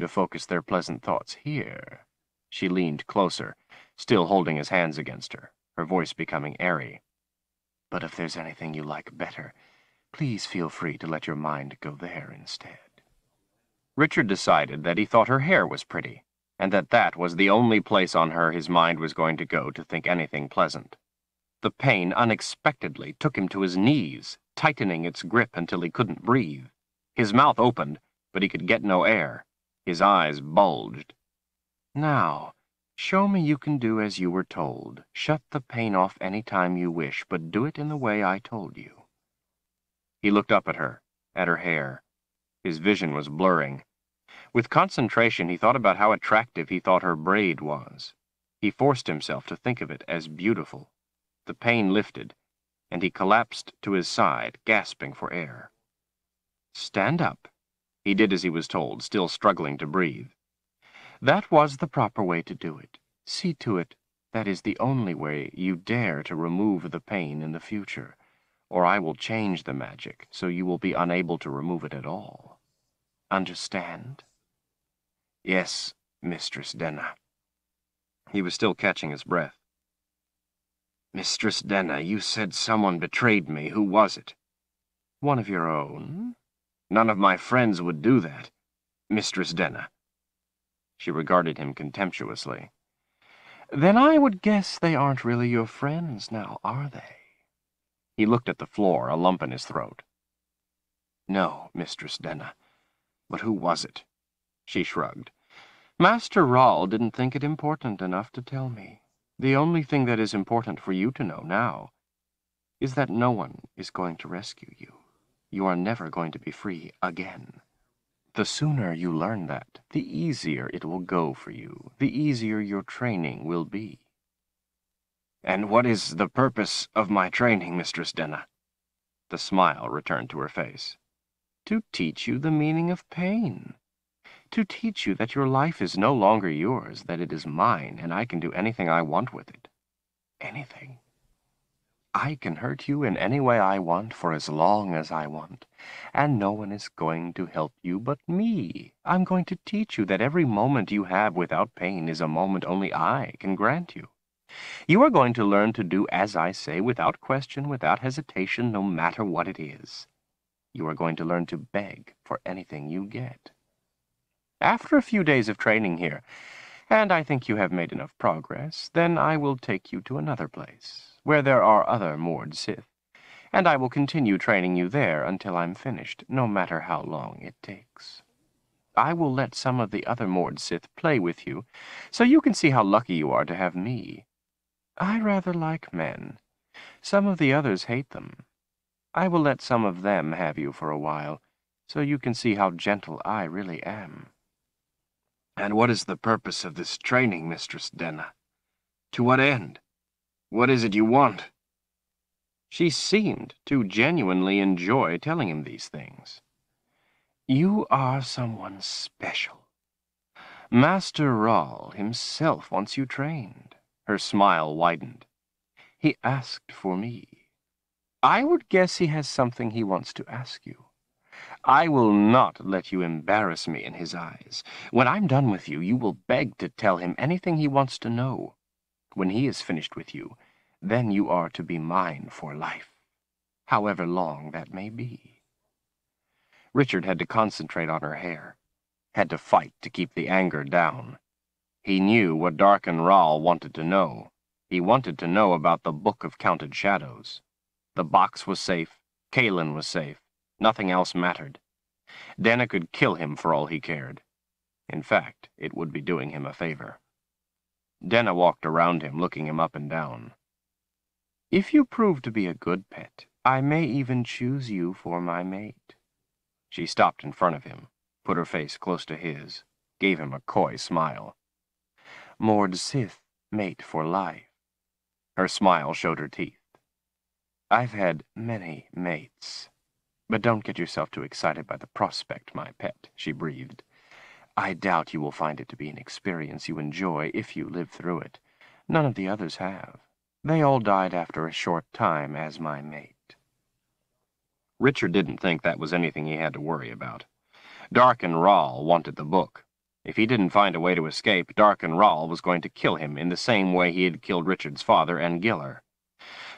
to focus their pleasant thoughts here. She leaned closer, still holding his hands against her, her voice becoming airy. But if there's anything you like better, please feel free to let your mind go there instead. Richard decided that he thought her hair was pretty, and that that was the only place on her his mind was going to go to think anything pleasant. The pain unexpectedly took him to his knees, tightening its grip until he couldn't breathe. His mouth opened, but he could get no air. His eyes bulged. Now, show me you can do as you were told. Shut the pain off any time you wish, but do it in the way I told you. He looked up at her, at her hair. His vision was blurring. With concentration, he thought about how attractive he thought her braid was. He forced himself to think of it as beautiful. The pain lifted, and he collapsed to his side, gasping for air. Stand up. He did as he was told, still struggling to breathe. That was the proper way to do it. See to it that is the only way you dare to remove the pain in the future or I will change the magic so you will be unable to remove it at all. Understand? Yes, Mistress Denna. He was still catching his breath. Mistress Denna, you said someone betrayed me. Who was it? One of your own? None of my friends would do that. Mistress Denna. She regarded him contemptuously. Then I would guess they aren't really your friends now, are they? He looked at the floor, a lump in his throat. No, Mistress Denna. But who was it? She shrugged. Master Rahl didn't think it important enough to tell me. The only thing that is important for you to know now is that no one is going to rescue you. You are never going to be free again. The sooner you learn that, the easier it will go for you, the easier your training will be. And what is the purpose of my training, Mistress Denna? The smile returned to her face. To teach you the meaning of pain. To teach you that your life is no longer yours, that it is mine, and I can do anything I want with it. Anything. I can hurt you in any way I want for as long as I want, and no one is going to help you but me. I'm going to teach you that every moment you have without pain is a moment only I can grant you. You are going to learn to do as I say, without question, without hesitation, no matter what it is. You are going to learn to beg for anything you get. After a few days of training here, and I think you have made enough progress, then I will take you to another place, where there are other Mord Sith, and I will continue training you there until I'm finished, no matter how long it takes. I will let some of the other Mord Sith play with you, so you can see how lucky you are to have me. I rather like men. Some of the others hate them. I will let some of them have you for a while, so you can see how gentle I really am. And what is the purpose of this training, Mistress Denna? To what end? What is it you want? She seemed to genuinely enjoy telling him these things. You are someone special. Master Rahl himself wants you trained. Her smile widened. He asked for me. I would guess he has something he wants to ask you. I will not let you embarrass me in his eyes. When I'm done with you, you will beg to tell him anything he wants to know. When he is finished with you, then you are to be mine for life, however long that may be. Richard had to concentrate on her hair, had to fight to keep the anger down. He knew what Darken Rahl wanted to know. He wanted to know about the Book of Counted Shadows. The box was safe. Kahlan was safe. Nothing else mattered. Denna could kill him for all he cared. In fact, it would be doing him a favor. Denna walked around him, looking him up and down. If you prove to be a good pet, I may even choose you for my mate. She stopped in front of him, put her face close to his, gave him a coy smile. Mord Sith, mate for life. Her smile showed her teeth. I've had many mates. But don't get yourself too excited by the prospect, my pet, she breathed. I doubt you will find it to be an experience you enjoy if you live through it. None of the others have. They all died after a short time as my mate. Richard didn't think that was anything he had to worry about. Darken Rahl wanted the book. If he didn't find a way to escape, Darken Rahl was going to kill him in the same way he had killed Richard's father and Giller.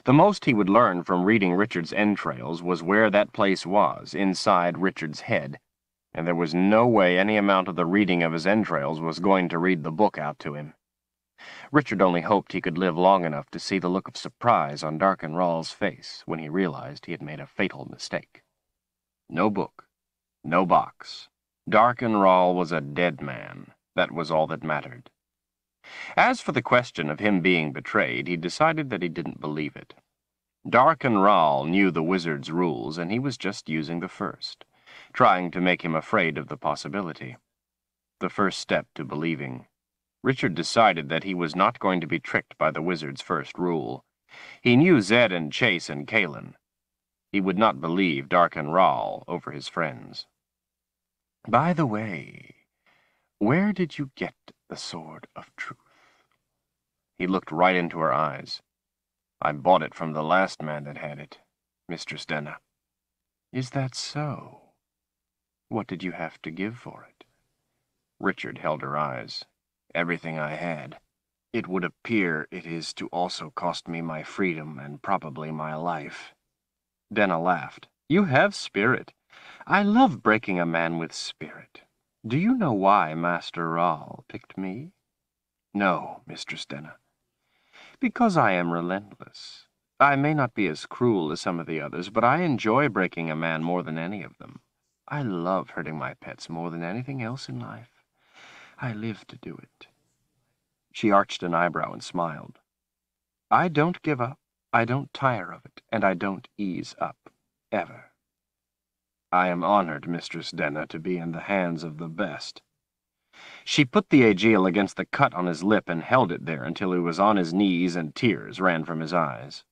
The most he would learn from reading Richard's entrails was where that place was, inside Richard's head, and there was no way any amount of the reading of his entrails was going to read the book out to him. Richard only hoped he could live long enough to see the look of surprise on Darken Rahl's face when he realized he had made a fatal mistake. No book. No box. Darken Rahl was a dead man. That was all that mattered. As for the question of him being betrayed, he decided that he didn't believe it. Darken Rahl knew the wizard's rules, and he was just using the first, trying to make him afraid of the possibility. The first step to believing. Richard decided that he was not going to be tricked by the wizard's first rule. He knew Zedd and Chase and Kahlan. He would not believe Darken Rahl over his friends. By the way, where did you get the Sword of Truth? He looked right into her eyes. I bought it from the last man that had it, Mistress Denna. Is that so? What did you have to give for it? Richard held her eyes. Everything I had. It would appear it is to also cost me my freedom and probably my life. Denna laughed. You have spirit. I love breaking a man with spirit. Do you know why Master Rahl picked me? No, Mistress Denna. Because I am relentless. I may not be as cruel as some of the others, but I enjoy breaking a man more than any of them. I love hurting my pets more than anything else in life. I live to do it. She arched an eyebrow and smiled. I don't give up, I don't tire of it, and I don't ease up, ever. I am honored, Mistress Denna, to be in the hands of the best. She put the Agiel against the cut on his lip and held it there until he was on his knees and tears ran from his eyes.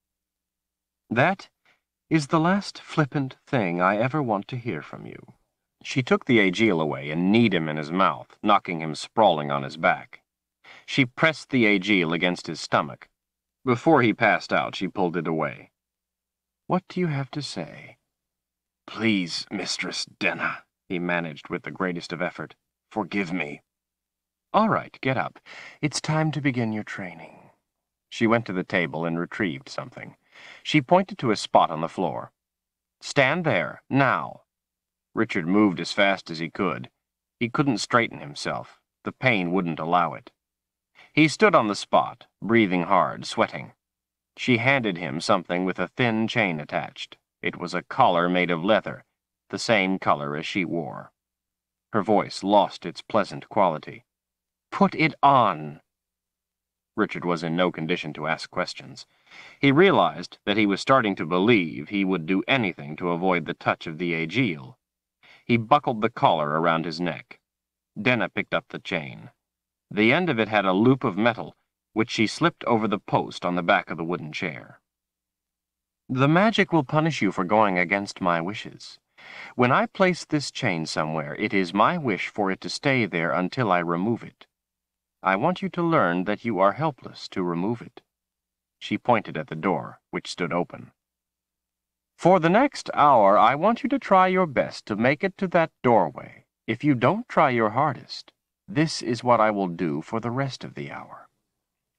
That is the last flippant thing I ever want to hear from you. She took the Agiel away and kneed him in his mouth, knocking him sprawling on his back. She pressed the Agiel against his stomach. Before he passed out, she pulled it away. What do you have to say? Please, Mistress Denna, he managed with the greatest of effort. Forgive me. All right, get up. It's time to begin your training. She went to the table and retrieved something. She pointed to a spot on the floor. Stand there, now. Richard moved as fast as he could. He couldn't straighten himself. The pain wouldn't allow it. He stood on the spot, breathing hard, sweating. She handed him something with a thin chain attached. It was a collar made of leather, the same color as she wore. Her voice lost its pleasant quality. Put it on! Richard was in no condition to ask questions. He realized that he was starting to believe he would do anything to avoid the touch of the Agiel. He buckled the collar around his neck. Denna picked up the chain. The end of it had a loop of metal, which she slipped over the post on the back of the wooden chair. The magic will punish you for going against my wishes. When I place this chain somewhere, it is my wish for it to stay there until I remove it. I want you to learn that you are helpless to remove it. She pointed at the door, which stood open. For the next hour, I want you to try your best to make it to that doorway. If you don't try your hardest, this is what I will do for the rest of the hour.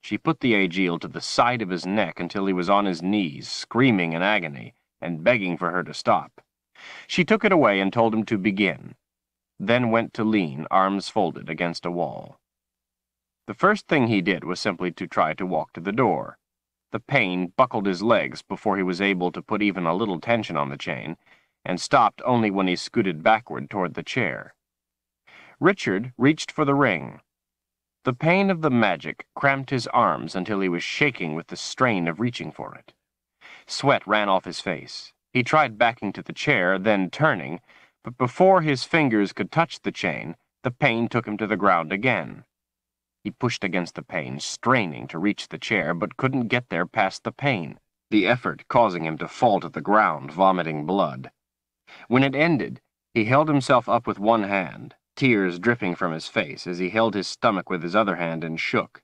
She put the Agiel to the side of his neck until he was on his knees, screaming in agony, and begging for her to stop. She took it away and told him to begin, then went to lean, arms folded, against a wall. The first thing he did was simply to try to walk to the door. The pain buckled his legs before he was able to put even a little tension on the chain, and stopped only when he scooted backward toward the chair. Richard reached for the ring, the pain of the magic cramped his arms until he was shaking with the strain of reaching for it. Sweat ran off his face. He tried backing to the chair, then turning, but before his fingers could touch the chain, the pain took him to the ground again. He pushed against the pain, straining to reach the chair, but couldn't get there past the pain, the effort causing him to fall to the ground, vomiting blood. When it ended, he held himself up with one hand, tears dripping from his face as he held his stomach with his other hand and shook.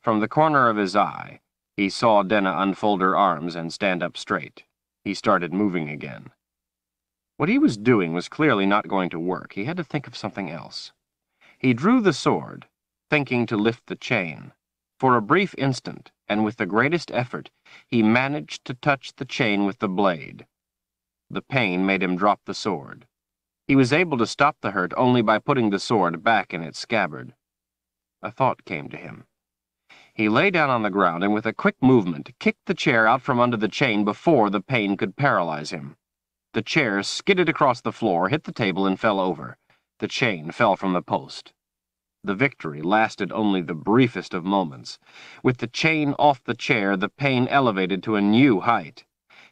From the corner of his eye, he saw Denna unfold her arms and stand up straight. He started moving again. What he was doing was clearly not going to work. He had to think of something else. He drew the sword, thinking to lift the chain. For a brief instant, and with the greatest effort, he managed to touch the chain with the blade. The pain made him drop the sword. He was able to stop the hurt only by putting the sword back in its scabbard. A thought came to him. He lay down on the ground and with a quick movement kicked the chair out from under the chain before the pain could paralyze him. The chair skidded across the floor, hit the table, and fell over. The chain fell from the post. The victory lasted only the briefest of moments. With the chain off the chair, the pain elevated to a new height.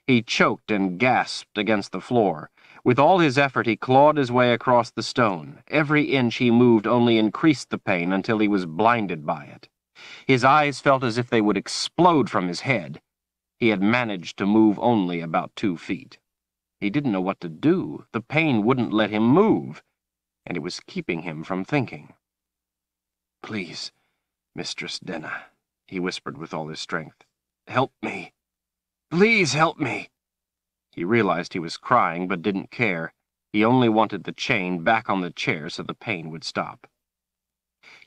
He choked and gasped against the floor. With all his effort, he clawed his way across the stone. Every inch he moved only increased the pain until he was blinded by it. His eyes felt as if they would explode from his head. He had managed to move only about two feet. He didn't know what to do. The pain wouldn't let him move, and it was keeping him from thinking. Please, Mistress Denna, he whispered with all his strength. Help me. Please help me. He realized he was crying, but didn't care. He only wanted the chain back on the chair so the pain would stop.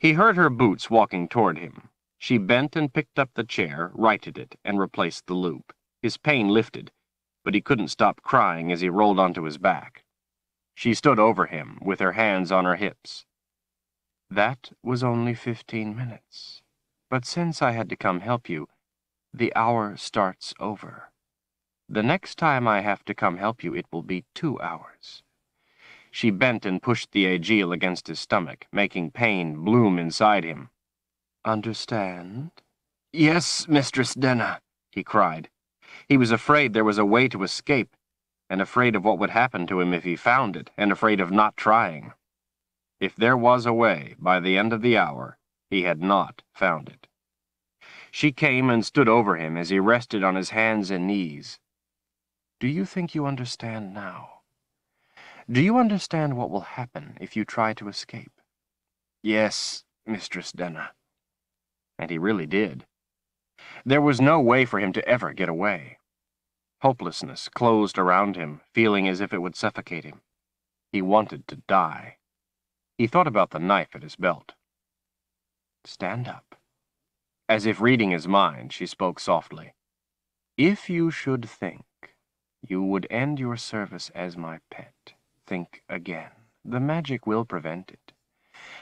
He heard her boots walking toward him. She bent and picked up the chair, righted it, and replaced the loop. His pain lifted, but he couldn't stop crying as he rolled onto his back. She stood over him, with her hands on her hips. That was only fifteen minutes. But since I had to come help you, the hour starts over. The next time I have to come help you, it will be two hours. She bent and pushed the Agiel against his stomach, making pain bloom inside him. Understand? Yes, Mistress Denna, he cried. He was afraid there was a way to escape, and afraid of what would happen to him if he found it, and afraid of not trying. If there was a way, by the end of the hour, he had not found it. She came and stood over him as he rested on his hands and knees. Do you think you understand now? Do you understand what will happen if you try to escape? Yes, Mistress Denna. And he really did. There was no way for him to ever get away. Hopelessness closed around him, feeling as if it would suffocate him. He wanted to die. He thought about the knife at his belt. Stand up. As if reading his mind, she spoke softly. If you should think, you would end your service as my pet think again. The magic will prevent it.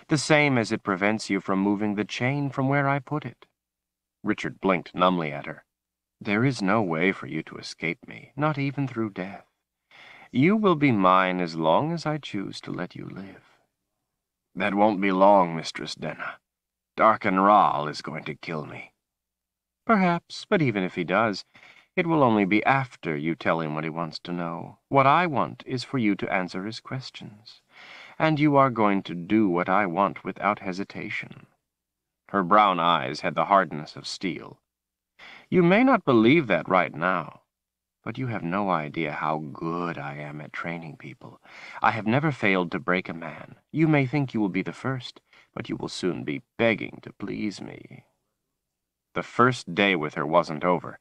The same as it prevents you from moving the chain from where I put it. Richard blinked numbly at her. There is no way for you to escape me, not even through death. You will be mine as long as I choose to let you live. That won't be long, Mistress Denna. Darken is going to kill me. Perhaps, but even if he does, it will only be after you tell him what he wants to know. What I want is for you to answer his questions. And you are going to do what I want without hesitation. Her brown eyes had the hardness of steel. You may not believe that right now, but you have no idea how good I am at training people. I have never failed to break a man. You may think you will be the first, but you will soon be begging to please me. The first day with her wasn't over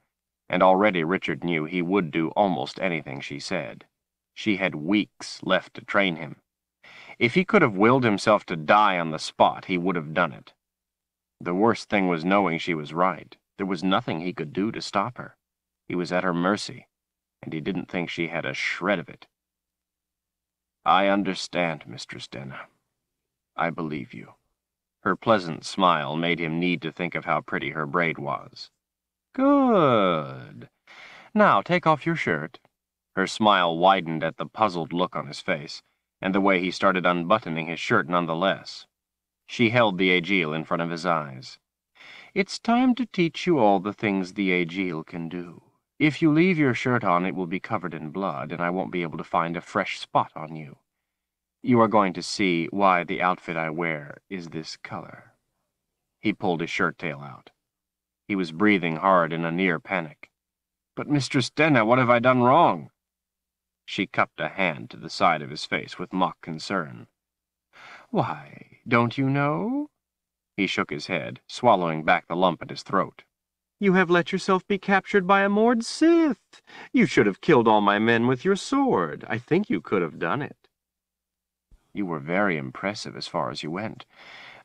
and already Richard knew he would do almost anything she said. She had weeks left to train him. If he could have willed himself to die on the spot, he would have done it. The worst thing was knowing she was right. There was nothing he could do to stop her. He was at her mercy, and he didn't think she had a shred of it. I understand, Mistress Denna. I believe you. Her pleasant smile made him need to think of how pretty her braid was. Good. Now take off your shirt. Her smile widened at the puzzled look on his face, and the way he started unbuttoning his shirt nonetheless. She held the Agiel in front of his eyes. It's time to teach you all the things the Agiel can do. If you leave your shirt on, it will be covered in blood, and I won't be able to find a fresh spot on you. You are going to see why the outfit I wear is this color. He pulled his shirt tail out. He was breathing hard in a near panic. But, Mistress Denna, what have I done wrong? She cupped a hand to the side of his face with mock concern. Why, don't you know? He shook his head, swallowing back the lump in his throat. You have let yourself be captured by a Mord Sith. You should have killed all my men with your sword. I think you could have done it. You were very impressive as far as you went.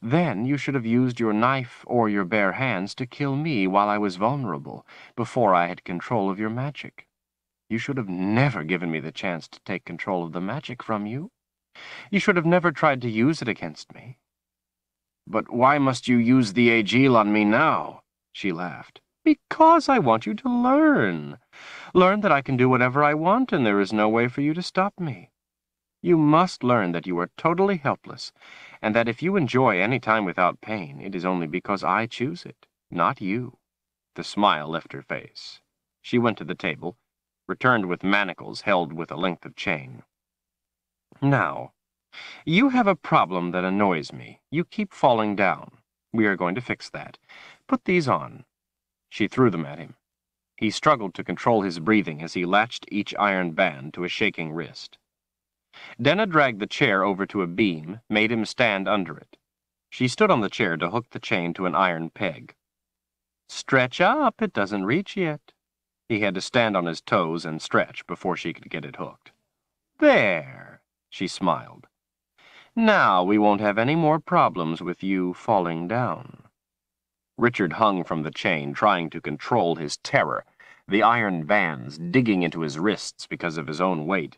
Then you should have used your knife or your bare hands to kill me while I was vulnerable, before I had control of your magic. You should have never given me the chance to take control of the magic from you. You should have never tried to use it against me. But why must you use the Agiel on me now? She laughed. Because I want you to learn. Learn that I can do whatever I want and there is no way for you to stop me. You must learn that you are totally helpless, and that if you enjoy any time without pain, it is only because I choose it, not you. The smile left her face. She went to the table, returned with manacles held with a length of chain. Now, you have a problem that annoys me. You keep falling down. We are going to fix that. Put these on. She threw them at him. He struggled to control his breathing as he latched each iron band to a shaking wrist. Denna dragged the chair over to a beam, made him stand under it. She stood on the chair to hook the chain to an iron peg. Stretch up, it doesn't reach yet. He had to stand on his toes and stretch before she could get it hooked. There, she smiled. Now we won't have any more problems with you falling down. Richard hung from the chain, trying to control his terror, the iron bands digging into his wrists because of his own weight.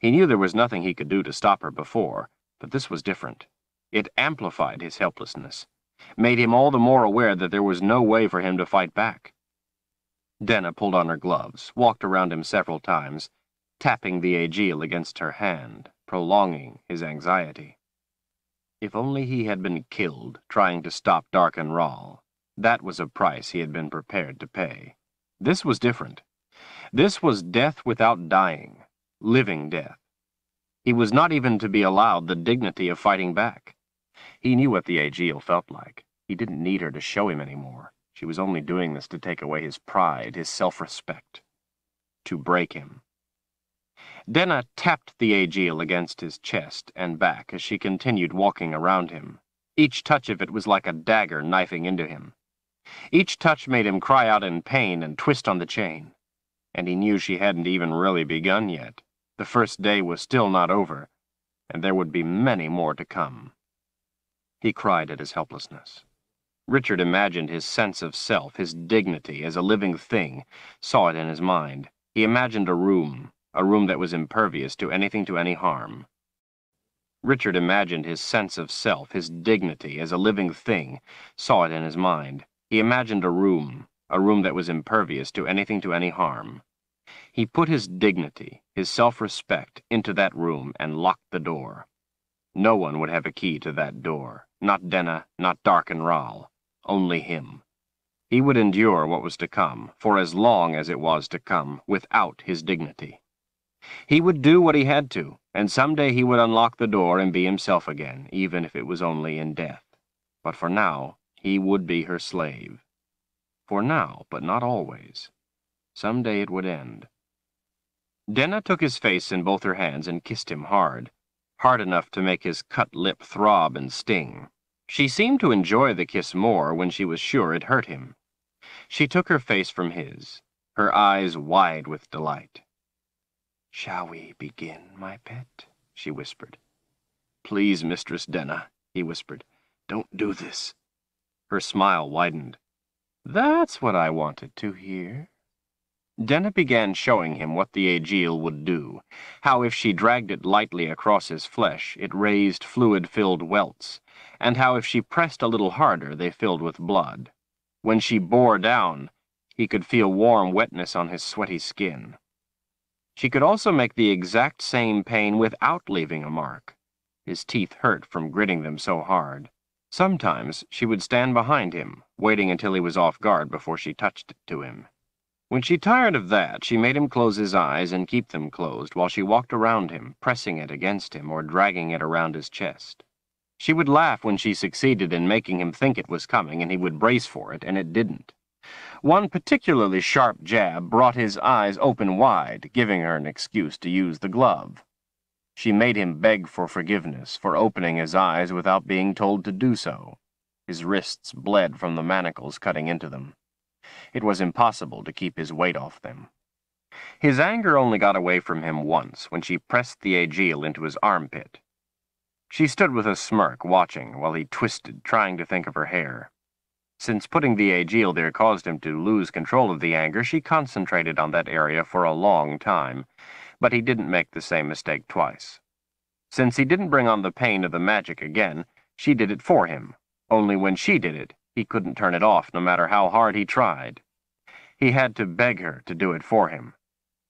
He knew there was nothing he could do to stop her before, but this was different. It amplified his helplessness, made him all the more aware that there was no way for him to fight back. Denna pulled on her gloves, walked around him several times, tapping the Agiel against her hand, prolonging his anxiety. If only he had been killed trying to stop Darken Rahl. That was a price he had been prepared to pay. This was different. This was death without dying, living death. He was not even to be allowed the dignity of fighting back. He knew what the Agiel felt like. He didn't need her to show him any more. She was only doing this to take away his pride, his self-respect. To break him. Denna tapped the Agiel against his chest and back as she continued walking around him. Each touch of it was like a dagger knifing into him. Each touch made him cry out in pain and twist on the chain. And he knew she hadn't even really begun yet. The first day was still not over, and there would be many more to come. He cried at his helplessness. Richard imagined his sense of self, his dignity, as a living thing, saw it in his mind. He imagined a room, a room that was impervious to anything to any harm. Richard imagined his sense of self, his dignity, as a living thing, saw it in his mind. He imagined a room, a room that was impervious to anything to any harm. He put his dignity, his self-respect, into that room and locked the door. No one would have a key to that door. Not Denna, not Darken Rahl. Only him. He would endure what was to come, for as long as it was to come, without his dignity. He would do what he had to, and someday he would unlock the door and be himself again, even if it was only in death. But for now, he would be her slave. For now, but not always. Someday it would end. Denna took his face in both her hands and kissed him hard, hard enough to make his cut lip throb and sting. She seemed to enjoy the kiss more when she was sure it hurt him. She took her face from his, her eyes wide with delight. Shall we begin, my pet? she whispered. Please, Mistress Denna, he whispered. Don't do this. Her smile widened. That's what I wanted to hear. Denna began showing him what the Agiel would do, how if she dragged it lightly across his flesh, it raised fluid-filled welts, and how if she pressed a little harder, they filled with blood. When she bore down, he could feel warm wetness on his sweaty skin. She could also make the exact same pain without leaving a mark. His teeth hurt from gritting them so hard. Sometimes she would stand behind him, waiting until he was off guard before she touched it to him. When she tired of that, she made him close his eyes and keep them closed while she walked around him, pressing it against him or dragging it around his chest. She would laugh when she succeeded in making him think it was coming and he would brace for it, and it didn't. One particularly sharp jab brought his eyes open wide, giving her an excuse to use the glove. She made him beg for forgiveness for opening his eyes without being told to do so. His wrists bled from the manacles cutting into them. It was impossible to keep his weight off them. His anger only got away from him once, when she pressed the Agiel into his armpit. She stood with a smirk, watching, while he twisted, trying to think of her hair. Since putting the Agiel there caused him to lose control of the anger, she concentrated on that area for a long time, but he didn't make the same mistake twice. Since he didn't bring on the pain of the magic again, she did it for him. Only when she did it, he couldn't turn it off, no matter how hard he tried. He had to beg her to do it for him.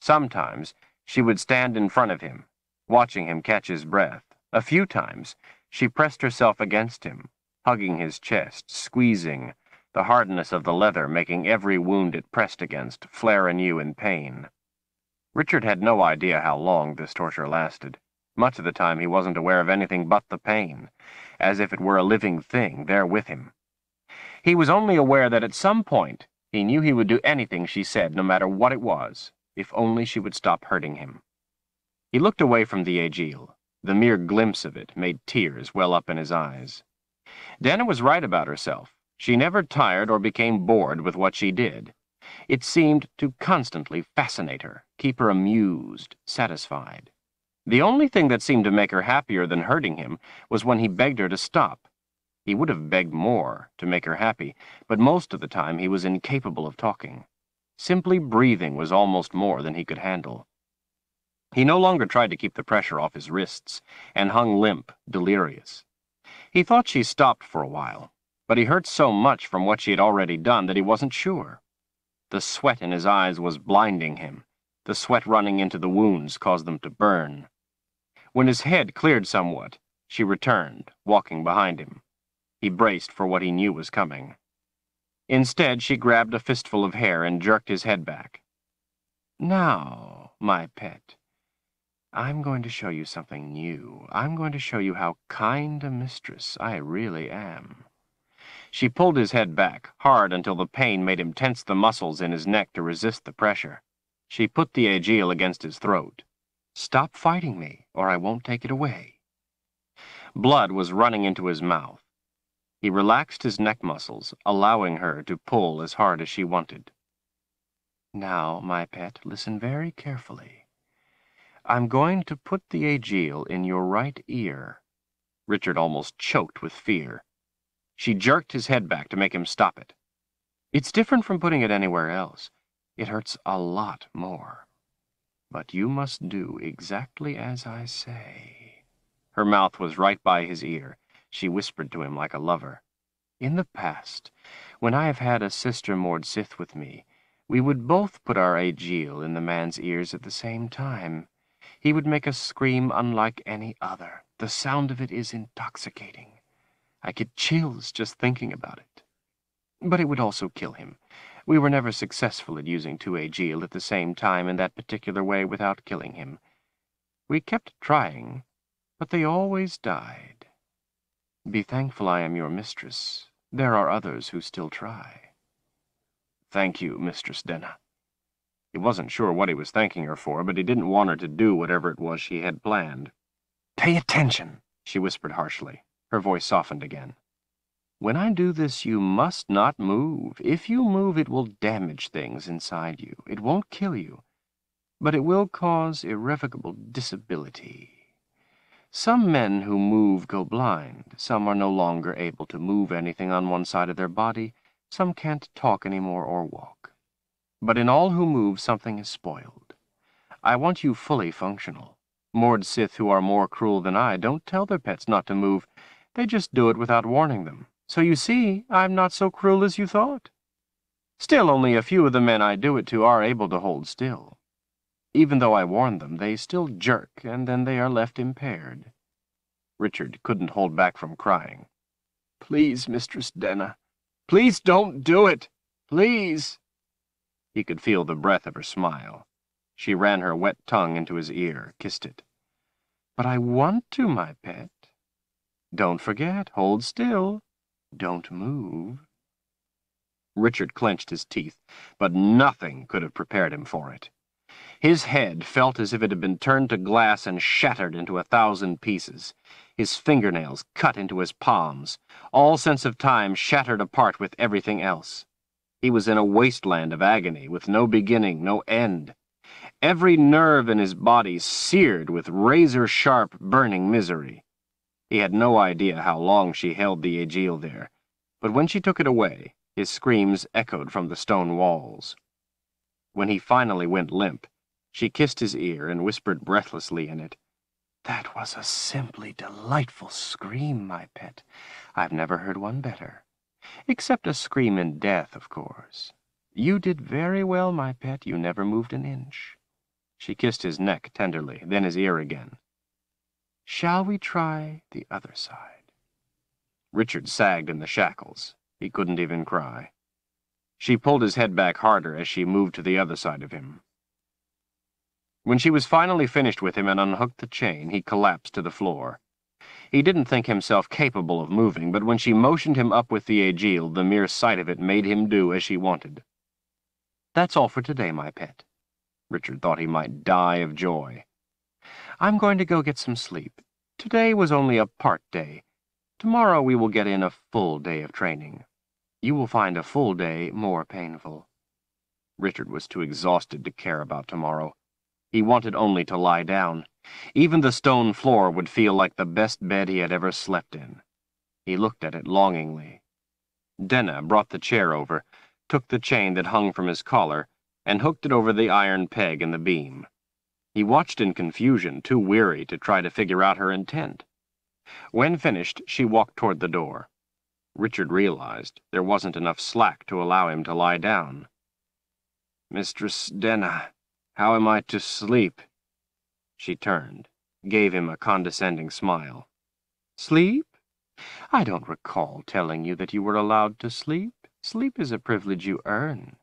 Sometimes she would stand in front of him, watching him catch his breath. A few times, she pressed herself against him, hugging his chest, squeezing, the hardness of the leather making every wound it pressed against flare anew in pain. Richard had no idea how long this torture lasted. Much of the time he wasn't aware of anything but the pain, as if it were a living thing there with him. He was only aware that at some point he knew he would do anything she said, no matter what it was, if only she would stop hurting him. He looked away from the Agiel. The mere glimpse of it made tears well up in his eyes. Denna was right about herself. She never tired or became bored with what she did. It seemed to constantly fascinate her, keep her amused, satisfied. The only thing that seemed to make her happier than hurting him was when he begged her to stop. He would have begged more to make her happy, but most of the time he was incapable of talking. Simply breathing was almost more than he could handle. He no longer tried to keep the pressure off his wrists, and hung limp, delirious. He thought she stopped for a while, but he hurt so much from what she had already done that he wasn't sure. The sweat in his eyes was blinding him. The sweat running into the wounds caused them to burn. When his head cleared somewhat, she returned, walking behind him. He braced for what he knew was coming. Instead, she grabbed a fistful of hair and jerked his head back. Now, my pet, I'm going to show you something new. I'm going to show you how kind a mistress I really am. She pulled his head back, hard until the pain made him tense the muscles in his neck to resist the pressure. She put the Agiel against his throat. Stop fighting me, or I won't take it away. Blood was running into his mouth. He relaxed his neck muscles, allowing her to pull as hard as she wanted. Now, my pet, listen very carefully. I'm going to put the Agiel in your right ear. Richard almost choked with fear. She jerked his head back to make him stop it. It's different from putting it anywhere else. It hurts a lot more. But you must do exactly as I say. Her mouth was right by his ear. She whispered to him like a lover. In the past, when I have had a sister Mord Sith with me, we would both put our Agiel in the man's ears at the same time. He would make a scream unlike any other. The sound of it is intoxicating. I get chills just thinking about it. But it would also kill him. We were never successful at using two Agiel at the same time in that particular way without killing him. We kept trying, but they always died. Be thankful I am your mistress. There are others who still try. Thank you, Mistress Denna. He wasn't sure what he was thanking her for, but he didn't want her to do whatever it was she had planned. Pay attention, she whispered harshly. Her voice softened again. When I do this, you must not move. If you move, it will damage things inside you. It won't kill you, but it will cause irrevocable disability. Some men who move go blind. Some are no longer able to move anything on one side of their body. Some can't talk anymore or walk. But in all who move, something is spoiled. I want you fully functional. Mord Sith who are more cruel than I don't tell their pets not to move. They just do it without warning them. So you see, I'm not so cruel as you thought. Still, only a few of the men I do it to are able to hold still. Even though I warn them, they still jerk, and then they are left impaired. Richard couldn't hold back from crying. Please, Mistress Denna. Please don't do it. Please. He could feel the breath of her smile. She ran her wet tongue into his ear, kissed it. But I want to, my pet. Don't forget, hold still. Don't move. Richard clenched his teeth, but nothing could have prepared him for it. His head felt as if it had been turned to glass and shattered into a thousand pieces. His fingernails cut into his palms. All sense of time shattered apart with everything else. He was in a wasteland of agony, with no beginning, no end. Every nerve in his body seared with razor-sharp, burning misery. He had no idea how long she held the Agiel there, but when she took it away, his screams echoed from the stone walls. When he finally went limp, she kissed his ear and whispered breathlessly in it, That was a simply delightful scream, my pet. I've never heard one better. Except a scream in death, of course. You did very well, my pet. You never moved an inch. She kissed his neck tenderly, then his ear again. Shall we try the other side? Richard sagged in the shackles. He couldn't even cry. She pulled his head back harder as she moved to the other side of him. When she was finally finished with him and unhooked the chain, he collapsed to the floor. He didn't think himself capable of moving, but when she motioned him up with the Agiel, the mere sight of it made him do as she wanted. That's all for today, my pet. Richard thought he might die of joy. I'm going to go get some sleep. Today was only a part day. Tomorrow we will get in a full day of training. You will find a full day more painful. Richard was too exhausted to care about tomorrow. He wanted only to lie down. Even the stone floor would feel like the best bed he had ever slept in. He looked at it longingly. Denna brought the chair over, took the chain that hung from his collar, and hooked it over the iron peg in the beam. He watched in confusion, too weary to try to figure out her intent. When finished, she walked toward the door. Richard realized there wasn't enough slack to allow him to lie down. Mistress Denna, how am I to sleep? She turned, gave him a condescending smile. Sleep? I don't recall telling you that you were allowed to sleep. Sleep is a privilege you earn.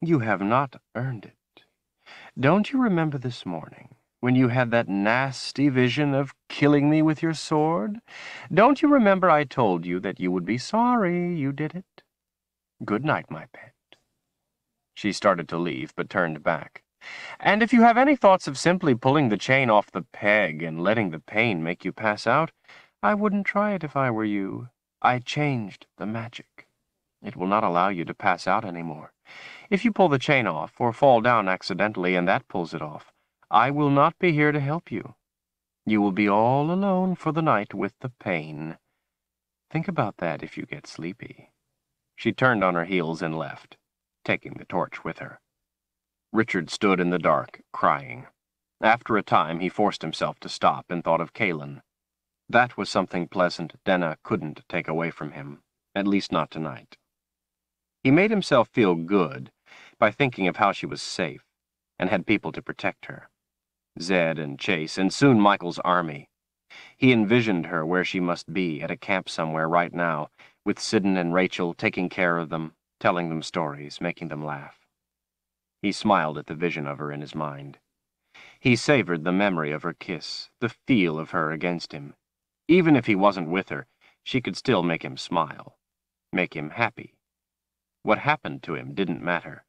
You have not earned it. Don't you remember this morning, when you had that nasty vision of killing me with your sword? Don't you remember I told you that you would be sorry you did it? Good night, my pet. She started to leave, but turned back. And if you have any thoughts of simply pulling the chain off the peg and letting the pain make you pass out, I wouldn't try it if I were you. I changed the magic. It will not allow you to pass out any more. If you pull the chain off, or fall down accidentally and that pulls it off, I will not be here to help you. You will be all alone for the night with the pain. Think about that if you get sleepy. She turned on her heels and left, taking the torch with her. Richard stood in the dark, crying. After a time, he forced himself to stop and thought of Kahlan. That was something pleasant Denna couldn't take away from him, at least not tonight. He made himself feel good by thinking of how she was safe and had people to protect her. Zedd and Chase, and soon Michael's army. He envisioned her where she must be, at a camp somewhere right now, with Siddin and Rachel taking care of them, telling them stories, making them laugh. He smiled at the vision of her in his mind. He savored the memory of her kiss, the feel of her against him. Even if he wasn't with her, she could still make him smile, make him happy. What happened to him didn't matter.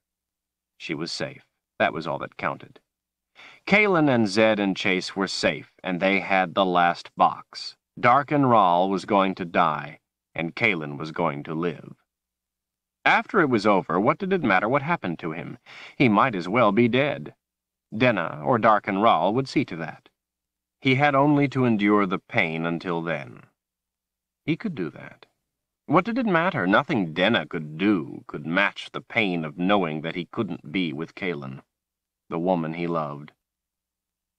She was safe. That was all that counted. Kahlan and Zedd and Chase were safe, and they had the last box. Darken Rahl was going to die, and Kahlan was going to live. After it was over, what did it matter what happened to him? He might as well be dead. Denna or Darken Rahl would see to that. He had only to endure the pain until then. He could do that. What did it matter? Nothing Denna could do could match the pain of knowing that he couldn't be with Kahlan, the woman he loved.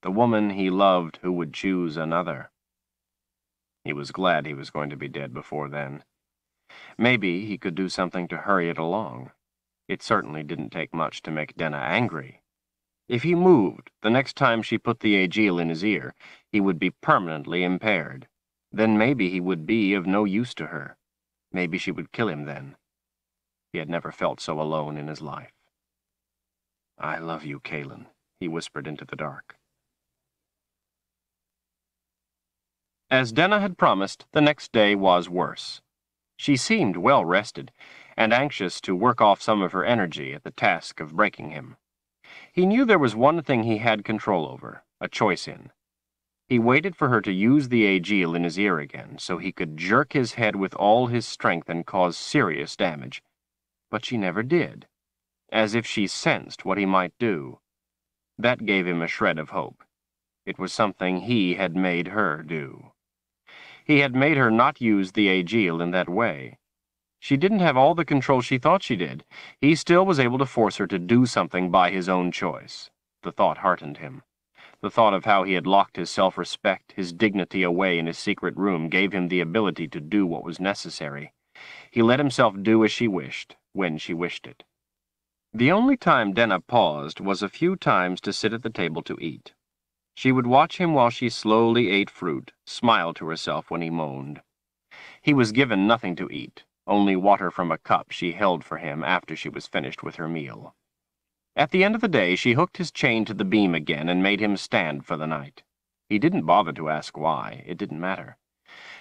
The woman he loved who would choose another. He was glad he was going to be dead before then. Maybe he could do something to hurry it along. It certainly didn't take much to make Denna angry. If he moved, the next time she put the Agiel in his ear, he would be permanently impaired. Then maybe he would be of no use to her. Maybe she would kill him then. He had never felt so alone in his life. I love you, Kahlan, he whispered into the dark. As Denna had promised, the next day was worse. She seemed well rested, and anxious to work off some of her energy at the task of breaking him. He knew there was one thing he had control over, a choice in. He waited for her to use the Agiel in his ear again, so he could jerk his head with all his strength and cause serious damage. But she never did, as if she sensed what he might do. That gave him a shred of hope. It was something he had made her do. He had made her not use the Agiel in that way. She didn't have all the control she thought she did. He still was able to force her to do something by his own choice. The thought heartened him. The thought of how he had locked his self-respect, his dignity away in his secret room gave him the ability to do what was necessary. He let himself do as she wished, when she wished it. The only time Denna paused was a few times to sit at the table to eat. She would watch him while she slowly ate fruit, smile to herself when he moaned. He was given nothing to eat, only water from a cup she held for him after she was finished with her meal. At the end of the day, she hooked his chain to the beam again and made him stand for the night. He didn't bother to ask why. It didn't matter.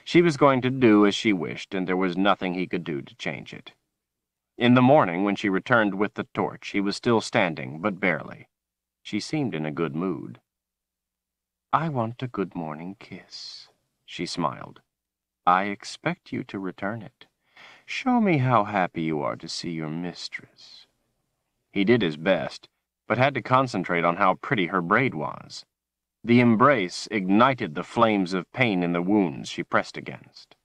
She was going to do as she wished, and there was nothing he could do to change it. In the morning, when she returned with the torch, he was still standing, but barely. She seemed in a good mood. I want a good morning kiss, she smiled. I expect you to return it. Show me how happy you are to see your mistress. He did his best, but had to concentrate on how pretty her braid was. The embrace ignited the flames of pain in the wounds she pressed against.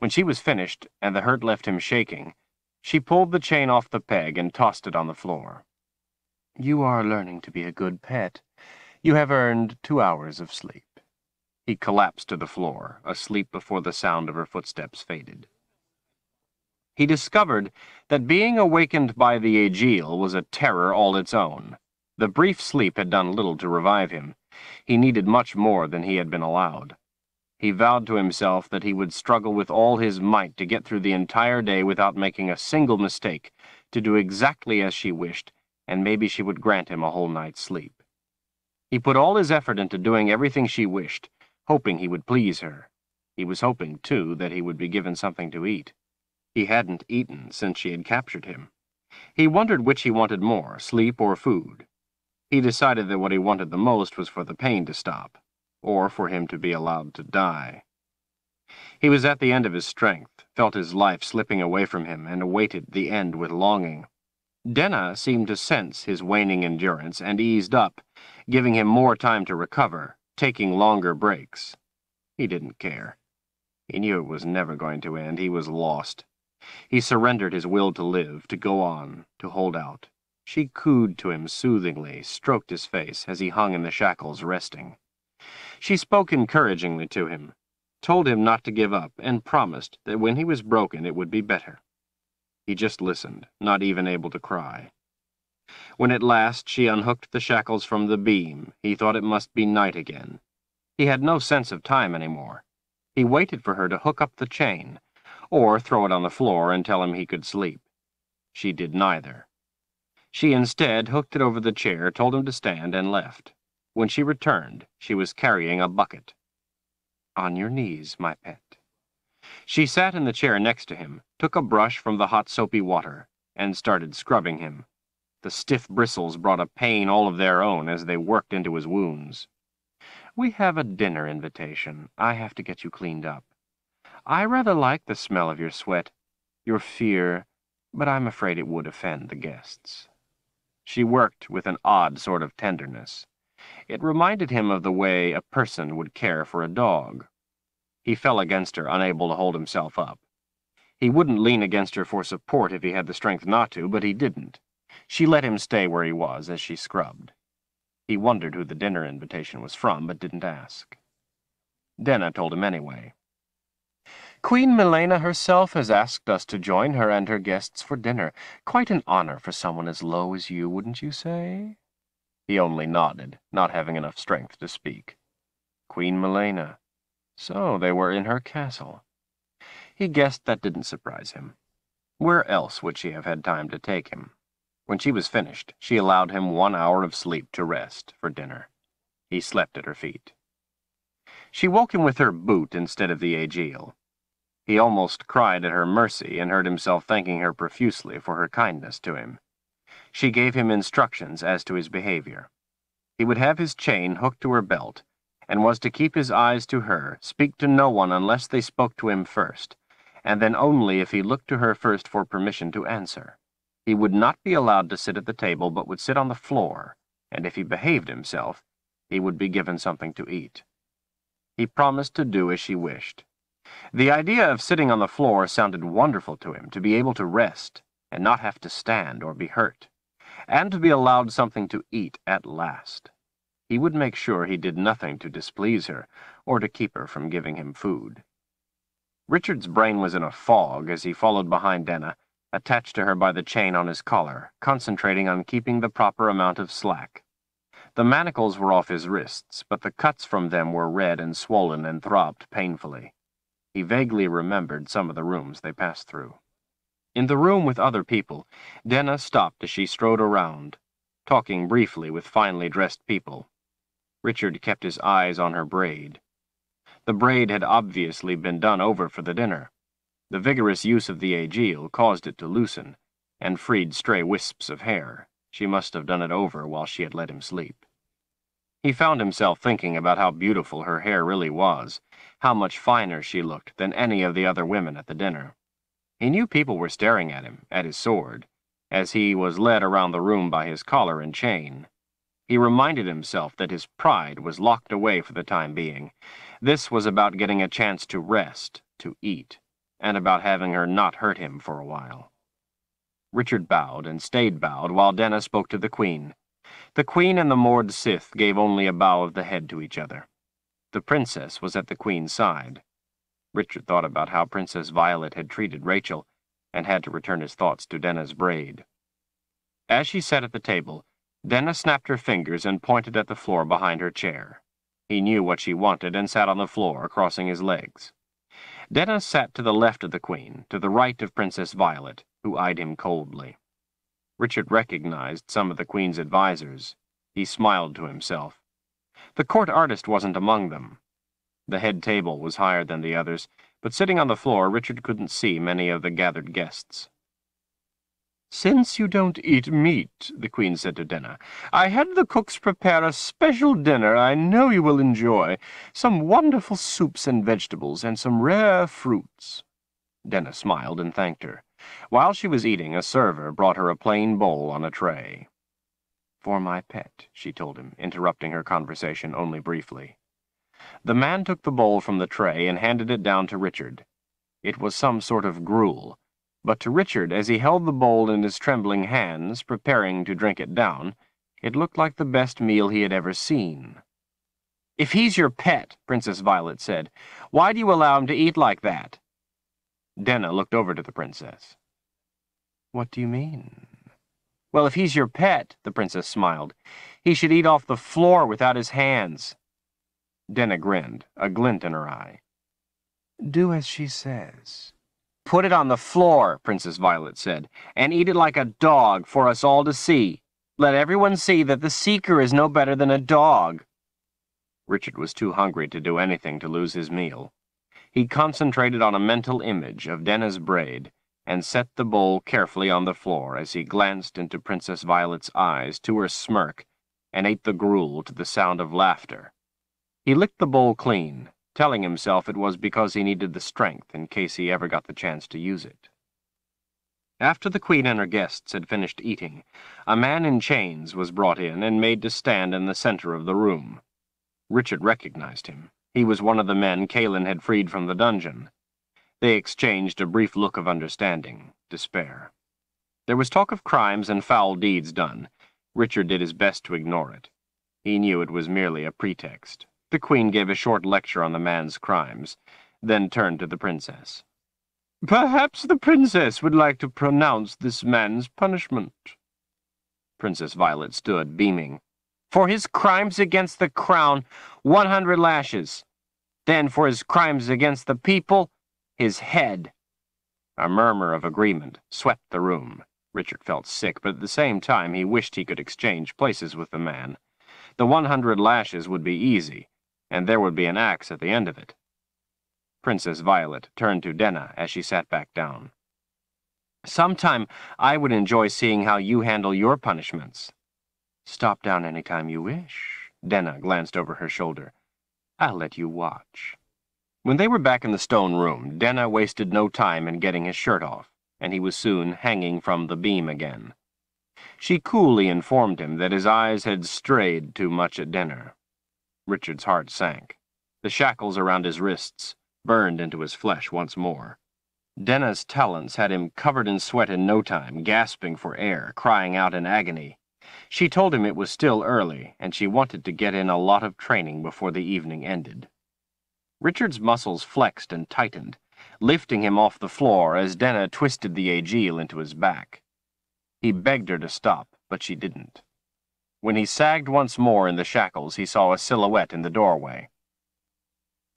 When she was finished, and the hurt left him shaking, she pulled the chain off the peg and tossed it on the floor. You are learning to be a good pet. You have earned two hours of sleep. He collapsed to the floor, asleep before the sound of her footsteps faded he discovered that being awakened by the Agiel was a terror all its own. The brief sleep had done little to revive him. He needed much more than he had been allowed. He vowed to himself that he would struggle with all his might to get through the entire day without making a single mistake, to do exactly as she wished, and maybe she would grant him a whole night's sleep. He put all his effort into doing everything she wished, hoping he would please her. He was hoping, too, that he would be given something to eat. He hadn't eaten since she had captured him. He wondered which he wanted more, sleep or food. He decided that what he wanted the most was for the pain to stop, or for him to be allowed to die. He was at the end of his strength, felt his life slipping away from him, and awaited the end with longing. Denna seemed to sense his waning endurance and eased up, giving him more time to recover, taking longer breaks. He didn't care. He knew it was never going to end. He was lost. He surrendered his will to live, to go on, to hold out. She cooed to him soothingly, stroked his face as he hung in the shackles, resting. She spoke encouragingly to him, told him not to give up, and promised that when he was broken it would be better. He just listened, not even able to cry. When at last she unhooked the shackles from the beam, he thought it must be night again. He had no sense of time any more. He waited for her to hook up the chain, or throw it on the floor and tell him he could sleep. She did neither. She instead hooked it over the chair, told him to stand, and left. When she returned, she was carrying a bucket. On your knees, my pet. She sat in the chair next to him, took a brush from the hot soapy water, and started scrubbing him. The stiff bristles brought a pain all of their own as they worked into his wounds. We have a dinner invitation. I have to get you cleaned up. I rather like the smell of your sweat, your fear, but I'm afraid it would offend the guests. She worked with an odd sort of tenderness. It reminded him of the way a person would care for a dog. He fell against her, unable to hold himself up. He wouldn't lean against her for support if he had the strength not to, but he didn't. She let him stay where he was as she scrubbed. He wondered who the dinner invitation was from, but didn't ask. Denna told him anyway. Queen Milena herself has asked us to join her and her guests for dinner. Quite an honor for someone as low as you, wouldn't you say? He only nodded, not having enough strength to speak. Queen Milena. So they were in her castle. He guessed that didn't surprise him. Where else would she have had time to take him? When she was finished, she allowed him one hour of sleep to rest for dinner. He slept at her feet. She woke him with her boot instead of the Agiel. He almost cried at her mercy and heard himself thanking her profusely for her kindness to him. She gave him instructions as to his behavior. He would have his chain hooked to her belt, and was to keep his eyes to her, speak to no one unless they spoke to him first, and then only if he looked to her first for permission to answer. He would not be allowed to sit at the table, but would sit on the floor, and if he behaved himself, he would be given something to eat. He promised to do as she wished. The idea of sitting on the floor sounded wonderful to him, to be able to rest and not have to stand or be hurt, and to be allowed something to eat at last. He would make sure he did nothing to displease her or to keep her from giving him food. Richard's brain was in a fog as he followed behind Denna, attached to her by the chain on his collar, concentrating on keeping the proper amount of slack. The manacles were off his wrists, but the cuts from them were red and swollen and throbbed painfully. He vaguely remembered some of the rooms they passed through. In the room with other people, Denna stopped as she strode around, talking briefly with finely dressed people. Richard kept his eyes on her braid. The braid had obviously been done over for the dinner. The vigorous use of the Agiel caused it to loosen, and freed stray wisps of hair. She must have done it over while she had let him sleep. He found himself thinking about how beautiful her hair really was, how much finer she looked than any of the other women at the dinner. He knew people were staring at him, at his sword, as he was led around the room by his collar and chain. He reminded himself that his pride was locked away for the time being. This was about getting a chance to rest, to eat, and about having her not hurt him for a while. Richard bowed and stayed bowed while Denna spoke to the Queen. The Queen and the Mord Sith gave only a bow of the head to each other. The Princess was at the Queen's side. Richard thought about how Princess Violet had treated Rachel, and had to return his thoughts to Denna's braid. As she sat at the table, Denna snapped her fingers and pointed at the floor behind her chair. He knew what she wanted and sat on the floor, crossing his legs. Denna sat to the left of the Queen, to the right of Princess Violet, who eyed him coldly. Richard recognized some of the Queen's advisers. He smiled to himself. The court artist wasn't among them. The head table was higher than the others, but sitting on the floor, Richard couldn't see many of the gathered guests. Since you don't eat meat, the Queen said to Denna, I had the cooks prepare a special dinner I know you will enjoy, some wonderful soups and vegetables, and some rare fruits. Denna smiled and thanked her. While she was eating, a server brought her a plain bowl on a tray. For my pet, she told him, interrupting her conversation only briefly. The man took the bowl from the tray and handed it down to Richard. It was some sort of gruel, but to Richard, as he held the bowl in his trembling hands, preparing to drink it down, it looked like the best meal he had ever seen. If he's your pet, Princess Violet said, why do you allow him to eat like that? Denna looked over to the princess. What do you mean? Well, if he's your pet, the princess smiled, he should eat off the floor without his hands. Denna grinned, a glint in her eye. Do as she says. Put it on the floor, Princess Violet said, and eat it like a dog for us all to see. Let everyone see that the Seeker is no better than a dog. Richard was too hungry to do anything to lose his meal. He concentrated on a mental image of Denna's braid and set the bowl carefully on the floor as he glanced into Princess Violet's eyes to her smirk and ate the gruel to the sound of laughter. He licked the bowl clean, telling himself it was because he needed the strength in case he ever got the chance to use it. After the Queen and her guests had finished eating, a man in chains was brought in and made to stand in the center of the room. Richard recognized him. He was one of the men Kahlan had freed from the dungeon. They exchanged a brief look of understanding, despair. There was talk of crimes and foul deeds done. Richard did his best to ignore it. He knew it was merely a pretext. The Queen gave a short lecture on the man's crimes, then turned to the princess. Perhaps the princess would like to pronounce this man's punishment. Princess Violet stood, beaming. For his crimes against the crown, 100 lashes. Then for his crimes against the people, his head. A murmur of agreement swept the room. Richard felt sick, but at the same time he wished he could exchange places with the man. The 100 lashes would be easy, and there would be an axe at the end of it. Princess Violet turned to Denna as she sat back down. Sometime I would enjoy seeing how you handle your punishments. Stop down any time you wish. Denna glanced over her shoulder. I'll let you watch. When they were back in the stone room, Denna wasted no time in getting his shirt off, and he was soon hanging from the beam again. She coolly informed him that his eyes had strayed too much at dinner. Richard's heart sank. The shackles around his wrists, burned into his flesh once more. Denna's talons had him covered in sweat in no time, gasping for air, crying out in agony. She told him it was still early, and she wanted to get in a lot of training before the evening ended. Richard's muscles flexed and tightened, lifting him off the floor as Denna twisted the Agiel into his back. He begged her to stop, but she didn't. When he sagged once more in the shackles, he saw a silhouette in the doorway.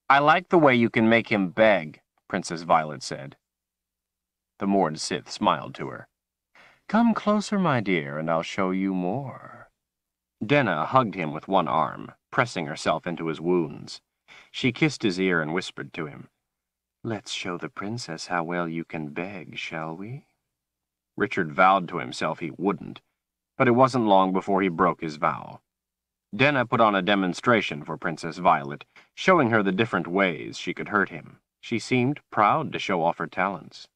I like the way you can make him beg, Princess Violet said. The Mord Sith smiled to her. Come closer, my dear, and I'll show you more. Denna hugged him with one arm, pressing herself into his wounds. She kissed his ear and whispered to him, Let's show the princess how well you can beg, shall we? Richard vowed to himself he wouldn't, but it wasn't long before he broke his vow. Denna put on a demonstration for Princess Violet, showing her the different ways she could hurt him. She seemed proud to show off her talents.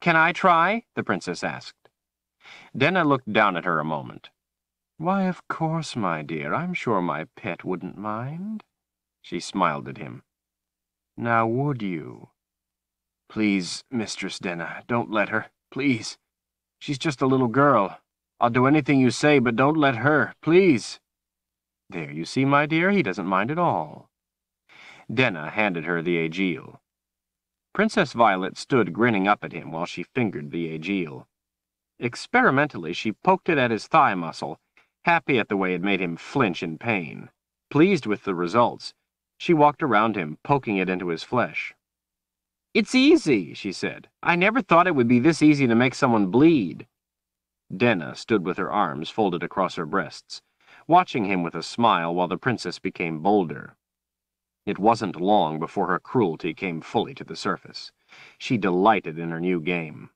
Can I try? the princess asked. Denna looked down at her a moment. Why, of course, my dear. I'm sure my pet wouldn't mind. She smiled at him. Now, would you? Please, Mistress Denna, don't let her. Please. She's just a little girl. I'll do anything you say, but don't let her. Please. There, you see, my dear, he doesn't mind at all. Denna handed her the Agiel. Princess Violet stood grinning up at him while she fingered the Agiel. Experimentally, she poked it at his thigh muscle, happy at the way it made him flinch in pain. Pleased with the results, she walked around him, poking it into his flesh. It's easy, she said. I never thought it would be this easy to make someone bleed. Denna stood with her arms folded across her breasts, watching him with a smile while the princess became bolder. It wasn't long before her cruelty came fully to the surface. She delighted in her new game.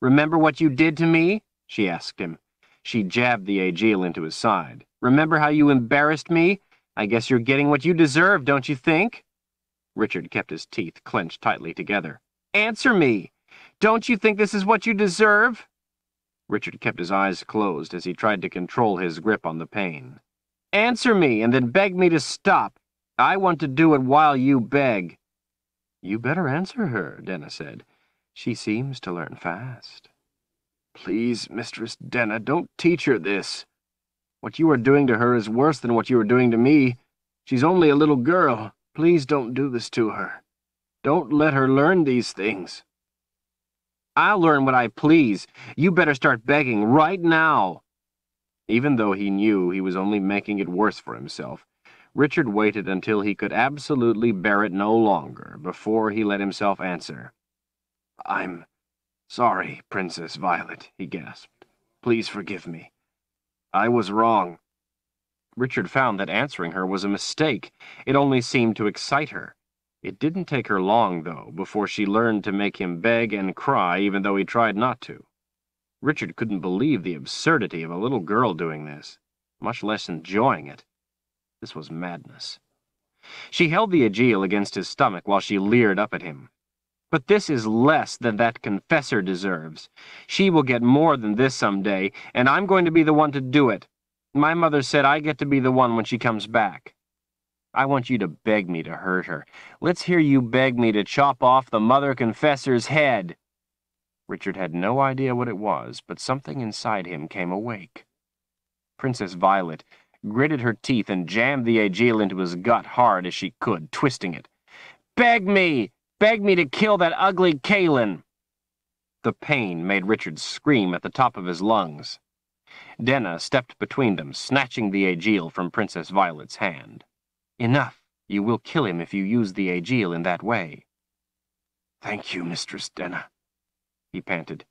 Remember what you did to me? she asked him. She jabbed the Agiel into his side. Remember how you embarrassed me? I guess you're getting what you deserve, don't you think? Richard kept his teeth clenched tightly together. Answer me! Don't you think this is what you deserve? Richard kept his eyes closed as he tried to control his grip on the pain. Answer me, and then beg me to stop. I want to do it while you beg. You better answer her, Denna said. She seems to learn fast. Please, Mistress Denna, don't teach her this. What you are doing to her is worse than what you are doing to me. She's only a little girl. Please don't do this to her. Don't let her learn these things. I'll learn what I please. You better start begging right now. Even though he knew he was only making it worse for himself, Richard waited until he could absolutely bear it no longer before he let himself answer. I'm sorry, Princess Violet, he gasped. Please forgive me. I was wrong. Richard found that answering her was a mistake. It only seemed to excite her. It didn't take her long, though, before she learned to make him beg and cry even though he tried not to. Richard couldn't believe the absurdity of a little girl doing this, much less enjoying it. This was madness. She held the Agiel against his stomach while she leered up at him. But this is less than that confessor deserves. She will get more than this some day, and I'm going to be the one to do it. My mother said I get to be the one when she comes back. I want you to beg me to hurt her. Let's hear you beg me to chop off the mother confessor's head. Richard had no idea what it was, but something inside him came awake. Princess Violet gritted her teeth and jammed the Agiel into his gut hard as she could, twisting it. Beg me! Beg me to kill that ugly Kahlan! The pain made Richard scream at the top of his lungs. Denna stepped between them, snatching the Agiel from Princess Violet's hand. Enough. You will kill him if you use the Agiel in that way. Thank you, Mistress Denna, he panted.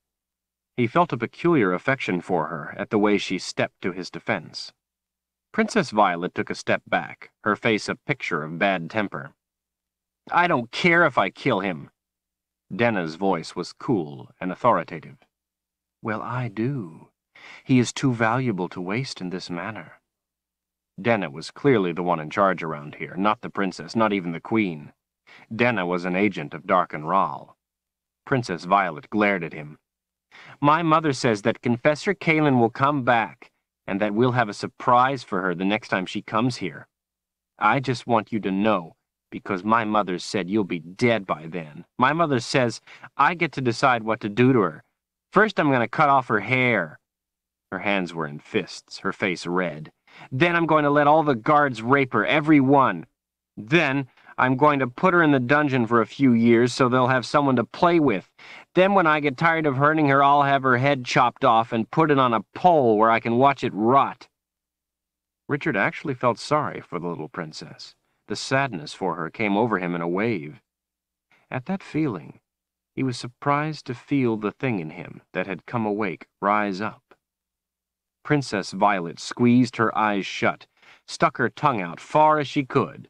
He felt a peculiar affection for her at the way she stepped to his defense. Princess Violet took a step back, her face a picture of bad temper. I don't care if I kill him. Denna's voice was cool and authoritative. Well, I do. He is too valuable to waste in this manner. Denna was clearly the one in charge around here, not the princess, not even the queen. Denna was an agent of Darken Rahl. Princess Violet glared at him. My mother says that Confessor Kahlan will come back, and that we'll have a surprise for her the next time she comes here. I just want you to know Because my mother said you'll be dead by then. My mother says I get to decide what to do to her. First I'm going to cut off her hair. Her hands were in fists, her face red. Then I'm going to let all the guards rape her, every one. Then I'm going to put her in the dungeon for a few years so they'll have someone to play with. Then when I get tired of hurting her, I'll have her head chopped off and put it on a pole where I can watch it rot. Richard actually felt sorry for the little princess. The sadness for her came over him in a wave. At that feeling, he was surprised to feel the thing in him that had come awake rise up. Princess Violet squeezed her eyes shut, stuck her tongue out far as she could.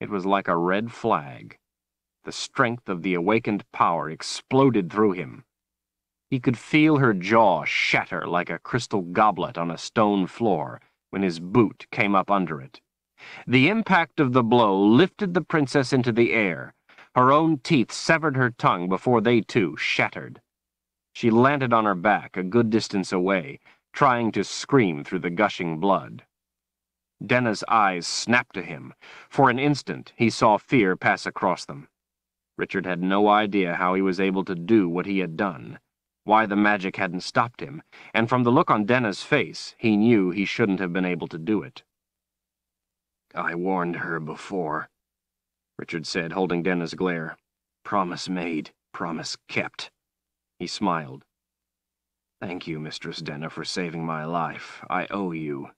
It was like a red flag. The strength of the awakened power exploded through him. He could feel her jaw shatter like a crystal goblet on a stone floor when his boot came up under it. The impact of the blow lifted the princess into the air. Her own teeth severed her tongue before they too shattered. She landed on her back a good distance away, trying to scream through the gushing blood. Denna's eyes snapped to him. For an instant, he saw fear pass across them. Richard had no idea how he was able to do what he had done, why the magic hadn't stopped him, and from the look on Denna's face, he knew he shouldn't have been able to do it. I warned her before, Richard said, holding Denna's glare. Promise made, promise kept. He smiled. Thank you, Mistress Denna, for saving my life. I owe you.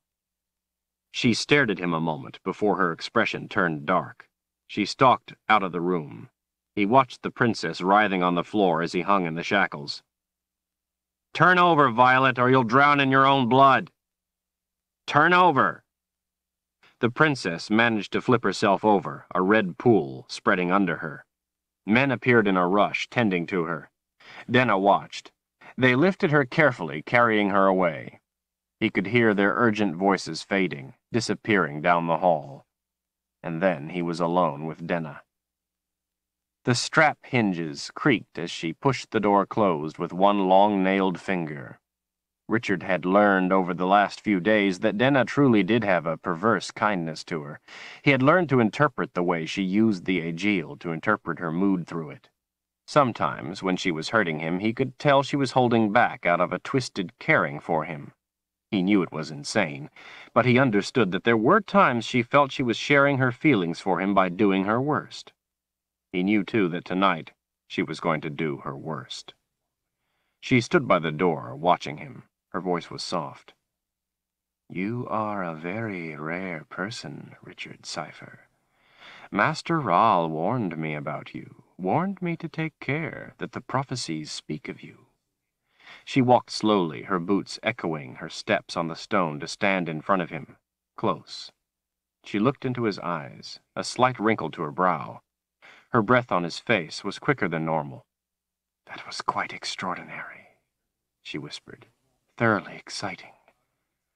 She stared at him a moment before her expression turned dark. She stalked out of the room. He watched the princess writhing on the floor as he hung in the shackles. Turn over, Violet, or you'll drown in your own blood. Turn over! The princess managed to flip herself over, a red pool spreading under her. Men appeared in a rush, tending to her. Denna watched. They lifted her carefully, carrying her away. He could hear their urgent voices fading, disappearing down the hall. And then he was alone with Denna. The strap hinges creaked as she pushed the door closed with one long-nailed finger. Richard had learned over the last few days that Denna truly did have a perverse kindness to her. He had learned to interpret the way she used the Agiel to interpret her mood through it. Sometimes, when she was hurting him, he could tell she was holding back out of a twisted caring for him. He knew it was insane, but he understood that there were times she felt she was sharing her feelings for him by doing her worst. He knew, too, that tonight she was going to do her worst. She stood by the door, watching him. Her voice was soft. You are a very rare person, Richard Cypher. Master Rahl warned me about you, warned me to take care that the prophecies speak of you. She walked slowly, her boots echoing her steps on the stone to stand in front of him, close. She looked into his eyes, a slight wrinkle to her brow. Her breath on his face was quicker than normal. That was quite extraordinary, she whispered. Thoroughly exciting.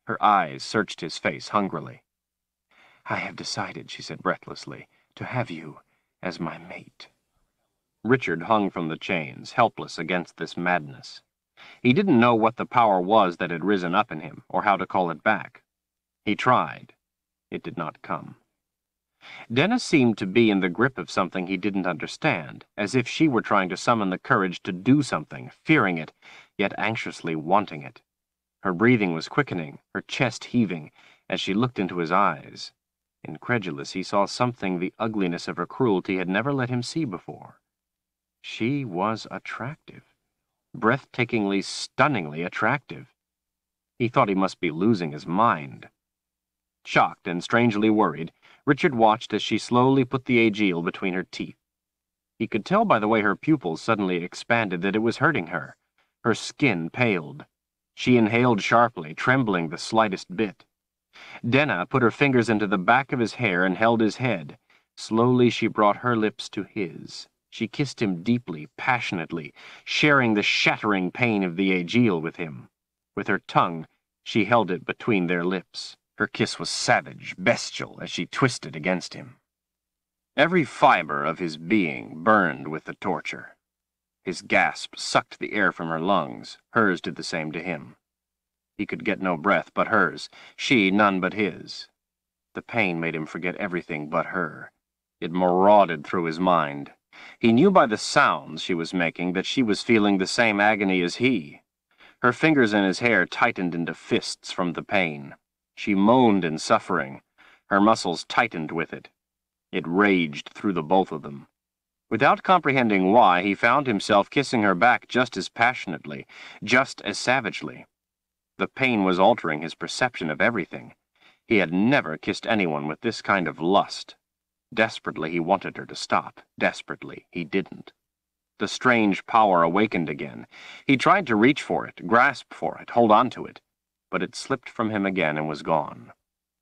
Her eyes searched his face hungrily. I have decided, she said breathlessly, to have you as my mate. Richard hung from the chains, helpless against this madness. He didn't know what the power was that had risen up in him, or how to call it back. He tried. It did not come. Denna seemed to be in the grip of something he didn't understand, as if she were trying to summon the courage to do something, fearing it, yet anxiously wanting it. Her breathing was quickening, her chest heaving, as she looked into his eyes. Incredulous, he saw something the ugliness of her cruelty had never let him see before. She was attractive breathtakingly, stunningly attractive. He thought he must be losing his mind. Shocked and strangely worried, Richard watched as she slowly put the Agiel between her teeth. He could tell by the way her pupils suddenly expanded that it was hurting her. Her skin paled. She inhaled sharply, trembling the slightest bit. Denna put her fingers into the back of his hair and held his head. Slowly she brought her lips to his. She kissed him deeply, passionately, sharing the shattering pain of the Agiel with him. With her tongue, she held it between their lips. Her kiss was savage, bestial, as she twisted against him. Every fiber of his being burned with the torture. His gasp sucked the air from her lungs. Hers did the same to him. He could get no breath but hers, she none but his. The pain made him forget everything but her. It marauded through his mind. He knew by the sounds she was making that she was feeling the same agony as he. Her fingers in his hair tightened into fists from the pain. She moaned in suffering. Her muscles tightened with it. It raged through the both of them. Without comprehending why, he found himself kissing her back just as passionately, just as savagely. The pain was altering his perception of everything. He had never kissed anyone with this kind of lust. Desperately he wanted her to stop. Desperately he didn't. The strange power awakened again. He tried to reach for it, grasp for it, hold on to it, but it slipped from him again and was gone.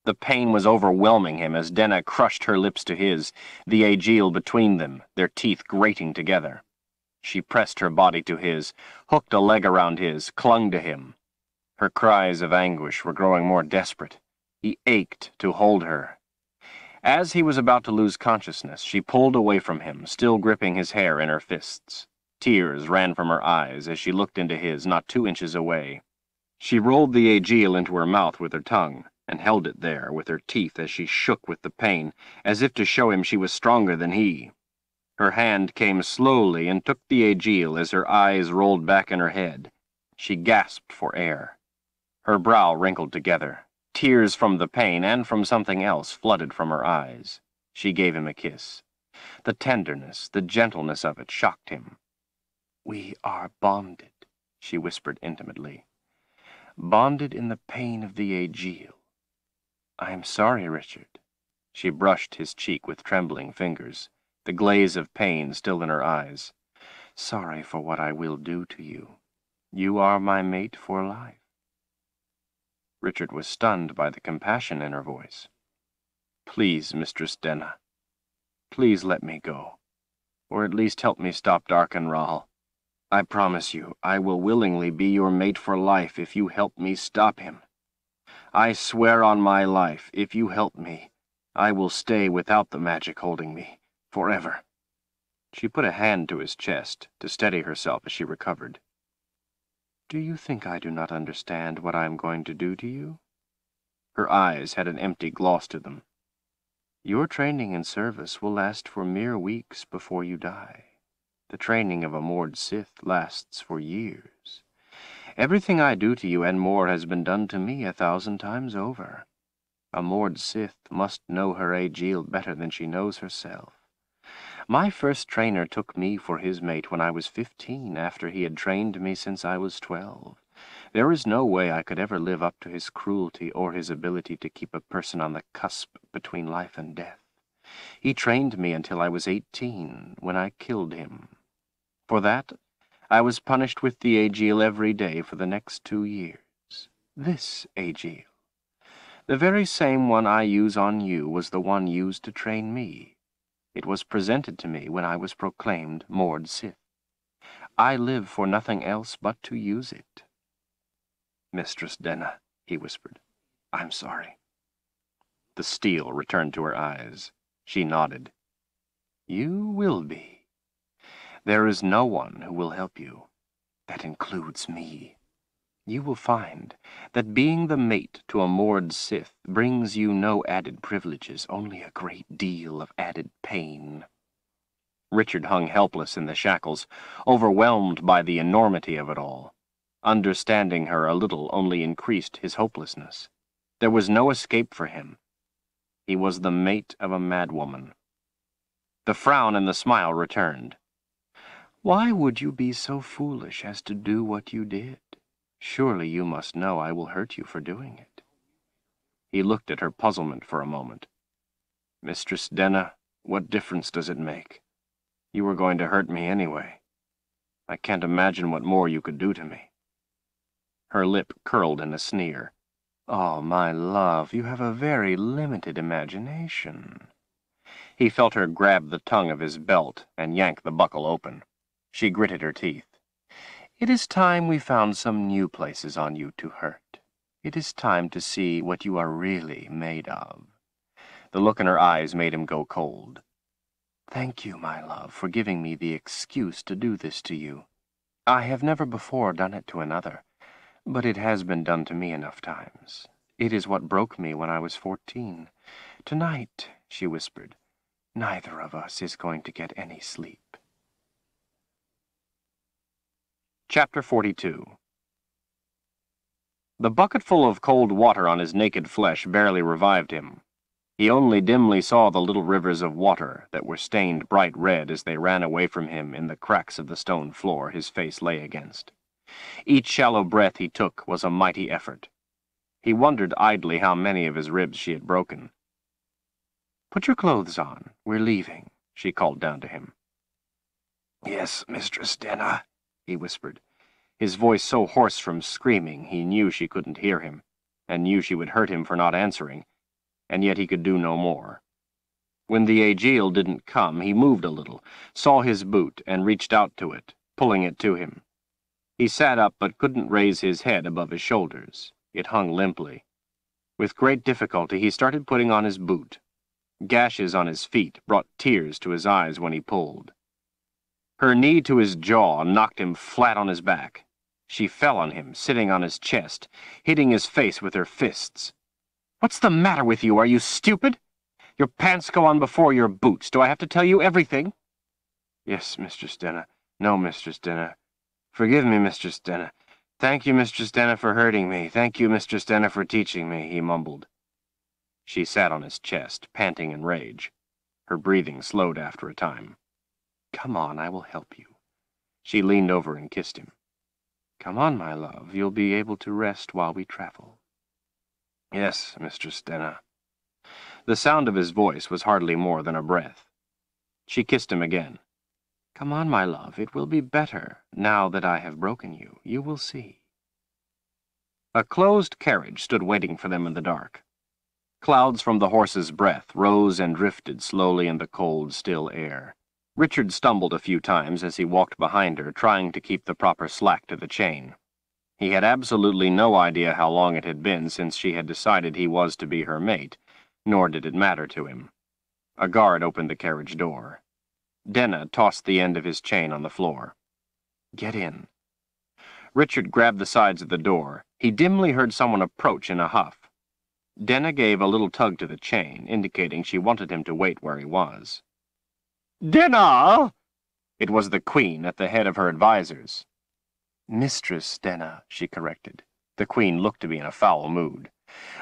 The pain was overwhelming him as Denna crushed her lips to his, the Agiel between them, their teeth grating together. She pressed her body to his, hooked a leg around his, clung to him. Her cries of anguish were growing more desperate. He ached to hold her, as he was about to lose consciousness, she pulled away from him, still gripping his hair in her fists. Tears ran from her eyes as she looked into his not two inches away. She rolled the Agiel into her mouth with her tongue, and held it there with her teeth as she shook with the pain, as if to show him she was stronger than he. Her hand came slowly and took the Agiel as her eyes rolled back in her head. She gasped for air. Her brow wrinkled together. Tears from the pain and from something else flooded from her eyes. She gave him a kiss. The tenderness, the gentleness of it shocked him. We are bonded, she whispered intimately. Bonded in the pain of the Agiel. I am sorry, Richard. She brushed his cheek with trembling fingers, the glaze of pain still in her eyes. Sorry for what I will do to you. You are my mate for life. Richard was stunned by the compassion in her voice. Please, Mistress Denna. Please let me go. Or at least help me stop Darken Rahl. I promise you, I will willingly be your mate for life if you help me stop him. I swear on my life, if you help me, I will stay without the magic holding me, forever. She put a hand to his chest to steady herself as she recovered. Do you think I do not understand what I am going to do to you? Her eyes had an empty gloss to them. Your training and service will last for mere weeks before you die. The training of a Mord Sith lasts for years. Everything I do to you and more has been done to me a thousand times over. A Mord Sith must know her Agiel better than she knows herself. My first trainer took me for his mate when I was fifteen, after he had trained me since I was twelve. There is no way I could ever live up to his cruelty or his ability to keep a person on the cusp between life and death. He trained me until I was eighteen, when I killed him. For that, I was punished with the Agiel every day for the next two years. This Agiel. The very same one I use on you was the one used to train me. It was presented to me when I was proclaimed Mord Sith. I live for nothing else but to use it. Mistress Denna, he whispered, I'm sorry. The steel returned to her eyes. She nodded. You will be. There is no one who will help you. That includes me you will find that being the mate to a Mord Sith brings you no added privileges, only a great deal of added pain. Richard hung helpless in the shackles, overwhelmed by the enormity of it all. Understanding her a little only increased his hopelessness. There was no escape for him. He was the mate of a madwoman. The frown and the smile returned. Why would you be so foolish as to do what you did? Surely you must know I will hurt you for doing it. He looked at her puzzlement for a moment. Mistress Denna, what difference does it make? You were going to hurt me anyway. I can't imagine what more you could do to me. Her lip curled in a sneer. Oh, my love, you have a very limited imagination. He felt her grab the tongue of his belt and yank the buckle open. She gritted her teeth. It is time we found some new places on you to hurt. It is time to see what you are really made of. The look in her eyes made him go cold. Thank you, my love, for giving me the excuse to do this to you. I have never before done it to another, but it has been done to me enough times. It is what broke me when I was fourteen. Tonight, she whispered, Neither of us is going to get any sleep. Chapter 42 The bucketful of cold water on his naked flesh barely revived him. He only dimly saw the little rivers of water that were stained bright red as they ran away from him in the cracks of the stone floor his face lay against. Each shallow breath he took was a mighty effort. He wondered idly how many of his ribs she had broken. Put your clothes on. We're leaving, she called down to him. Yes, Mistress Denna, he whispered, his voice so hoarse from screaming he knew she couldn't hear him, and knew she would hurt him for not answering, and yet he could do no more. When the Agiel didn't come, he moved a little, saw his boot, and reached out to it, pulling it to him. He sat up but couldn't raise his head above his shoulders. It hung limply. With great difficulty he started putting on his boot. Gashes on his feet brought tears to his eyes when he pulled. Her knee to his jaw knocked him flat on his back. She fell on him, sitting on his chest, hitting his face with her fists. What's the matter with you? Are you stupid? Your pants go on before your boots. Do I have to tell you everything? Yes, Mistress Denna. No, Mistress Denna. Forgive me, Mistress Denna. Thank you, Mistress Denna, for hurting me. Thank you, Mistress Denna, for teaching me, he mumbled. She sat on his chest, panting in rage. Her breathing slowed after a time. Come on, I will help you. She leaned over and kissed him. Come on, my love. You'll be able to rest while we travel. Yes, Mistress Denna. The sound of his voice was hardly more than a breath. She kissed him again. Come on, my love, it will be better, now that I have broken you. You will see. A closed carriage stood waiting for them in the dark. Clouds from the horse's breath rose and drifted slowly in the cold, still air. Richard stumbled a few times as he walked behind her, trying to keep the proper slack to the chain. He had absolutely no idea how long it had been since she had decided he was to be her mate, nor did it matter to him. A guard opened the carriage door. Denna tossed the end of his chain on the floor. Get in. Richard grabbed the sides of the door. He dimly heard someone approach in a huff. Denna gave a little tug to the chain, indicating she wanted him to wait where he was. Denna! It was the Queen at the head of her advisers. Mistress Denna, she corrected. The Queen looked to be in a foul mood.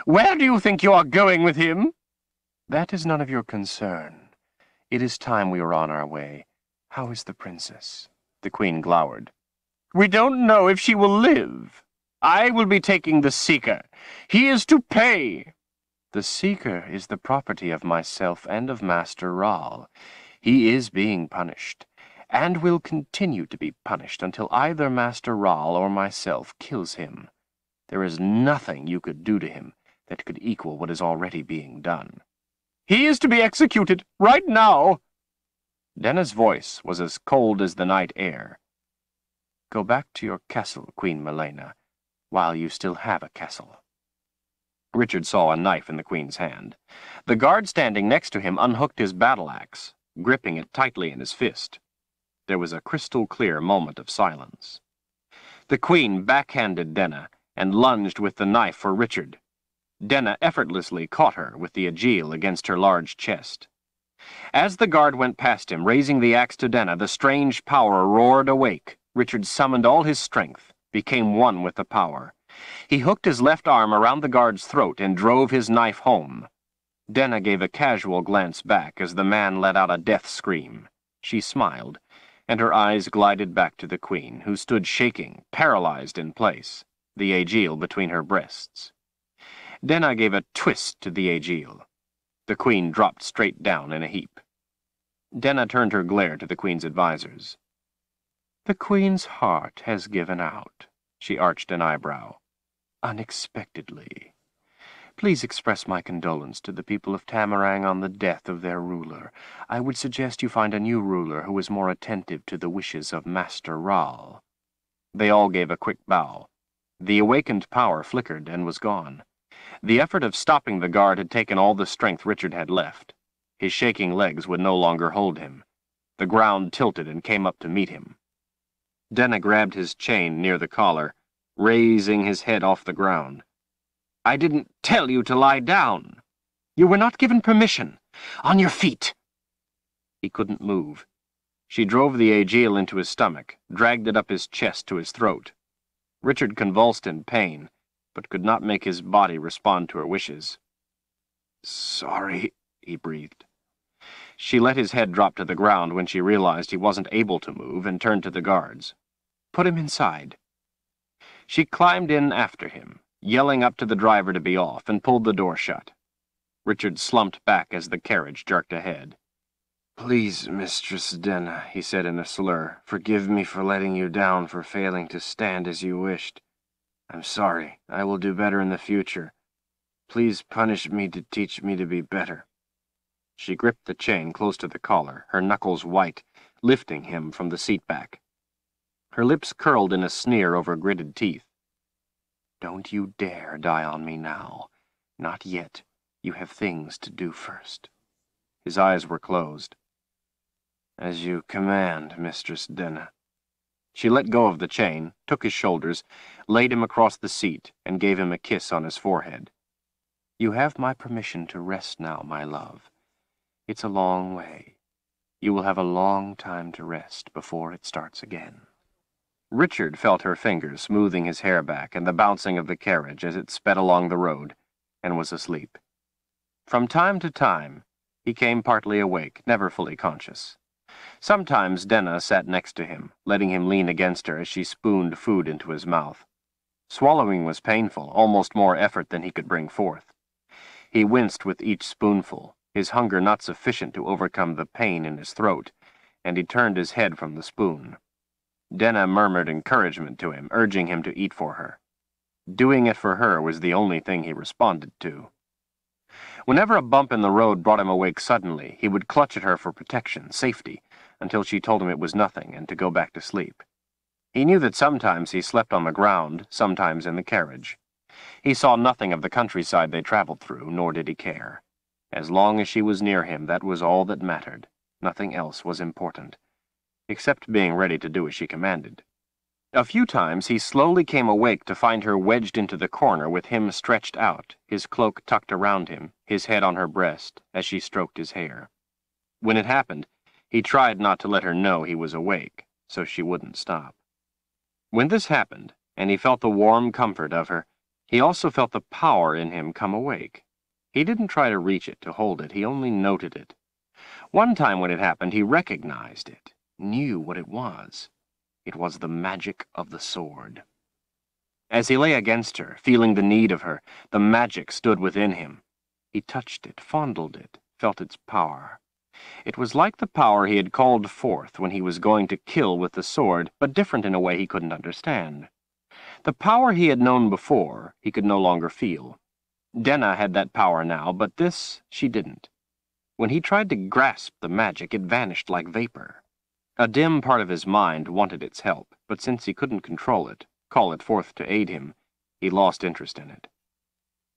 Where do you think you are going with him? That is none of your concern. It is time we were on our way. How is the princess? The Queen glowered. We don't know if she will live. I will be taking the Seeker. He is to pay. The Seeker is the property of myself and of Master Rahl. He is being punished and will continue to be punished until either Master Rahl or myself kills him. There is nothing you could do to him that could equal what is already being done. He is to be executed, right now. Denna's voice was as cold as the night air. Go back to your castle, Queen Milena, while you still have a castle. Richard saw a knife in the Queen's hand. The guard standing next to him unhooked his battle axe, gripping it tightly in his fist. There was a crystal-clear moment of silence. The Queen backhanded Denna and lunged with the knife for Richard. Denna effortlessly caught her with the Agiel against her large chest. As the guard went past him, raising the axe to Denna, the strange power roared awake. Richard summoned all his strength, became one with the power. He hooked his left arm around the guard's throat and drove his knife home. Denna gave a casual glance back as the man let out a death scream. She smiled, and her eyes glided back to the Queen, who stood shaking, paralyzed in place, the Agiel between her breasts. Denna gave a twist to the Agiel. The Queen dropped straight down in a heap. Denna turned her glare to the Queen's advisers. The Queen's heart has given out, she arched an eyebrow. Unexpectedly. Please express my condolence to the people of Tamarang on the death of their ruler. I would suggest you find a new ruler who is more attentive to the wishes of Master Rahl. They all gave a quick bow. The awakened power flickered and was gone. The effort of stopping the guard had taken all the strength Richard had left. His shaking legs would no longer hold him. The ground tilted and came up to meet him. Denna grabbed his chain near the collar, raising his head off the ground. I didn't tell you to lie down. You were not given permission. On your feet. He couldn't move. She drove the Agiel into his stomach, dragged it up his chest to his throat. Richard convulsed in pain, but could not make his body respond to her wishes. Sorry, he breathed. She let his head drop to the ground when she realized he wasn't able to move and turned to the guards. Put him inside. She climbed in after him, yelling up to the driver to be off, and pulled the door shut. Richard slumped back as the carriage jerked ahead. Please, Mistress Denna, he said in a slur, forgive me for letting you down for failing to stand as you wished. I'm sorry. I will do better in the future. Please punish me to teach me to be better. She gripped the chain close to the collar, her knuckles white, lifting him from the seat back. Her lips curled in a sneer over gritted teeth. Don't you dare die on me now. Not yet. You have things to do first. His eyes were closed. As you command, Mistress Denna. She let go of the chain, took his shoulders, laid him across the seat, and gave him a kiss on his forehead. You have my permission to rest now, my love. It's a long way. You will have a long time to rest before it starts again. Richard felt her fingers smoothing his hair back and the bouncing of the carriage as it sped along the road, and was asleep. From time to time, he came partly awake, never fully conscious. Sometimes Denna sat next to him, letting him lean against her as she spooned food into his mouth. Swallowing was painful, almost more effort than he could bring forth. He winced with each spoonful, his hunger not sufficient to overcome the pain in his throat, and he turned his head from the spoon. Denna murmured encouragement to him, urging him to eat for her. Doing it for her was the only thing he responded to. Whenever a bump in the road brought him awake suddenly, he would clutch at her for protection, safety, until she told him it was nothing and to go back to sleep. He knew that sometimes he slept on the ground, sometimes in the carriage. He saw nothing of the countryside they traveled through, nor did he care. As long as she was near him, that was all that mattered. Nothing else was important, except being ready to do as she commanded. A few times he slowly came awake to find her wedged into the corner with him stretched out, his cloak tucked around him, his head on her breast, as she stroked his hair. When it happened, he tried not to let her know he was awake, so she wouldn't stop. When this happened, and he felt the warm comfort of her, he also felt the power in him come awake. He didn't try to reach it, to hold it, he only noted it. One time when it happened, he recognized it, knew what it was. It was the magic of the sword. As he lay against her, feeling the need of her, the magic stood within him. He touched it, fondled it, felt its power. It was like the power he had called forth when he was going to kill with the sword, but different in a way he couldn't understand. The power he had known before, he could no longer feel. Denna had that power now, but this she didn't. When he tried to grasp the magic, it vanished like vapor. A dim part of his mind wanted its help, but since he couldn't control it, call it forth to aid him, he lost interest in it.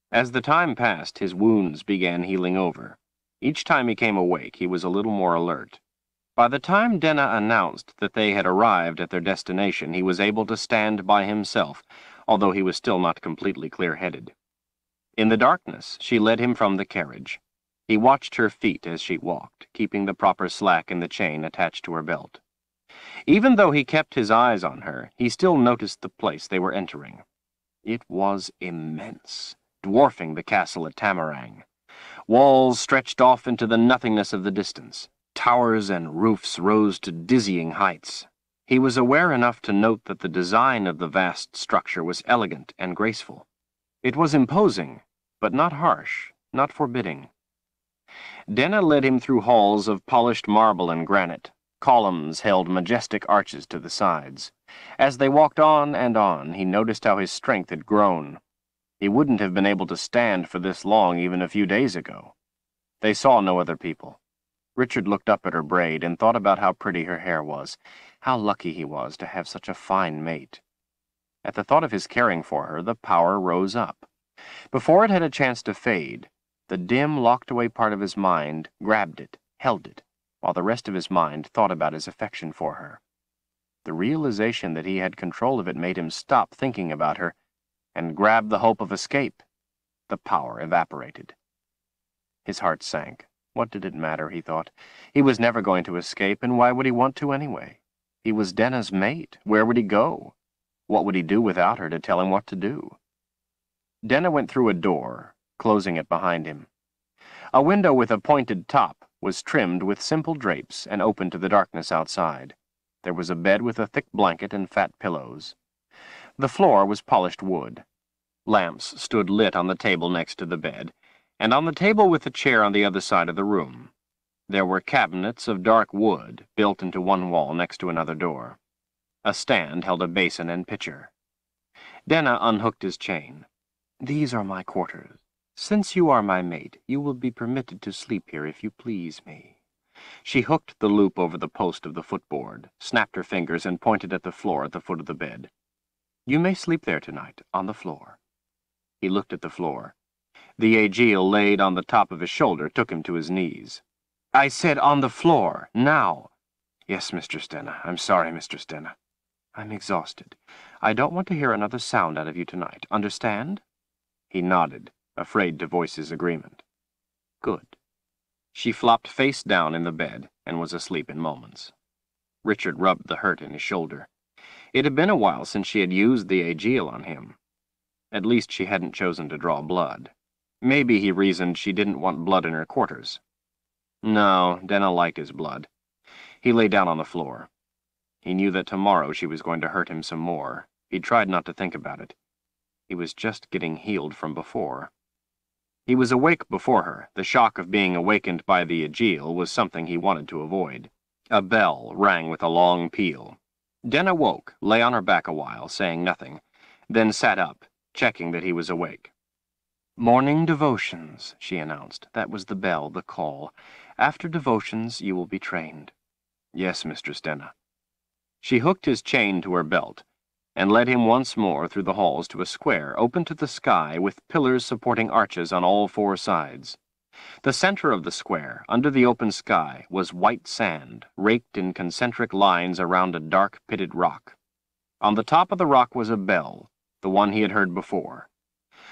As the time passed, his wounds began healing over. Each time he came awake, he was a little more alert. By the time Denna announced that they had arrived at their destination, he was able to stand by himself, although he was still not completely clear-headed. In the darkness, she led him from the carriage. He watched her feet as she walked, keeping the proper slack in the chain attached to her belt. Even though he kept his eyes on her, he still noticed the place they were entering. It was immense, dwarfing the castle at Tamarang. Walls stretched off into the nothingness of the distance. Towers and roofs rose to dizzying heights. He was aware enough to note that the design of the vast structure was elegant and graceful. It was imposing, but not harsh, not forbidding. Denna led him through halls of polished marble and granite. Columns held majestic arches to the sides. As they walked on and on, he noticed how his strength had grown. He wouldn't have been able to stand for this long even a few days ago. They saw no other people. Richard looked up at her braid and thought about how pretty her hair was, how lucky he was to have such a fine mate. At the thought of his caring for her, the power rose up. Before it had a chance to fade, the dim, locked-away part of his mind grabbed it, held it, while the rest of his mind thought about his affection for her. The realization that he had control of it made him stop thinking about her and grab the hope of escape. The power evaporated. His heart sank. What did it matter, he thought. He was never going to escape, and why would he want to anyway? He was Denna's mate. Where would he go? What would he do without her to tell him what to do? Denna went through a door, closing it behind him. A window with a pointed top was trimmed with simple drapes and open to the darkness outside. There was a bed with a thick blanket and fat pillows. The floor was polished wood. Lamps stood lit on the table next to the bed, and on the table with the chair on the other side of the room. There were cabinets of dark wood built into one wall next to another door. A stand held a basin and pitcher. Denna unhooked his chain. These are my quarters. Since you are my mate, you will be permitted to sleep here if you please me. She hooked the loop over the post of the footboard, snapped her fingers, and pointed at the floor at the foot of the bed. You may sleep there tonight, on the floor. He looked at the floor. The Agiel laid on the top of his shoulder took him to his knees. I said on the floor, now. Yes, Mr. Denna. I'm sorry, Mr. Denna. I'm exhausted. I don't want to hear another sound out of you tonight. Understand? He nodded, afraid to voice his agreement. Good. She flopped face down in the bed and was asleep in moments. Richard rubbed the hurt in his shoulder. It had been a while since she had used the Agiel on him. At least she hadn't chosen to draw blood. Maybe, he reasoned, she didn't want blood in her quarters. No, Denna liked his blood. He lay down on the floor. He knew that tomorrow she was going to hurt him some more. He tried not to think about it. He was just getting healed from before. He was awake before her. The shock of being awakened by the Agiel was something he wanted to avoid. A bell rang with a long peal. Denna woke, lay on her back a while, saying nothing, then sat up, checking that he was awake. Morning devotions, she announced. That was the bell, the call. After devotions, you will be trained. Yes, Mistress Denna. She hooked his chain to her belt, and led him once more through the halls to a square open to the sky with pillars supporting arches on all four sides. The center of the square, under the open sky, was white sand, raked in concentric lines around a dark pitted rock. On the top of the rock was a bell, the one he had heard before.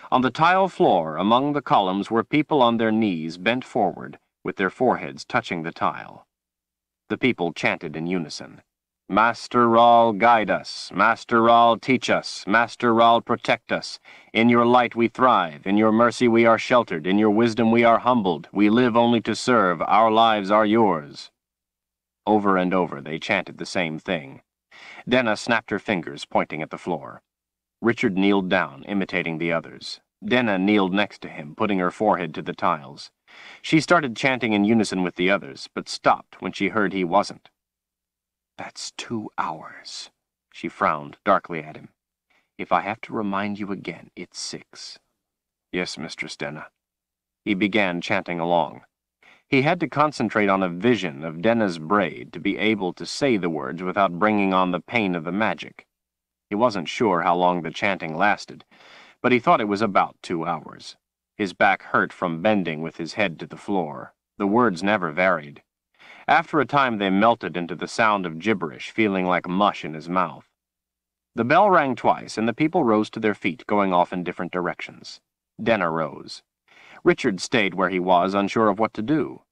On the tile floor, among the columns, were people on their knees, bent forward, with their foreheads touching the tile. The people chanted in unison. Master Rahl, guide us. Master Rahl, teach us. Master Rahl, protect us. In your light we thrive. In your mercy we are sheltered. In your wisdom we are humbled. We live only to serve. Our lives are yours. Over and over they chanted the same thing. Denna snapped her fingers, pointing at the floor. Richard kneeled down, imitating the others. Denna kneeled next to him, putting her forehead to the tiles. She started chanting in unison with the others, but stopped when she heard he wasn't. That's two hours. She frowned darkly at him. If I have to remind you again, it's six. Yes, Mistress Denna. He began chanting along. He had to concentrate on a vision of Denna's braid to be able to say the words without bringing on the pain of the magic. He wasn't sure how long the chanting lasted, but he thought it was about two hours. His back hurt from bending with his head to the floor. The words never varied. After a time they melted into the sound of gibberish, feeling like mush in his mouth. The bell rang twice, and the people rose to their feet, going off in different directions. Denna rose. Richard stayed where he was, unsure of what to do.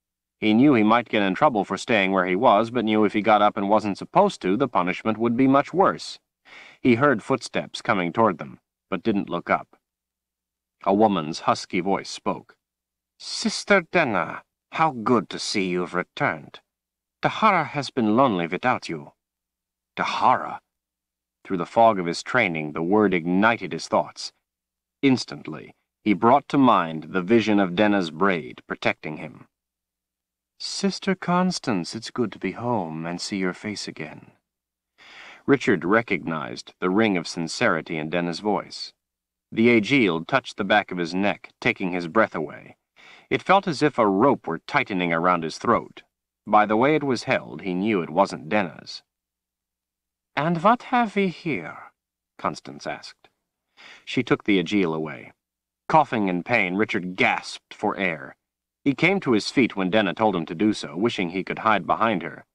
He knew he might get in trouble for staying where he was, but knew if he got up and wasn't supposed to, the punishment would be much worse. He heard footsteps coming toward them, but didn't look up. A woman's husky voice spoke. Sister Denna, how good to see you've returned. Tahara has been lonely without you. Tahara? Through the fog of his training, the word ignited his thoughts. Instantly, he brought to mind the vision of Denna's braid protecting him. Sister Constance, it's good to be home and see your face again. Richard recognized the ring of sincerity in Denna's voice. The Agiel touched the back of his neck, taking his breath away. It felt as if a rope were tightening around his throat, by the way it was held, he knew it wasn't Denna's. And what have we here? Constance asked. She took the Agiel away. Coughing in pain, Richard gasped for air. He came to his feet when Denna told him to do so, wishing he could hide behind her.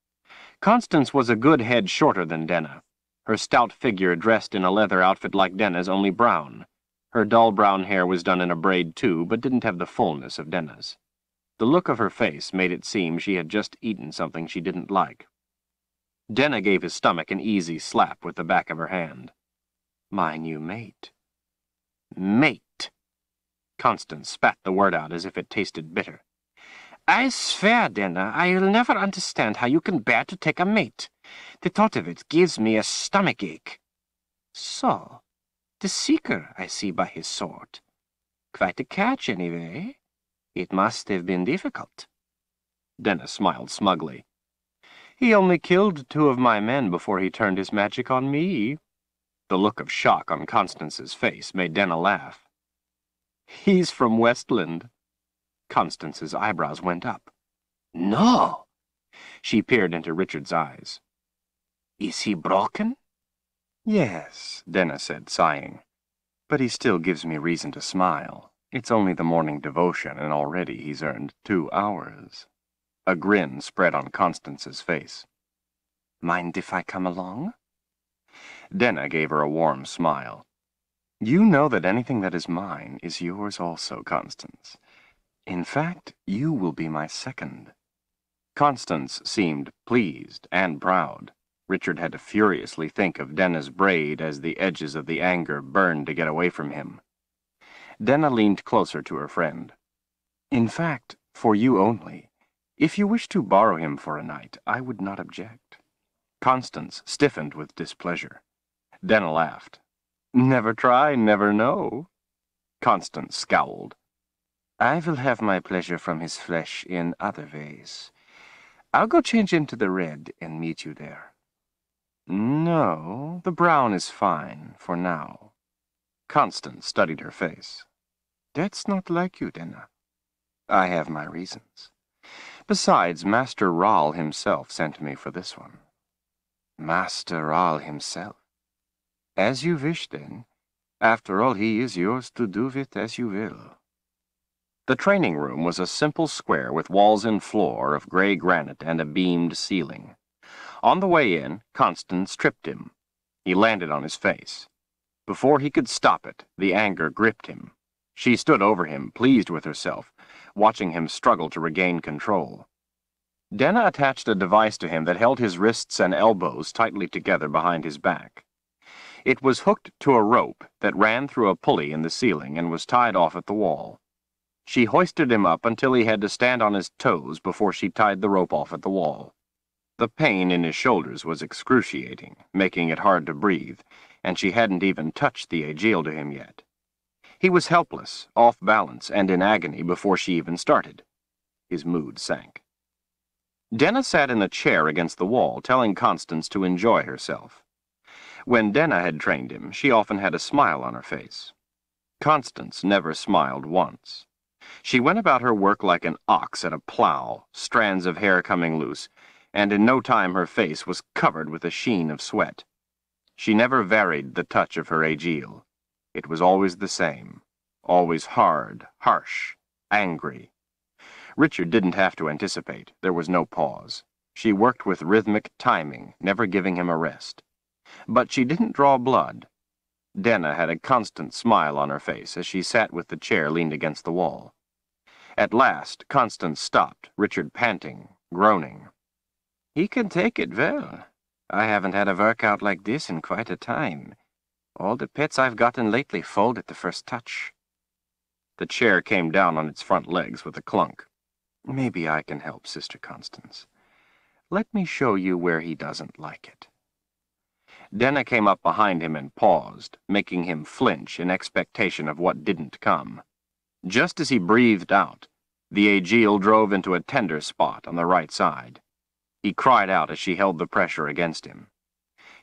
Constance was a good head shorter than Denna, her stout figure dressed in a leather outfit like Denna's, only brown. Her dull brown hair was done in a braid too, but didn't have the fullness of Denna's. The look of her face made it seem she had just eaten something she didn't like. Denna gave his stomach an easy slap with the back of her hand. My new mate. Mate. Constance spat the word out as if it tasted bitter. I swear, Denna, I'll never understand how you can bear to take a mate. The thought of it gives me a stomach ache. So, the seeker I see by his sword. Quite a catch, anyway. It must have been difficult. Denna smiled smugly. He only killed two of my men before he turned his magic on me. The look of shock on Constance's face made Denna laugh. He's from Westland. Constance's eyebrows went up. No! She peered into Richard's eyes. Is he broken? Yes, Denna said, sighing. But he still gives me reason to smile. It's only the morning devotion, and already he's earned two hours. A grin spread on Constance's face. Mind if I come along? Denna gave her a warm smile. You know that anything that is mine is yours also, Constance. In fact, you will be my second. Constance seemed pleased and proud. Richard had to furiously think of Denna's braid as the edges of the anger burned to get away from him. Denna leaned closer to her friend. In fact, for you only. If you wish to borrow him for a night, I would not object. Constance stiffened with displeasure. Denna laughed. Never try, never know. Constance scowled. I will have my pleasure from his flesh in other ways. I'll go change into the red and meet you there. No, the brown is fine, for now. Constance studied her face. That's not like you, Denna. I have my reasons. Besides, Master Rahl himself sent me for this one. Master Rahl himself? As you wish, then. After all, he is yours to do with as you will. The training room was a simple square with walls and floor of gray granite and a beamed ceiling. On the way in, Constance tripped him. He landed on his face. Before he could stop it, the anger gripped him. She stood over him, pleased with herself, watching him struggle to regain control. Denna attached a device to him that held his wrists and elbows tightly together behind his back. It was hooked to a rope that ran through a pulley in the ceiling and was tied off at the wall. She hoisted him up until he had to stand on his toes before she tied the rope off at the wall. The pain in his shoulders was excruciating, making it hard to breathe, and she hadn't even touched the Agiel to him yet. He was helpless, off balance, and in agony before she even started. His mood sank. Denna sat in a chair against the wall, telling Constance to enjoy herself. When Denna had trained him, she often had a smile on her face. Constance never smiled once. She went about her work like an ox at a plow, strands of hair coming loose, and in no time her face was covered with a sheen of sweat. She never varied the touch of her Agiel. It was always the same, always hard, harsh, angry. Richard didn't have to anticipate. There was no pause. She worked with rhythmic timing, never giving him a rest. But she didn't draw blood. Denna had a constant smile on her face as she sat with the chair leaned against the wall. At last, Constance stopped, Richard panting, groaning. He can take it well. I haven't had a workout like this in quite a time. All the pets I've gotten lately fold at the first touch. The chair came down on its front legs with a clunk. Maybe I can help, Sister Constance. Let me show you where he doesn't like it. Denna came up behind him and paused, making him flinch in expectation of what didn't come. Just as he breathed out, the Agiel drove into a tender spot on the right side. He cried out as she held the pressure against him.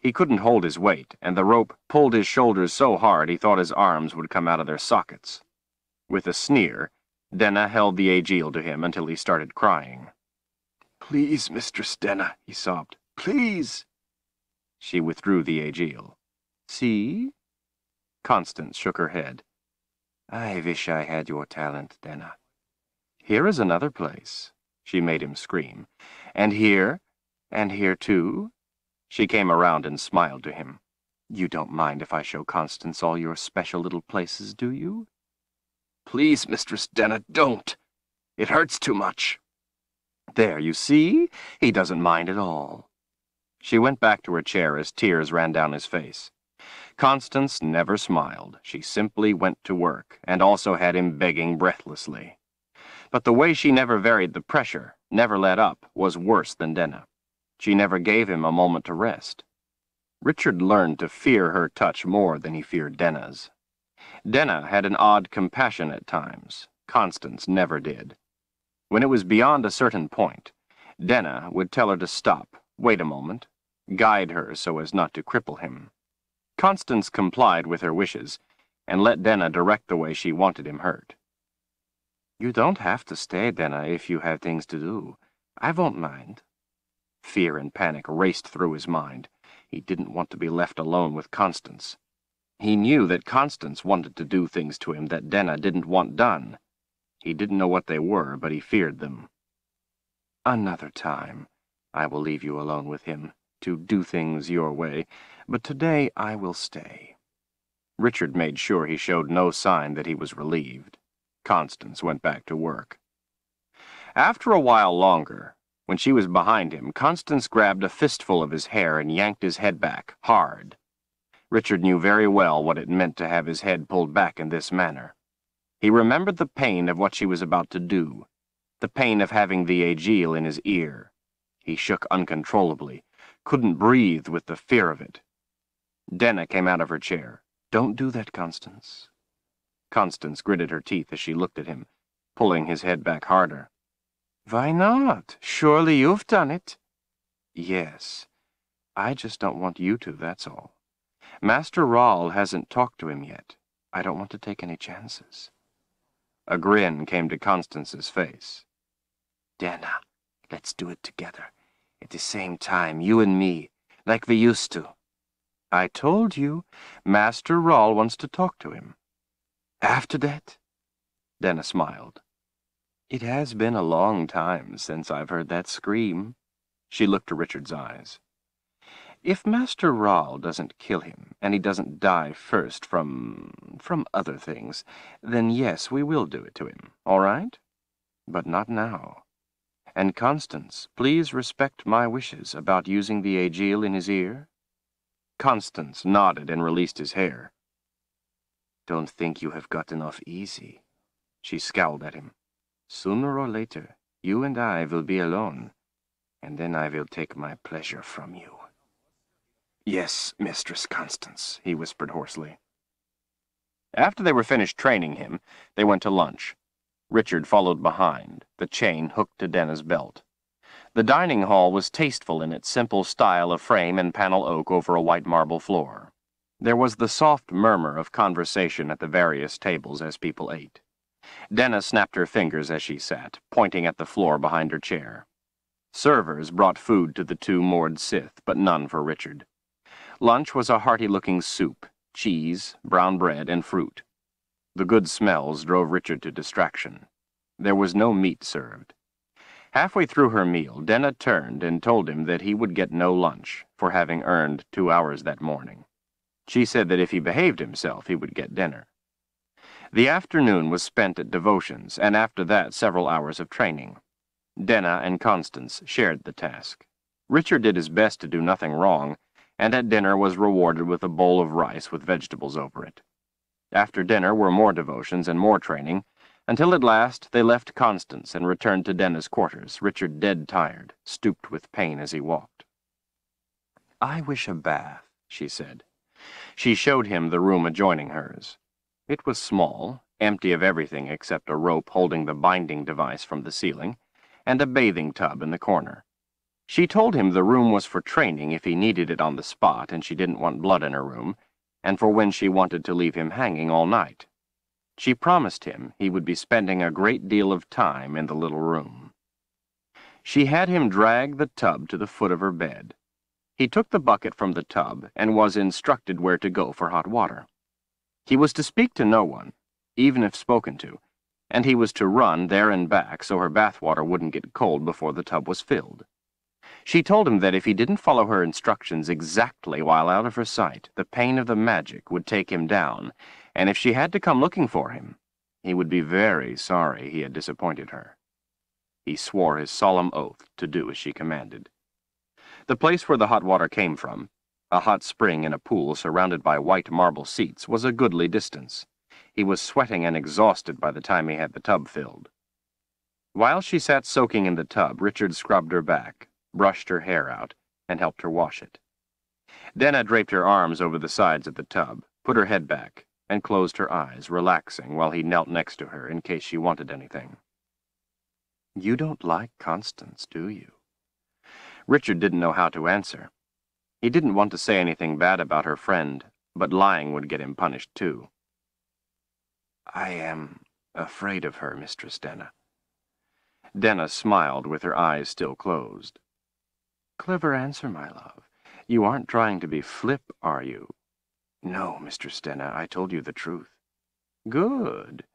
He couldn't hold his weight, and the rope pulled his shoulders so hard he thought his arms would come out of their sockets. With a sneer, Denna held the Agiel to him until he started crying. Please, Mistress Denna, he sobbed. Please! She withdrew the Agiel. See? Constance shook her head. I wish I had your talent, Denna. Here is another place. She made him scream. And here? And here too? She came around and smiled to him. You don't mind if I show Constance all your special little places, do you? Please, Mistress Denna, don't! It hurts too much. There, you see? He doesn't mind at all. She went back to her chair as tears ran down his face. Constance never smiled. She simply went to work, and also had him begging breathlessly. But the way she never varied the pressure, never let up, was worse than Denna. She never gave him a moment to rest. Richard learned to fear her touch more than he feared Denna's. Denna had an odd compassion at times. Constance never did. When it was beyond a certain point, Denna would tell her to stop, wait a moment, guide her so as not to cripple him. Constance complied with her wishes, and let Denna direct the way she wanted him hurt. You don't have to stay, Denna, if you have things to do. I won't mind. Fear and panic raced through his mind. He didn't want to be left alone with Constance. He knew that Constance wanted to do things to him that Denna didn't want done. He didn't know what they were, but he feared them. Another time, I will leave you alone with him, to do things your way, but today I will stay. Richard made sure he showed no sign that he was relieved. Constance went back to work. After a while longer, when she was behind him, Constance grabbed a fistful of his hair and yanked his head back, hard. Richard knew very well what it meant to have his head pulled back in this manner. He remembered the pain of what she was about to do, the pain of having the Agiel in his ear. He shook uncontrollably, couldn't breathe with the fear of it. Denna came out of her chair. Don't do that, Constance. Constance gritted her teeth as she looked at him, pulling his head back harder. Why not? Surely you've done it. Yes. I just don't want you to, that's all. Master Rahl hasn't talked to him yet. I don't want to take any chances. A grin came to Constance's face. Denna, let's do it together. At the same time, you and me, like we used to. I told you, Master Rahl wants to talk to him. After that? Denna smiled. It has been a long time since I've heard that scream. She looked to Richard's eyes. If Master Rahl doesn't kill him, and he doesn't die first from... from other things, then yes, we will do it to him, all right? But not now. And Constance, please respect my wishes about using the Agiel in his ear. Constance nodded and released his hair. Don't think you have gotten off easy. She scowled at him. Sooner or later, you and I will be alone, and then I will take my pleasure from you. Yes, Mistress Constance, he whispered hoarsely. After they were finished training him, they went to lunch. Richard followed behind, the chain hooked to Denna's belt. The dining hall was tasteful in its simple style of frame and panel oak over a white marble floor. There was the soft murmur of conversation at the various tables as people ate. Denna snapped her fingers as she sat, pointing at the floor behind her chair. Servers brought food to the two Mord Sith, but none for Richard. Lunch was a hearty-looking soup, cheese, brown bread, and fruit. The good smells drove Richard to distraction. There was no meat served. Halfway through her meal, Denna turned and told him that he would get no lunch, for having earned two hours that morning. She said that if he behaved himself, he would get dinner. The afternoon was spent at devotions, and after that several hours of training. Denna and Constance shared the task. Richard did his best to do nothing wrong, and at dinner was rewarded with a bowl of rice with vegetables over it. After dinner were more devotions and more training, until at last they left Constance and returned to Denna's quarters, Richard dead tired, stooped with pain as he walked. I wish a bath, she said. She showed him the room adjoining hers. It was small, empty of everything except a rope holding the binding device from the ceiling, and a bathing tub in the corner. She told him the room was for training if he needed it on the spot and she didn't want blood in her room, and for when she wanted to leave him hanging all night. She promised him he would be spending a great deal of time in the little room. She had him drag the tub to the foot of her bed. He took the bucket from the tub and was instructed where to go for hot water. He was to speak to no one, even if spoken to, and he was to run there and back so her bathwater wouldn't get cold before the tub was filled. She told him that if he didn't follow her instructions exactly while out of her sight, the pain of the magic would take him down, and if she had to come looking for him, he would be very sorry he had disappointed her. He swore his solemn oath to do as she commanded. The place where the hot water came from, a hot spring in a pool surrounded by white marble seats, was a goodly distance. He was sweating and exhausted by the time he had the tub filled. While she sat soaking in the tub, Richard scrubbed her back, brushed her hair out, and helped her wash it. Denna draped her arms over the sides of the tub, put her head back, and closed her eyes, relaxing while he knelt next to her in case she wanted anything. You don't like Constance, do you? Richard didn't know how to answer. He didn't want to say anything bad about her friend, but lying would get him punished too. I am afraid of her, Mistress Denna. Denna smiled with her eyes still closed. Clever answer, my love. You aren't trying to be flip, are you? No, Mistress Denna, I told you the truth. Good.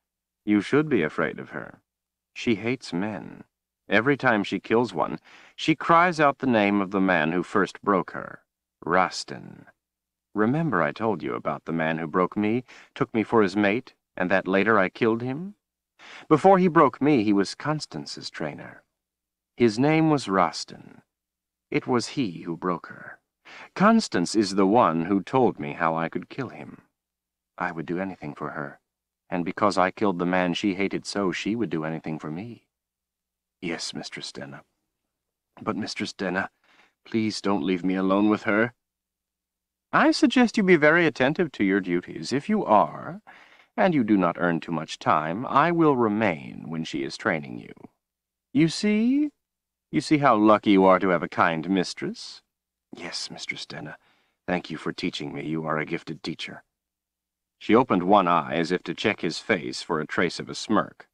You should be afraid of her. She hates men. Every time she kills one, she cries out the name of the man who first broke her, Rastin. Remember I told you about the man who broke me, took me for his mate, and that later I killed him? Before he broke me, he was Constance's trainer. His name was Rastin. It was he who broke her. Constance is the one who told me how I could kill him. I would do anything for her, and because I killed the man she hated so, she would do anything for me. Yes, Mistress Denna. But, Mistress Denna, please don't leave me alone with her. I suggest you be very attentive to your duties. If you are, and you do not earn too much time, I will remain when she is training you. You see? You see how lucky you are to have a kind mistress? Yes, Mistress Denna. Thank you for teaching me. You are a gifted teacher. She opened one eye as if to check his face for a trace of a smirk.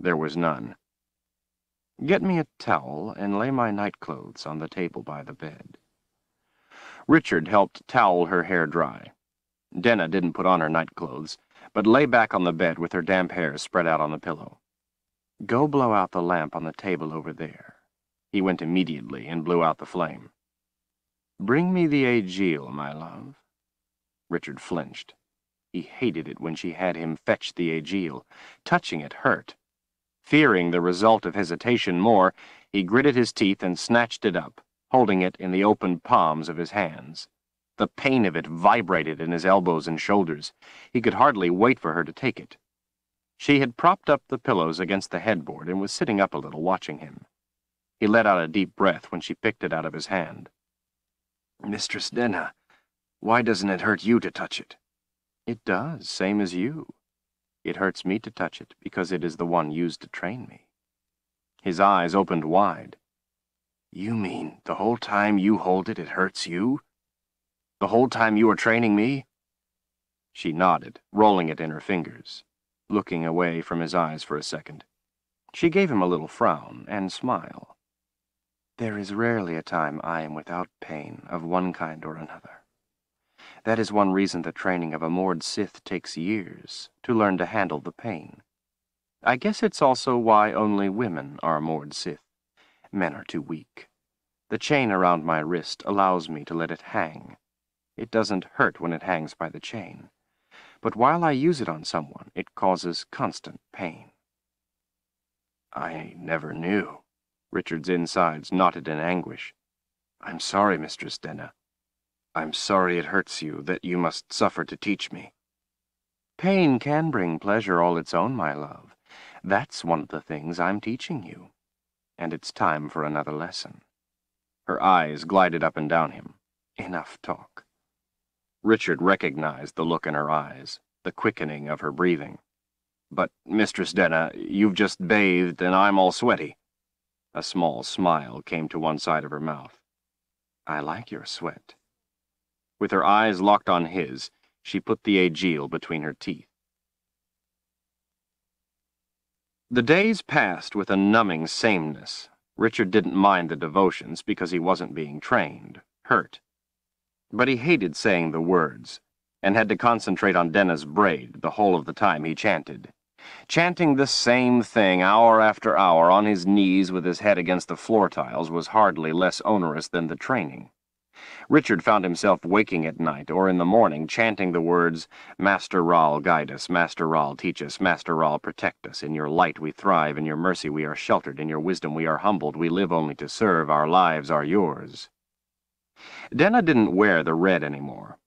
There was none. Get me a towel and lay my nightclothes on the table by the bed. Richard helped towel her hair dry. Denna didn't put on her nightclothes, but lay back on the bed with her damp hair spread out on the pillow. Go blow out the lamp on the table over there. He went immediately and blew out the flame. Bring me the Agiel, my love. Richard flinched. He hated it when she had him fetch the Agiel. Touching it hurt. Fearing the result of hesitation more, he gritted his teeth and snatched it up, holding it in the open palms of his hands. The pain of it vibrated in his elbows and shoulders. He could hardly wait for her to take it. She had propped up the pillows against the headboard and was sitting up a little, watching him. He let out a deep breath when she picked it out of his hand. Mistress Denna, why doesn't it hurt you to touch it? It does, same as you. It hurts me to touch it because it is the one used to train me. His eyes opened wide. You mean the whole time you hold it, it hurts you? The whole time you are training me? She nodded, rolling it in her fingers, looking away from his eyes for a second. She gave him a little frown and smile. There is rarely a time I am without pain of one kind or another. That is one reason the training of a Mord Sith takes years, to learn to handle the pain. I guess it's also why only women are Mord Sith. Men are too weak. The chain around my wrist allows me to let it hang. It doesn't hurt when it hangs by the chain. But while I use it on someone, it causes constant pain. I never knew. Richard's insides knotted in anguish. I'm sorry, Mistress Denna. I'm sorry it hurts you, that you must suffer to teach me. Pain can bring pleasure all its own, my love. That's one of the things I'm teaching you. And it's time for another lesson. Her eyes glided up and down him. Enough talk. Richard recognized the look in her eyes, the quickening of her breathing. But, Mistress Denna, you've just bathed and I'm all sweaty. A small smile came to one side of her mouth. I like your sweat. With her eyes locked on his, she put the Agiel between her teeth. The days passed with a numbing sameness. Richard didn't mind the devotions because he wasn't being trained, hurt. But he hated saying the words, and had to concentrate on Denna's braid the whole of the time he chanted. Chanting the same thing hour after hour on his knees with his head against the floor tiles was hardly less onerous than the training. Richard found himself waking at night or in the morning chanting the words, Master Rahl, guide us, Master Rahl, teach us, Master Rahl, protect us. In your light we thrive, in your mercy we are sheltered, in your wisdom we are humbled, we live only to serve, our lives are yours. Denna didn't wear the red anymore.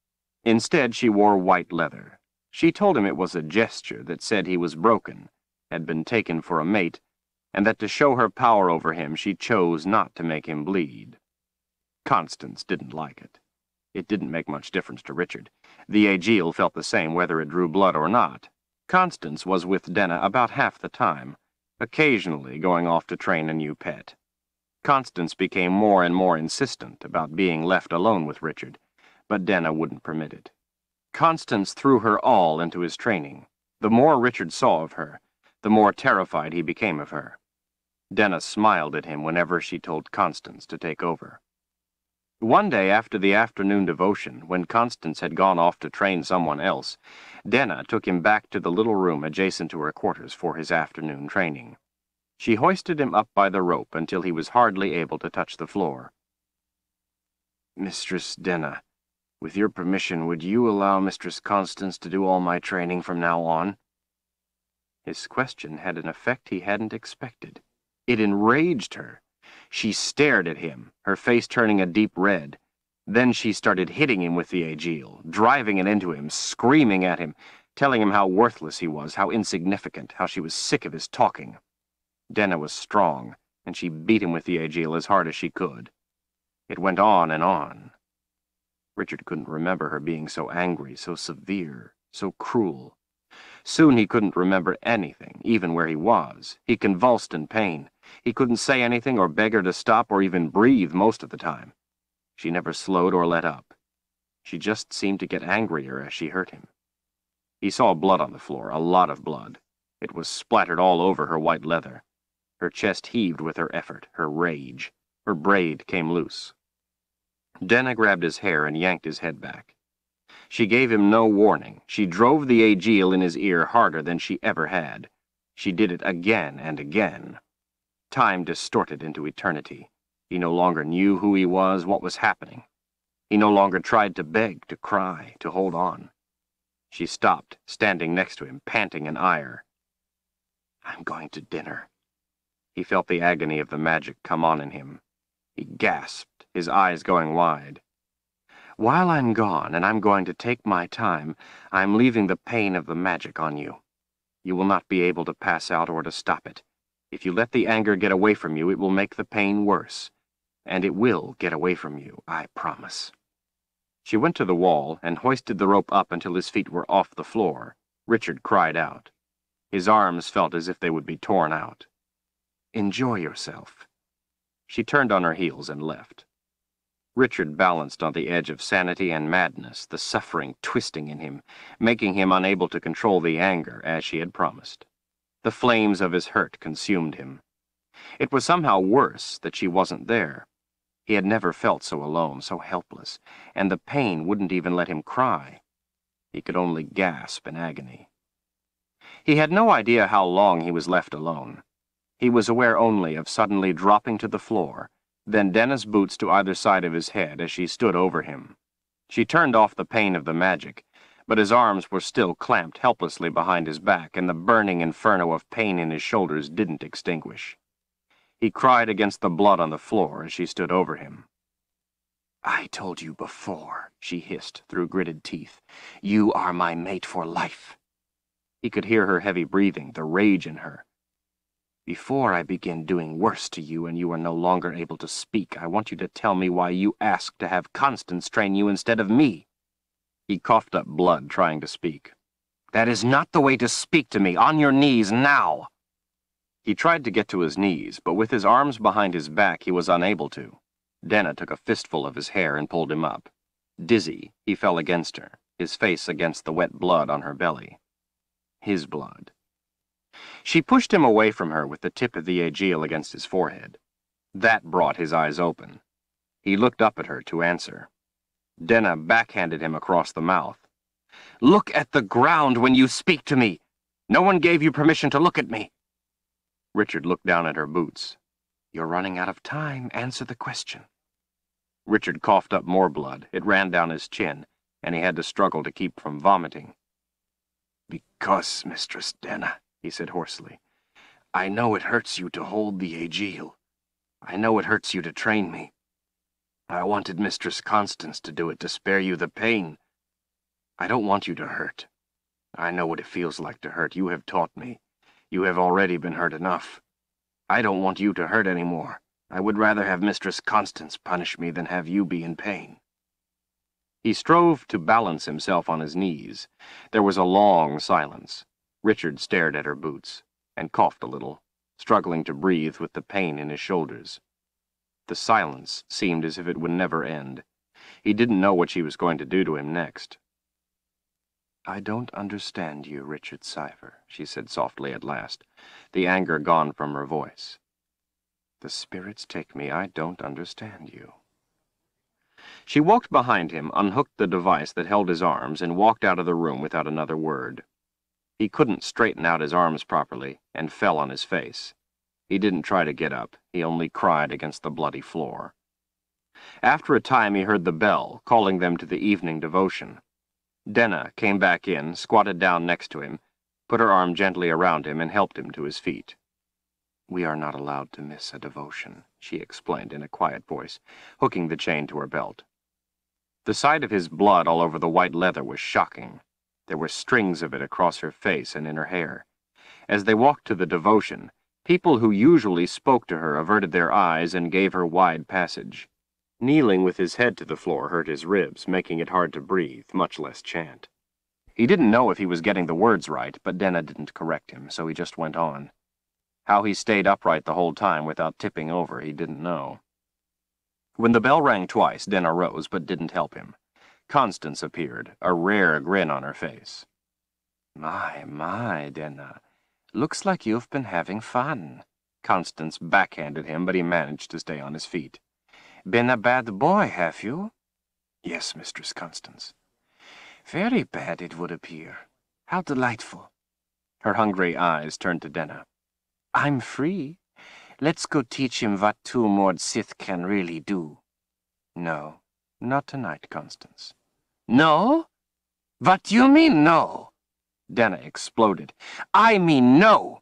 Instead, she wore white leather. She told him it was a gesture that said he was broken, had been taken for a mate, and that to show her power over him she chose not to make him bleed. Constance didn't like it. It didn't make much difference to Richard. The Agiel felt the same whether it drew blood or not. Constance was with Denna about half the time, occasionally going off to train a new pet. Constance became more and more insistent about being left alone with Richard, but Denna wouldn't permit it. Constance threw her all into his training. The more Richard saw of her, the more terrified he became of her. Denna smiled at him whenever she told Constance to take over. One day after the afternoon devotion, when Constance had gone off to train someone else, Denna took him back to the little room adjacent to her quarters for his afternoon training. She hoisted him up by the rope until he was hardly able to touch the floor. Mistress Denna, with your permission, would you allow Mistress Constance to do all my training from now on? His question had an effect he hadn't expected. It enraged her. She stared at him, her face turning a deep red. Then she started hitting him with the Agiel, driving it into him, screaming at him, telling him how worthless he was, how insignificant, how she was sick of his talking. Denna was strong, and she beat him with the Agiel as hard as she could. It went on and on. Richard couldn't remember her being so angry, so severe, so cruel. Soon he couldn't remember anything, even where he was. He convulsed in pain. He couldn't say anything or beg her to stop or even breathe most of the time. She never slowed or let up. She just seemed to get angrier as she hurt him. He saw blood on the floor, a lot of blood. It was splattered all over her white leather. Her chest heaved with her effort, her rage. Her braid came loose. Denna grabbed his hair and yanked his head back. She gave him no warning. She drove the Agiel in his ear harder than she ever had. She did it again and again. Time distorted into eternity. He no longer knew who he was, what was happening. He no longer tried to beg, to cry, to hold on. She stopped, standing next to him, panting in ire. I'm going to dinner. He felt the agony of the magic come on in him. He gasped, his eyes going wide. While I'm gone, and I'm going to take my time, I'm leaving the pain of the magic on you. You will not be able to pass out or to stop it. If you let the anger get away from you, it will make the pain worse. And it will get away from you, I promise. She went to the wall and hoisted the rope up until his feet were off the floor. Richard cried out. His arms felt as if they would be torn out. Enjoy yourself. She turned on her heels and left. Richard balanced on the edge of sanity and madness, the suffering twisting in him, making him unable to control the anger as she had promised. The flames of his hurt consumed him. It was somehow worse that she wasn't there. He had never felt so alone, so helpless, and the pain wouldn't even let him cry. He could only gasp in agony. He had no idea how long he was left alone. He was aware only of suddenly dropping to the floor, then Denna's boots to either side of his head as she stood over him. She turned off the pain of the magic, but his arms were still clamped helplessly behind his back, and the burning inferno of pain in his shoulders didn't extinguish. He cried against the blood on the floor as she stood over him. I told you before, she hissed through gritted teeth. You are my mate for life. He could hear her heavy breathing, the rage in her. Before I begin doing worse to you and you are no longer able to speak, I want you to tell me why you asked to have Constance train you instead of me. He coughed up blood, trying to speak. That is not the way to speak to me. On your knees, now. He tried to get to his knees, but with his arms behind his back, he was unable to. Denna took a fistful of his hair and pulled him up. Dizzy, he fell against her, his face against the wet blood on her belly. His blood. She pushed him away from her with the tip of the Agiel against his forehead. That brought his eyes open. He looked up at her to answer. Denna backhanded him across the mouth. Look at the ground when you speak to me! No one gave you permission to look at me! Richard looked down at her boots. You're running out of time. Answer the question. Richard coughed up more blood. It ran down his chin, and he had to struggle to keep from vomiting. Because, Mistress Denna, he said hoarsely, I know it hurts you to hold the Agiel. I know it hurts you to train me. I wanted Mistress Constance to do it to spare you the pain. I don't want you to hurt. I know what it feels like to hurt. You have taught me. You have already been hurt enough. I don't want you to hurt any more. I would rather have Mistress Constance punish me than have you be in pain. He strove to balance himself on his knees. There was a long silence. Richard stared at her boots, and coughed a little, struggling to breathe with the pain in his shoulders. The silence seemed as if it would never end. He didn't know what she was going to do to him next. I don't understand you, Richard Cypher, she said softly at last, the anger gone from her voice. The spirits take me, I don't understand you. She walked behind him, unhooked the device that held his arms, and walked out of the room without another word. He couldn't straighten out his arms properly, and fell on his face. He didn't try to get up, he only cried against the bloody floor. After a time he heard the bell, calling them to the evening devotion. Denna came back in, squatted down next to him, put her arm gently around him, and helped him to his feet. We are not allowed to miss a devotion, she explained in a quiet voice, hooking the chain to her belt. The sight of his blood all over the white leather was shocking. There were strings of it across her face and in her hair. As they walked to the devotion, people who usually spoke to her averted their eyes and gave her wide passage. Kneeling with his head to the floor hurt his ribs, making it hard to breathe, much less chant. He didn't know if he was getting the words right, but Denna didn't correct him, so he just went on. How he stayed upright the whole time without tipping over, he didn't know. When the bell rang twice, Denna rose, but didn't help him. Constance appeared, a rare grin on her face. My, my, Denna. Looks like you've been having fun. Constance backhanded him, but he managed to stay on his feet. Been a bad boy, have you? Yes, Mistress Constance. Very bad, it would appear. How delightful. Her hungry eyes turned to Denna. I'm free. Let's go teach him what two Mord Sith can really do. No, not tonight, Constance. No? What do you mean, no? Denna exploded. I mean no.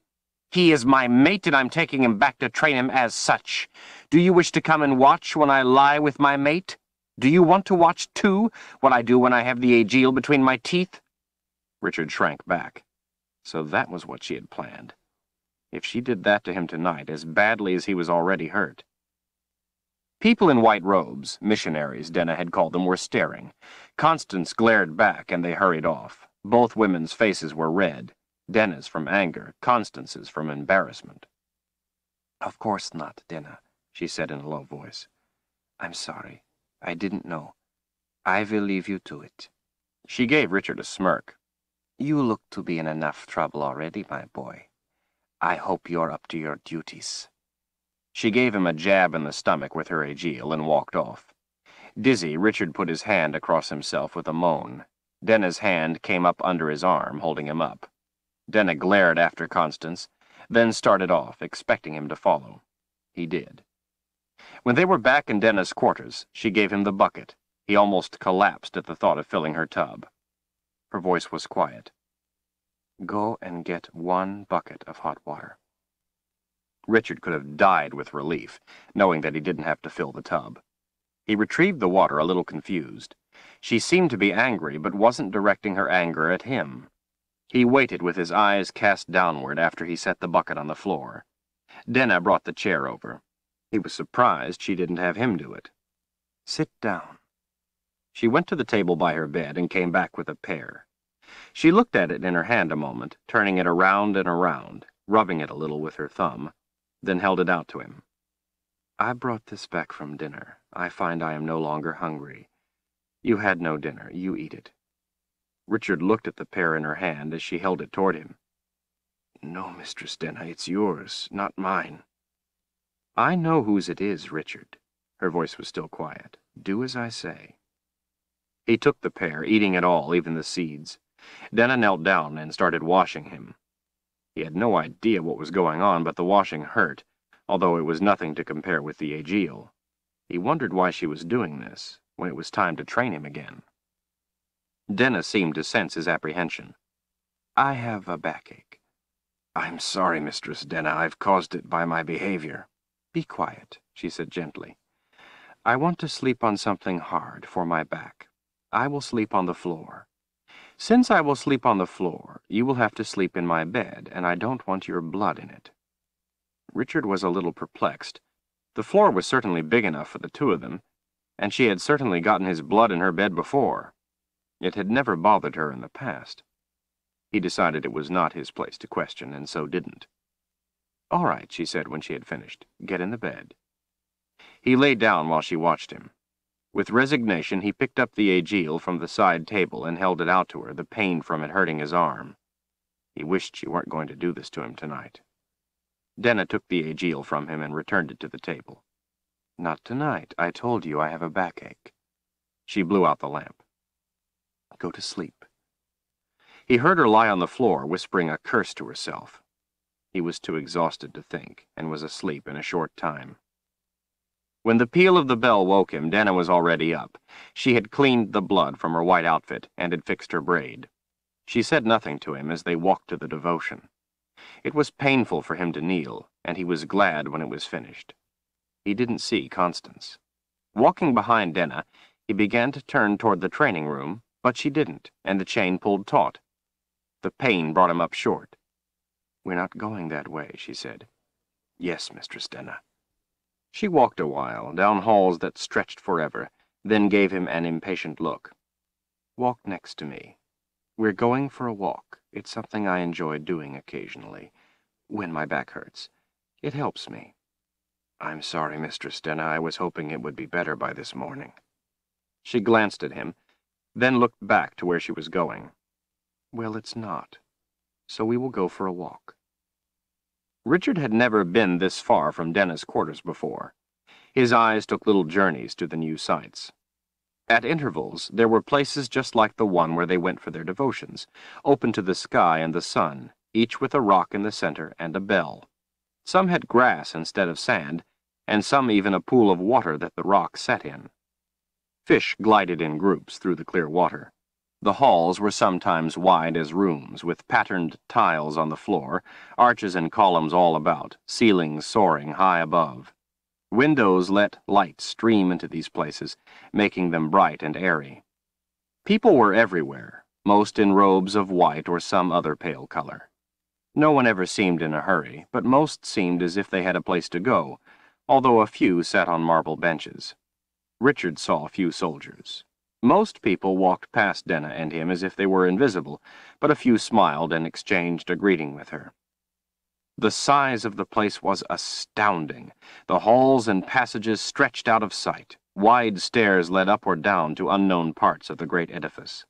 He is my mate, and I'm taking him back to train him as such. Do you wish to come and watch when I lie with my mate? Do you want to watch, too, what I do when I have the Agiel between my teeth? Richard shrank back. So that was what she had planned. If she did that to him tonight, as badly as he was already hurt. People in white robes, missionaries, Denna had called them, were staring. Constance glared back, and they hurried off. Both women's faces were red. Denna's from anger, Constance's from embarrassment. Of course not, Denna, she said in a low voice. I'm sorry. I didn't know. I will leave you to it. She gave Richard a smirk. You look to be in enough trouble already, my boy. I hope you're up to your duties. She gave him a jab in the stomach with her Agiel and walked off. Dizzy, Richard put his hand across himself with a moan. Denna's hand came up under his arm, holding him up. Denna glared after Constance, then started off, expecting him to follow. He did. When they were back in Denna's quarters, she gave him the bucket. He almost collapsed at the thought of filling her tub. Her voice was quiet. Go and get one bucket of hot water. Richard could have died with relief, knowing that he didn't have to fill the tub. He retrieved the water a little confused. She seemed to be angry, but wasn't directing her anger at him. He waited with his eyes cast downward after he set the bucket on the floor. Denna brought the chair over. He was surprised she didn't have him do it. Sit down. She went to the table by her bed and came back with a pear. She looked at it in her hand a moment, turning it around and around, rubbing it a little with her thumb, then held it out to him. I brought this back from dinner. I find I am no longer hungry. You had no dinner. You eat it. Richard looked at the pear in her hand as she held it toward him. No, Mistress Denna, it's yours, not mine. I know whose it is, Richard. Her voice was still quiet. Do as I say. He took the pear, eating it all, even the seeds. Denna knelt down and started washing him. He had no idea what was going on, but the washing hurt, although it was nothing to compare with the Agiel. He wondered why she was doing this, when it was time to train him again. Denna seemed to sense his apprehension. I have a backache. I'm sorry, Mistress Denna. I've caused it by my behavior. Be quiet, she said gently. I want to sleep on something hard for my back. I will sleep on the floor. Since I will sleep on the floor, you will have to sleep in my bed, and I don't want your blood in it. Richard was a little perplexed. The floor was certainly big enough for the two of them, and she had certainly gotten his blood in her bed before. It had never bothered her in the past. He decided it was not his place to question, and so didn't. All right, she said when she had finished. Get in the bed. He lay down while she watched him. With resignation, he picked up the Agiel from the side table and held it out to her, the pain from it hurting his arm. He wished she weren't going to do this to him tonight. Denna took the Agiel from him and returned it to the table. Not tonight. I told you I have a backache. She blew out the lamp. Go to sleep. He heard her lie on the floor, whispering a curse to herself. He was too exhausted to think, and was asleep in a short time. When the peal of the bell woke him, Denna was already up. She had cleaned the blood from her white outfit and had fixed her braid. She said nothing to him as they walked to the devotion. It was painful for him to kneel, and he was glad when it was finished. He didn't see Constance. Walking behind Denna, he began to turn toward the training room, but she didn't, and the chain pulled taut. The pain brought him up short. We're not going that way, she said. Yes, Mistress Denna. She walked a while, down halls that stretched forever, then gave him an impatient look. Walk next to me. We're going for a walk. It's something I enjoy doing occasionally, when my back hurts. It helps me. I'm sorry, Mistress Denna. I was hoping it would be better by this morning. She glanced at him, then looked back to where she was going. Well, it's not. So we will go for a walk. Richard had never been this far from Denna's quarters before. His eyes took little journeys to the new sights. At intervals, there were places just like the one where they went for their devotions, open to the sky and the sun, each with a rock in the center and a bell. Some had grass instead of sand, and some even a pool of water that the rock set in. Fish glided in groups through the clear water. The halls were sometimes wide as rooms, with patterned tiles on the floor, arches and columns all about, ceilings soaring high above. Windows let light stream into these places, making them bright and airy. People were everywhere, most in robes of white or some other pale color. No one ever seemed in a hurry, but most seemed as if they had a place to go, although a few sat on marble benches. Richard saw few soldiers. Most people walked past Denna and him as if they were invisible, but a few smiled and exchanged a greeting with her. The size of the place was astounding. The halls and passages stretched out of sight. Wide stairs led up or down to unknown parts of the great edifice.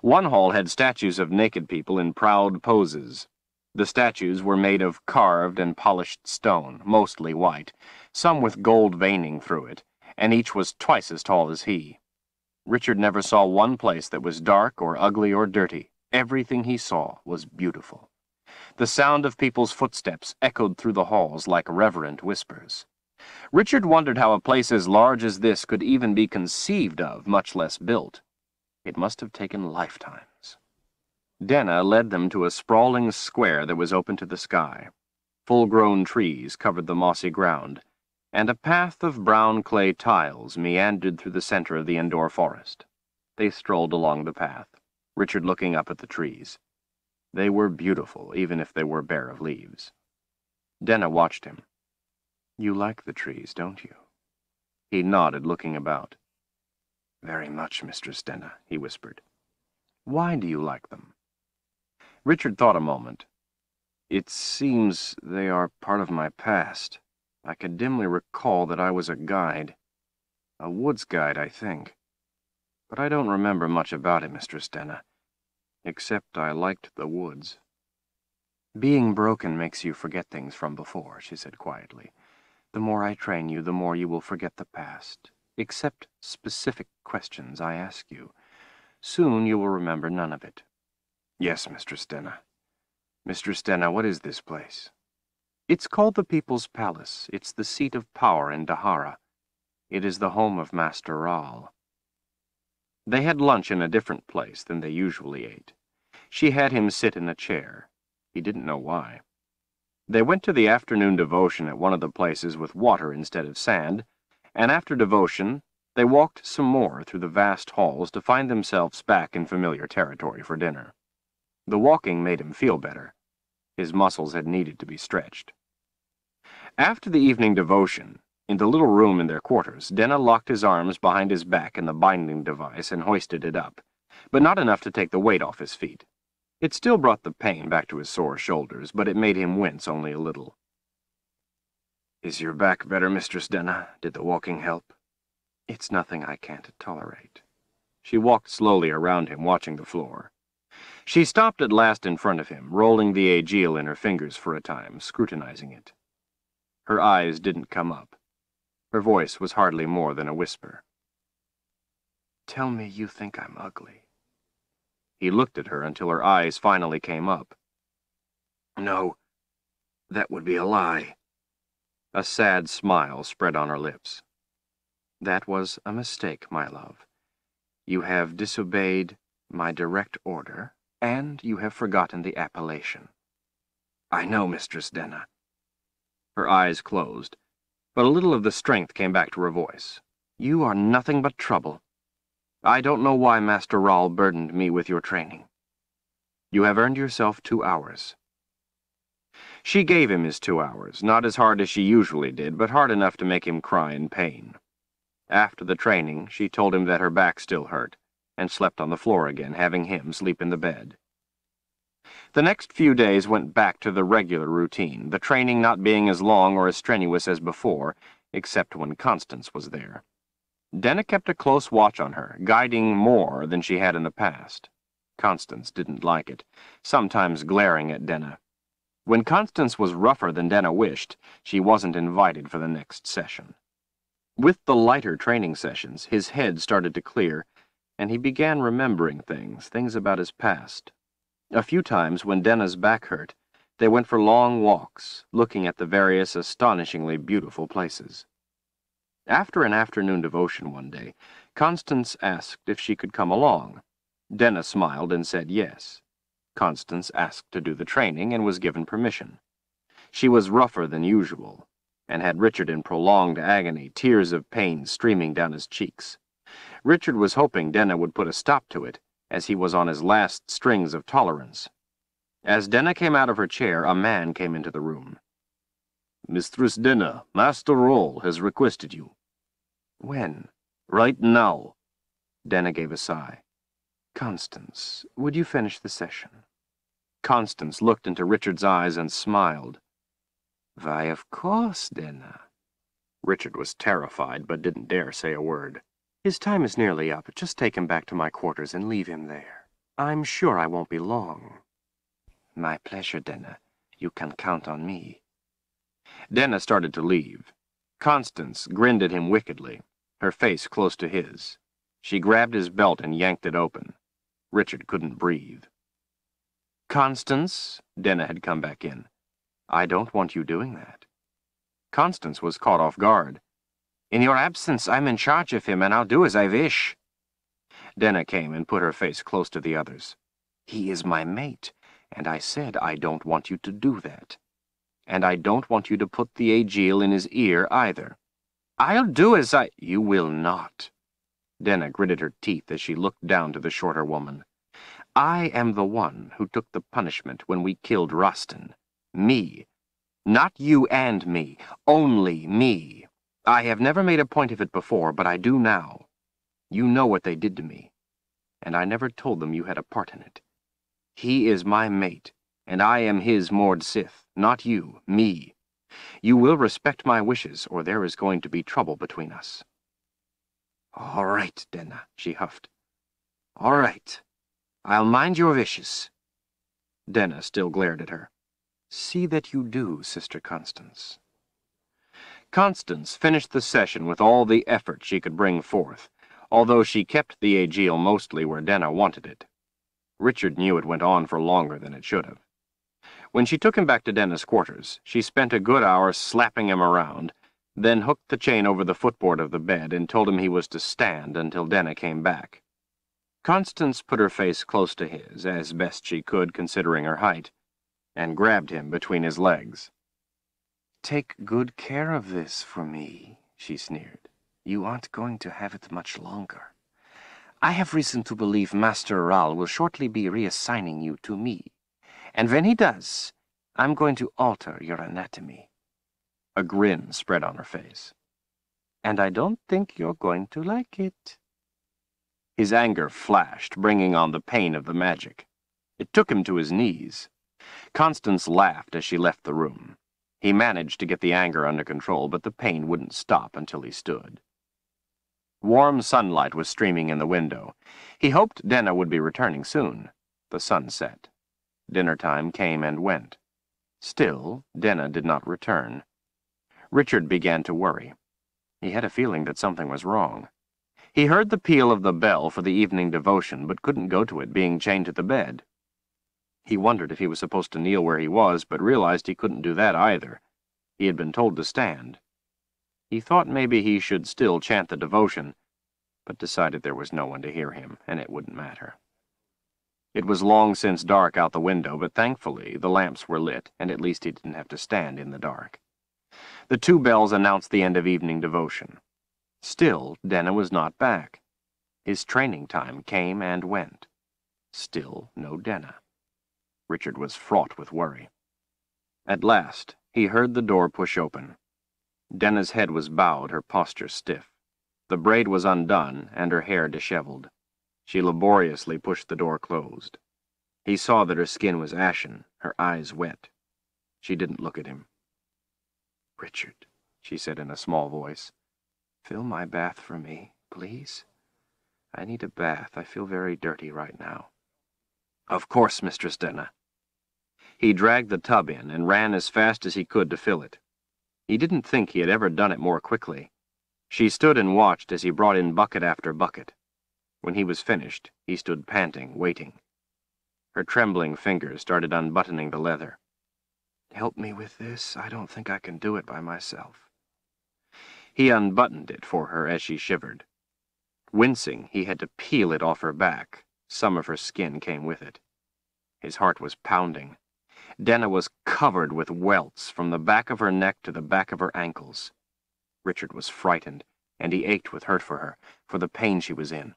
One hall had statues of naked people in proud poses. The statues were made of carved and polished stone, mostly white, some with gold veining through it, and each was twice as tall as he. Richard never saw one place that was dark or ugly or dirty. Everything he saw was beautiful. The sound of people's footsteps echoed through the halls like reverent whispers. Richard wondered how a place as large as this could even be conceived of, much less built. It must have taken lifetimes. Denna led them to a sprawling square that was open to the sky. Full-grown trees covered the mossy ground, and a path of brown clay tiles meandered through the center of the indoor forest. They strolled along the path, Richard looking up at the trees. They were beautiful, even if they were bare of leaves. Denna watched him. You like the trees, don't you? He nodded, looking about. Very much, Mistress Denna, he whispered. Why do you like them? Richard thought a moment. It seems they are part of my past. I could dimly recall that I was a guide. A woods guide, I think. But I don't remember much about it, Mistress Denna, except I liked the woods. Being broken makes you forget things from before, she said quietly. The more I train you, the more you will forget the past, except specific questions I ask you. Soon you will remember none of it. Yes, Mistress Denna. Mistress Denna, what is this place? It's called the People's Palace. It's the seat of power in D'Hara. It is the home of Master Rahl. They had lunch in a different place than they usually ate. She had him sit in a chair. He didn't know why. They went to the afternoon devotion at one of the places with water instead of sand, and after devotion, they walked some more through the vast halls to find themselves back in familiar territory for dinner. The walking made him feel better. His muscles had needed to be stretched. After the evening devotion, in the little room in their quarters, Denna locked his arms behind his back in the binding device and hoisted it up, but not enough to take the weight off his feet. It still brought the pain back to his sore shoulders, but it made him wince only a little. Is your back better, Mistress Denna? Did the walking help? It's nothing I can't tolerate. She walked slowly around him, watching the floor. She stopped at last in front of him, rolling the Agiel in her fingers for a time, scrutinizing it. Her eyes didn't come up. Her voice was hardly more than a whisper. Tell me you think I'm ugly. He looked at her until her eyes finally came up. No, that would be a lie. A sad smile spread on her lips. That was a mistake, my love. You have disobeyed my direct order, and you have forgotten the appellation. I know, Mistress Denna. Her eyes closed but a little of the strength came back to her voice. You are nothing but trouble. I don't know why Master Rahl burdened me with your training. You have earned yourself two hours. She gave him his two hours, not as hard as she usually did, but hard enough to make him cry in pain. After the training, she told him that her back still hurt, and slept on the floor again, having him sleep in the bed. The next few days went back to the regular routine, the training not being as long or as strenuous as before, except when Constance was there. Denna kept a close watch on her, guiding more than she had in the past. Constance didn't like it, sometimes glaring at Denna. When Constance was rougher than Denna wished, she wasn't invited for the next session. With the lighter training sessions, his head started to clear, and he began remembering things, things about his past. A few times, when Denna's back hurt, they went for long walks, looking at the various astonishingly beautiful places. After an afternoon devotion one day, Constance asked if she could come along. Denna smiled and said yes. Constance asked to do the training and was given permission. She was rougher than usual, and had Richard in prolonged agony, tears of pain streaming down his cheeks. Richard was hoping Denna would put a stop to it, as he was on his last strings of tolerance. As Denna came out of her chair, a man came into the room. Mistress Denna, Master Rahl has requested you. When? Right now. Denna gave a sigh. Constance, would you finish the session? Constance looked into Richard's eyes and smiled. Why, of course, Denna. Richard was terrified, but didn't dare say a word. His time is nearly up. Just take him back to my quarters and leave him there. I'm sure I won't be long. My pleasure, Denna. You can count on me. Denna started to leave. Constance grinned at him wickedly, her face close to his. She grabbed his belt and yanked it open. Richard couldn't breathe. Constance, Denna had come back in. I don't want you doing that. Constance was caught off guard. In your absence, I'm in charge of him, and I'll do as I wish. Denna came and put her face close to the others. He is my mate, and I said I don't want you to do that. And I don't want you to put the Agiel in his ear, either. I'll do as I... You will not. Denna gritted her teeth as she looked down to the shorter woman. I am the one who took the punishment when we killed Rostin. Me. Not you and me. Only me. I have never made a point of it before, but I do now. You know what they did to me, and I never told them you had a part in it. He is my mate, and I am his Mord Sith, not you, me. You will respect my wishes, or there is going to be trouble between us. All right, Denna, she huffed. All right. I'll mind your wishes. Denna still glared at her. See that you do, Sister Constance. Constance finished the session with all the effort she could bring forth, although she kept the Agiel mostly where Denna wanted it. Richard knew it went on for longer than it should have. When she took him back to Denna's quarters, she spent a good hour slapping him around, then hooked the chain over the footboard of the bed and told him he was to stand until Denna came back. Constance put her face close to his, as best she could considering her height, and grabbed him between his legs. Take good care of this for me, she sneered. You aren't going to have it much longer. I have reason to believe Master Rahl will shortly be reassigning you to me, and when he does, I'm going to alter your anatomy. A grin spread on her face. And I don't think you're going to like it. His anger flashed, bringing on the pain of the magic. It took him to his knees. Constance laughed as she left the room. He managed to get the anger under control, but the pain wouldn't stop until he stood. Warm sunlight was streaming in the window. He hoped Denna would be returning soon. The sun set. Dinner time came and went. Still, Denna did not return. Richard began to worry. He had a feeling that something was wrong. He heard the peal of the bell for the evening devotion, but couldn't go to it, being chained to the bed. He wondered if he was supposed to kneel where he was, but realized he couldn't do that either. He had been told to stand. He thought maybe he should still chant the devotion, but decided there was no one to hear him, and it wouldn't matter. It was long since dark out the window, but thankfully the lamps were lit, and at least he didn't have to stand in the dark. The two bells announced the end of evening devotion. Still, Denna was not back. His training time came and went. Still no Denna. Richard was fraught with worry. At last, he heard the door push open. Denna's head was bowed, her posture stiff. The braid was undone, and her hair disheveled. She laboriously pushed the door closed. He saw that her skin was ashen, her eyes wet. She didn't look at him. Richard, she said in a small voice, fill my bath for me, please. I need a bath. I feel very dirty right now. Of course, Mistress Denna. He dragged the tub in and ran as fast as he could to fill it. He didn't think he had ever done it more quickly. She stood and watched as he brought in bucket after bucket. When he was finished, he stood panting, waiting. Her trembling fingers started unbuttoning the leather. Help me with this. I don't think I can do it by myself. He unbuttoned it for her as she shivered. Wincing, he had to peel it off her back. Some of her skin came with it. His heart was pounding. Denna was covered with welts from the back of her neck to the back of her ankles. Richard was frightened, and he ached with hurt for her, for the pain she was in.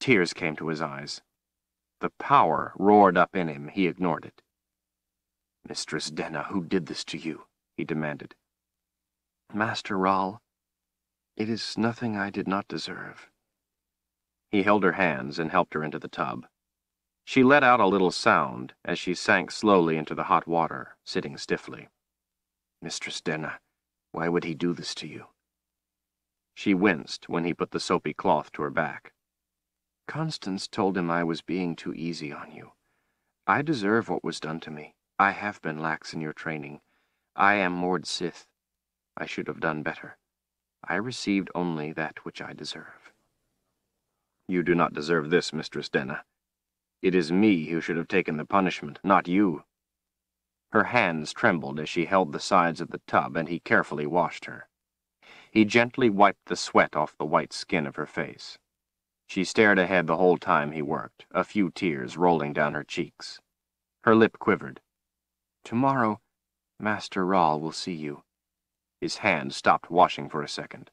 Tears came to his eyes. The power roared up in him. He ignored it. Mistress Denna, who did this to you? he demanded. Master Rahl, it is nothing I did not deserve. He held her hands and helped her into the tub. She let out a little sound as she sank slowly into the hot water, sitting stiffly. Mistress Denna, why would he do this to you? She winced when he put the soapy cloth to her back. Constance told him I was being too easy on you. I deserve what was done to me. I have been lax in your training. I am Mord Sith. I should have done better. I received only that which I deserve. You do not deserve this, Mistress Denna. It is me who should have taken the punishment, not you. Her hands trembled as she held the sides of the tub, and he carefully washed her. He gently wiped the sweat off the white skin of her face. She stared ahead the whole time he worked, a few tears rolling down her cheeks. Her lip quivered. Tomorrow, Master Rahl will see you. His hand stopped washing for a second.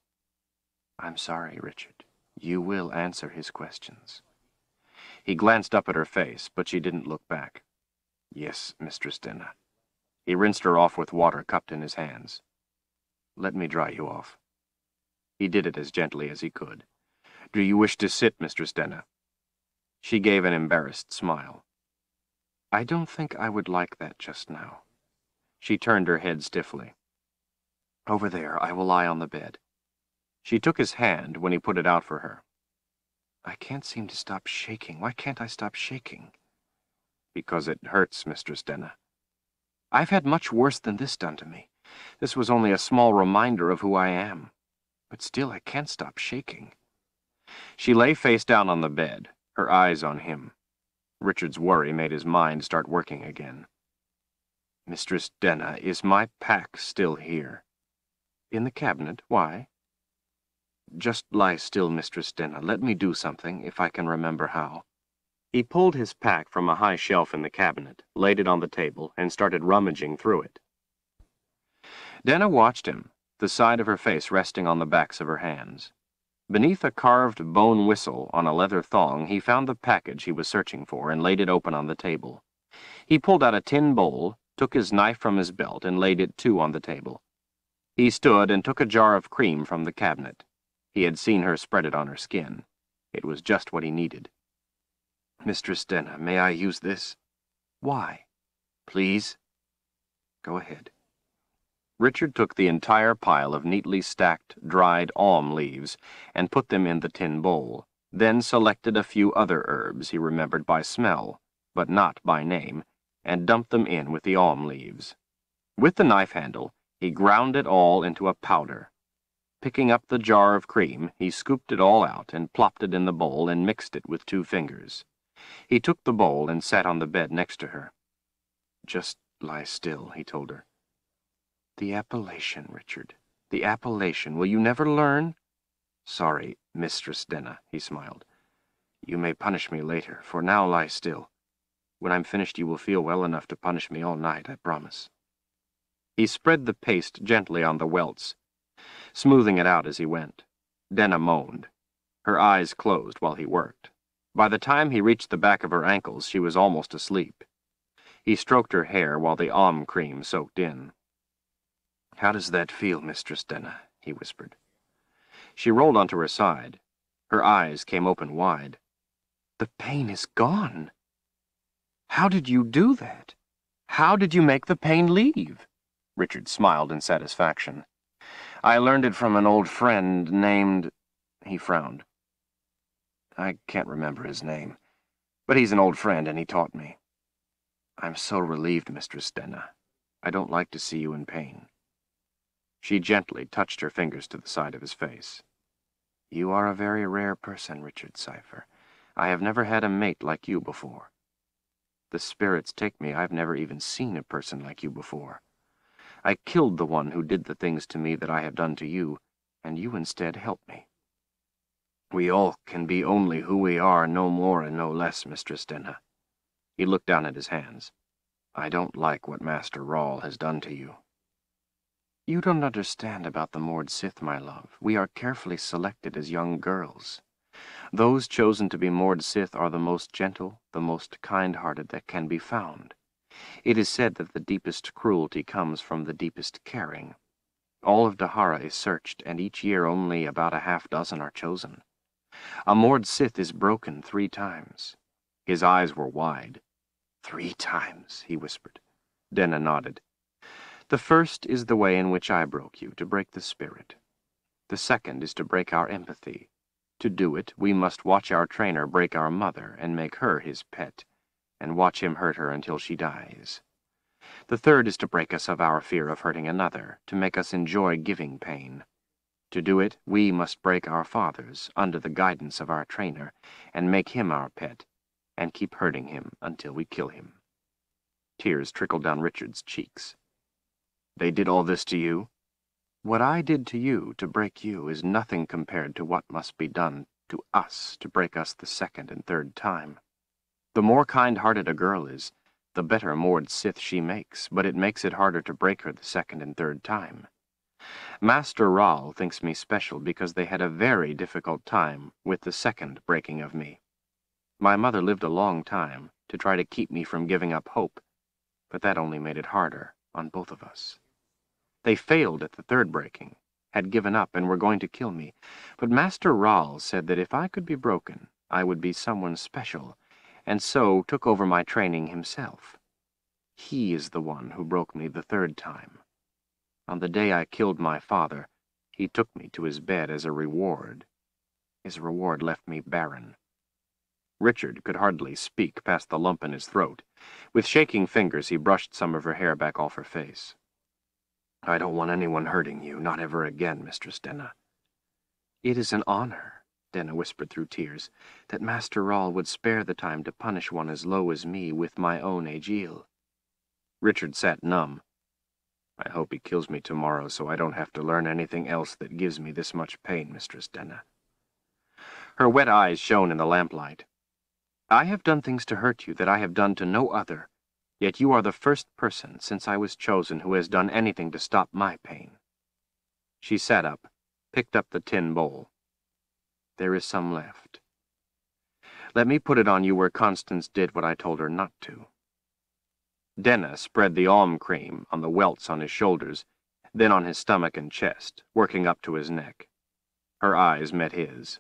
I'm sorry, Richard. You will answer his questions. He glanced up at her face, but she didn't look back. Yes, Mistress Denna. He rinsed her off with water cupped in his hands. Let me dry you off. He did it as gently as he could. Do you wish to sit, Mistress Denna? She gave an embarrassed smile. I don't think I would like that just now. She turned her head stiffly. Over there, I will lie on the bed. She took his hand when he put it out for her. I can't seem to stop shaking. Why can't I stop shaking? Because it hurts, Mistress Denna. I've had much worse than this done to me. This was only a small reminder of who I am. But still, I can't stop shaking. She lay face down on the bed, her eyes on him. Richard's worry made his mind start working again. Mistress Denna, is my pack still here? In the cabinet. Why? Just lie still, Mistress Denna. Let me do something, if I can remember how. He pulled his pack from a high shelf in the cabinet, laid it on the table, and started rummaging through it. Denna watched him, the side of her face resting on the backs of her hands. Beneath a carved bone whistle on a leather thong, he found the package he was searching for and laid it open on the table. He pulled out a tin bowl, took his knife from his belt, and laid it too on the table. He stood and took a jar of cream from the cabinet. He had seen her spread it on her skin. It was just what he needed. Mistress Denna, may I use this? Why? Please? Go ahead. Richard took the entire pile of neatly stacked, dried aum leaves and put them in the tin bowl, then selected a few other herbs he remembered by smell, but not by name, and dumped them in with the aum leaves. With the knife handle, he ground it all into a powder. Picking up the jar of cream, he scooped it all out and plopped it in the bowl and mixed it with two fingers. He took the bowl and sat on the bed next to her. Just lie still, he told her. The appellation, Richard. The appellation. Will you never learn? Sorry, Mistress Denna, he smiled. You may punish me later, for now lie still. When I'm finished you will feel well enough to punish me all night, I promise. He spread the paste gently on the welts, smoothing it out as he went. Denna moaned. Her eyes closed while he worked. By the time he reached the back of her ankles, she was almost asleep. He stroked her hair while the aum cream soaked in. How does that feel, Mistress Denna? he whispered. She rolled onto her side. Her eyes came open wide. The pain is gone. How did you do that? How did you make the pain leave? Richard smiled in satisfaction. I learned it from an old friend named... He frowned. I can't remember his name, but he's an old friend and he taught me. I'm so relieved, Mistress Denna. I don't like to see you in pain. She gently touched her fingers to the side of his face. You are a very rare person, Richard Cypher. I have never had a mate like you before. The spirits take me I've never even seen a person like you before. I killed the one who did the things to me that I have done to you, and you instead helped me. We all can be only who we are, no more and no less, Mistress Denna. He looked down at his hands. I don't like what Master Rahl has done to you. You don't understand about the Mord Sith, my love. We are carefully selected as young girls. Those chosen to be Mord Sith are the most gentle, the most kind-hearted that can be found. It is said that the deepest cruelty comes from the deepest caring. All of D'Hara is searched, and each year only about a half dozen are chosen. A Mord Sith is broken three times. His eyes were wide. Three times, he whispered. Denna nodded. The first is the way in which I broke you, to break the spirit. The second is to break our empathy. To do it, we must watch our trainer break our mother and make her his pet, and watch him hurt her until she dies. The third is to break us of our fear of hurting another, to make us enjoy giving pain. To do it, we must break our fathers, under the guidance of our trainer, and make him our pet, and keep hurting him until we kill him. Tears trickled down Richard's cheeks. They did all this to you? What I did to you to break you is nothing compared to what must be done to us to break us the second and third time. The more kind-hearted a girl is, the better Mord Sith she makes, but it makes it harder to break her the second and third time. Master Rahl thinks me special because they had a very difficult time with the second breaking of me. My mother lived a long time to try to keep me from giving up hope, but that only made it harder on both of us. They failed at the third breaking, had given up and were going to kill me, but Master Rahl said that if I could be broken, I would be someone special, and so took over my training himself. He is the one who broke me the third time. On the day I killed my father, he took me to his bed as a reward. His reward left me barren. Richard could hardly speak past the lump in his throat. With shaking fingers, he brushed some of her hair back off her face. I don't want anyone hurting you, not ever again, Mistress Denna. It is an honor, Denna whispered through tears, that Master Rahl would spare the time to punish one as low as me with my own Agiel. Richard sat numb. I hope he kills me tomorrow so I don't have to learn anything else that gives me this much pain, Mistress Denna. Her wet eyes shone in the lamplight. I have done things to hurt you that I have done to no other, yet you are the first person since I was chosen who has done anything to stop my pain. She sat up, picked up the tin bowl. There is some left. Let me put it on you where Constance did what I told her not to. Denna spread the aum cream on the welts on his shoulders, then on his stomach and chest, working up to his neck. Her eyes met his.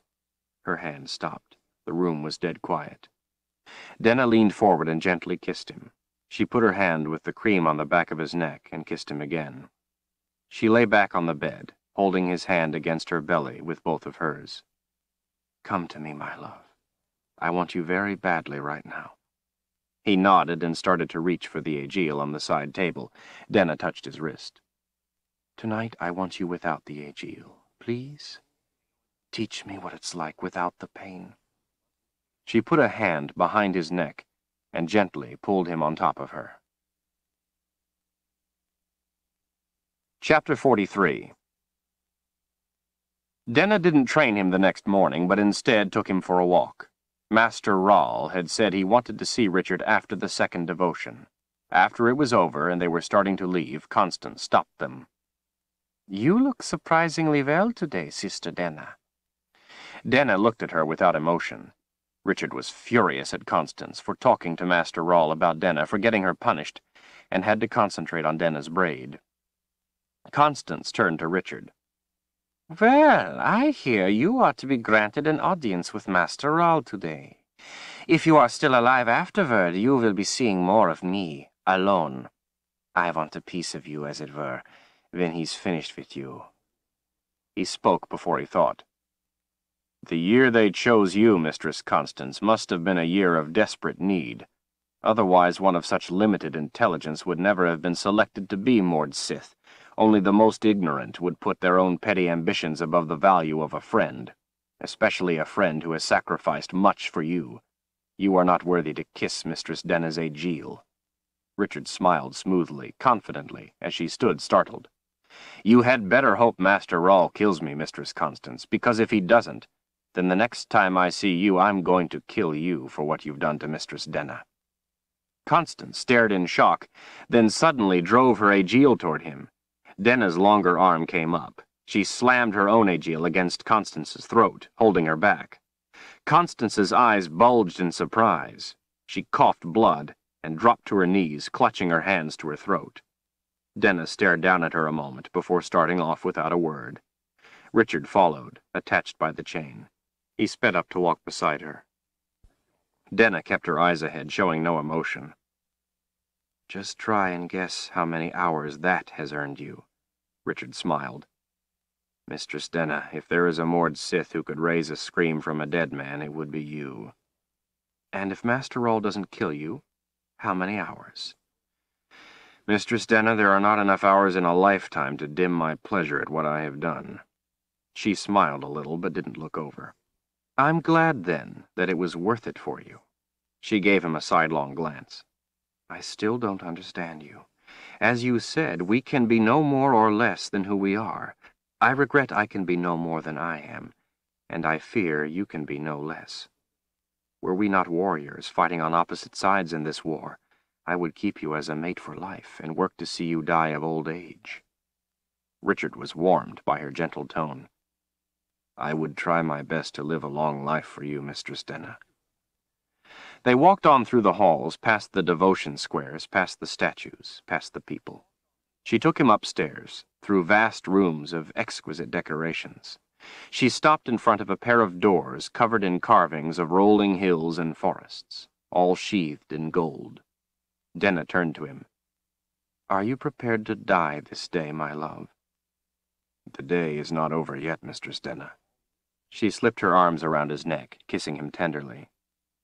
Her hand stopped. The room was dead quiet. Denna leaned forward and gently kissed him. She put her hand with the cream on the back of his neck and kissed him again. She lay back on the bed, holding his hand against her belly with both of hers. Come to me, my love. I want you very badly right now. He nodded and started to reach for the Agiel on the side table. Denna touched his wrist. Tonight I want you without the Agiel, please? Teach me what it's like without the pain. She put a hand behind his neck and gently pulled him on top of her. Chapter 43 Denna didn't train him the next morning, but instead took him for a walk. Master Rahl had said he wanted to see Richard after the second devotion. After it was over and they were starting to leave, Constance stopped them. You look surprisingly well today, Sister Denna. Denna looked at her without emotion. Richard was furious at Constance for talking to Master Rahl about Denna, for getting her punished, and had to concentrate on Denna's braid. Constance turned to Richard. Well, I hear you are to be granted an audience with Master Rahl today. If you are still alive afterward, you will be seeing more of me, alone. I want a piece of you, as it were, when he's finished with you. He spoke before he thought. The year they chose you, Mistress Constance, must have been a year of desperate need. Otherwise one of such limited intelligence would never have been selected to be Mord Sith. Only the most ignorant would put their own petty ambitions above the value of a friend, especially a friend who has sacrificed much for you. You are not worthy to kiss Mistress Denna's Agiel. Richard smiled smoothly, confidently, as she stood startled. You had better hope Master Rahl kills me, Mistress Constance, because if he doesn't, then the next time I see you, I'm going to kill you for what you've done to Mistress Denna. Constance stared in shock, then suddenly drove her Agiel toward him. Denna's longer arm came up. She slammed her own Agiel against Constance's throat, holding her back. Constance's eyes bulged in surprise. She coughed blood and dropped to her knees, clutching her hands to her throat. Denna stared down at her a moment before starting off without a word. Richard followed, attached by the chain. He sped up to walk beside her. Denna kept her eyes ahead, showing no emotion. Just try and guess how many hours that has earned you. Richard smiled. Mistress Denna, if there is a Mord Sith who could raise a scream from a dead man, it would be you. And if Master Rahl doesn't kill you, how many hours? Mistress Denna, there are not enough hours in a lifetime to dim my pleasure at what I have done. She smiled a little, but didn't look over. I'm glad, then, that it was worth it for you. She gave him a sidelong glance. I still don't understand you. As you said, we can be no more or less than who we are. I regret I can be no more than I am, and I fear you can be no less. Were we not warriors, fighting on opposite sides in this war, I would keep you as a mate for life, and work to see you die of old age. Richard was warmed by her gentle tone. I would try my best to live a long life for you, Mistress Denna. They walked on through the halls, past the devotion squares, past the statues, past the people. She took him upstairs, through vast rooms of exquisite decorations. She stopped in front of a pair of doors covered in carvings of rolling hills and forests, all sheathed in gold. Denna turned to him. Are you prepared to die this day, my love? The day is not over yet, Mistress Denna. She slipped her arms around his neck, kissing him tenderly.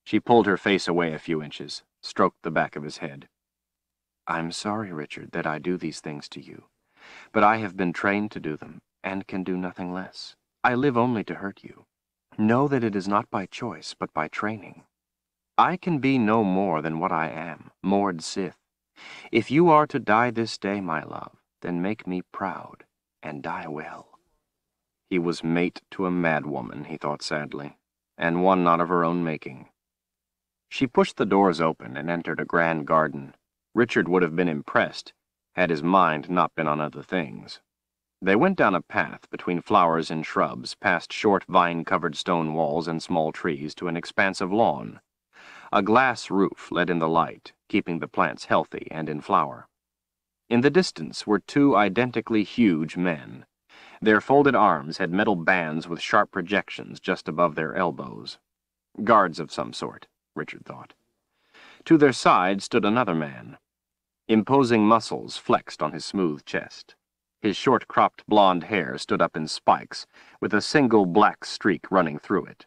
She pulled her face away a few inches, stroked the back of his head. I'm sorry, Richard, that I do these things to you, but I have been trained to do them, and can do nothing less. I live only to hurt you. Know that it is not by choice, but by training. I can be no more than what I am, Mord Sith. If you are to die this day, my love, then make me proud, and die well. He was mate to a madwoman, he thought sadly, and one not of her own making. She pushed the doors open and entered a grand garden. Richard would have been impressed had his mind not been on other things. They went down a path between flowers and shrubs, past short vine-covered stone walls and small trees to an expanse of lawn. A glass roof let in the light, keeping the plants healthy and in flower. In the distance were two identically huge men. Their folded arms had metal bands with sharp projections just above their elbows. Guards of some sort, Richard thought. To their side stood another man. Imposing muscles flexed on his smooth chest. His short-cropped blond hair stood up in spikes, with a single black streak running through it.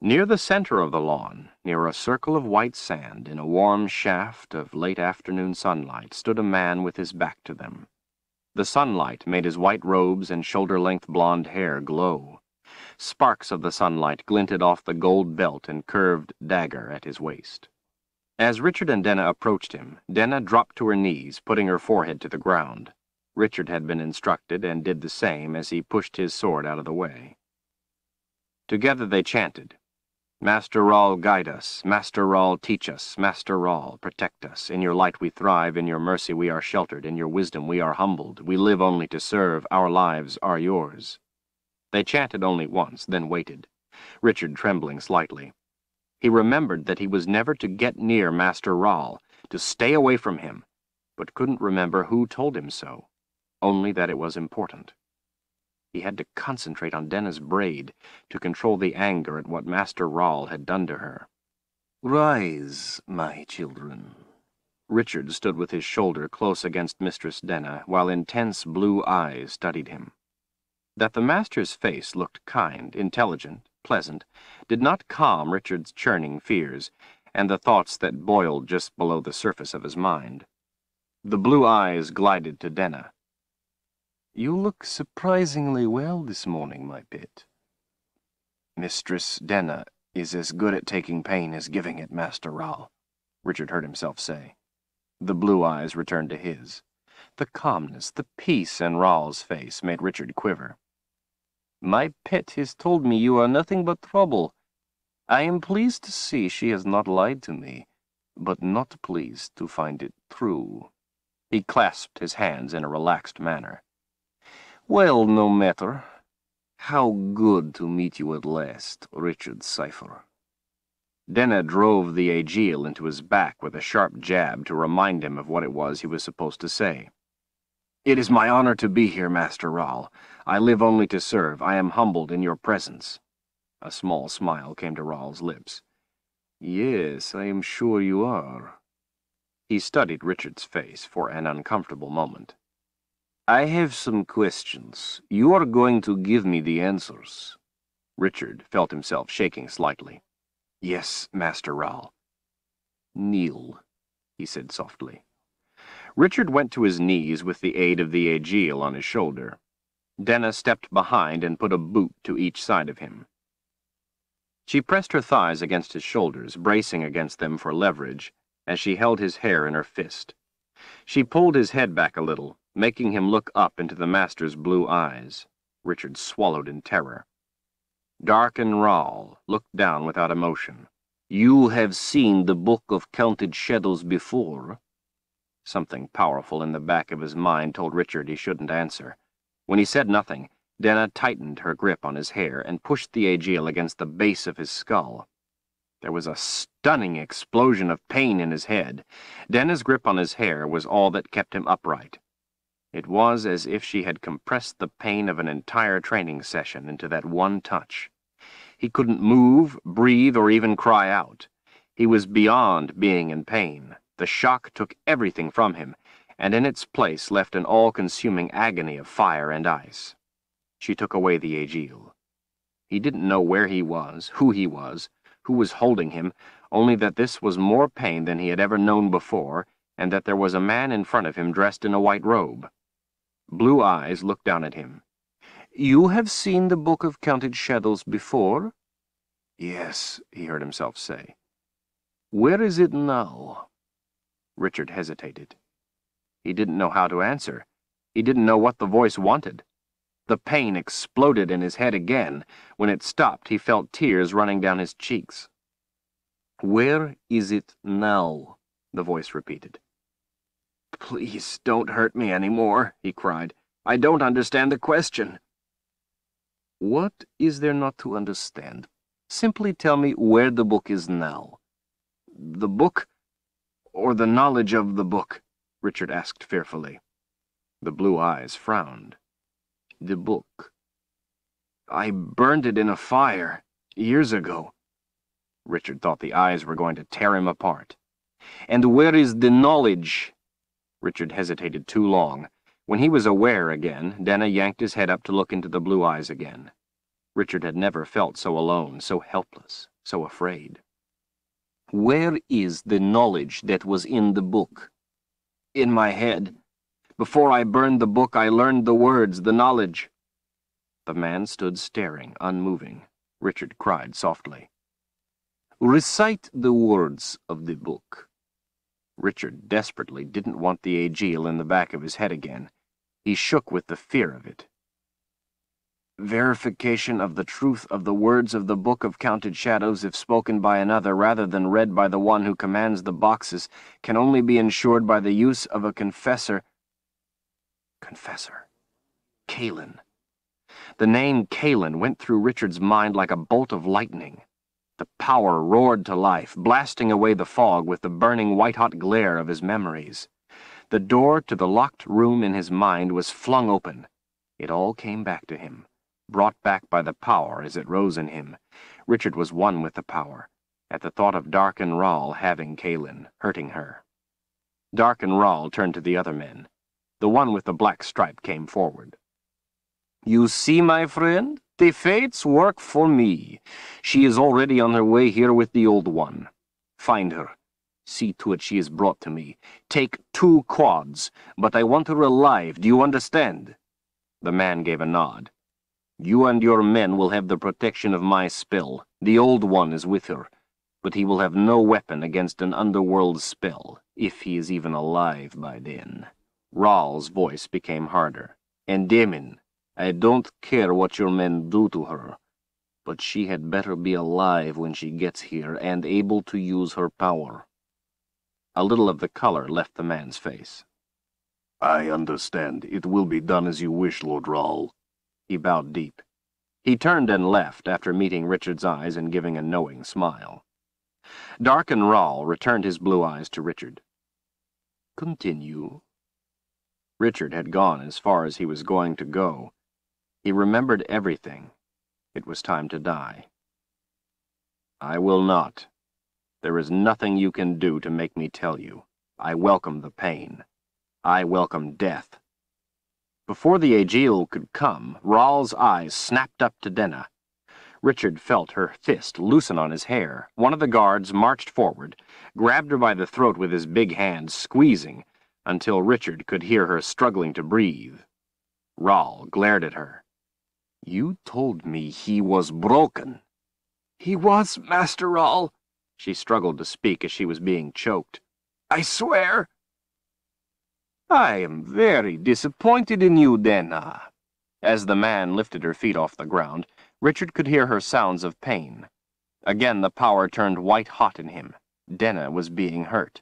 Near the center of the lawn, near a circle of white sand in a warm shaft of late afternoon sunlight, stood a man with his back to them. The sunlight made his white robes and shoulder-length blond hair glow. Sparks of the sunlight glinted off the gold belt and curved dagger at his waist. As Richard and Denna approached him, Denna dropped to her knees, putting her forehead to the ground. Richard had been instructed and did the same as he pushed his sword out of the way. Together they chanted, Master Rahl, guide us. Master Rahl, teach us. Master Rahl, protect us. In your light we thrive. In your mercy we are sheltered. In your wisdom we are humbled. We live only to serve. Our lives are yours. They chanted only once, then waited, Richard trembling slightly. He remembered that he was never to get near Master Rahl, to stay away from him, but couldn't remember who told him so only that it was important. He had to concentrate on Denna's braid to control the anger at what Master Rahl had done to her. Rise, my children. Richard stood with his shoulder close against Mistress Denna, while intense blue eyes studied him. That the master's face looked kind, intelligent, pleasant, did not calm Richard's churning fears, and the thoughts that boiled just below the surface of his mind. The blue eyes glided to Denna. You look surprisingly well this morning, my pet. Mistress Denna is as good at taking pain as giving it, Master Rahl, Richard heard himself say. The blue eyes returned to his. The calmness, the peace in Rahl's face made Richard quiver. My pet has told me you are nothing but trouble. I am pleased to see she has not lied to me, but not pleased to find it true. He clasped his hands in a relaxed manner. Well, no matter. How good to meet you at last, Richard Cypher. Denna drove the Agiel into his back with a sharp jab to remind him of what it was he was supposed to say. It is my honor to be here, Master Rahl. I live only to serve. I am humbled in your presence. A small smile came to Rahl's lips. Yes, I am sure you are. He studied Richard's face for an uncomfortable moment. I have some questions. You are going to give me the answers. Richard felt himself shaking slightly. Yes, Master Rahl. Kneel, he said softly. Richard went to his knees with the aid of the Agiel on his shoulder. Denna stepped behind and put a boot to each side of him. She pressed her thighs against his shoulders, bracing against them for leverage, as she held his hair in her fist. She pulled his head back a little, making him look up into the master's blue eyes. Richard swallowed in terror. Darken Rahl looked down without emotion. You have seen the Book of Counted Shadows before? Something powerful in the back of his mind told Richard he shouldn't answer. When he said nothing, Denna tightened her grip on his hair and pushed the Agiel against the base of his skull. There was a stunning explosion of pain in his head. Denna's grip on his hair was all that kept him upright. It was as if she had compressed the pain of an entire training session into that one touch. He couldn't move, breathe, or even cry out. He was beyond being in pain. The shock took everything from him, and in its place left an all-consuming agony of fire and ice. She took away the Agiel. He didn't know where he was, who he was, who was holding him, only that this was more pain than he had ever known before, and that there was a man in front of him dressed in a white robe. Blue eyes looked down at him. You have seen the Book of Counted Shadows before? Yes, he heard himself say. Where is it now? Richard hesitated. He didn't know how to answer. He didn't know what the voice wanted. The pain exploded in his head again. When it stopped, he felt tears running down his cheeks. Where is it now? the voice repeated. Please don't hurt me any more, he cried. I don't understand the question. What is there not to understand? Simply tell me where the book is now. The book, or the knowledge of the book? Richard asked fearfully. The blue eyes frowned. The book. I burned it in a fire, years ago. Richard thought the eyes were going to tear him apart. And where is the knowledge? Richard hesitated too long. When he was aware again, Denna yanked his head up to look into the blue eyes again. Richard had never felt so alone, so helpless, so afraid. Where is the knowledge that was in the book? In my head. Before I burned the book, I learned the words, the knowledge. The man stood staring, unmoving. Richard cried softly. Recite the words of the book. Richard desperately didn't want the Agiel in the back of his head again. He shook with the fear of it. Verification of the truth of the words of the Book of Counted Shadows if spoken by another rather than read by the one who commands the boxes can only be ensured by the use of a confessor. Confessor. Kahlan. The name Kahlan went through Richard's mind like a bolt of lightning. The power roared to life, blasting away the fog with the burning white-hot glare of his memories. The door to the locked room in his mind was flung open. It all came back to him, brought back by the power as it rose in him. Richard was one with the power, at the thought of Darken Rahl having Kahlan, hurting her. Darken Rahl turned to the other men. The one with the black stripe came forward. You see, my friend? The fates work for me. She is already on her way here with the old one. Find her. See to it she is brought to me. Take two quads, but I want her alive, do you understand? The man gave a nod. You and your men will have the protection of my spell. The old one is with her, but he will have no weapon against an underworld spell, if he is even alive by then. Rahl's voice became harder. And Demmin, I don't care what your men do to her, but she had better be alive when she gets here and able to use her power. A little of the color left the man's face. I understand. It will be done as you wish, Lord Rahl. He bowed deep. He turned and left after meeting Richard's eyes and giving a knowing smile. Darken Rahl returned his blue eyes to Richard. Continue. Richard had gone as far as he was going to go, he remembered everything. It was time to die. I will not. There is nothing you can do to make me tell you. I welcome the pain. I welcome death. Before the Agiel could come, Rahl's eyes snapped up to Denna. Richard felt her fist loosen on his hair. One of the guards marched forward, grabbed her by the throat with his big hand, squeezing, until Richard could hear her struggling to breathe. Rahl glared at her. You told me he was broken. He was, Master Rahl. She struggled to speak as she was being choked. I swear. I am very disappointed in you, Denna. Ah. As the man lifted her feet off the ground, Richard could hear her sounds of pain. Again the power turned white-hot in him. Denna was being hurt.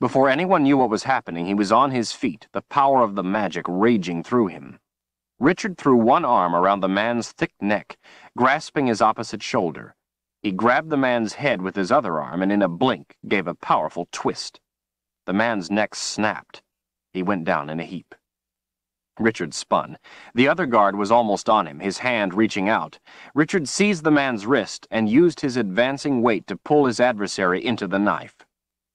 Before anyone knew what was happening, he was on his feet, the power of the magic raging through him. Richard threw one arm around the man's thick neck, grasping his opposite shoulder. He grabbed the man's head with his other arm and in a blink gave a powerful twist. The man's neck snapped. He went down in a heap. Richard spun. The other guard was almost on him, his hand reaching out. Richard seized the man's wrist and used his advancing weight to pull his adversary into the knife.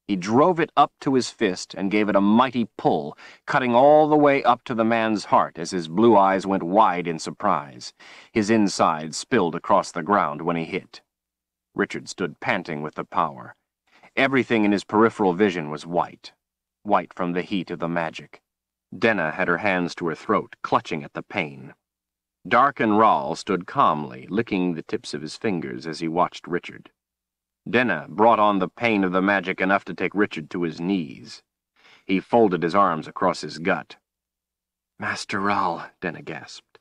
He drove it up to his fist and gave it a mighty pull, cutting all the way up to the man's heart as his blue eyes went wide in surprise. His insides spilled across the ground when he hit. Richard stood panting with the power. Everything in his peripheral vision was white. White from the heat of the magic. Denna had her hands to her throat, clutching at the pain. Darken Rahl stood calmly, licking the tips of his fingers as he watched Richard. Denna brought on the pain of the magic enough to take Richard to his knees. He folded his arms across his gut. Master Rahl, Denna gasped.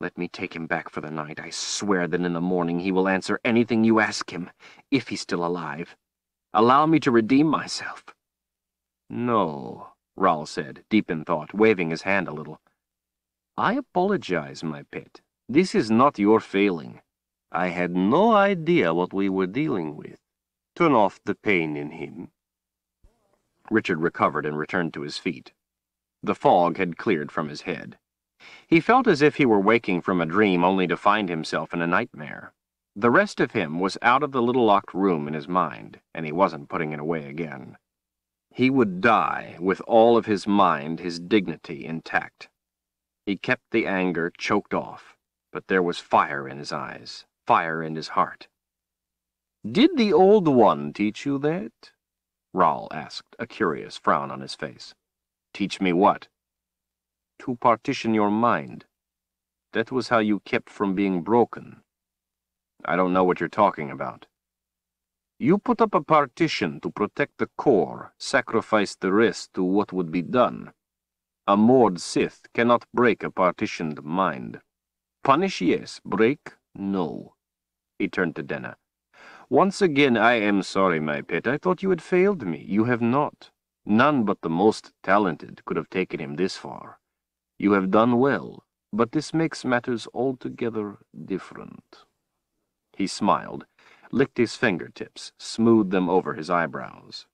Let me take him back for the night. I swear that in the morning he will answer anything you ask him, if he's still alive. Allow me to redeem myself. No, Rahl said, deep in thought, waving his hand a little. I apologize, my pet. This is not your failing. I had no idea what we were dealing with. Turn off the pain in him. Richard recovered and returned to his feet. The fog had cleared from his head. He felt as if he were waking from a dream only to find himself in a nightmare. The rest of him was out of the little locked room in his mind, and he wasn't putting it away again. He would die with all of his mind, his dignity intact. He kept the anger choked off, but there was fire in his eyes, fire in his heart. Did the Old One teach you that? Rahl asked, a curious frown on his face. Teach me what? To partition your mind. That was how you kept from being broken. I don't know what you're talking about. You put up a partition to protect the core, sacrifice the rest to what would be done. A Mord Sith cannot break a partitioned mind. Punish, yes. Break, no. He turned to Denna. Once again, I am sorry, my pet. I thought you had failed me. You have not. None but the most talented could have taken him this far. You have done well, but this makes matters altogether different. He smiled, licked his fingertips, smoothed them over his eyebrows.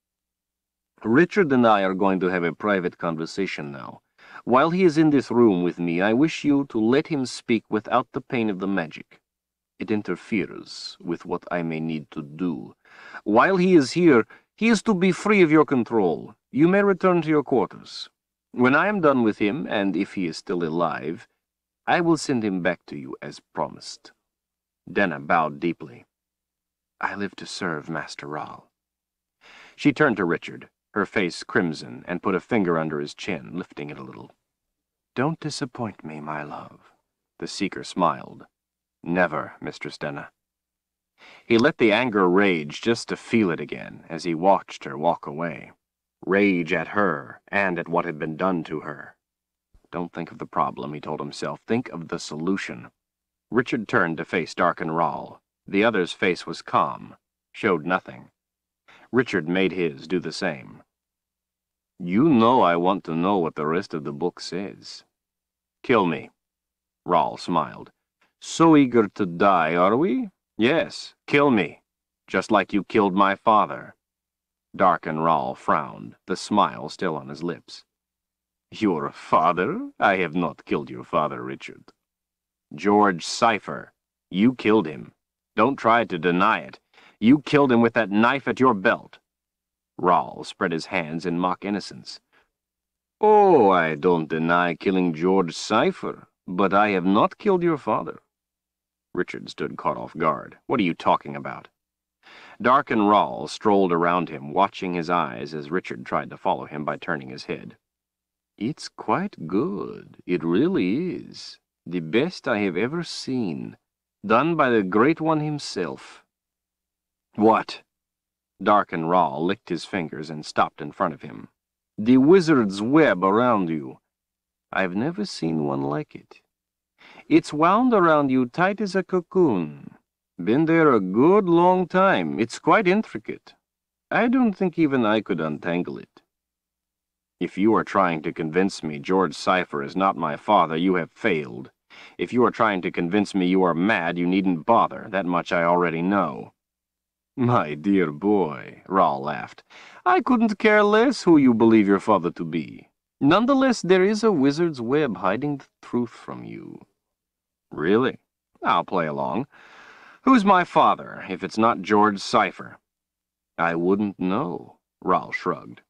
Richard and I are going to have a private conversation now. While he is in this room with me, I wish you to let him speak without the pain of the magic. It interferes with what I may need to do. While he is here, he is to be free of your control. You may return to your quarters. When I am done with him, and if he is still alive, I will send him back to you as promised. Denna bowed deeply. I live to serve Master Rahl. She turned to Richard, her face crimson, and put a finger under his chin, lifting it a little. Don't disappoint me, my love. The Seeker smiled. Never, Mistress Denna. He let the anger rage just to feel it again as he watched her walk away. Rage at her and at what had been done to her. Don't think of the problem, he told himself. Think of the solution. Richard turned to face Darken Rahl. The other's face was calm, showed nothing. Richard made his do the same. You know I want to know what the rest of the book says. Kill me. Rahl smiled. So eager to die, are we? Yes, kill me, just like you killed my father. Darken Rahl frowned, the smile still on his lips. Your father? I have not killed your father, Richard. George Cypher. You killed him. Don't try to deny it. You killed him with that knife at your belt. Rahl spread his hands in mock innocence. Oh, I don't deny killing George Cypher, but I have not killed your father. Richard stood caught off guard. What are you talking about? Darken Rahl strolled around him, watching his eyes as Richard tried to follow him by turning his head. It's quite good. It really is. The best I have ever seen. Done by the Great One himself. What? Darken Rahl licked his fingers and stopped in front of him. The wizard's web around you. I've never seen one like it. It's wound around you tight as a cocoon. Been there a good long time. It's quite intricate. I don't think even I could untangle it. If you are trying to convince me George Cypher is not my father, you have failed. If you are trying to convince me you are mad, you needn't bother. That much I already know. My dear boy, Rahl laughed, I couldn't care less who you believe your father to be. Nonetheless, there is a wizard's web hiding the truth from you. Really? I'll play along. Who's my father, if it's not George Cypher? I wouldn't know, Rahl shrugged.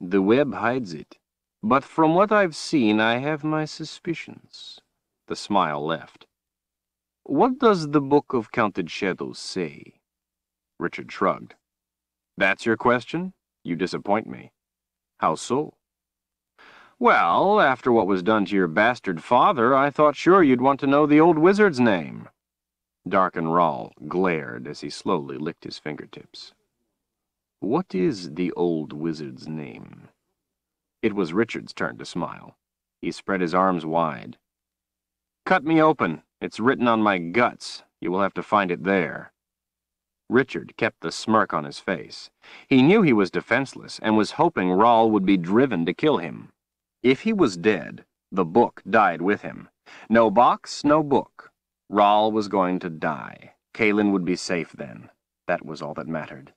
The web hides it. But from what I've seen, I have my suspicions. The smile left. What does the Book of Counted Shadows say? Richard shrugged. That's your question? You disappoint me. How so? Well, after what was done to your bastard father, I thought sure you'd want to know the old wizard's name. Darken Rahl glared as he slowly licked his fingertips. What is the old wizard's name? It was Richard's turn to smile. He spread his arms wide. Cut me open. It's written on my guts. You will have to find it there. Richard kept the smirk on his face. He knew he was defenseless and was hoping Rahl would be driven to kill him. If he was dead, the book died with him. No box, no book. Rahl was going to die. Kahlan would be safe then. That was all that mattered.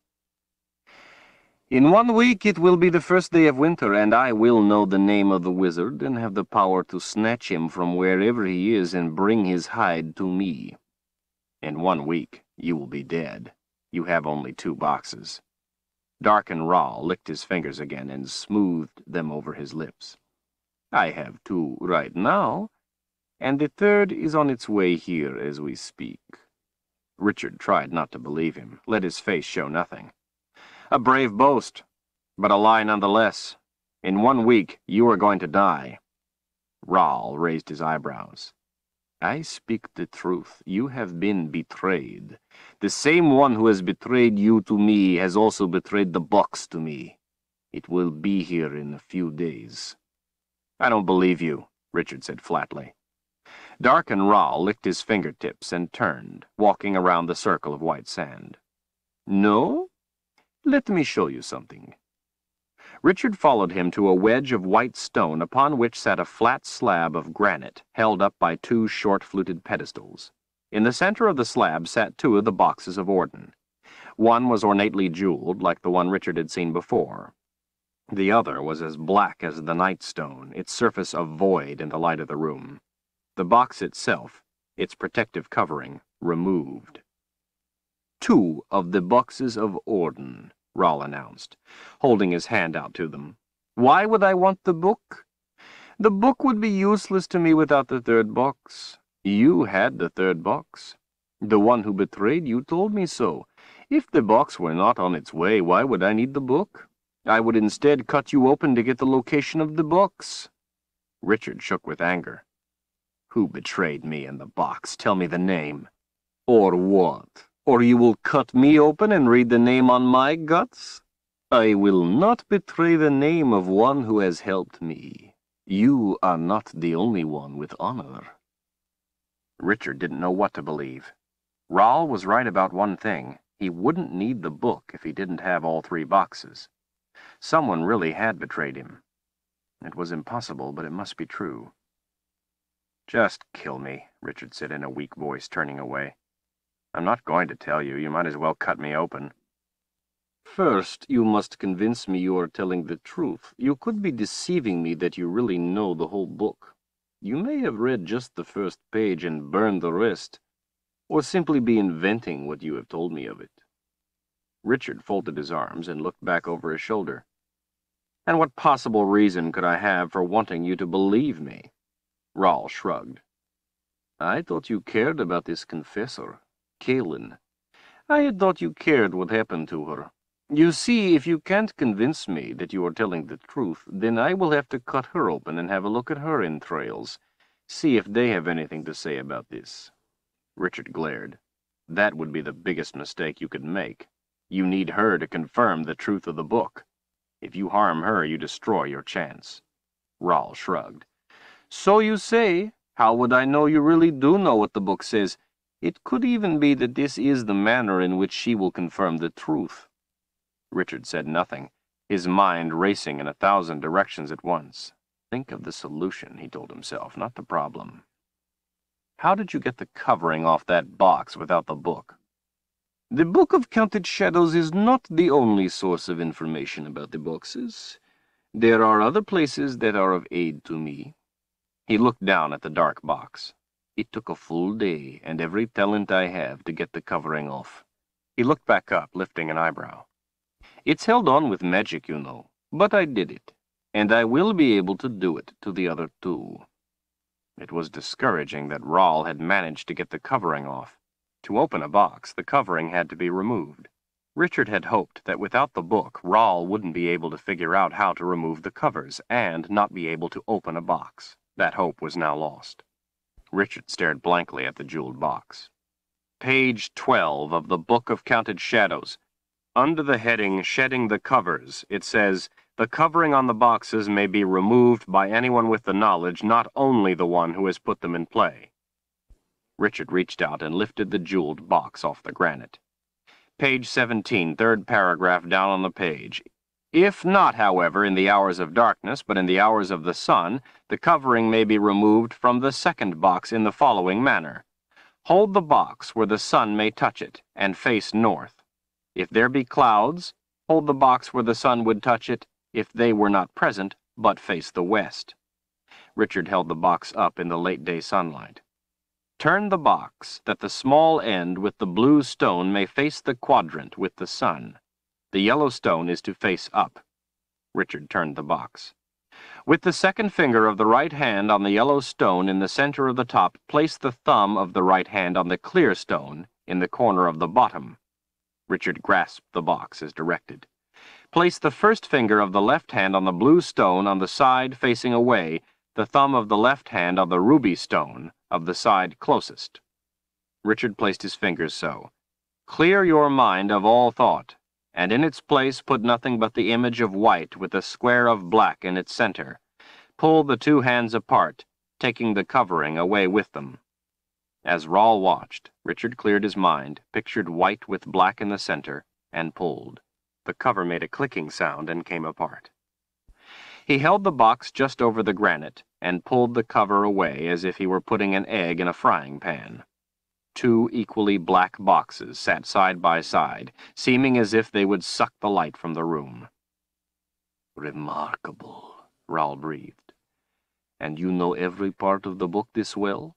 In one week it will be the first day of winter, and I will know the name of the wizard and have the power to snatch him from wherever he is and bring his hide to me. In one week you will be dead. You have only two boxes. Darken Rahl licked his fingers again and smoothed them over his lips. I have two right now, and the third is on its way here as we speak. Richard tried not to believe him, let his face show nothing. A brave boast, but a lie nonetheless. In one week, you are going to die. Rahl raised his eyebrows. I speak the truth. You have been betrayed. The same one who has betrayed you to me has also betrayed the box to me. It will be here in a few days. I don't believe you, Richard said flatly. Darken Rahl licked his fingertips and turned, walking around the circle of white sand. No? Let me show you something. Richard followed him to a wedge of white stone upon which sat a flat slab of granite held up by two short-fluted pedestals. In the center of the slab sat two of the boxes of Orden. One was ornately jeweled, like the one Richard had seen before. The other was as black as the night stone, its surface a void in the light of the room. The box itself, its protective covering, removed. Two of the boxes of Orden, Rahl announced, holding his hand out to them. Why would I want the book? The book would be useless to me without the third box. You had the third box. The one who betrayed you told me so. If the box were not on its way, why would I need the book? I would instead cut you open to get the location of the box. Richard shook with anger. Who betrayed me in the box? Tell me the name. Or what? Or you will cut me open and read the name on my guts? I will not betray the name of one who has helped me. You are not the only one with honor. Richard didn't know what to believe. Rahl was right about one thing. He wouldn't need the book if he didn't have all three boxes. Someone really had betrayed him. It was impossible, but it must be true. Just kill me, Richard said in a weak voice, turning away. I'm not going to tell you. You might as well cut me open. First, you must convince me you are telling the truth. You could be deceiving me that you really know the whole book. You may have read just the first page and burned the rest, or simply be inventing what you have told me of it. Richard folded his arms and looked back over his shoulder. And what possible reason could I have for wanting you to believe me? Rahl shrugged. I thought you cared about this confessor, Kahlan. I had thought you cared what happened to her. You see, if you can't convince me that you are telling the truth, then I will have to cut her open and have a look at her entrails, see if they have anything to say about this. Richard glared. That would be the biggest mistake you could make. You need her to confirm the truth of the book. If you harm her, you destroy your chance. Rahl shrugged. So you say. How would I know you really do know what the book says? It could even be that this is the manner in which she will confirm the truth. Richard said nothing, his mind racing in a thousand directions at once. Think of the solution, he told himself, not the problem. How did you get the covering off that box without the book? The Book of Counted Shadows is not the only source of information about the boxes. There are other places that are of aid to me. He looked down at the dark box. It took a full day and every talent I have to get the covering off. He looked back up, lifting an eyebrow. It's held on with magic, you know, but I did it, and I will be able to do it to the other two. It was discouraging that Rahl had managed to get the covering off. To open a box, the covering had to be removed. Richard had hoped that without the book, Rahl wouldn't be able to figure out how to remove the covers and not be able to open a box. That hope was now lost. Richard stared blankly at the jeweled box. Page 12 of the Book of Counted Shadows. Under the heading Shedding the Covers, it says, The covering on the boxes may be removed by anyone with the knowledge, not only the one who has put them in play. Richard reached out and lifted the jeweled box off the granite. Page 17, third paragraph down on the page. If not, however, in the hours of darkness, but in the hours of the sun, the covering may be removed from the second box in the following manner. Hold the box where the sun may touch it, and face north. If there be clouds, hold the box where the sun would touch it, if they were not present, but face the west. Richard held the box up in the late day sunlight. Turn the box that the small end with the blue stone may face the quadrant with the sun. The yellow stone is to face up. Richard turned the box. With the second finger of the right hand on the yellow stone in the center of the top, place the thumb of the right hand on the clear stone in the corner of the bottom. Richard grasped the box as directed. Place the first finger of the left hand on the blue stone on the side facing away, the thumb of the left hand on the ruby stone of the side closest. Richard placed his fingers so. Clear your mind of all thought, and in its place put nothing but the image of white with a square of black in its center. Pull the two hands apart, taking the covering away with them. As Rahl watched, Richard cleared his mind, pictured white with black in the center, and pulled. The cover made a clicking sound and came apart. He held the box just over the granite and pulled the cover away as if he were putting an egg in a frying pan. Two equally black boxes sat side by side, seeming as if they would suck the light from the room. Remarkable, Rahl breathed. And you know every part of the book this well?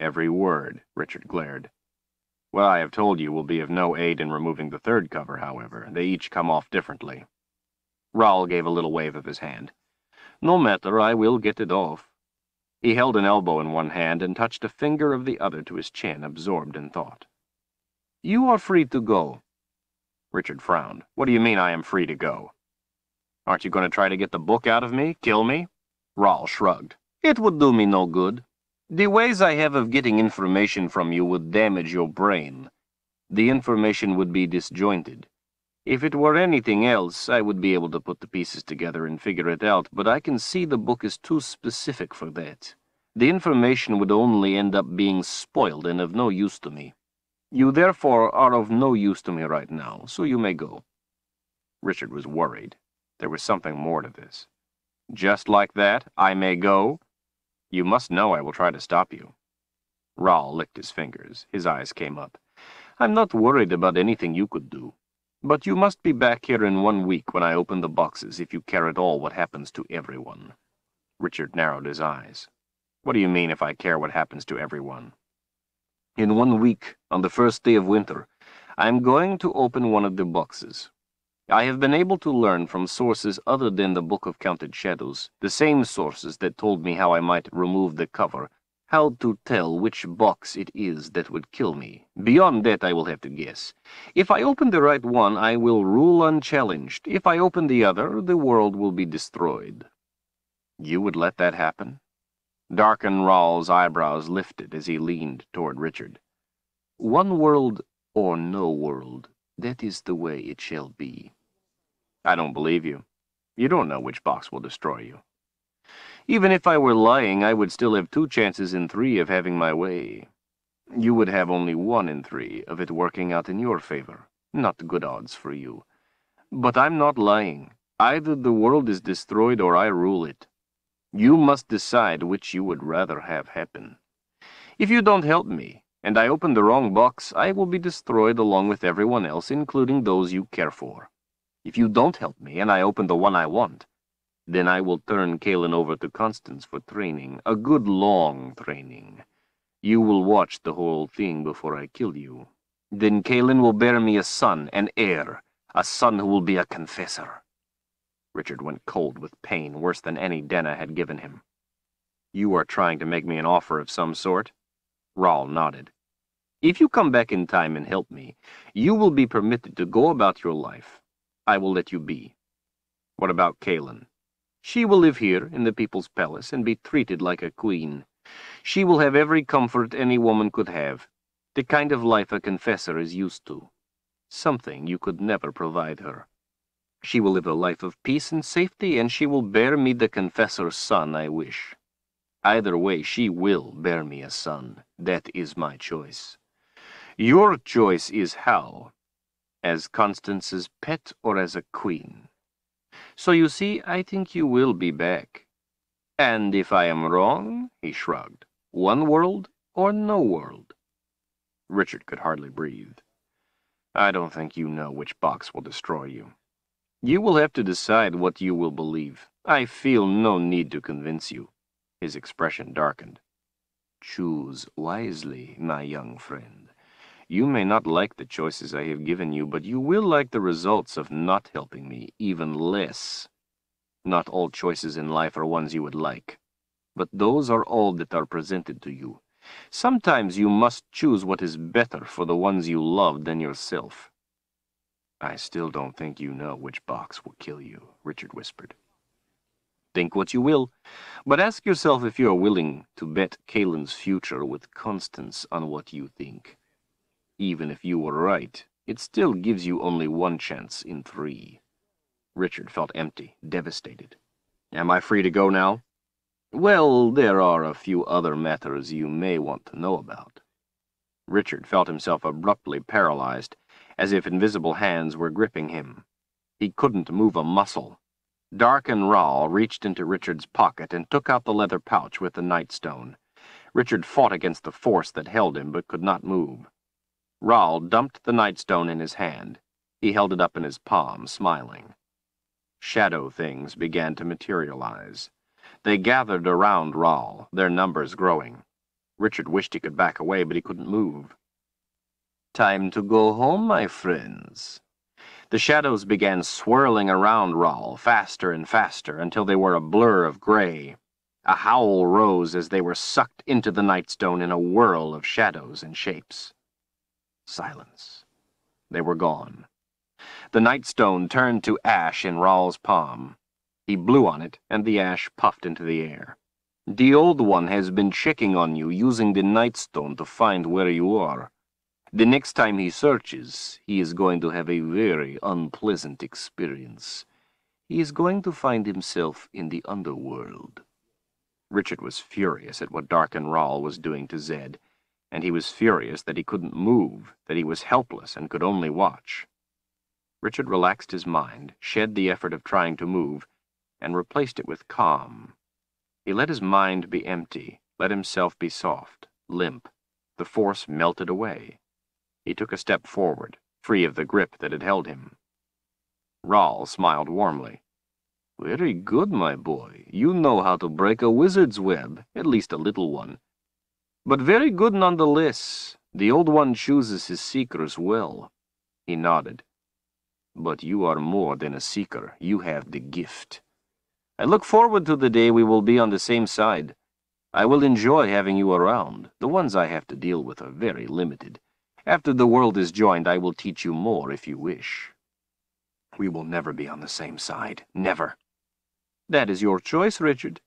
Every word, Richard glared. What I have told you will be of no aid in removing the third cover, however. They each come off differently. Rahl gave a little wave of his hand. No matter, I will get it off. He held an elbow in one hand and touched a finger of the other to his chin, absorbed in thought. You are free to go. Richard frowned. What do you mean I am free to go? Aren't you going to try to get the book out of me? Kill me? Rahl shrugged. It would do me no good. The ways I have of getting information from you would damage your brain. The information would be disjointed. If it were anything else, I would be able to put the pieces together and figure it out, but I can see the book is too specific for that. The information would only end up being spoiled and of no use to me. You therefore are of no use to me right now, so you may go. Richard was worried. There was something more to this. Just like that, I may go? You must know I will try to stop you. Rahl licked his fingers. His eyes came up. I'm not worried about anything you could do. But you must be back here in one week when I open the boxes if you care at all what happens to everyone. Richard narrowed his eyes. What do you mean if I care what happens to everyone? In one week, on the first day of winter, I am going to open one of the boxes. I have been able to learn from sources other than the Book of Counted Shadows, the same sources that told me how I might remove the cover, how to tell which box it is that would kill me. Beyond that I will have to guess. If I open the right one, I will rule unchallenged. If I open the other, the world will be destroyed. You would let that happen? Darken Rahl's eyebrows lifted as he leaned toward Richard. One world or no world, that is the way it shall be. I don't believe you. You don't know which box will destroy you. Even if I were lying, I would still have two chances in three of having my way. You would have only one in three of it working out in your favor. Not good odds for you. But I'm not lying. Either the world is destroyed or I rule it. You must decide which you would rather have happen. If you don't help me, and I open the wrong box, I will be destroyed along with everyone else, including those you care for. If you don't help me and I open the one I want, then I will turn Kahlan over to Constance for training, a good long training. You will watch the whole thing before I kill you. Then Kahlan will bear me a son, an heir, a son who will be a confessor. Richard went cold with pain, worse than any Denna had given him. You are trying to make me an offer of some sort? Rahl nodded. If you come back in time and help me, you will be permitted to go about your life. I will let you be. What about Kahlan? She will live here in the people's palace and be treated like a queen. She will have every comfort any woman could have, the kind of life a confessor is used to. Something you could never provide her. She will live a life of peace and safety, and she will bear me the confessor's son I wish. Either way, she will bear me a son. That is my choice. Your choice is how, as Constance's pet or as a queen. So you see, I think you will be back. And if I am wrong, he shrugged, one world or no world. Richard could hardly breathe. I don't think you know which box will destroy you. You will have to decide what you will believe. I feel no need to convince you. His expression darkened. Choose wisely, my young friend. You may not like the choices I have given you, but you will like the results of not helping me even less. Not all choices in life are ones you would like, but those are all that are presented to you. Sometimes you must choose what is better for the ones you love than yourself. I still don't think you know which box will kill you, Richard whispered. Think what you will, but ask yourself if you are willing to bet Kahlan's future with Constance on what you think. Even if you were right, it still gives you only one chance in three. Richard felt empty, devastated. Am I free to go now? Well, there are a few other matters you may want to know about. Richard felt himself abruptly paralyzed, as if invisible hands were gripping him. He couldn't move a muscle. Darken Rahl reached into Richard's pocket and took out the leather pouch with the nightstone. Richard fought against the force that held him, but could not move. Rahl dumped the nightstone in his hand. He held it up in his palm, smiling. Shadow things began to materialize. They gathered around Rahl, their numbers growing. Richard wished he could back away, but he couldn't move. Time to go home, my friends. The shadows began swirling around Rahl, faster and faster, until they were a blur of gray. A howl rose as they were sucked into the nightstone in a whirl of shadows and shapes. Silence. They were gone. The nightstone turned to ash in Rahl's palm. He blew on it, and the ash puffed into the air. The Old One has been checking on you, using the nightstone to find where you are. The next time he searches, he is going to have a very unpleasant experience. He is going to find himself in the underworld. Richard was furious at what Darken Rahl was doing to Zedd and he was furious that he couldn't move, that he was helpless and could only watch. Richard relaxed his mind, shed the effort of trying to move, and replaced it with calm. He let his mind be empty, let himself be soft, limp. The force melted away. He took a step forward, free of the grip that had held him. Rahl smiled warmly. Very good, my boy. You know how to break a wizard's web, at least a little one. But very good nonetheless. The Old One chooses his seekers well. He nodded. But you are more than a seeker. You have the gift. I look forward to the day we will be on the same side. I will enjoy having you around. The ones I have to deal with are very limited. After the world is joined, I will teach you more if you wish. We will never be on the same side. Never. That is your choice, Richard.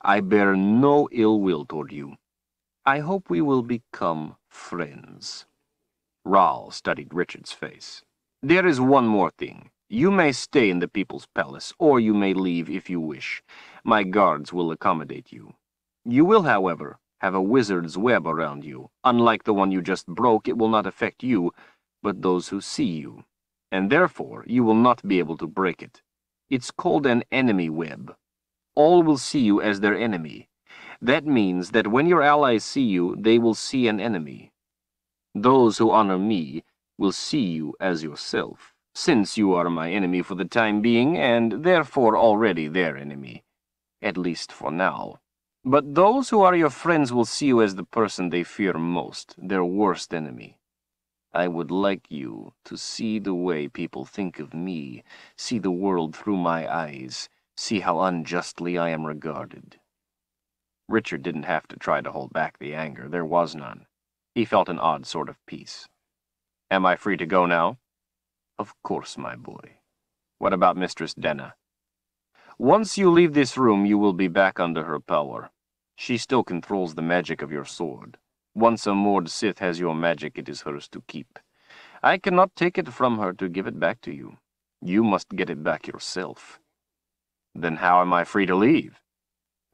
I bear no ill will toward you. I hope we will become friends. Rahl studied Richard's face. There is one more thing. You may stay in the People's Palace, or you may leave if you wish. My guards will accommodate you. You will, however, have a wizard's web around you. Unlike the one you just broke, it will not affect you, but those who see you. And therefore, you will not be able to break it. It's called an enemy web. All will see you as their enemy, that means that when your allies see you, they will see an enemy. Those who honor me will see you as yourself, since you are my enemy for the time being, and therefore already their enemy. At least for now. But those who are your friends will see you as the person they fear most, their worst enemy. I would like you to see the way people think of me, see the world through my eyes, see how unjustly I am regarded. Richard didn't have to try to hold back the anger. There was none. He felt an odd sort of peace. Am I free to go now? Of course, my boy. What about Mistress Denna? Once you leave this room, you will be back under her power. She still controls the magic of your sword. Once a Mord Sith has your magic, it is hers to keep. I cannot take it from her to give it back to you. You must get it back yourself. Then how am I free to leave?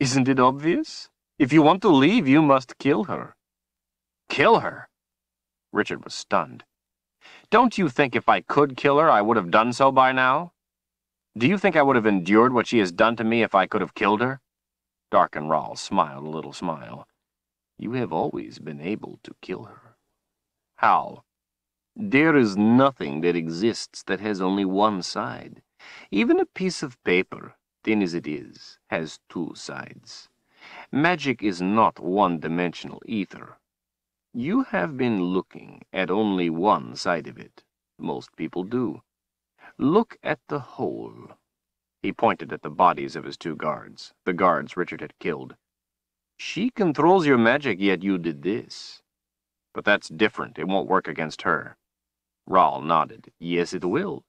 Isn't it obvious? If you want to leave, you must kill her. Kill her? Richard was stunned. Don't you think if I could kill her, I would have done so by now? Do you think I would have endured what she has done to me if I could have killed her? Darken Rahl smiled a little smile. You have always been able to kill her. How? There is nothing that exists that has only one side. Even a piece of paper, thin as it is, has two sides. Magic is not one-dimensional either. You have been looking at only one side of it. Most people do. Look at the whole. He pointed at the bodies of his two guards, the guards Richard had killed. She controls your magic, yet you did this. But that's different. It won't work against her. Rahl nodded. Yes, it will.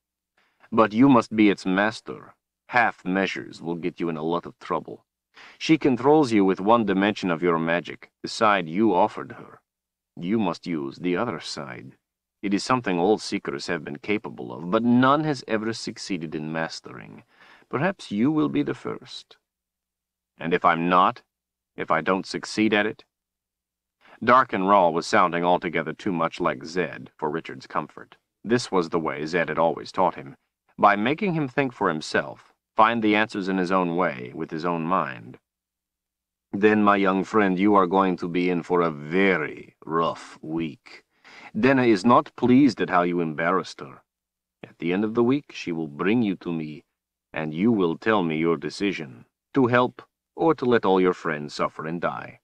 But you must be its master. Half measures will get you in a lot of trouble. She controls you with one dimension of your magic, the side you offered her. You must use the other side. It is something all seekers have been capable of, but none has ever succeeded in mastering. Perhaps you will be the first. And if I'm not, if I don't succeed at it? Darken Rahl was sounding altogether too much like Zedd for Richard's comfort. This was the way Zedd had always taught him. By making him think for himself, find the answers in his own way, with his own mind. Then, my young friend, you are going to be in for a very rough week. Denna is not pleased at how you embarrassed her. At the end of the week, she will bring you to me, and you will tell me your decision, to help or to let all your friends suffer and die.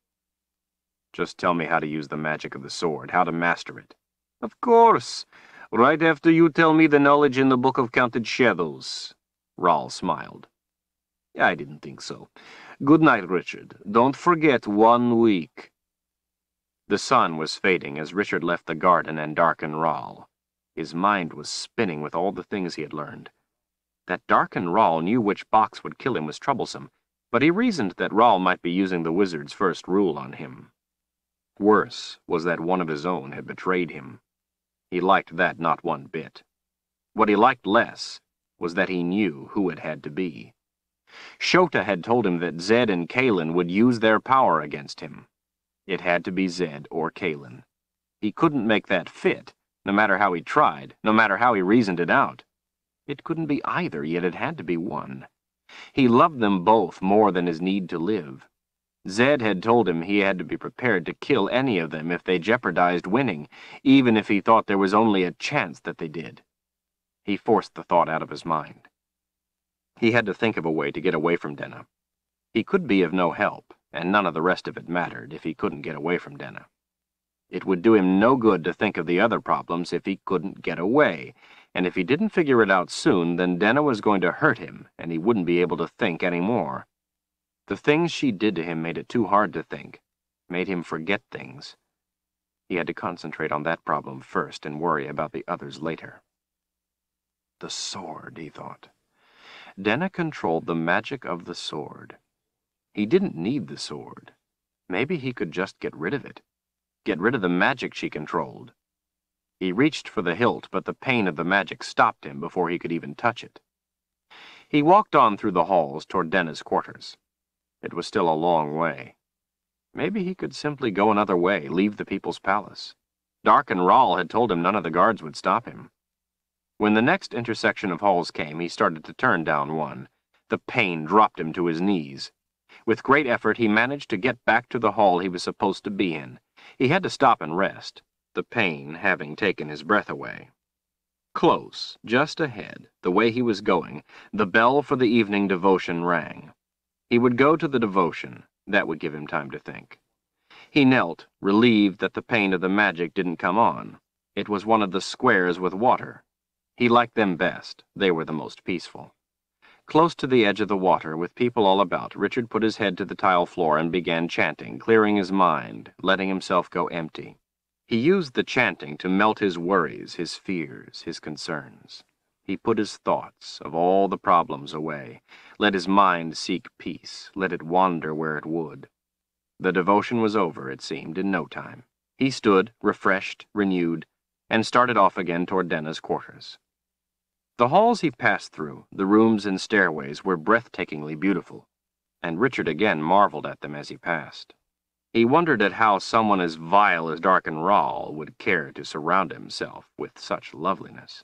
Just tell me how to use the magic of the sword, how to master it. Of course. Right after you tell me the knowledge in the Book of Counted Shadows. Rahl smiled. I didn't think so. Good night, Richard. Don't forget one week. The sun was fading as Richard left the garden and Darken Rahl. His mind was spinning with all the things he had learned. That Darken Rahl knew which box would kill him was troublesome, but he reasoned that Rahl might be using the wizard's first rule on him. Worse was that one of his own had betrayed him. He liked that not one bit. What he liked less was that he knew who it had to be. Shota had told him that Zedd and Kahlan would use their power against him. It had to be Zedd or Kahlan. He couldn't make that fit, no matter how he tried, no matter how he reasoned it out. It couldn't be either, yet it had to be one. He loved them both more than his need to live. Zedd had told him he had to be prepared to kill any of them if they jeopardized winning, even if he thought there was only a chance that they did. He forced the thought out of his mind. He had to think of a way to get away from Denna. He could be of no help, and none of the rest of it mattered if he couldn't get away from Denna. It would do him no good to think of the other problems if he couldn't get away, and if he didn't figure it out soon, then Denna was going to hurt him, and he wouldn't be able to think any more. The things she did to him made it too hard to think, made him forget things. He had to concentrate on that problem first and worry about the others later. The sword, he thought. Denna controlled the magic of the sword. He didn't need the sword. Maybe he could just get rid of it. Get rid of the magic she controlled. He reached for the hilt, but the pain of the magic stopped him before he could even touch it. He walked on through the halls toward Denna's quarters. It was still a long way. Maybe he could simply go another way, leave the people's palace. Darken Rahl had told him none of the guards would stop him. When the next intersection of halls came, he started to turn down one. The pain dropped him to his knees. With great effort, he managed to get back to the hall he was supposed to be in. He had to stop and rest, the pain having taken his breath away. Close, just ahead, the way he was going, the bell for the evening devotion rang. He would go to the devotion. That would give him time to think. He knelt, relieved that the pain of the magic didn't come on. It was one of the squares with water. He liked them best. They were the most peaceful. Close to the edge of the water, with people all about, Richard put his head to the tile floor and began chanting, clearing his mind, letting himself go empty. He used the chanting to melt his worries, his fears, his concerns. He put his thoughts of all the problems away, let his mind seek peace, let it wander where it would. The devotion was over, it seemed, in no time. He stood, refreshed, renewed, and started off again toward Denna's quarters. The halls he passed through, the rooms and stairways, were breathtakingly beautiful, and Richard again marveled at them as he passed. He wondered at how someone as vile as Darken Rahl would care to surround himself with such loveliness.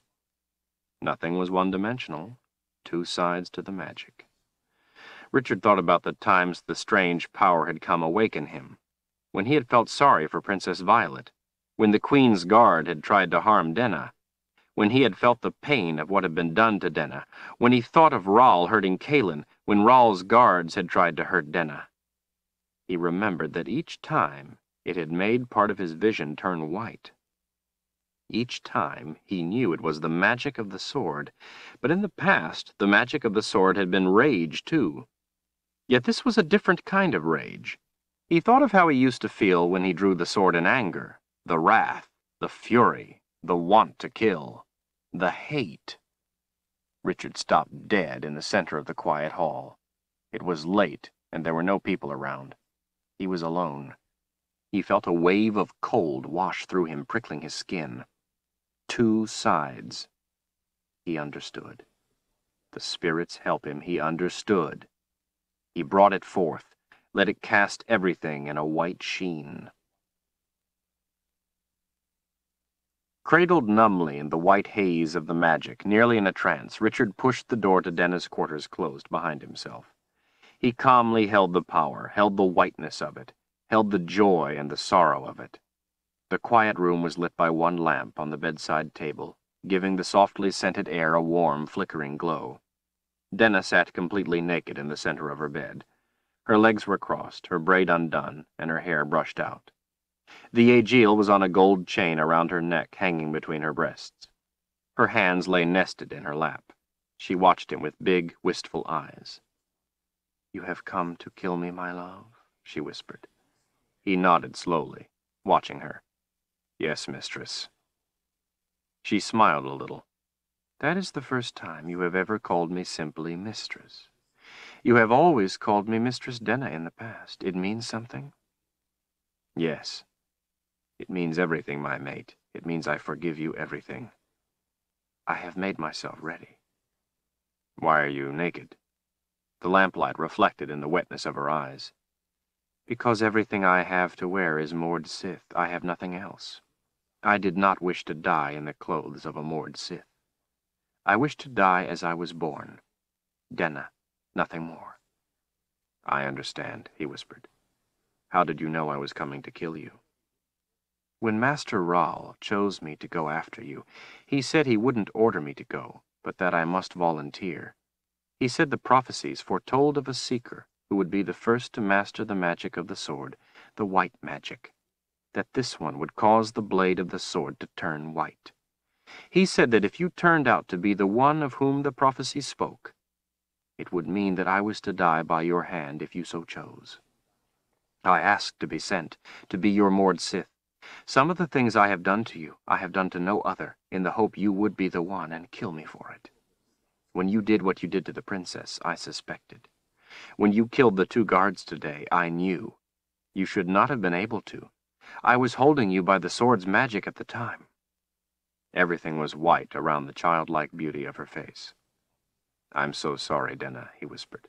Nothing was one-dimensional, two sides to the magic. Richard thought about the times the strange power had come awaken him, when he had felt sorry for Princess Violet, when the Queen's guard had tried to harm Denna, when he had felt the pain of what had been done to Denna, when he thought of Rahl hurting Kahlan, when Rahl's guards had tried to hurt Denna. He remembered that each time it had made part of his vision turn white. Each time he knew it was the magic of the sword, but in the past the magic of the sword had been rage too. Yet this was a different kind of rage. He thought of how he used to feel when he drew the sword in anger, the wrath, the fury, the want to kill, the hate. Richard stopped dead in the center of the quiet hall. It was late, and there were no people around. He was alone. He felt a wave of cold wash through him, prickling his skin. Two sides. He understood. The spirits help him. He understood. He brought it forth, let it cast everything in a white sheen. Cradled numbly in the white haze of the magic, nearly in a trance, Richard pushed the door to Denna's quarters closed behind himself. He calmly held the power, held the whiteness of it, held the joy and the sorrow of it. The quiet room was lit by one lamp on the bedside table, giving the softly scented air a warm, flickering glow. Denna sat completely naked in the center of her bed. Her legs were crossed, her braid undone, and her hair brushed out. The Agiel was on a gold chain around her neck, hanging between her breasts. Her hands lay nested in her lap. She watched him with big, wistful eyes. You have come to kill me, my love, she whispered. He nodded slowly, watching her. Yes, mistress. She smiled a little. That is the first time you have ever called me simply mistress. You have always called me Mistress Denna in the past. It means something? Yes. It means everything, my mate. It means I forgive you everything. I have made myself ready. Why are you naked? The lamplight reflected in the wetness of her eyes. Because everything I have to wear is Mord Sith. I have nothing else. I did not wish to die in the clothes of a Mord Sith. I wish to die as I was born. Denna, nothing more. I understand, he whispered. How did you know I was coming to kill you? When Master Rahl chose me to go after you, he said he wouldn't order me to go, but that I must volunteer. He said the prophecies foretold of a seeker who would be the first to master the magic of the sword, the white magic, that this one would cause the blade of the sword to turn white. He said that if you turned out to be the one of whom the prophecy spoke, it would mean that I was to die by your hand if you so chose. I asked to be sent, to be your Mord Sith, some of the things I have done to you, I have done to no other, in the hope you would be the one and kill me for it. When you did what you did to the princess, I suspected. When you killed the two guards today, I knew. You should not have been able to. I was holding you by the sword's magic at the time. Everything was white around the childlike beauty of her face. I'm so sorry, Denna, he whispered.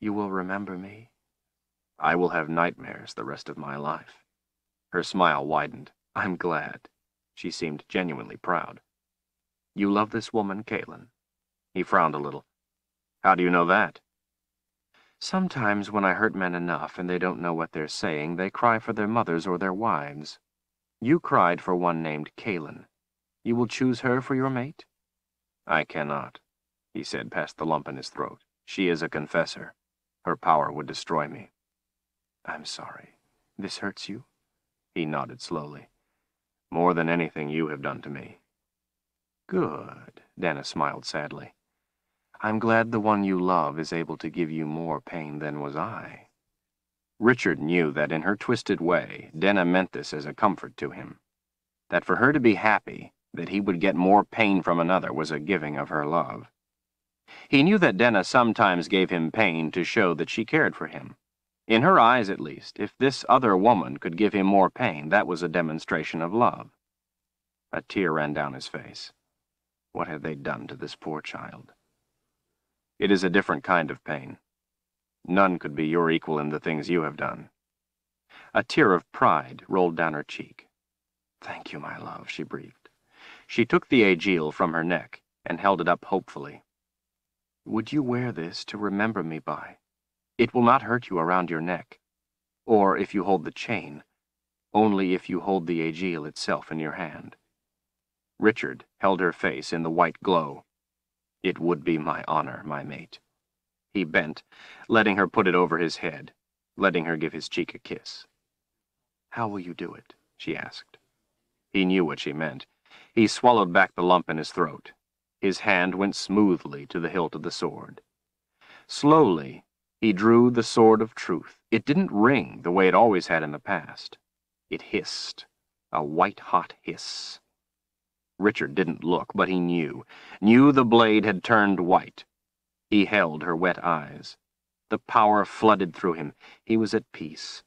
You will remember me? I will have nightmares the rest of my life. Her smile widened. I'm glad. She seemed genuinely proud. You love this woman, Kahlan? He frowned a little. How do you know that? Sometimes when I hurt men enough and they don't know what they're saying, they cry for their mothers or their wives. You cried for one named Kahlan. You will choose her for your mate? I cannot, he said past the lump in his throat. She is a confessor. Her power would destroy me. I'm sorry. This hurts you? He nodded slowly. More than anything you have done to me. Good, Denna smiled sadly. I'm glad the one you love is able to give you more pain than was I. Richard knew that in her twisted way, Denna meant this as a comfort to him. That for her to be happy, that he would get more pain from another was a giving of her love. He knew that Denna sometimes gave him pain to show that she cared for him. In her eyes, at least, if this other woman could give him more pain, that was a demonstration of love. A tear ran down his face. What had they done to this poor child? It is a different kind of pain. None could be your equal in the things you have done. A tear of pride rolled down her cheek. Thank you, my love, she breathed. She took the Agiel from her neck and held it up hopefully. Would you wear this to remember me by? It will not hurt you around your neck. Or if you hold the chain, only if you hold the Agiel itself in your hand. Richard held her face in the white glow. It would be my honor, my mate. He bent, letting her put it over his head, letting her give his cheek a kiss. How will you do it? she asked. He knew what she meant. He swallowed back the lump in his throat. His hand went smoothly to the hilt of the sword. Slowly, he drew the sword of truth. It didn't ring the way it always had in the past. It hissed, a white-hot hiss. Richard didn't look, but he knew, knew the blade had turned white. He held her wet eyes. The power flooded through him. He was at peace.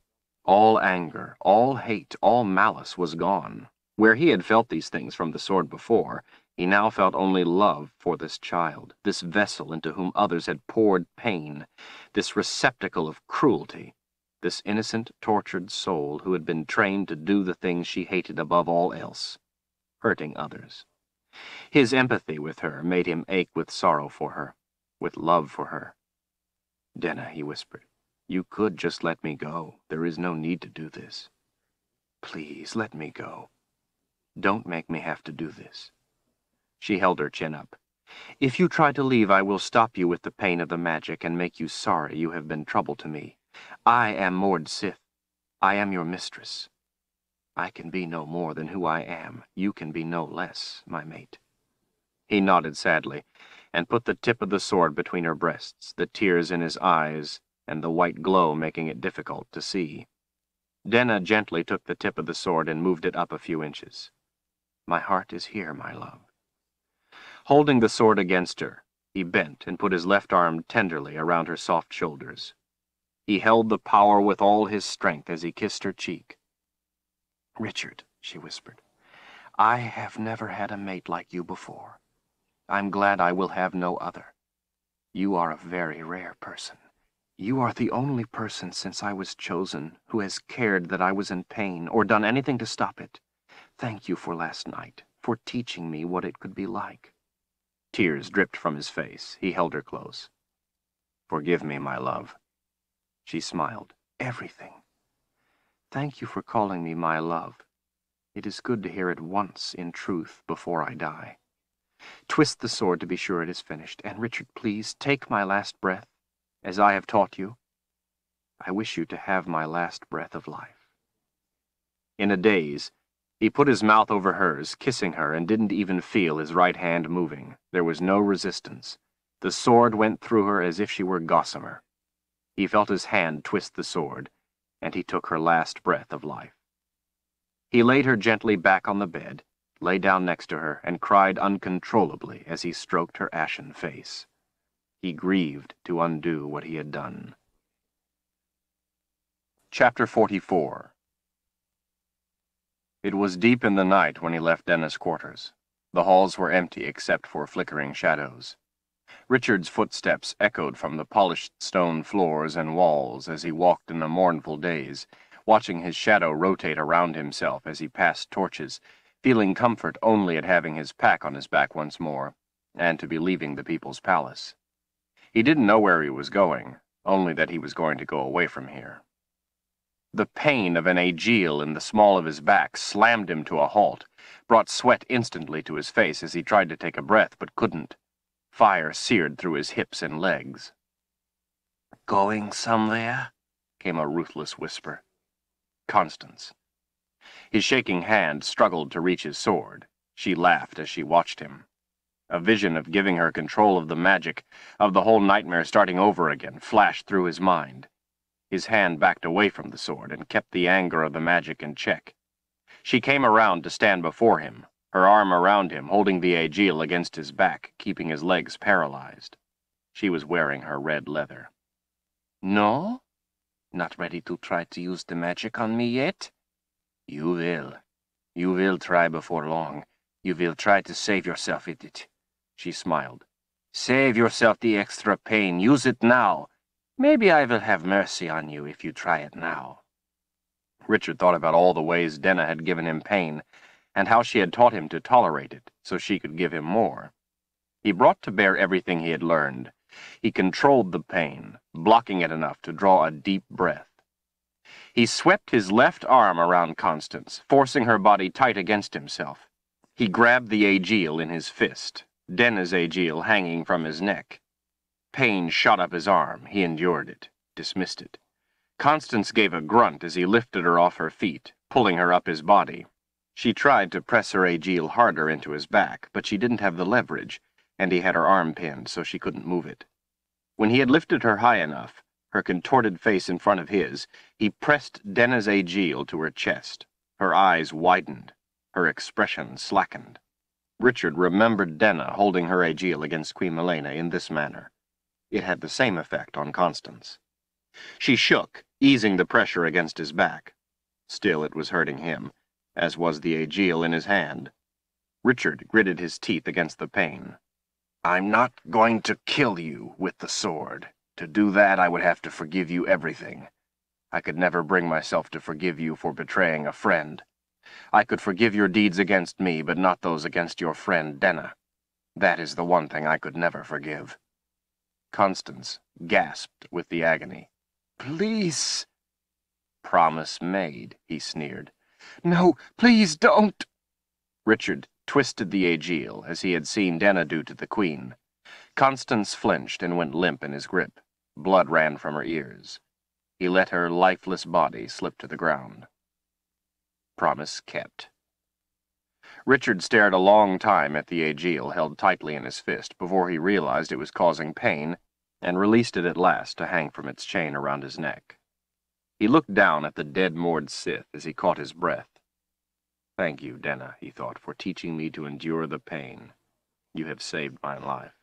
All anger, all hate, all malice was gone. Where he had felt these things from the sword before, he now felt only love for this child, this vessel into whom others had poured pain, this receptacle of cruelty, this innocent, tortured soul who had been trained to do the things she hated above all else, hurting others. His empathy with her made him ache with sorrow for her, with love for her. Denna, he whispered, you could just let me go. There is no need to do this. Please, let me go. Don't make me have to do this. She held her chin up. If you try to leave, I will stop you with the pain of the magic and make you sorry you have been trouble to me. I am Mord Sith. I am your mistress. I can be no more than who I am. You can be no less, my mate. He nodded sadly, and put the tip of the sword between her breasts, the tears in his eyes and the white glow making it difficult to see. Denna gently took the tip of the sword and moved it up a few inches. My heart is here, my love. Holding the sword against her, he bent and put his left arm tenderly around her soft shoulders. He held the power with all his strength as he kissed her cheek. Richard, she whispered, I have never had a mate like you before. I'm glad I will have no other. You are a very rare person. You are the only person since I was chosen who has cared that I was in pain or done anything to stop it. Thank you for last night, for teaching me what it could be like. Tears dripped from his face. He held her close. Forgive me, my love. She smiled. Everything. Thank you for calling me my love. It is good to hear it once in truth before I die. Twist the sword to be sure it is finished, and Richard, please, take my last breath as I have taught you. I wish you to have my last breath of life. In a daze, he put his mouth over hers, kissing her, and didn't even feel his right hand moving. There was no resistance. The sword went through her as if she were gossamer. He felt his hand twist the sword, and he took her last breath of life. He laid her gently back on the bed, lay down next to her, and cried uncontrollably as he stroked her ashen face. He grieved to undo what he had done. Chapter 44 It was deep in the night when he left Denna's quarters. The halls were empty except for flickering shadows. Richard's footsteps echoed from the polished stone floors and walls as he walked in a mournful daze, watching his shadow rotate around himself as he passed torches, feeling comfort only at having his pack on his back once more, and to be leaving the people's palace. He didn't know where he was going, only that he was going to go away from here. The pain of an Agiel in the small of his back slammed him to a halt, brought sweat instantly to his face as he tried to take a breath but couldn't. Fire seared through his hips and legs. Going somewhere? came a ruthless whisper. Constance. His shaking hand struggled to reach his sword. She laughed as she watched him. A vision of giving her control of the magic, of the whole nightmare starting over again, flashed through his mind. His hand backed away from the sword and kept the anger of the magic in check. She came around to stand before him, her arm around him, holding the Agiel against his back, keeping his legs paralyzed. She was wearing her red leather. No? Not ready to try to use the magic on me yet? You will. You will try before long. You will try to save yourself with it. She smiled. Save yourself the extra pain. Use it now. Maybe I will have mercy on you if you try it now. Richard thought about all the ways Denna had given him pain, and how she had taught him to tolerate it so she could give him more. He brought to bear everything he had learned. He controlled the pain, blocking it enough to draw a deep breath. He swept his left arm around Constance, forcing her body tight against himself. He grabbed the Agiel in his fist, Denna's Agiel hanging from his neck. Pain shot up his arm. He endured it, dismissed it. Constance gave a grunt as he lifted her off her feet, pulling her up his body. She tried to press her Agiel harder into his back, but she didn't have the leverage, and he had her arm pinned so she couldn't move it. When he had lifted her high enough, her contorted face in front of his, he pressed Denna's Agiel to her chest. Her eyes widened. Her expression slackened. Richard remembered Denna holding her Agiel against Queen Milena in this manner. It had the same effect on Constance. She shook, easing the pressure against his back. Still it was hurting him, as was the Agiel in his hand. Richard gritted his teeth against the pain. I'm not going to kill you with the sword. To do that, I would have to forgive you everything. I could never bring myself to forgive you for betraying a friend. I could forgive your deeds against me, but not those against your friend Denna. That is the one thing I could never forgive. Constance gasped with the agony. Please. Promise made, he sneered. No, please don't. Richard twisted the Agiel, as he had seen Denna do to the Queen. Constance flinched and went limp in his grip. Blood ran from her ears. He let her lifeless body slip to the ground. Promise kept. Richard stared a long time at the Agiel held tightly in his fist before he realized it was causing pain and released it at last to hang from its chain around his neck. He looked down at the dead Mord Sith as he caught his breath. Thank you, Denna, he thought, for teaching me to endure the pain. You have saved my life.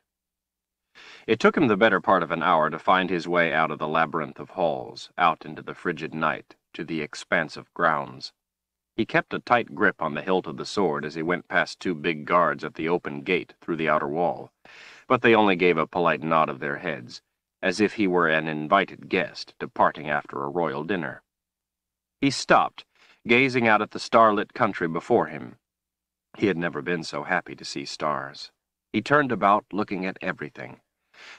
It took him the better part of an hour to find his way out of the labyrinth of halls, out into the frigid night, to the expanse of grounds. He kept a tight grip on the hilt of the sword as he went past two big guards at the open gate through the outer wall, but they only gave a polite nod of their heads, as if he were an invited guest departing after a royal dinner. He stopped, gazing out at the starlit country before him. He had never been so happy to see stars. He turned about, looking at everything.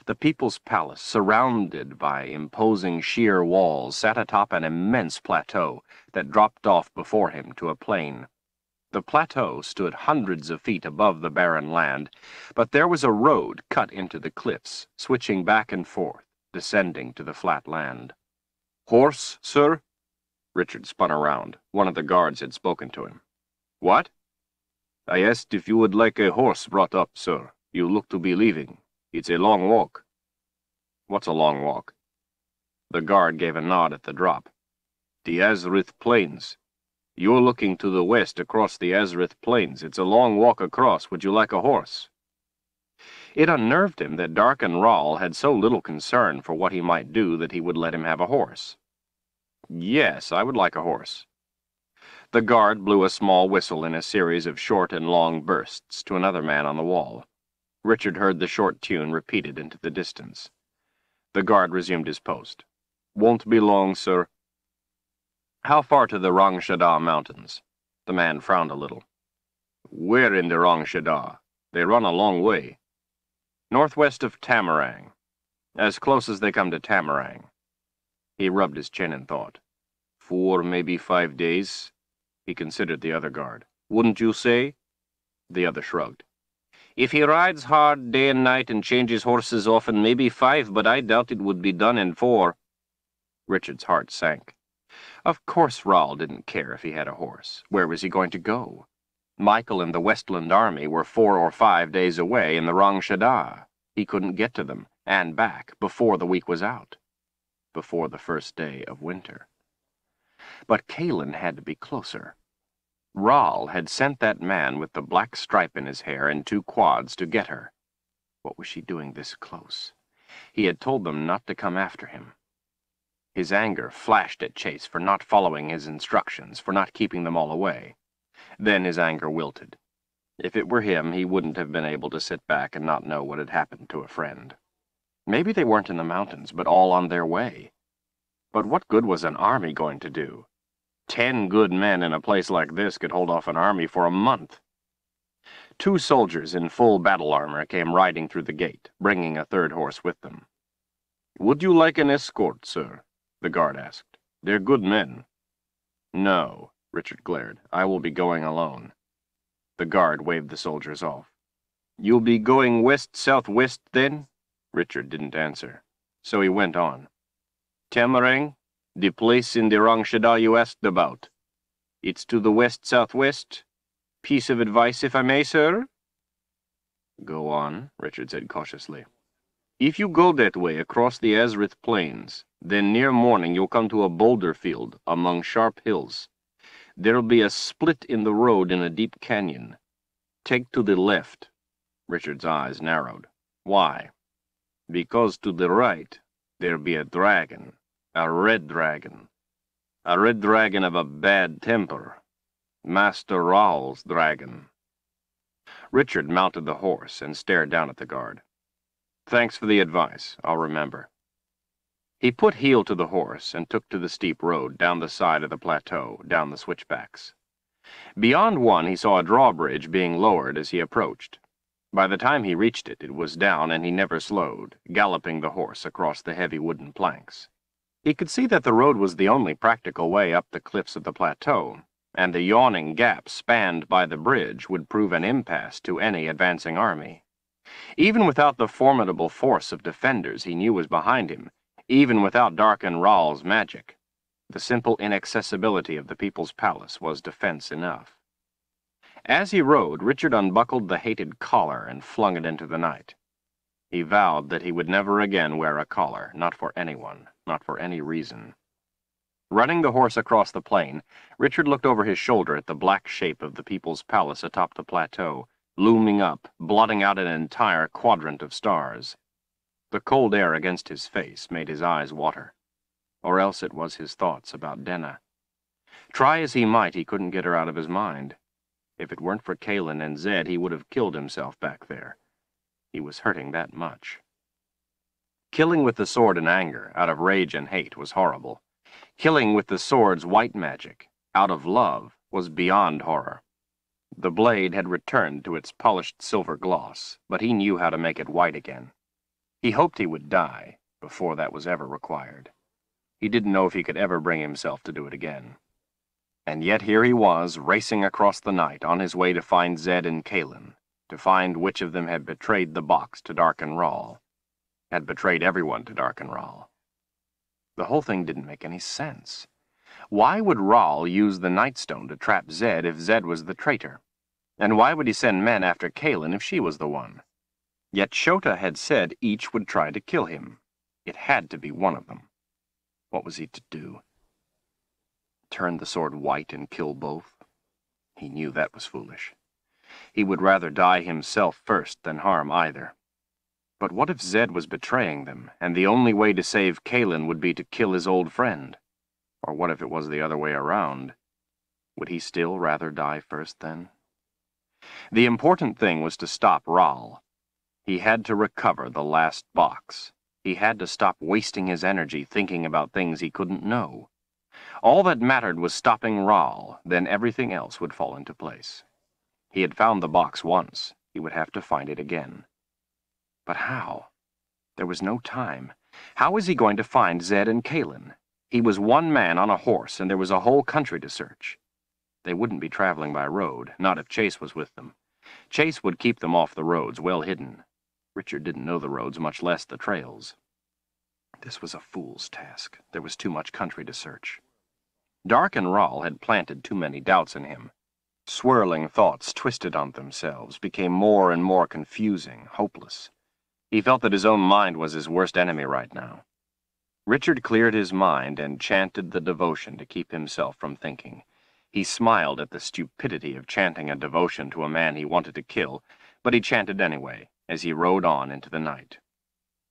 The People's Palace, surrounded by imposing sheer walls, sat atop an immense plateau that dropped off before him to a plain. The plateau stood hundreds of feet above the barren land, but there was a road cut into the cliffs, switching back and forth, descending to the flat land. Horse, sir? Richard spun around. One of the guards had spoken to him. What? I asked if you would like a horse brought up, sir. You look to be leaving. It's a long walk. What's a long walk? The guard gave a nod at the drop. The Azrith Plains. You're looking to the west across the Azrith Plains. It's a long walk across. Would you like a horse? It unnerved him that Darken Rahl had so little concern for what he might do that he would let him have a horse. Yes, I would like a horse. The guard blew a small whistle in a series of short and long bursts to another man on the wall. Richard heard the short tune repeated into the distance. The guard resumed his post. Won't be long, sir. How far to the Rang Shada Mountains? The man frowned a little. We're in the Rang Shada? They run a long way. Northwest of Tamarang. As close as they come to Tamarang. He rubbed his chin in thought. Four, maybe five days. He considered the other guard. Wouldn't you say? The other shrugged. If he rides hard day and night and changes horses often, maybe five, but I doubt it would be done in four. Richard's heart sank. Of course Rahl didn't care if he had a horse. Where was he going to go? Michael and the Westland Army were four or five days away in the Rang Shada. He couldn't get to them, and back, before the week was out. Before the first day of winter. But Kahlan had to be closer. Rahl had sent that man with the black stripe in his hair and two quads to get her. What was she doing this close? He had told them not to come after him. His anger flashed at Chase for not following his instructions, for not keeping them all away. Then his anger wilted. If it were him, he wouldn't have been able to sit back and not know what had happened to a friend. Maybe they weren't in the mountains, but all on their way. But what good was an army going to do? Ten good men in a place like this could hold off an army for a month. Two soldiers in full battle armor came riding through the gate, bringing a third horse with them. Would you like an escort, sir? the guard asked. They're good men. No, Richard glared. I will be going alone. The guard waved the soldiers off. You'll be going west-southwest, then? Richard didn't answer. So he went on. Tamarang, the place in the Rangshadal you asked about. It's to the west-southwest. Piece of advice, if I may, sir? Go on, Richard said cautiously. If you go that way across the Azrith Plains, then near morning you'll come to a boulder field among sharp hills. There'll be a split in the road in a deep canyon. Take to the left. Richard's eyes narrowed. Why? Because to the right, there'll be a dragon. A red dragon. A red dragon of a bad temper. Master Rahl's dragon. Richard mounted the horse and stared down at the guard. Thanks for the advice. I'll remember. He put heel to the horse and took to the steep road down the side of the plateau, down the switchbacks. Beyond one, he saw a drawbridge being lowered as he approached. By the time he reached it, it was down and he never slowed, galloping the horse across the heavy wooden planks. He could see that the road was the only practical way up the cliffs of the plateau, and the yawning gap spanned by the bridge would prove an impasse to any advancing army. Even without the formidable force of defenders he knew was behind him, even without Darken Rahl's magic, the simple inaccessibility of the People's Palace was defense enough. As he rode, Richard unbuckled the hated collar and flung it into the night. He vowed that he would never again wear a collar, not for anyone, not for any reason. Running the horse across the plain, Richard looked over his shoulder at the black shape of the People's Palace atop the plateau, looming up, blotting out an entire quadrant of stars. The cold air against his face made his eyes water. Or else it was his thoughts about Denna. Try as he might, he couldn't get her out of his mind. If it weren't for Kahlan and Zedd, he would have killed himself back there. He was hurting that much. Killing with the sword in anger, out of rage and hate, was horrible. Killing with the sword's white magic, out of love, was beyond horror. The blade had returned to its polished silver gloss, but he knew how to make it white again. He hoped he would die before that was ever required. He didn't know if he could ever bring himself to do it again. And yet here he was, racing across the night, on his way to find Zedd and Kahlan, to find which of them had betrayed the box to Darken Rahl, had betrayed everyone to Darken Rahl. The whole thing didn't make any sense. Why would Rahl use the Nightstone to trap Zedd if Zedd was the traitor? And why would he send men after Kahlan if she was the one? Yet Shota had said each would try to kill him. It had to be one of them. What was he to do? Turn the sword white and kill both? He knew that was foolish. He would rather die himself first than harm either. But what if Zedd was betraying them, and the only way to save Kahlan would be to kill his old friend? Or what if it was the other way around? Would he still rather die first then? The important thing was to stop Rahl. He had to recover the last box. He had to stop wasting his energy thinking about things he couldn't know. All that mattered was stopping Rahl, then everything else would fall into place. He had found the box once. He would have to find it again. But how? There was no time. How was he going to find Zedd and Kahlan? He was one man on a horse, and there was a whole country to search. They wouldn't be traveling by road, not if Chase was with them. Chase would keep them off the roads, well hidden. Richard didn't know the roads, much less the trails. This was a fool's task. There was too much country to search. Darken Rahl had planted too many doubts in him. Swirling thoughts twisted on themselves, became more and more confusing, hopeless. He felt that his own mind was his worst enemy right now. Richard cleared his mind and chanted the devotion to keep himself from thinking. He smiled at the stupidity of chanting a devotion to a man he wanted to kill, but he chanted anyway, as he rode on into the night.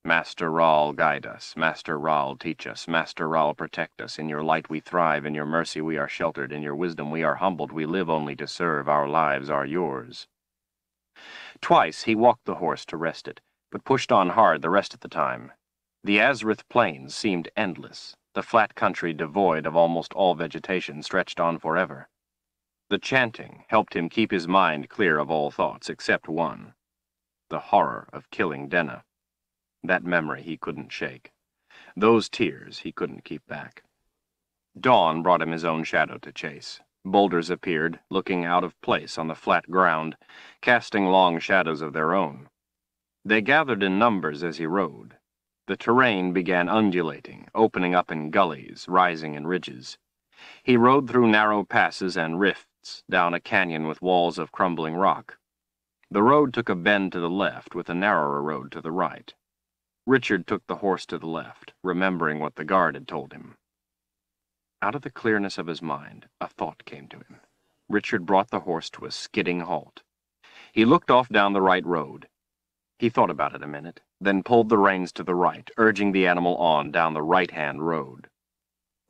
Master Rahl, guide us. Master Rahl, teach us. Master Rahl, protect us. In your light we thrive. In your mercy we are sheltered. In your wisdom we are humbled. We live only to serve. Our lives are yours. Twice he walked the horse to rest it, but pushed on hard the rest of the time. The Azrith plains seemed endless, the flat country devoid of almost all vegetation stretched on forever. The chanting helped him keep his mind clear of all thoughts except one the horror of killing Denna. That memory he couldn't shake. Those tears he couldn't keep back. Dawn brought him his own shadow to chase. Boulders appeared, looking out of place on the flat ground, casting long shadows of their own. They gathered in numbers as he rode. The terrain began undulating, opening up in gullies, rising in ridges. He rode through narrow passes and rifts, down a canyon with walls of crumbling rock. The road took a bend to the left, with a narrower road to the right. Richard took the horse to the left, remembering what the guard had told him. Out of the clearness of his mind, a thought came to him. Richard brought the horse to a skidding halt. He looked off down the right road. He thought about it a minute, then pulled the reins to the right, urging the animal on down the right-hand road.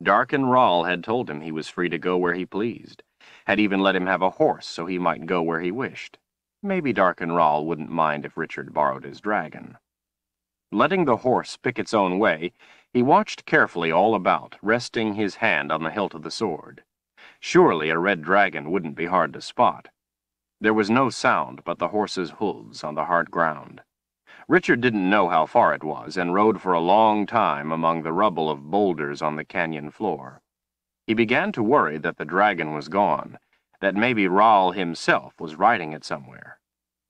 Darken Rahl had told him he was free to go where he pleased, had even let him have a horse so he might go where he wished. Maybe Darken Rahl wouldn't mind if Richard borrowed his dragon. Letting the horse pick its own way, he watched carefully all about, resting his hand on the hilt of the sword. Surely a red dragon wouldn't be hard to spot. There was no sound but the horse's hooves on the hard ground. Richard didn't know how far it was, and rode for a long time among the rubble of boulders on the canyon floor. He began to worry that the dragon was gone, that maybe Rahl himself was riding it somewhere.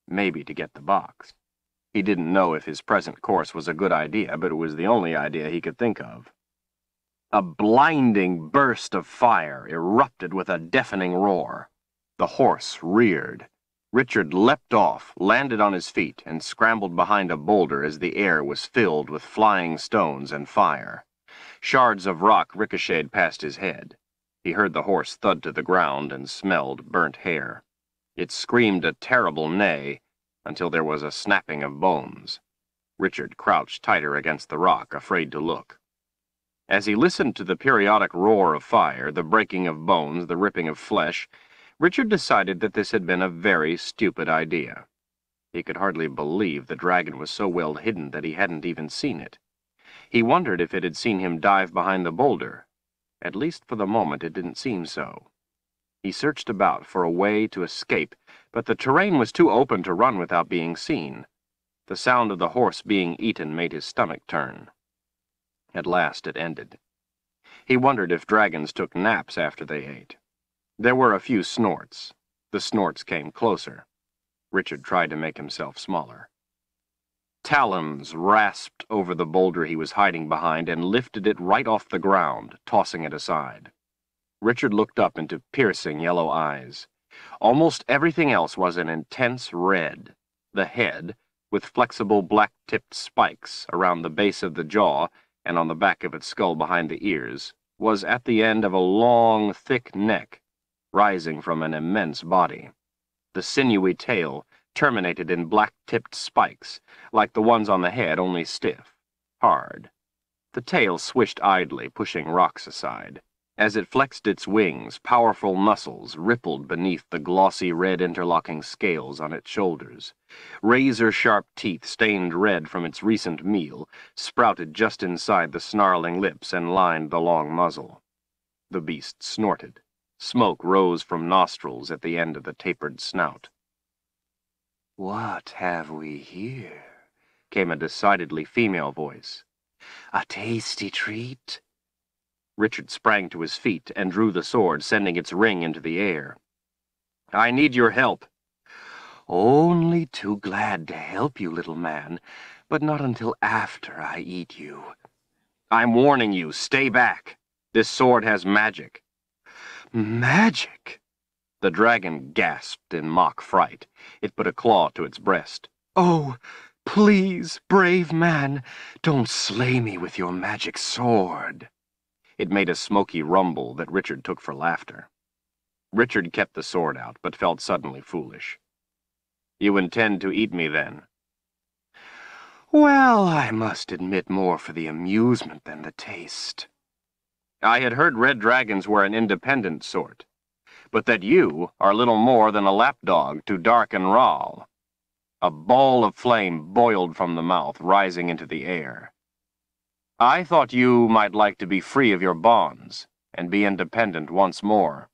Maybe to get the box. He didn't know if his present course was a good idea, but it was the only idea he could think of. A blinding burst of fire erupted with a deafening roar. The horse reared. Richard leapt off, landed on his feet, and scrambled behind a boulder as the air was filled with flying stones and fire. Shards of rock ricocheted past his head. He heard the horse thud to the ground and smelled burnt hair. It screamed a terrible neigh until there was a snapping of bones. Richard crouched tighter against the rock, afraid to look. As he listened to the periodic roar of fire, the breaking of bones, the ripping of flesh, Richard decided that this had been a very stupid idea. He could hardly believe the dragon was so well hidden that he hadn't even seen it. He wondered if it had seen him dive behind the boulder, at least for the moment it didn't seem so. He searched about for a way to escape, but the terrain was too open to run without being seen. The sound of the horse being eaten made his stomach turn. At last it ended. He wondered if dragons took naps after they ate. There were a few snorts. The snorts came closer. Richard tried to make himself smaller. Talons rasped over the boulder he was hiding behind and lifted it right off the ground, tossing it aside. Richard looked up into piercing yellow eyes. Almost everything else was an intense red. The head, with flexible black-tipped spikes around the base of the jaw and on the back of its skull behind the ears, was at the end of a long, thick neck, rising from an immense body. The sinewy tail terminated in black-tipped spikes, like the ones on the head, only stiff, hard. The tail swished idly, pushing rocks aside. As it flexed its wings, powerful muscles rippled beneath the glossy red interlocking scales on its shoulders. Razor-sharp teeth stained red from its recent meal sprouted just inside the snarling lips and lined the long muzzle. The beast snorted. Smoke rose from nostrils at the end of the tapered snout. What have we here? came a decidedly female voice. A tasty treat? Richard sprang to his feet and drew the sword, sending its ring into the air. I need your help. Only too glad to help you, little man, but not until after I eat you. I'm warning you, stay back. This sword has magic. Magic? The dragon gasped in mock fright. It put a claw to its breast. Oh, please, brave man, don't slay me with your magic sword. It made a smoky rumble that Richard took for laughter. Richard kept the sword out, but felt suddenly foolish. You intend to eat me, then? Well, I must admit more for the amusement than the taste. I had heard red dragons were an independent sort but that you are little more than a lapdog to Darken Rahl. A ball of flame boiled from the mouth, rising into the air. I thought you might like to be free of your bonds and be independent once more.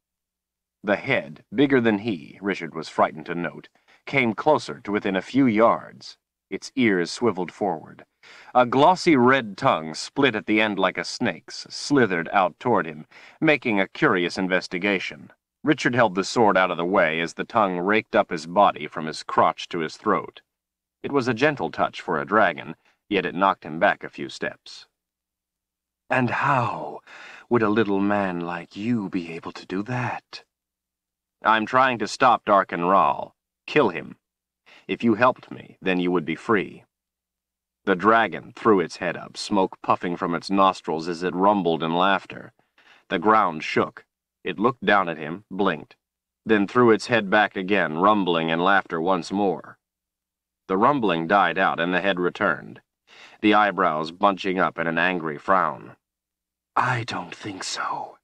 The head, bigger than he, Richard was frightened to note, came closer to within a few yards. Its ears swiveled forward. A glossy red tongue, split at the end like a snake's, slithered out toward him, making a curious investigation. Richard held the sword out of the way as the tongue raked up his body from his crotch to his throat. It was a gentle touch for a dragon, yet it knocked him back a few steps. And how would a little man like you be able to do that? I'm trying to stop Darken Rahl. Kill him. If you helped me, then you would be free. The dragon threw its head up, smoke puffing from its nostrils as it rumbled in laughter. The ground shook. It looked down at him, blinked, then threw its head back again, rumbling in laughter once more. The rumbling died out and the head returned, the eyebrows bunching up in an angry frown. I don't think so.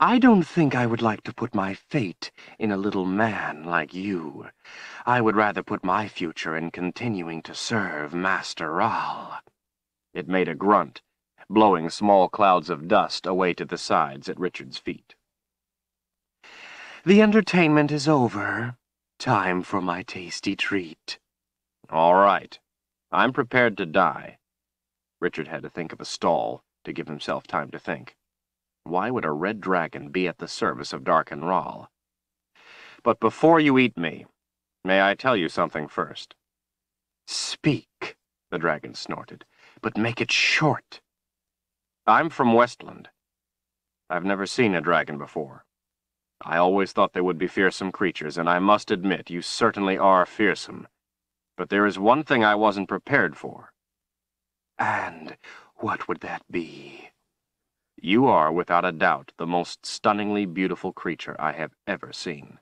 I don't think I would like to put my fate in a little man like you. I would rather put my future in continuing to serve Master Rahl. It made a grunt, blowing small clouds of dust away to the sides at Richard's feet. The entertainment is over. Time for my tasty treat. All right. I'm prepared to die. Richard had to think of a stall to give himself time to think. Why would a red dragon be at the service of Darken Rahl? But before you eat me, may I tell you something first? Speak, the dragon snorted, but make it short. I'm from Westland. I've never seen a dragon before. I always thought they would be fearsome creatures, and I must admit you certainly are fearsome. But there is one thing I wasn't prepared for. And what would that be? You are, without a doubt, the most stunningly beautiful creature I have ever seen.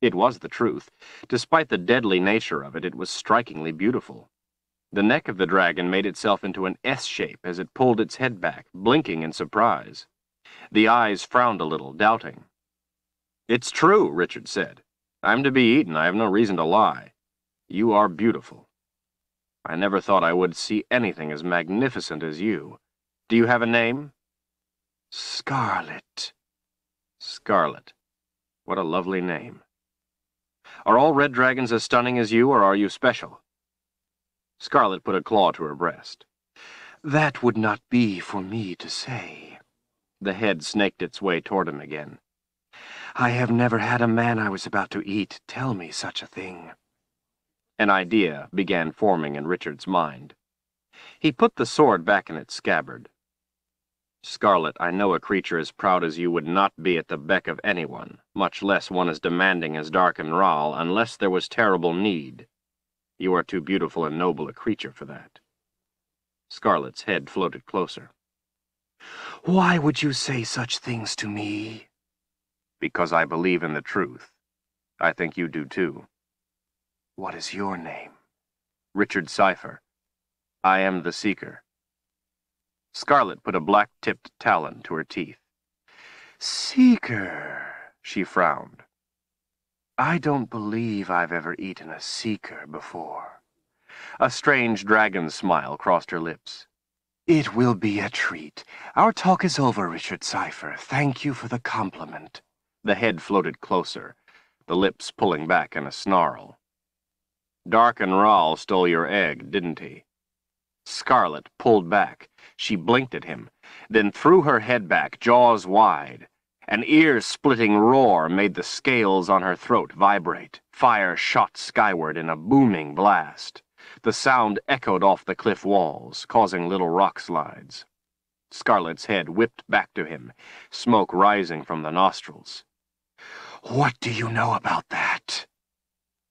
It was the truth. Despite the deadly nature of it, it was strikingly beautiful. The neck of the dragon made itself into an S shape as it pulled its head back, blinking in surprise. The eyes frowned a little, doubting. It's true, Richard said. I'm to be eaten. I have no reason to lie. You are beautiful. I never thought I would see anything as magnificent as you. Do you have a name? Scarlet. Scarlet. What a lovely name. Are all red dragons as stunning as you, or are you special? Scarlet put a claw to her breast. That would not be for me to say. The head snaked its way toward him again. I have never had a man I was about to eat tell me such a thing. An idea began forming in Richard's mind. He put the sword back in its scabbard. Scarlet, I know a creature as proud as you would not be at the beck of anyone, much less one as demanding as Darken Rahl, unless there was terrible need. You are too beautiful and noble a creature for that. Scarlet's head floated closer. Why would you say such things to me? Because I believe in the truth. I think you do too. What is your name? Richard Cypher. I am the Seeker. Scarlet put a black-tipped talon to her teeth. Seeker, she frowned. I don't believe I've ever eaten a Seeker before. A strange dragon smile crossed her lips. It will be a treat. Our talk is over, Richard Cypher. Thank you for the compliment. The head floated closer, the lips pulling back in a snarl. Darken Rahl stole your egg, didn't he? Scarlet pulled back. She blinked at him, then threw her head back, jaws wide. An ear-splitting roar made the scales on her throat vibrate. Fire shot skyward in a booming blast. The sound echoed off the cliff walls, causing little rock slides. Scarlet's head whipped back to him, smoke rising from the nostrils. What do you know about that?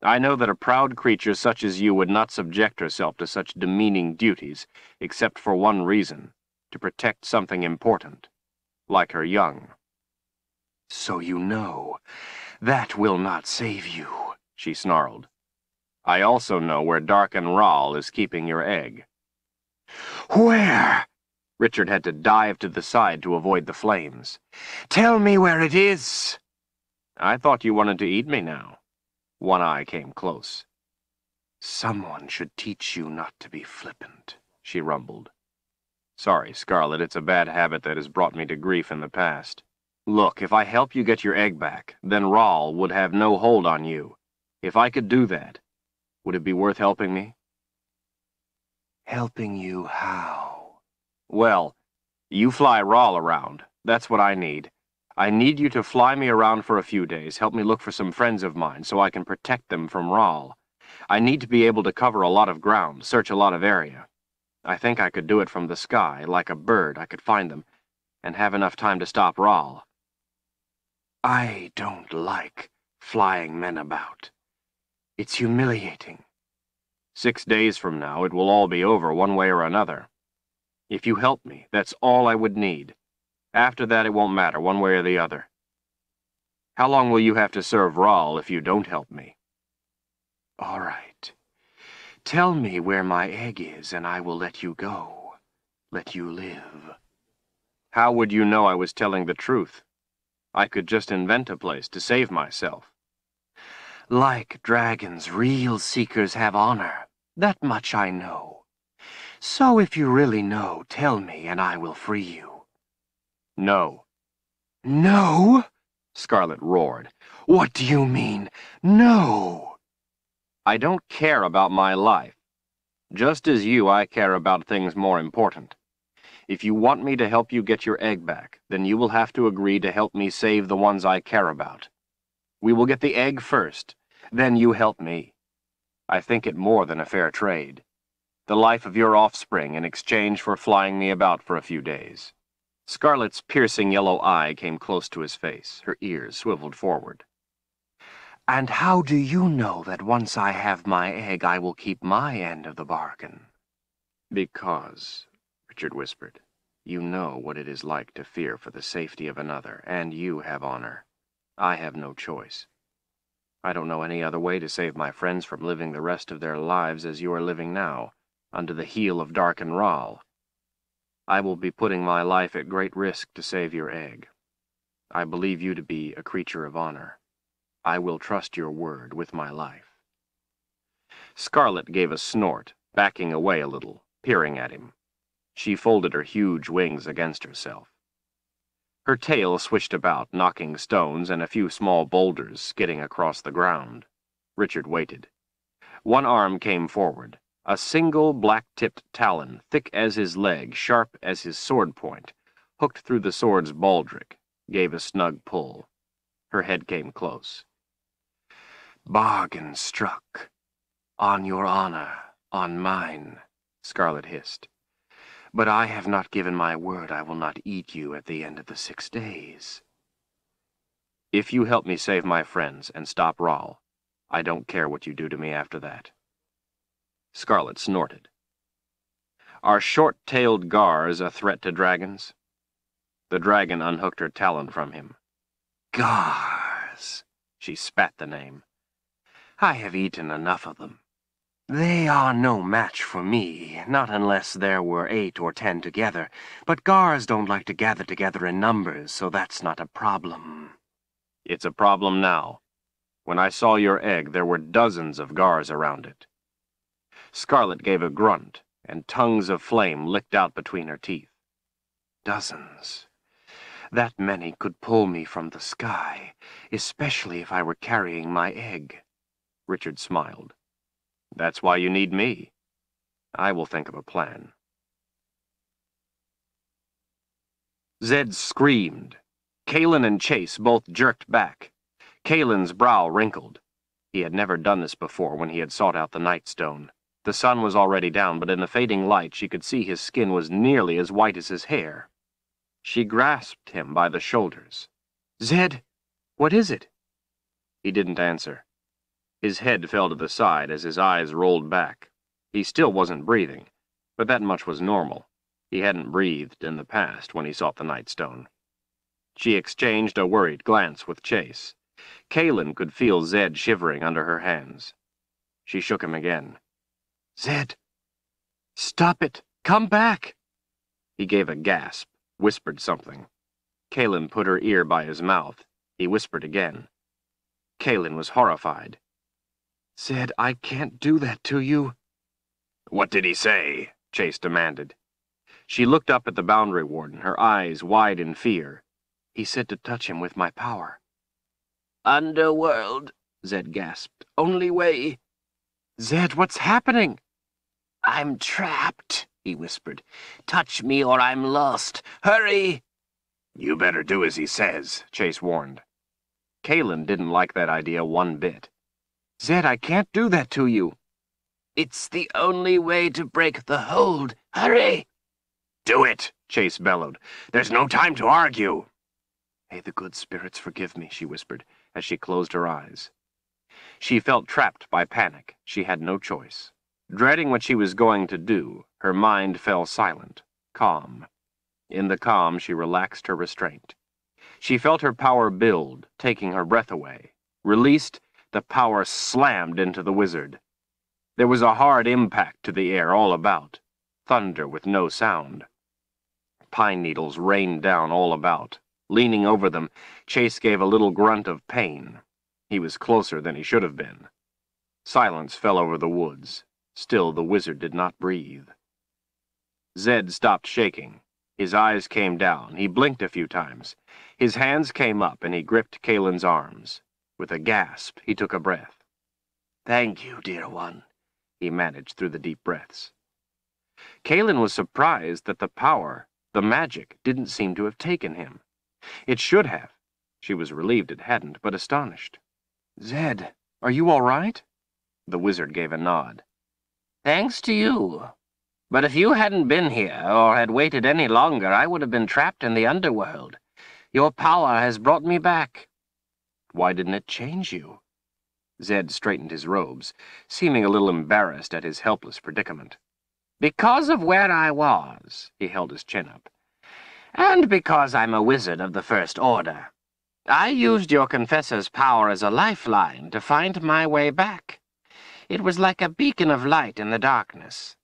I know that a proud creature such as you would not subject herself to such demeaning duties, except for one reason, to protect something important, like her young. So you know. That will not save you, she snarled. I also know where Darken Rahl is keeping your egg. Where? Richard had to dive to the side to avoid the flames. Tell me where it is. I thought you wanted to eat me now. One eye came close. Someone should teach you not to be flippant, she rumbled. Sorry, Scarlet, it's a bad habit that has brought me to grief in the past. Look, if I help you get your egg back, then Rahl would have no hold on you. If I could do that, would it be worth helping me? Helping you how? Well, you fly Rahl around. That's what I need. I need you to fly me around for a few days, help me look for some friends of mine so I can protect them from Rahl. I need to be able to cover a lot of ground, search a lot of area. I think I could do it from the sky, like a bird. I could find them, and have enough time to stop Rahl. I don't like flying men about. It's humiliating. Six days from now, it will all be over one way or another. If you help me, that's all I would need. After that, it won't matter one way or the other. How long will you have to serve Rahl if you don't help me? All right. Tell me where my egg is, and I will let you go. Let you live. How would you know I was telling the truth? I could just invent a place to save myself. Like dragons, real seekers have honor. That much I know. So if you really know, tell me, and I will free you. No. No? Scarlet roared. What do you mean, no? I don't care about my life. Just as you, I care about things more important. If you want me to help you get your egg back, then you will have to agree to help me save the ones I care about. We will get the egg first, then you help me. I think it more than a fair trade. The life of your offspring in exchange for flying me about for a few days. Scarlet's piercing yellow eye came close to his face, her ears swiveled forward. And how do you know that once I have my egg, I will keep my end of the bargain? Because, Richard whispered, you know what it is like to fear for the safety of another, and you have honor. I have no choice. I don't know any other way to save my friends from living the rest of their lives as you are living now, under the heel of Darken Rahl. I will be putting my life at great risk to save your egg. I believe you to be a creature of honor. I will trust your word with my life. Scarlet gave a snort, backing away a little, peering at him. She folded her huge wings against herself. Her tail swished about, knocking stones and a few small boulders skidding across the ground. Richard waited. One arm came forward. A single black-tipped talon, thick as his leg, sharp as his sword point, hooked through the sword's baldric, gave a snug pull. Her head came close. Bargain struck. On your honor, on mine, Scarlet hissed. But I have not given my word I will not eat you at the end of the six days. If you help me save my friends and stop Rahl, I don't care what you do to me after that. Scarlet snorted. Are short-tailed gars a threat to dragons? The dragon unhooked her talon from him. Gars! She spat the name. I have eaten enough of them. They are no match for me, not unless there were eight or ten together. But gars don't like to gather together in numbers, so that's not a problem. It's a problem now. When I saw your egg, there were dozens of gars around it. Scarlet gave a grunt, and tongues of flame licked out between her teeth. Dozens. That many could pull me from the sky, especially if I were carrying my egg. Richard smiled. That's why you need me. I will think of a plan. Zedd screamed. Kahlan and Chase both jerked back. Kahlan's brow wrinkled. He had never done this before when he had sought out the Nightstone. The sun was already down, but in the fading light she could see his skin was nearly as white as his hair. She grasped him by the shoulders. Zedd, what is it? He didn't answer. His head fell to the side as his eyes rolled back. He still wasn't breathing, but that much was normal. He hadn't breathed in the past when he sought the Nightstone. She exchanged a worried glance with Chase. Kahlan could feel Zedd shivering under her hands. She shook him again. Zedd! Stop it! Come back! He gave a gasp, whispered something. Kahlan put her ear by his mouth. He whispered again. Kahlan was horrified. Zedd, I can't do that to you. What did he say? Chase demanded. She looked up at the boundary warden, her eyes wide in fear. He said to touch him with my power. Underworld, Zedd gasped. Only way. Zedd, what's happening? I'm trapped, he whispered. Touch me or I'm lost. Hurry! You better do as he says, Chase warned. Kahlan didn't like that idea one bit. Zedd, I can't do that to you. It's the only way to break the hold. Hurry! Do it, Chase bellowed. There's no time to argue. May the good spirits forgive me, she whispered, as she closed her eyes. She felt trapped by panic. She had no choice. Dreading what she was going to do, her mind fell silent, calm. In the calm, she relaxed her restraint. She felt her power build, taking her breath away. Released, the power slammed into the wizard. There was a hard impact to the air all about, thunder with no sound. Pine needles rained down all about. Leaning over them, Chase gave a little grunt of pain. He was closer than he should have been. Silence fell over the woods. Still, the wizard did not breathe. Zedd stopped shaking. His eyes came down. He blinked a few times. His hands came up, and he gripped Kahlan's arms. With a gasp, he took a breath. Thank you, dear one, he managed through the deep breaths. Kahlan was surprised that the power, the magic, didn't seem to have taken him. It should have. She was relieved it hadn't, but astonished. Zedd, are you all right? The wizard gave a nod. Thanks to you. But if you hadn't been here, or had waited any longer, I would have been trapped in the underworld. Your power has brought me back. Why didn't it change you? Zedd straightened his robes, seeming a little embarrassed at his helpless predicament. Because of where I was, he held his chin up. And because I'm a wizard of the First Order. I used your confessor's power as a lifeline to find my way back. It was like a beacon of light in the darkness.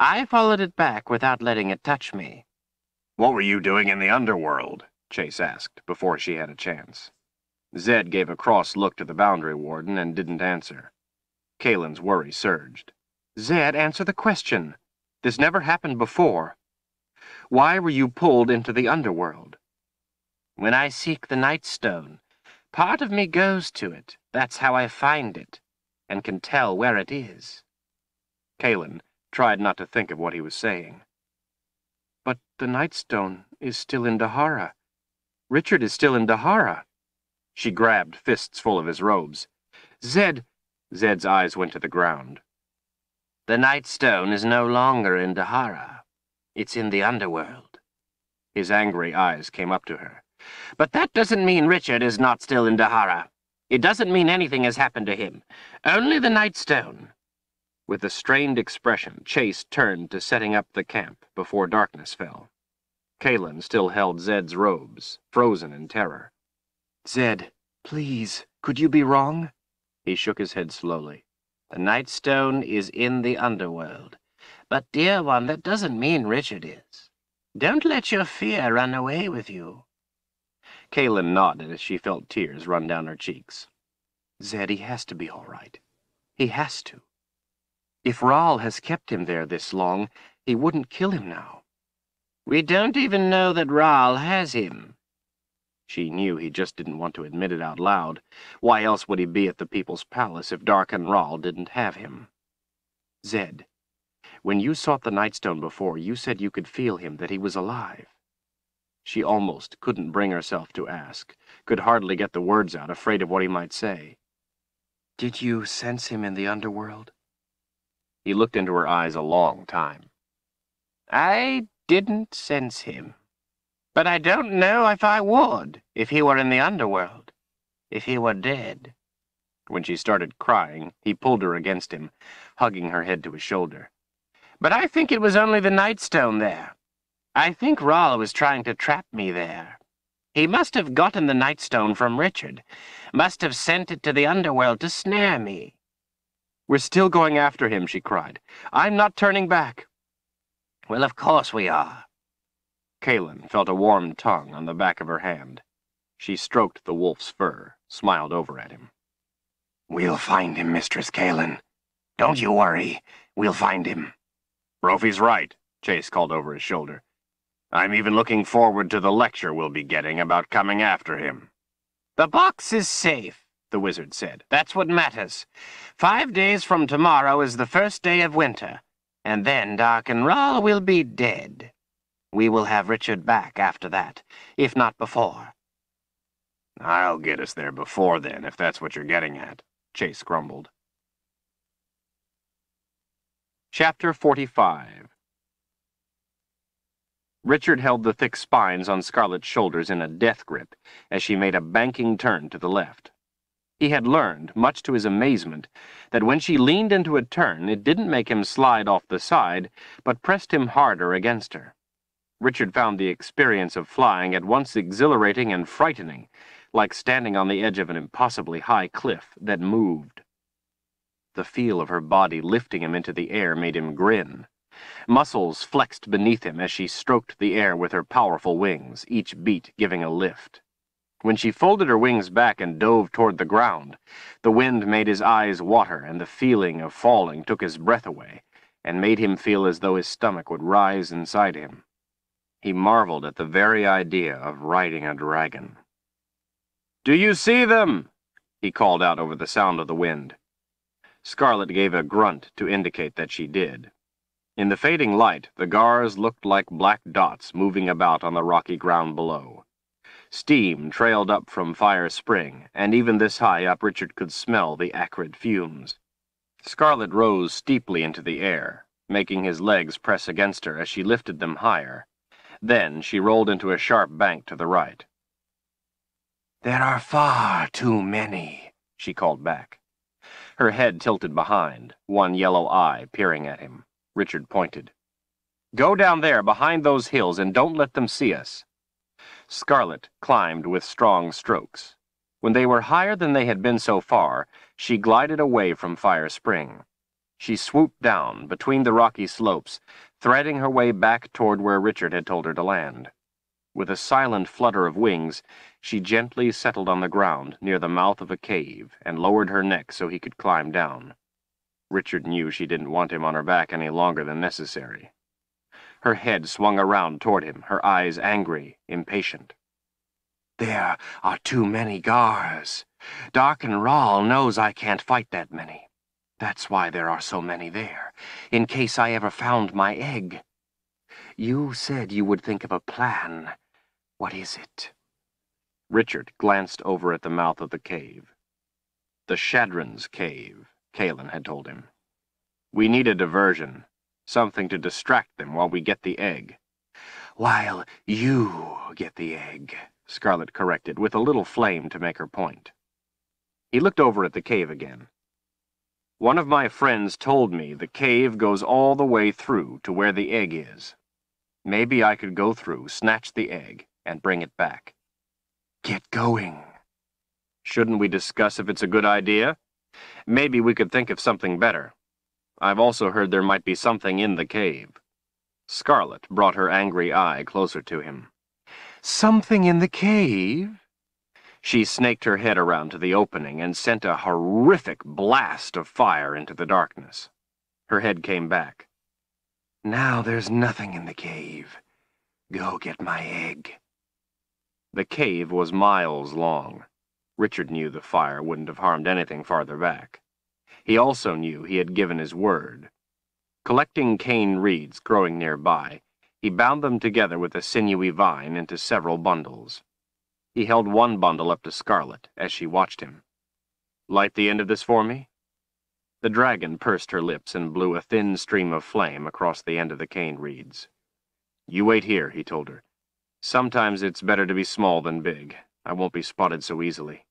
I followed it back without letting it touch me. What were you doing in the underworld? Chase asked, before she had a chance. Zedd gave a cross look to the boundary warden and didn't answer. Kahlan's worry surged. Zedd, answer the question. This never happened before. Why were you pulled into the underworld? When I seek the Nightstone, part of me goes to it. That's how I find it, and can tell where it is. Kahlan tried not to think of what he was saying. But the Nightstone is still in D'Hara. Richard is still in D'Hara. She grabbed fists full of his robes. Zedd! Zedd's eyes went to the ground. The Nightstone is no longer in D'Hara. It's in the underworld. His angry eyes came up to her. But that doesn't mean Richard is not still in D'Hara. It doesn't mean anything has happened to him. Only the Nightstone. With a strained expression, Chase turned to setting up the camp before darkness fell. Kahlan still held Zedd's robes, frozen in terror. Zedd, please, could you be wrong? He shook his head slowly. The Nightstone is in the underworld. But, dear one, that doesn't mean Richard is. Don't let your fear run away with you. Kahlan nodded as she felt tears run down her cheeks. Zedd, he has to be all right. He has to. If Rahl has kept him there this long, he wouldn't kill him now. We don't even know that Rahl has him. She knew he just didn't want to admit it out loud. Why else would he be at the People's Palace if Darken Rahl didn't have him? Zedd, when you sought the Nightstone before, you said you could feel him, that he was alive. She almost couldn't bring herself to ask, could hardly get the words out, afraid of what he might say. Did you sense him in the underworld? He looked into her eyes a long time. I didn't sense him. But I don't know if I would, if he were in the underworld, if he were dead. When she started crying, he pulled her against him, hugging her head to his shoulder. But I think it was only the Nightstone there. I think Rahl was trying to trap me there. He must have gotten the Nightstone from Richard, must have sent it to the underworld to snare me. We're still going after him, she cried. I'm not turning back. Well, of course we are. Kahlan felt a warm tongue on the back of her hand. She stroked the wolf's fur, smiled over at him. We'll find him, Mistress Kahlan. Don't you worry. We'll find him. Brophy's right, Chase called over his shoulder. I'm even looking forward to the lecture we'll be getting about coming after him. The box is safe, the wizard said. That's what matters. Five days from tomorrow is the first day of winter, and then Darken Rahl will be dead. We will have Richard back after that, if not before. I'll get us there before then, if that's what you're getting at, Chase grumbled. Chapter 45 Richard held the thick spines on Scarlet's shoulders in a death grip as she made a banking turn to the left. He had learned, much to his amazement, that when she leaned into a turn, it didn't make him slide off the side, but pressed him harder against her. Richard found the experience of flying at once exhilarating and frightening, like standing on the edge of an impossibly high cliff that moved. The feel of her body lifting him into the air made him grin. Muscles flexed beneath him as she stroked the air with her powerful wings, each beat giving a lift. When she folded her wings back and dove toward the ground, the wind made his eyes water and the feeling of falling took his breath away and made him feel as though his stomach would rise inside him. He marveled at the very idea of riding a dragon. Do you see them? he called out over the sound of the wind. Scarlet gave a grunt to indicate that she did. In the fading light, the gars looked like black dots moving about on the rocky ground below. Steam trailed up from Fire Spring, and even this high up Richard could smell the acrid fumes. Scarlet rose steeply into the air, making his legs press against her as she lifted them higher. Then she rolled into a sharp bank to the right. There are far too many, she called back. Her head tilted behind, one yellow eye peering at him. Richard pointed. Go down there behind those hills and don't let them see us. Scarlet climbed with strong strokes. When they were higher than they had been so far, she glided away from Fire Spring. She swooped down between the rocky slopes, threading her way back toward where Richard had told her to land. With a silent flutter of wings, she gently settled on the ground near the mouth of a cave and lowered her neck so he could climb down. Richard knew she didn't want him on her back any longer than necessary. Her head swung around toward him, her eyes angry, impatient. There are too many Gars. Darken Rahl knows I can't fight that many. That's why there are so many there, in case I ever found my egg. You said you would think of a plan. What is it? Richard glanced over at the mouth of the cave. The Shadrin's Cave. Kahlan had told him. We need a diversion, something to distract them while we get the egg. While you get the egg, Scarlet corrected, with a little flame to make her point. He looked over at the cave again. One of my friends told me the cave goes all the way through to where the egg is. Maybe I could go through, snatch the egg, and bring it back. Get going. Shouldn't we discuss if it's a good idea? Maybe we could think of something better. I've also heard there might be something in the cave. Scarlet brought her angry eye closer to him. Something in the cave? She snaked her head around to the opening and sent a horrific blast of fire into the darkness. Her head came back. Now there's nothing in the cave. Go get my egg. The cave was miles long. Richard knew the fire wouldn't have harmed anything farther back. He also knew he had given his word. Collecting cane reeds growing nearby, he bound them together with a sinewy vine into several bundles. He held one bundle up to Scarlet as she watched him. Light the end of this for me? The dragon pursed her lips and blew a thin stream of flame across the end of the cane reeds. You wait here, he told her. Sometimes it's better to be small than big. I won't be spotted so easily.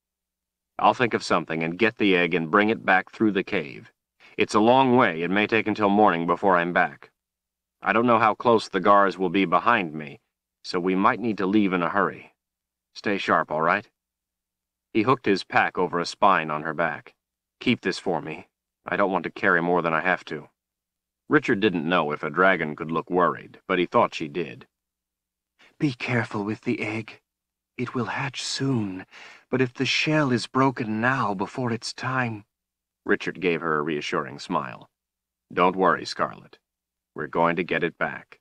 I'll think of something and get the egg and bring it back through the cave. It's a long way. It may take until morning before I'm back. I don't know how close the Gars will be behind me, so we might need to leave in a hurry. Stay sharp, all right? He hooked his pack over a spine on her back. Keep this for me. I don't want to carry more than I have to. Richard didn't know if a dragon could look worried, but he thought she did. Be careful with the egg, It will hatch soon, but if the shell is broken now before its time... Richard gave her a reassuring smile. Don't worry, Scarlet. We're going to get it back.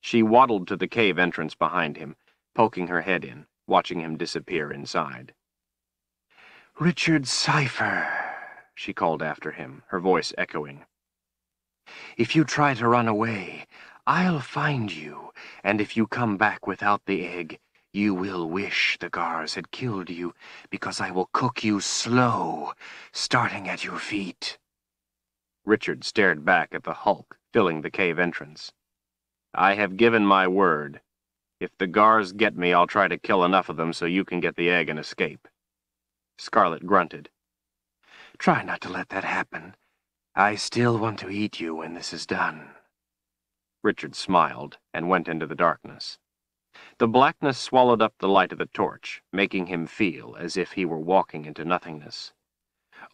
She waddled to the cave entrance behind him, poking her head in, watching him disappear inside. Richard Cypher, she called after him, her voice echoing. If you try to run away, I'll find you, and if you come back without the egg, you will wish the Gars had killed you, because I will cook you slow, starting at your feet. Richard stared back at the hulk filling the cave entrance. I have given my word. If the Gars get me, I'll try to kill enough of them so you can get the egg and escape. Scarlet grunted. Try not to let that happen. I still want to eat you when this is done. Richard smiled and went into the darkness. The blackness swallowed up the light of the torch, making him feel as if he were walking into nothingness.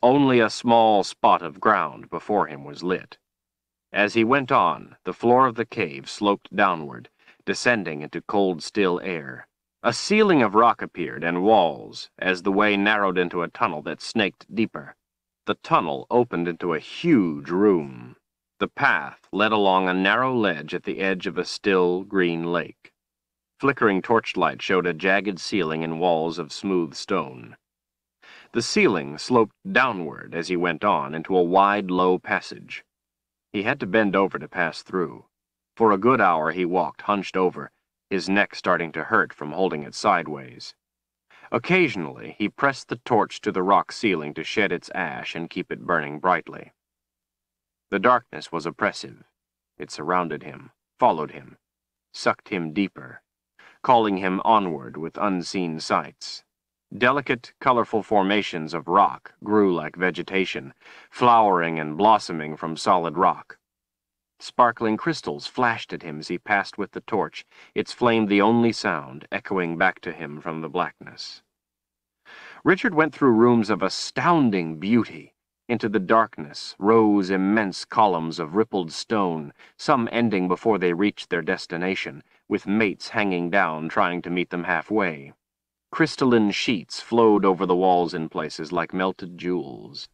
Only a small spot of ground before him was lit. As he went on, the floor of the cave sloped downward, descending into cold, still air. A ceiling of rock appeared, and walls, as the way narrowed into a tunnel that snaked deeper. The tunnel opened into a huge room. The path led along a narrow ledge at the edge of a still, green lake. Flickering torchlight showed a jagged ceiling and walls of smooth stone. The ceiling sloped downward as he went on into a wide, low passage. He had to bend over to pass through. For a good hour he walked hunched over, his neck starting to hurt from holding it sideways. Occasionally, he pressed the torch to the rock ceiling to shed its ash and keep it burning brightly. The darkness was oppressive. It surrounded him, followed him, sucked him deeper, calling him onward with unseen sights. Delicate, colorful formations of rock grew like vegetation, flowering and blossoming from solid rock. Sparkling crystals flashed at him as he passed with the torch, its flame the only sound, echoing back to him from the blackness. Richard went through rooms of astounding beauty. Into the darkness rose immense columns of rippled stone, some ending before they reached their destination, with mates hanging down trying to meet them halfway. Crystalline sheets flowed over the walls in places like melted jewels.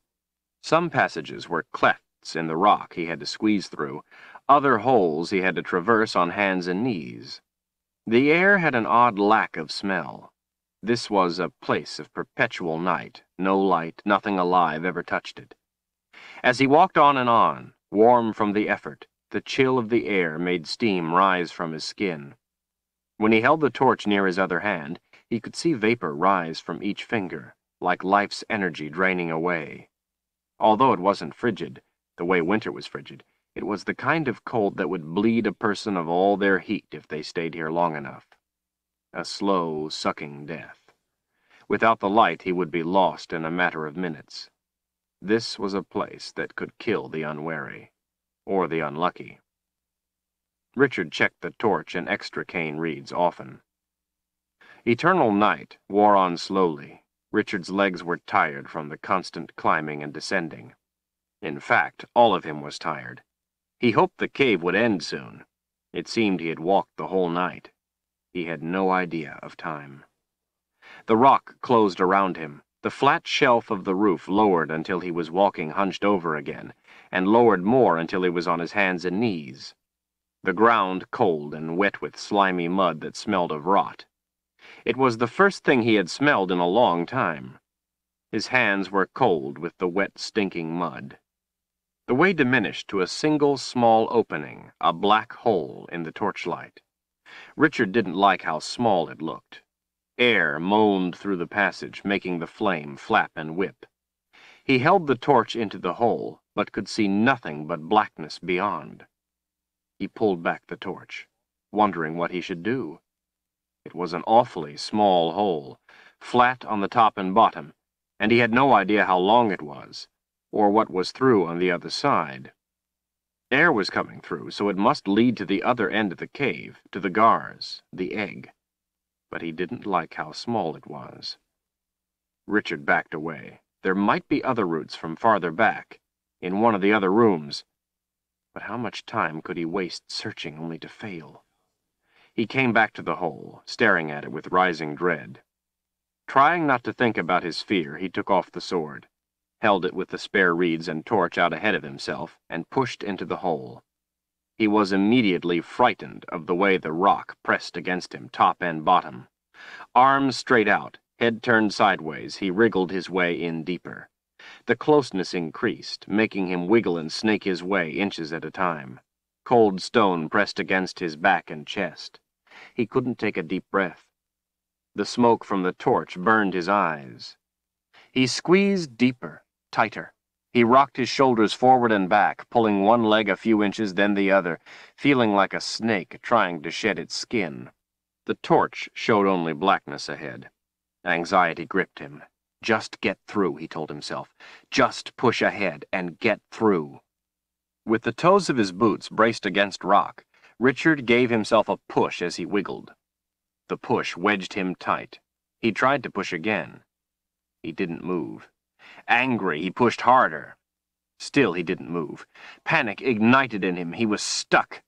Some passages were clefts in the rock he had to squeeze through, other holes he had to traverse on hands and knees. The air had an odd lack of smell. This was a place of perpetual night, no light, nothing alive ever touched it. As he walked on and on, warm from the effort, the chill of the air made steam rise from his skin. When he held the torch near his other hand, he could see vapor rise from each finger, like life's energy draining away. Although it wasn't frigid, the way winter was frigid. It was the kind of cold that would bleed a person of all their heat if they stayed here long enough. A slow, sucking death. Without the light, he would be lost in a matter of minutes. This was a place that could kill the unwary, or the unlucky. Richard checked the torch and extra cane reeds often. Eternal night wore on slowly. Richard's legs were tired from the constant climbing and descending. In fact, all of him was tired. He hoped the cave would end soon. It seemed he had walked the whole night. He had no idea of time. The rock closed around him. The flat shelf of the roof lowered until he was walking hunched over again, and lowered more until he was on his hands and knees. The ground cold and wet with slimy mud that smelled of rot. It was the first thing he had smelled in a long time. His hands were cold with the wet, stinking mud. The way diminished to a single small opening, a black hole in the torchlight. Richard didn't like how small it looked. Air moaned through the passage, making the flame flap and whip. He held the torch into the hole, but could see nothing but blackness beyond. He pulled back the torch, wondering what he should do. It was an awfully small hole, flat on the top and bottom, and he had no idea how long it was or what was through on the other side. Air was coming through, so it must lead to the other end of the cave, to the Gars, the egg. But he didn't like how small it was. Richard backed away. There might be other routes from farther back, in one of the other rooms. But how much time could he waste searching only to fail? He came back to the hole, staring at it with rising dread. Trying not to think about his fear, he took off the sword, held it with the spare reeds and torch out ahead of himself, and pushed into the hole. He was immediately frightened of the way the rock pressed against him, top and bottom. Arms straight out, head turned sideways, he wriggled his way in deeper. The closeness increased, making him wiggle and snake his way inches at a time. Cold stone pressed against his back and chest. He couldn't take a deep breath. The smoke from the torch burned his eyes. He squeezed deeper, tighter. He rocked his shoulders forward and back, pulling one leg a few inches, then the other, feeling like a snake trying to shed its skin. The torch showed only blackness ahead. Anxiety gripped him. Just get through, he told himself. Just push ahead and get through. With the toes of his boots braced against rock, Richard gave himself a push as he wiggled. The push wedged him tight. He tried to push again. He didn't move. Angry, he pushed harder. Still he didn't move. Panic ignited in him. He was stuck.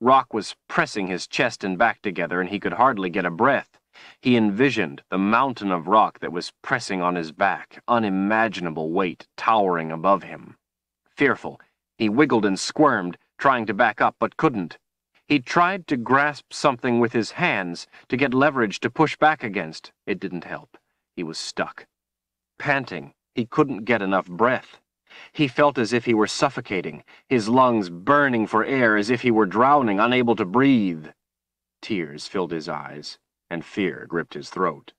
Rock was pressing his chest and back together, and he could hardly get a breath. He envisioned the mountain of rock that was pressing on his back, unimaginable weight towering above him. Fearful, he wiggled and squirmed, trying to back up, but couldn't. He tried to grasp something with his hands, to get leverage to push back against. It didn't help. He was stuck. Panting, he couldn't get enough breath. He felt as if he were suffocating, his lungs burning for air as if he were drowning, unable to breathe. Tears filled his eyes, and fear gripped his throat.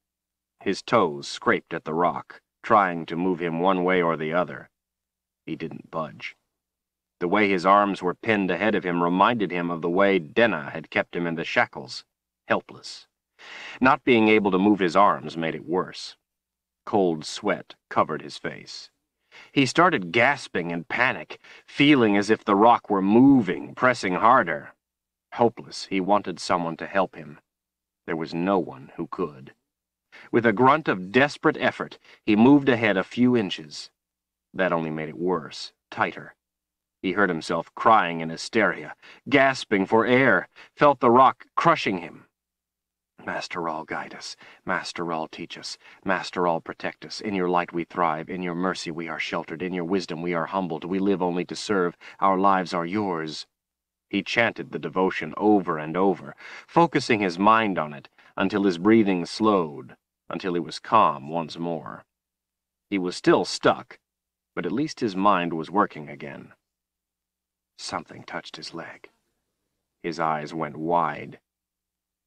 His toes scraped at the rock, trying to move him one way or the other. He didn't budge. The way his arms were pinned ahead of him reminded him of the way Denna had kept him in the shackles, helpless. Not being able to move his arms made it worse. Cold sweat covered his face. He started gasping in panic, feeling as if the rock were moving, pressing harder. Hopeless, he wanted someone to help him. There was no one who could. With a grunt of desperate effort, he moved ahead a few inches. That only made it worse, tighter. He heard himself crying in hysteria, gasping for air, felt the rock crushing him. Master Rahl guide us, Master Rahl teach us, Master Rahl protect us. In your light we thrive, in your mercy we are sheltered, in your wisdom we are humbled, we live only to serve, our lives are yours. He chanted the devotion over and over, focusing his mind on it until his breathing slowed, until he was calm once more. He was still stuck, but at least his mind was working again. Something touched his leg. His eyes went wide.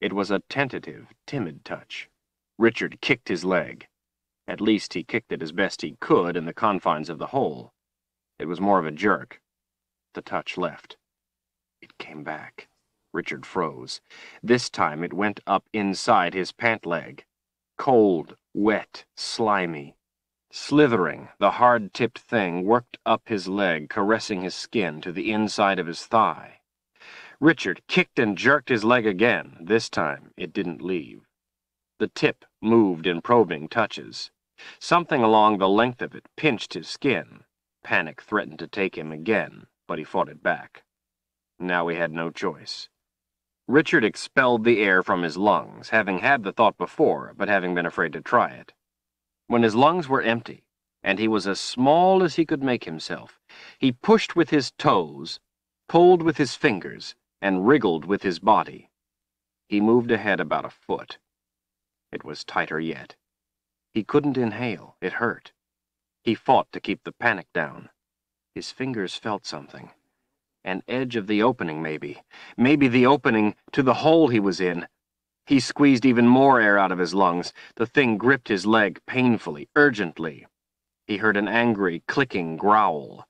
It was a tentative, timid touch. Richard kicked his leg. At least he kicked it as best he could in the confines of the hole. It was more of a jerk. The touch left. It came back. Richard froze. This time it went up inside his pant leg. Cold, wet, slimy. Slithering, the hard-tipped thing worked up his leg, caressing his skin to the inside of his thigh. Richard kicked and jerked his leg again. This time, it didn't leave. The tip moved in probing touches. Something along the length of it pinched his skin. Panic threatened to take him again, but he fought it back. Now he had no choice. Richard expelled the air from his lungs, having had the thought before, but having been afraid to try it. When his lungs were empty, and he was as small as he could make himself, he pushed with his toes, pulled with his fingers, and wriggled with his body. He moved ahead about a foot. It was tighter yet. He couldn't inhale. It hurt. He fought to keep the panic down. His fingers felt something. An edge of the opening, maybe. Maybe the opening to the hole he was in. He squeezed even more air out of his lungs. The thing gripped his leg painfully, urgently. He heard an angry, clicking growl.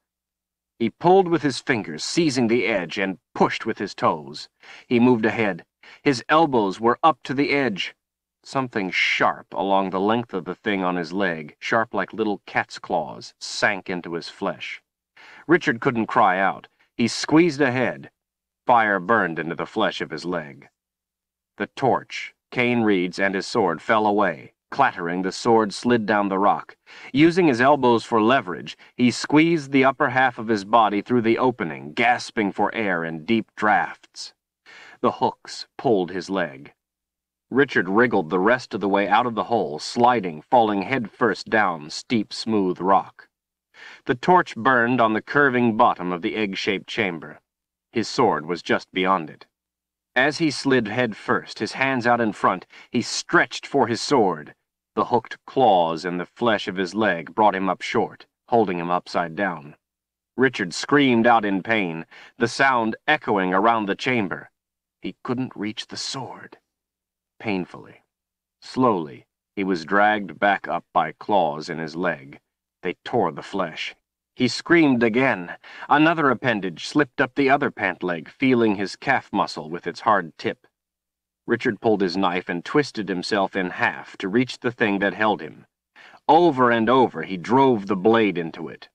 He pulled with his fingers, seizing the edge, and pushed with his toes. He moved ahead. His elbows were up to the edge. Something sharp along the length of the thing on his leg, sharp like little cat's claws, sank into his flesh. Richard couldn't cry out. He squeezed ahead. Fire burned into the flesh of his leg. The torch, cane reeds, and his sword fell away. Clattering, the sword slid down the rock. Using his elbows for leverage, he squeezed the upper half of his body through the opening, gasping for air in deep drafts. The hooks pulled his leg. Richard wriggled the rest of the way out of the hole, sliding, falling headfirst down steep, smooth rock. The torch burned on the curving bottom of the egg-shaped chamber. His sword was just beyond it. As he slid head first, his hands out in front, he stretched for his sword. The hooked claws and the flesh of his leg brought him up short, holding him upside down. Richard screamed out in pain, the sound echoing around the chamber. He couldn't reach the sword. Painfully, slowly, he was dragged back up by claws in his leg. They tore the flesh. He screamed again. Another appendage slipped up the other pant leg, feeling his calf muscle with its hard tip. Richard pulled his knife and twisted himself in half to reach the thing that held him. Over and over he drove the blade into it.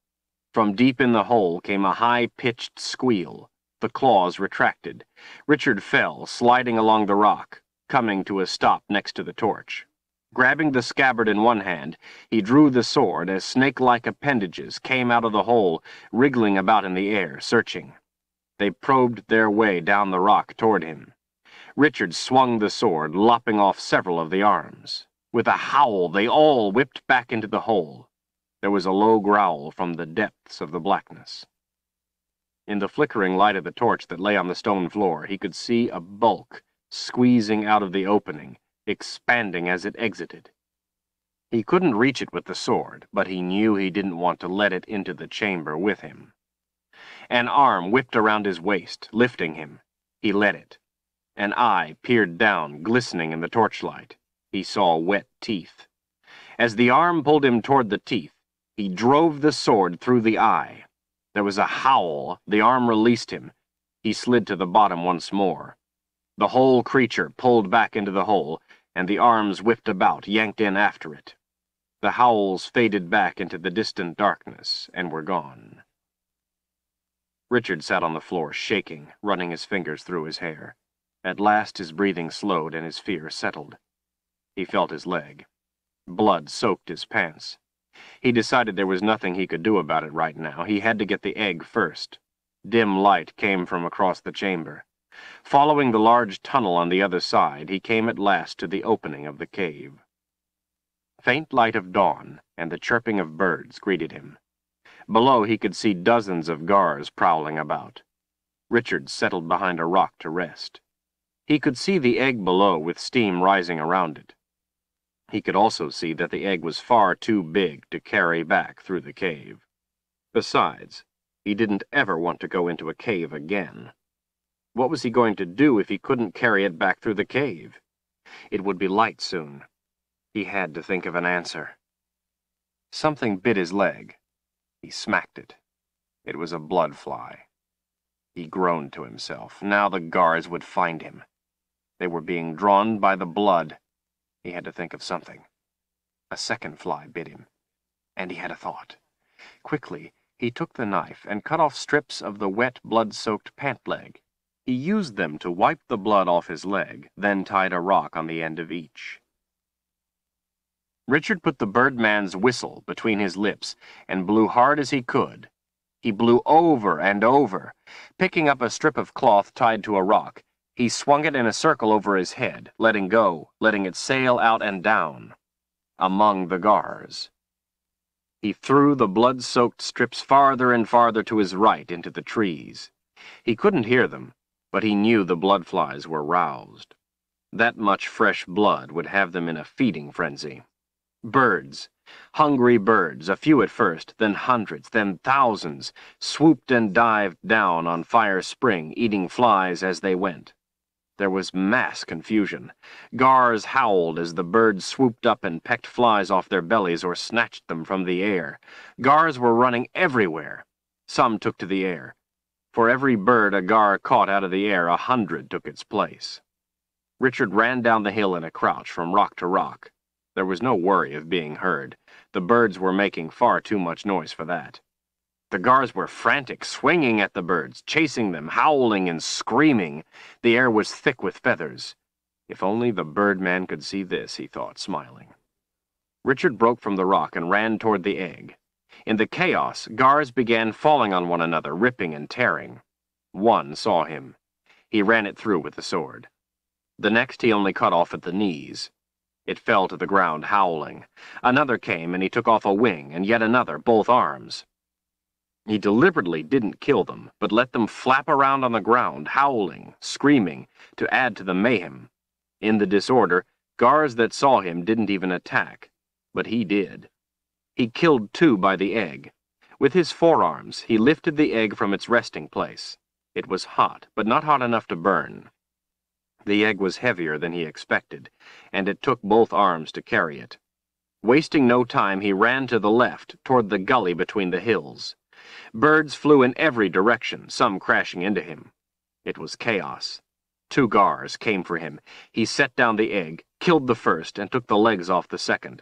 From deep in the hole came a high-pitched squeal. The claws retracted. Richard fell, sliding along the rock, coming to a stop next to the torch. Grabbing the scabbard in one hand, he drew the sword as snake-like appendages came out of the hole, wriggling about in the air, searching. They probed their way down the rock toward him. Richard swung the sword, lopping off several of the arms. With a howl, they all whipped back into the hole. There was a low growl from the depths of the blackness. In the flickering light of the torch that lay on the stone floor, he could see a bulk squeezing out of the opening, expanding as it exited. He couldn't reach it with the sword, but he knew he didn't want to let it into the chamber with him. An arm whipped around his waist, lifting him. He let it. An eye peered down, glistening in the torchlight. He saw wet teeth. As the arm pulled him toward the teeth, he drove the sword through the eye. There was a howl. The arm released him. He slid to the bottom once more. The whole creature pulled back into the hole, and the arms whipped about, yanked in after it. The howls faded back into the distant darkness and were gone. Richard sat on the floor, shaking, running his fingers through his hair. At last his breathing slowed and his fear settled. He felt his leg. Blood soaked his pants. He decided there was nothing he could do about it right now. He had to get the egg first. Dim light came from across the chamber. Following the large tunnel on the other side, he came at last to the opening of the cave. Faint light of dawn and the chirping of birds greeted him. Below he could see dozens of gars prowling about. Richard settled behind a rock to rest. He could see the egg below with steam rising around it. He could also see that the egg was far too big to carry back through the cave. Besides, he didn't ever want to go into a cave again. What was he going to do if he couldn't carry it back through the cave? It would be light soon. He had to think of an answer. Something bit his leg. He smacked it. It was a blood fly. He groaned to himself. Now the guards would find him. They were being drawn by the blood. He had to think of something. A second fly bit him. And he had a thought. Quickly, he took the knife and cut off strips of the wet, blood-soaked pant leg. He used them to wipe the blood off his leg, then tied a rock on the end of each. Richard put the birdman's whistle between his lips and blew hard as he could. He blew over and over. Picking up a strip of cloth tied to a rock, he swung it in a circle over his head, letting go, letting it sail out and down, among the gars. He threw the blood-soaked strips farther and farther to his right into the trees. He couldn't hear them, but he knew the bloodflies were roused. That much fresh blood would have them in a feeding frenzy. Birds, hungry birds, a few at first, then hundreds, then thousands, swooped and dived down on Fire Spring, eating flies as they went. There was mass confusion. Gars howled as the birds swooped up and pecked flies off their bellies or snatched them from the air. Gars were running everywhere. Some took to the air. For every bird a gar caught out of the air, a hundred took its place. Richard ran down the hill in a crouch from rock to rock. There was no worry of being heard. The birds were making far too much noise for that. The gars were frantic, swinging at the birds, chasing them, howling and screaming. The air was thick with feathers. If only the birdman could see this, he thought, smiling. Richard broke from the rock and ran toward the egg. In the chaos, gars began falling on one another, ripping and tearing. One saw him. He ran it through with the sword. The next he only cut off at the knees. It fell to the ground, howling. Another came, and he took off a wing, and yet another, both arms. He deliberately didn't kill them, but let them flap around on the ground, howling, screaming, to add to the mayhem. In the disorder, guards that saw him didn't even attack, but he did. He killed two by the egg. With his forearms, he lifted the egg from its resting place. It was hot, but not hot enough to burn. The egg was heavier than he expected, and it took both arms to carry it. Wasting no time, he ran to the left, toward the gully between the hills. Birds flew in every direction, some crashing into him. It was chaos. Two gars came for him. He set down the egg, killed the first, and took the legs off the second.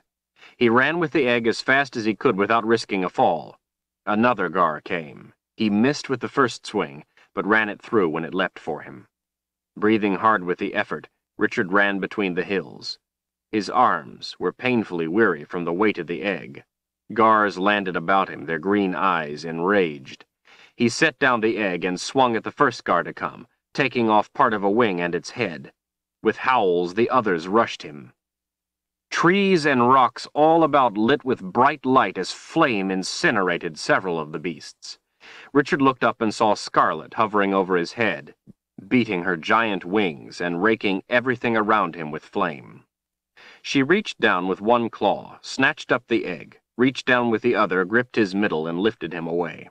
He ran with the egg as fast as he could without risking a fall. Another gar came. He missed with the first swing, but ran it through when it leapt for him. Breathing hard with the effort, Richard ran between the hills. His arms were painfully weary from the weight of the egg. Gars landed about him, their green eyes enraged. He set down the egg and swung at the first gar to come, taking off part of a wing and its head. With howls, the others rushed him. Trees and rocks all about lit with bright light as flame incinerated several of the beasts. Richard looked up and saw Scarlet hovering over his head, beating her giant wings and raking everything around him with flame. She reached down with one claw, snatched up the egg, reached down with the other, gripped his middle, and lifted him away.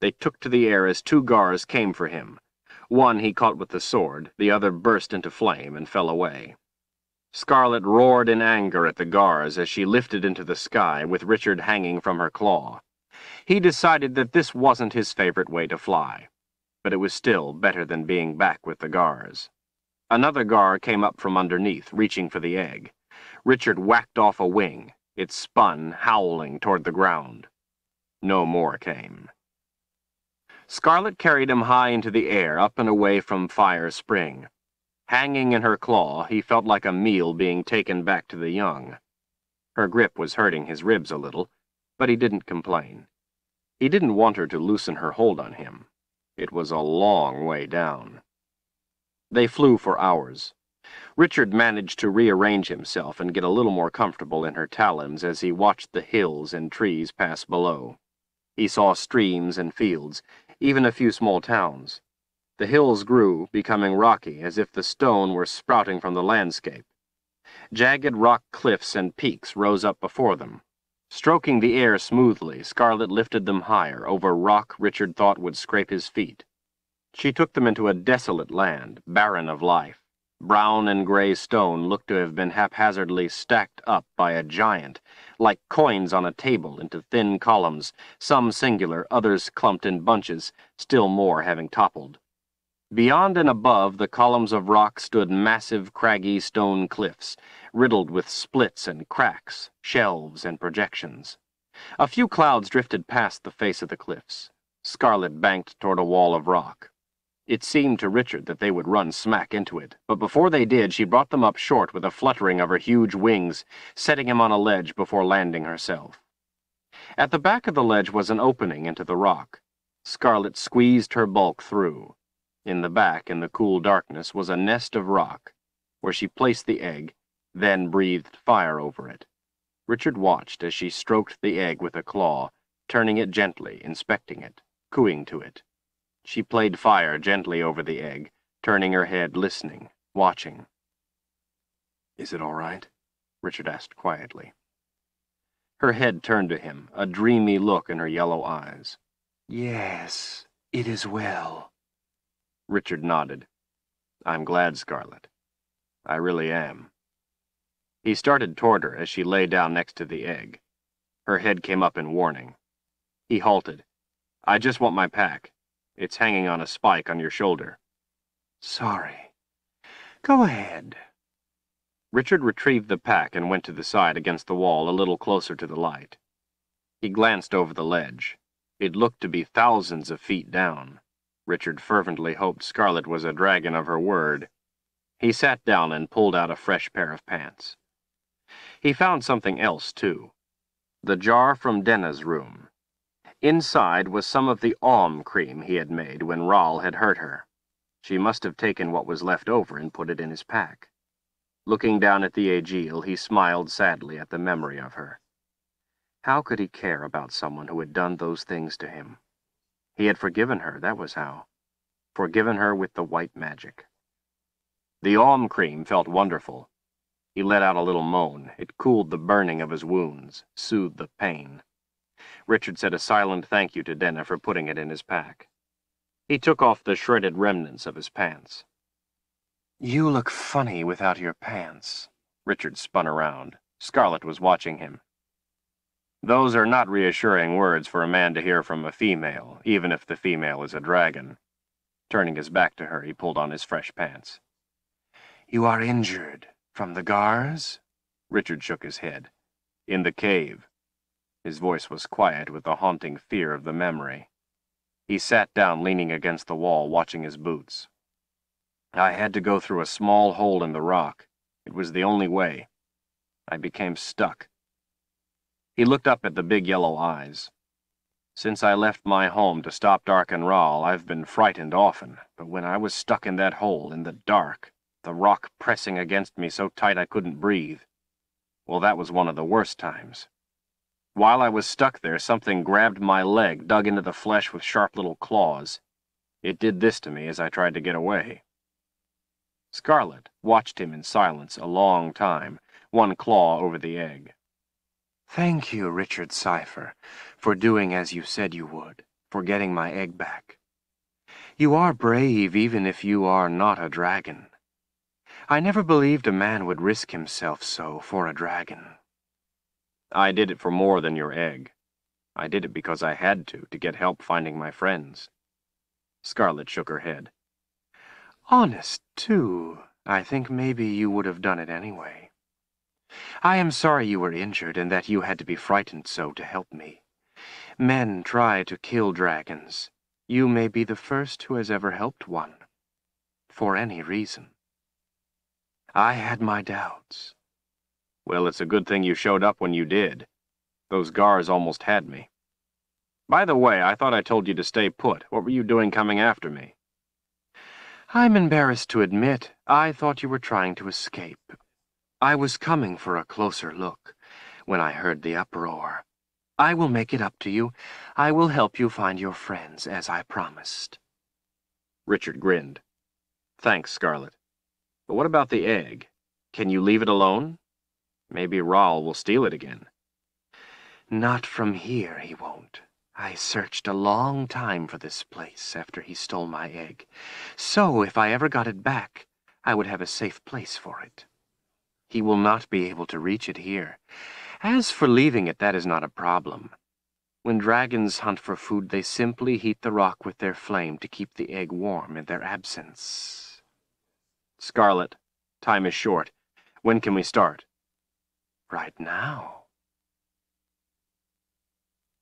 They took to the air as two gars came for him. One he caught with the sword, the other burst into flame and fell away. Scarlet roared in anger at the gars as she lifted into the sky, with Richard hanging from her claw. He decided that this wasn't his favorite way to fly but it was still better than being back with the gars. Another gar came up from underneath, reaching for the egg. Richard whacked off a wing. It spun, howling, toward the ground. No more came. Scarlet carried him high into the air, up and away from Fire Spring. Hanging in her claw, he felt like a meal being taken back to the young. Her grip was hurting his ribs a little, but he didn't complain. He didn't want her to loosen her hold on him. It was a long way down. They flew for hours. Richard managed to rearrange himself and get a little more comfortable in her talons as he watched the hills and trees pass below. He saw streams and fields, even a few small towns. The hills grew, becoming rocky, as if the stone were sprouting from the landscape. Jagged rock cliffs and peaks rose up before them. Stroking the air smoothly, Scarlet lifted them higher, over rock Richard thought would scrape his feet. She took them into a desolate land, barren of life. Brown and gray stone looked to have been haphazardly stacked up by a giant, like coins on a table into thin columns, some singular, others clumped in bunches, still more having toppled. Beyond and above the columns of rock stood massive craggy stone cliffs, riddled with splits and cracks, shelves and projections. A few clouds drifted past the face of the cliffs. Scarlet banked toward a wall of rock. It seemed to Richard that they would run smack into it, but before they did, she brought them up short with a fluttering of her huge wings, setting him on a ledge before landing herself. At the back of the ledge was an opening into the rock. Scarlet squeezed her bulk through. In the back, in the cool darkness, was a nest of rock, where she placed the egg, then breathed fire over it. Richard watched as she stroked the egg with a claw, turning it gently, inspecting it, cooing to it. She played fire gently over the egg, turning her head, listening, watching. Is it all right? Richard asked quietly. Her head turned to him, a dreamy look in her yellow eyes. Yes, it is well. Richard nodded. I'm glad, Scarlet. I really am. He started toward her as she lay down next to the egg. Her head came up in warning. He halted. I just want my pack. It's hanging on a spike on your shoulder. Sorry. Go ahead. Richard retrieved the pack and went to the side against the wall a little closer to the light. He glanced over the ledge. It looked to be thousands of feet down. Richard fervently hoped Scarlet was a dragon of her word. He sat down and pulled out a fresh pair of pants. He found something else, too. The jar from Denna's room. Inside was some of the aum cream he had made when Rahl had hurt her. She must have taken what was left over and put it in his pack. Looking down at the Agiel, he smiled sadly at the memory of her. How could he care about someone who had done those things to him? He had forgiven her, that was how. Forgiven her with the white magic. The aum cream felt wonderful. He let out a little moan. It cooled the burning of his wounds, soothed the pain. Richard said a silent thank you to Denna for putting it in his pack. He took off the shredded remnants of his pants. You look funny without your pants. Richard spun around. Scarlet was watching him. Those are not reassuring words for a man to hear from a female, even if the female is a dragon. Turning his back to her, he pulled on his fresh pants. You are injured. From the Gars? Richard shook his head. In the cave. His voice was quiet with the haunting fear of the memory. He sat down, leaning against the wall, watching his boots. I had to go through a small hole in the rock. It was the only way. I became stuck. He looked up at the big yellow eyes. Since I left my home to stop Dark and Darken Rahl, I've been frightened often, but when I was stuck in that hole, in the dark, the rock pressing against me so tight I couldn't breathe, well, that was one of the worst times. While I was stuck there, something grabbed my leg, dug into the flesh with sharp little claws. It did this to me as I tried to get away. Scarlet watched him in silence a long time, one claw over the egg. Thank you, Richard Cypher, for doing as you said you would, for getting my egg back. You are brave even if you are not a dragon. I never believed a man would risk himself so for a dragon. I did it for more than your egg. I did it because I had to, to get help finding my friends. Scarlet shook her head. Honest, too. I think maybe you would have done it anyway. I am sorry you were injured and that you had to be frightened so to help me. Men try to kill dragons. You may be the first who has ever helped one. For any reason. I had my doubts. Well, it's a good thing you showed up when you did. Those Gars almost had me. By the way, I thought I told you to stay put. What were you doing coming after me? I'm embarrassed to admit, I thought you were trying to escape. I was coming for a closer look when I heard the uproar. I will make it up to you. I will help you find your friends, as I promised. Richard grinned. Thanks, Scarlet. But what about the egg? Can you leave it alone? Maybe Rahl will steal it again. Not from here, he won't. I searched a long time for this place after he stole my egg. So, if I ever got it back, I would have a safe place for it. He will not be able to reach it here. As for leaving it, that is not a problem. When dragons hunt for food, they simply heat the rock with their flame to keep the egg warm in their absence. Scarlet, time is short. When can we start? Right now.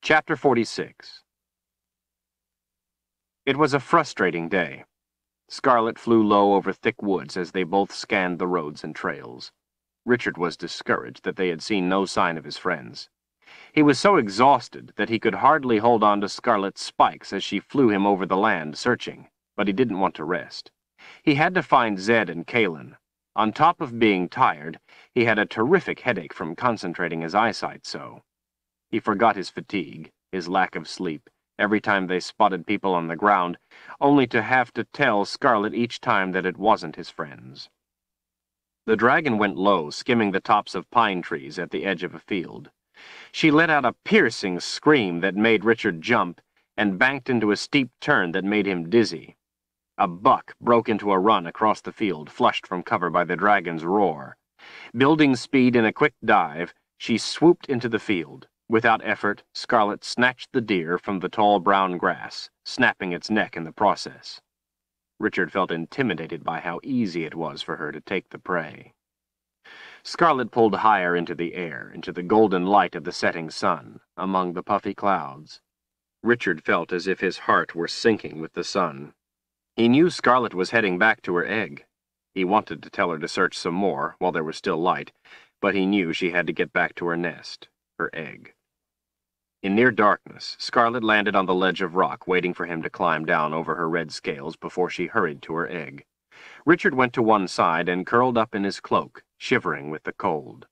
Chapter 46 It was a frustrating day. Scarlet flew low over thick woods as they both scanned the roads and trails. Richard was discouraged that they had seen no sign of his friends. He was so exhausted that he could hardly hold on to Scarlet's spikes as she flew him over the land, searching, but he didn't want to rest. He had to find Zedd and Kahlan. On top of being tired, he had a terrific headache from concentrating his eyesight so. He forgot his fatigue, his lack of sleep, every time they spotted people on the ground, only to have to tell Scarlet each time that it wasn't his friends. The dragon went low, skimming the tops of pine trees at the edge of a field. She let out a piercing scream that made Richard jump and banked into a steep turn that made him dizzy. A buck broke into a run across the field, flushed from cover by the dragon's roar. Building speed in a quick dive, she swooped into the field. Without effort, Scarlet snatched the deer from the tall brown grass, snapping its neck in the process. Richard felt intimidated by how easy it was for her to take the prey. Scarlet pulled higher into the air, into the golden light of the setting sun, among the puffy clouds. Richard felt as if his heart were sinking with the sun. He knew Scarlet was heading back to her egg. He wanted to tell her to search some more while there was still light, but he knew she had to get back to her nest, her egg. In near darkness, Scarlet landed on the ledge of rock, waiting for him to climb down over her red scales before she hurried to her egg. Richard went to one side and curled up in his cloak, shivering with the cold.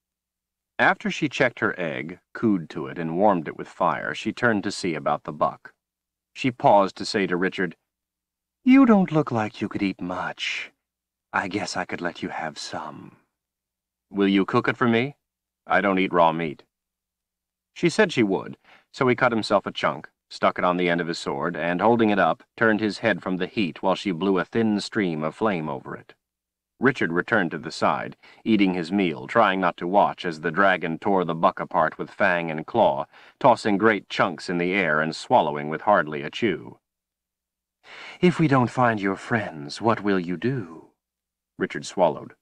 After she checked her egg, cooed to it, and warmed it with fire, she turned to see about the buck. She paused to say to Richard, You don't look like you could eat much. I guess I could let you have some. Will you cook it for me? I don't eat raw meat. She said she would, so he cut himself a chunk, stuck it on the end of his sword, and, holding it up, turned his head from the heat while she blew a thin stream of flame over it. Richard returned to the side, eating his meal, trying not to watch as the dragon tore the buck apart with fang and claw, tossing great chunks in the air and swallowing with hardly a chew. If we don't find your friends, what will you do? Richard swallowed.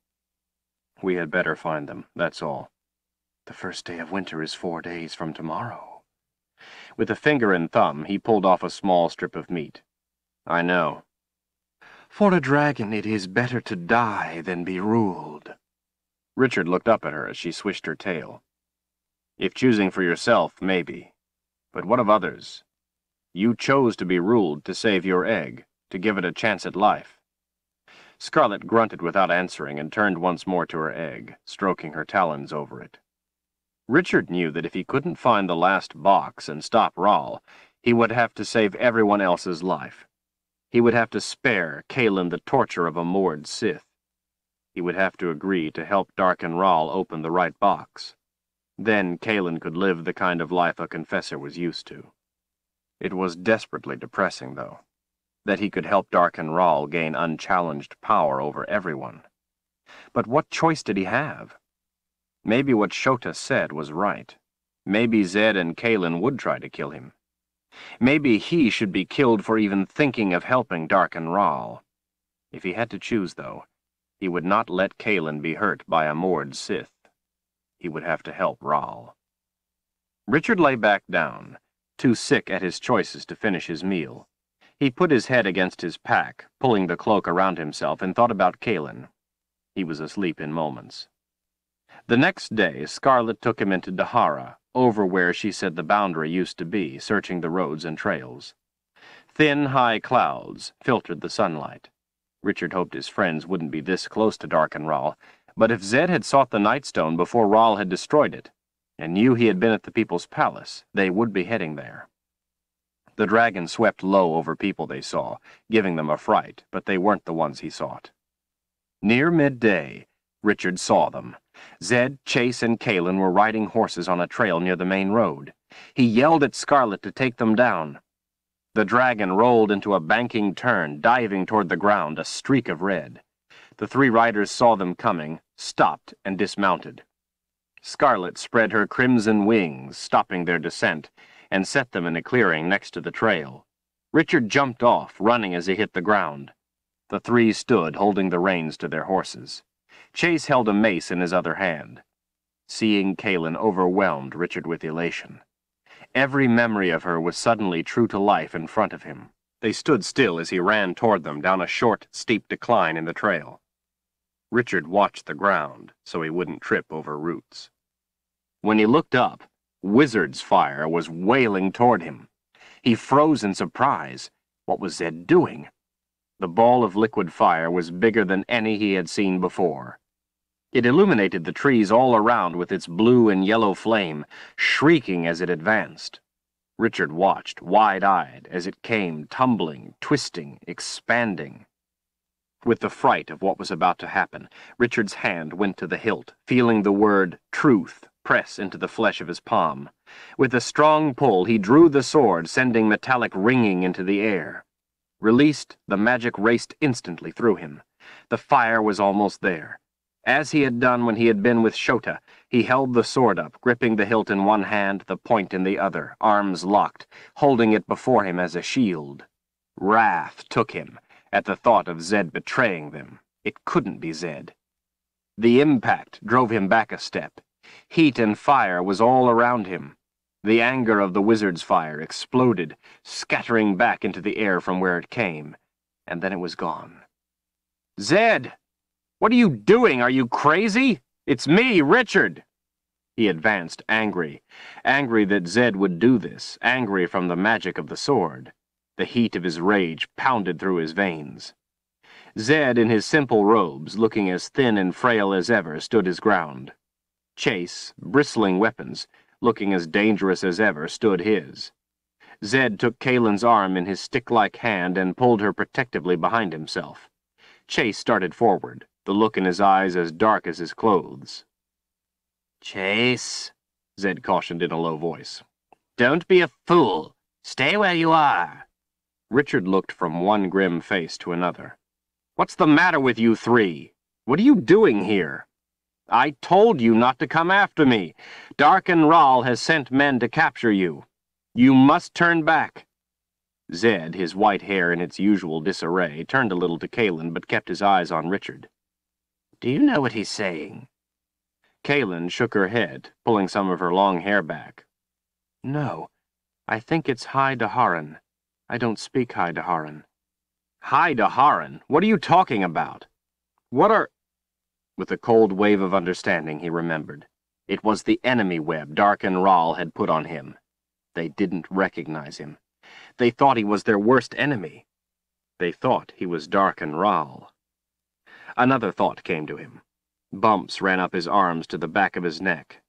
We had better find them, that's all. The first day of winter is four days from tomorrow. With a finger and thumb, he pulled off a small strip of meat. I know. For a dragon, it is better to die than be ruled. Richard looked up at her as she swished her tail. If choosing for yourself, maybe. But what of others? You chose to be ruled to save your egg, to give it a chance at life. Scarlet grunted without answering and turned once more to her egg, stroking her talons over it. Richard knew that if he couldn't find the last box and stop Rahl, he would have to save everyone else's life. He would have to spare Kahlan the torture of a Mord Sith. He would have to agree to help Darken Rahl open the right box. Then Kahlan could live the kind of life a confessor was used to. It was desperately depressing, though, that he could help Darken Rahl gain unchallenged power over everyone. But what choice did he have? Maybe what Shota said was right. Maybe Zedd and Kahlan would try to kill him. Maybe he should be killed for even thinking of helping Darken Rahl. If he had to choose, though, he would not let Kahlan be hurt by a Mord Sith. He would have to help Rahl. Richard lay back down, too sick at his choices to finish his meal. He put his head against his pack, pulling the cloak around himself, and thought about Kahlan. He was asleep in moments. The next day, Scarlet took him into D'Hara, over where she said the boundary used to be, searching the roads and trails. Thin, high clouds filtered the sunlight. Richard hoped his friends wouldn't be this close to Darken Rahl, but if Zedd had sought the Nightstone before Rahl had destroyed it, and knew he had been at the People's Palace, they would be heading there. The dragon swept low over people they saw, giving them a fright, but they weren't the ones he sought. Near midday, Richard saw them. Zedd, Chase, and Kahlan were riding horses on a trail near the main road. He yelled at Scarlet to take them down. The dragon rolled into a banking turn, diving toward the ground, a streak of red. The three riders saw them coming, stopped, and dismounted. Scarlet spread her crimson wings, stopping their descent, and set them in a clearing next to the trail. Richard jumped off, running as he hit the ground. The three stood, holding the reins to their horses. Chase held a mace in his other hand. Seeing Kahlan overwhelmed Richard with elation. Every memory of her was suddenly true to life in front of him. They stood still as he ran toward them down a short, steep decline in the trail. Richard watched the ground so he wouldn't trip over roots. When he looked up, Wizard's fire was wailing toward him. He froze in surprise. What was Zedd doing? The ball of liquid fire was bigger than any he had seen before. It illuminated the trees all around with its blue and yellow flame, shrieking as it advanced. Richard watched, wide-eyed, as it came, tumbling, twisting, expanding. With the fright of what was about to happen, Richard's hand went to the hilt, feeling the word truth press into the flesh of his palm. With a strong pull, he drew the sword, sending metallic ringing into the air. Released, the magic raced instantly through him. The fire was almost there. As he had done when he had been with Shota, he held the sword up, gripping the hilt in one hand, the point in the other, arms locked, holding it before him as a shield. Wrath took him at the thought of Zedd betraying them. It couldn't be Zedd. The impact drove him back a step. Heat and fire was all around him. The anger of the wizard's fire exploded, scattering back into the air from where it came, and then it was gone. Zedd! What are you doing? Are you crazy? It's me, Richard! He advanced, angry. Angry that Zedd would do this, angry from the magic of the sword. The heat of his rage pounded through his veins. Zedd, in his simple robes, looking as thin and frail as ever, stood his ground. Chase, bristling weapons, looking as dangerous as ever, stood his. Zedd took Kahlan's arm in his stick-like hand and pulled her protectively behind himself. Chase started forward, the look in his eyes as dark as his clothes. Chase, Zedd cautioned in a low voice. Don't be a fool. Stay where you are. Richard looked from one grim face to another. What's the matter with you three? What are you doing here? I told you not to come after me. Darken Rahl has sent men to capture you. You must turn back. Zedd, his white hair in its usual disarray, turned a little to Kahlan but kept his eyes on Richard. Do you know what he's saying? Kahlan shook her head, pulling some of her long hair back. No, I think it's High D'Haran. I don't speak High D'Haran. High D'Haran? What are you talking about? What are... With a cold wave of understanding, he remembered. It was the enemy web Darken Rahl had put on him. They didn't recognize him. They thought he was their worst enemy. They thought he was Darken Rahl. Another thought came to him. Bumps ran up his arms to the back of his neck.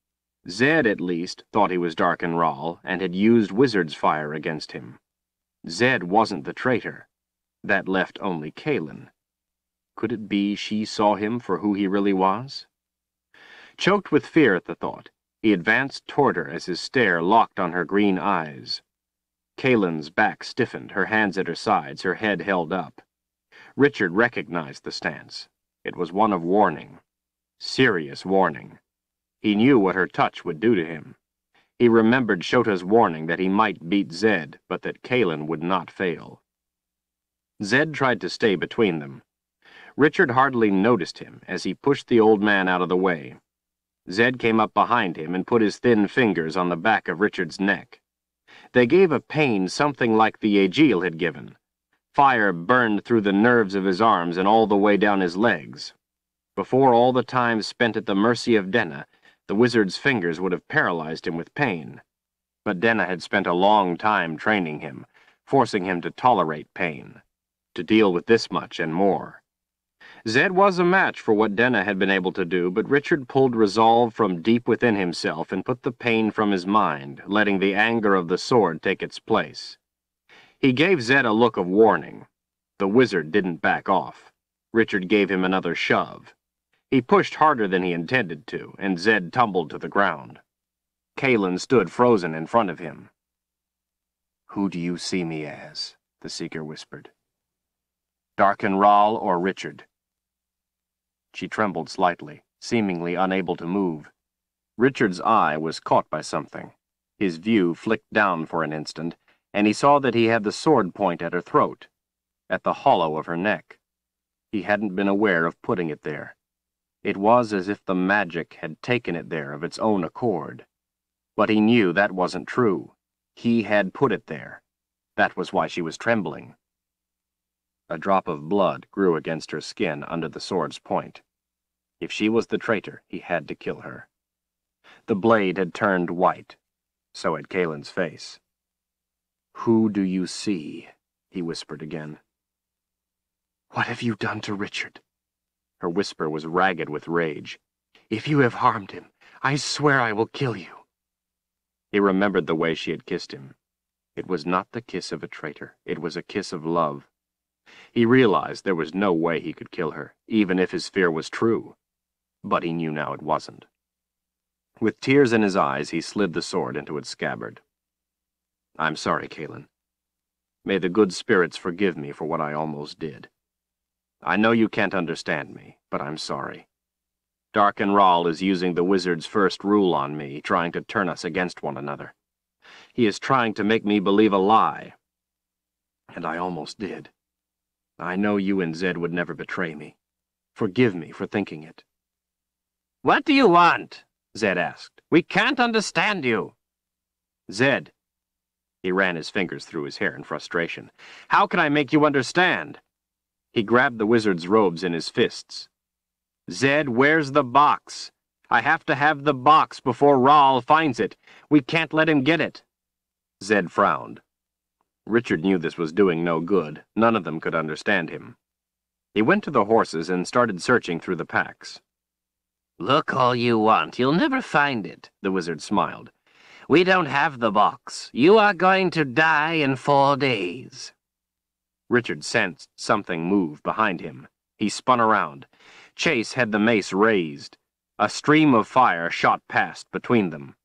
Zedd, at least, thought he was Darken Rahl and had used wizard's fire against him. Zedd wasn't the traitor. That left only Kahlan. Could it be she saw him for who he really was? Choked with fear at the thought, he advanced toward her as his stare locked on her green eyes. Kahlan's back stiffened, her hands at her sides, her head held up. Richard recognized the stance. It was one of warning. Serious warning. He knew what her touch would do to him. He remembered Shota's warning that he might beat Zedd, but that Kahlan would not fail. Zedd tried to stay between them. Richard hardly noticed him as he pushed the old man out of the way. Zedd came up behind him and put his thin fingers on the back of Richard's neck. They gave a pain something like the Agiel had given. Fire burned through the nerves of his arms and all the way down his legs. Before all the time spent at the mercy of Denna, the wizard's fingers would have paralyzed him with pain. But Denna had spent a long time training him, forcing him to tolerate pain, to deal with this much and more. Zedd was a match for what Denna had been able to do, but Richard pulled resolve from deep within himself and put the pain from his mind, letting the anger of the sword take its place. He gave Zedd a look of warning. The wizard didn't back off. Richard gave him another shove. He pushed harder than he intended to, and Zedd tumbled to the ground. Kahlan stood frozen in front of him. Who do you see me as? the Seeker whispered. Darken Rahl or Richard? She trembled slightly, seemingly unable to move. Richard's eye was caught by something. His view flicked down for an instant, and he saw that he had the sword point at her throat, at the hollow of her neck. He hadn't been aware of putting it there. It was as if the magic had taken it there of its own accord. But he knew that wasn't true. He had put it there. That was why she was trembling. A drop of blood grew against her skin under the sword's point. If she was the traitor, he had to kill her. The blade had turned white. So had Kahlan's face. Who do you see? he whispered again. What have you done to Richard? Her whisper was ragged with rage. If you have harmed him, I swear I will kill you. He remembered the way she had kissed him. It was not the kiss of a traitor. It was a kiss of love. He realized there was no way he could kill her, even if his fear was true. But he knew now it wasn't. With tears in his eyes, he slid the sword into its scabbard. I'm sorry, Kahlan. May the good spirits forgive me for what I almost did. I know you can't understand me, but I'm sorry. Darken Rahl is using the wizard's first rule on me, trying to turn us against one another. He is trying to make me believe a lie. And I almost did. I know you and Zedd would never betray me. Forgive me for thinking it. What do you want? Zedd asked. We can't understand you. Zedd. He ran his fingers through his hair in frustration. How can I make you understand? He grabbed the wizard's robes in his fists. Zedd, where's the box? I have to have the box before Rahl finds it. We can't let him get it. Zedd frowned. Richard knew this was doing no good. None of them could understand him. He went to the horses and started searching through the packs. Look all you want. You'll never find it, the wizard smiled. We don't have the box. You are going to die in four days. Richard sensed something move behind him. He spun around. Chase had the mace raised. A stream of fire shot past between them.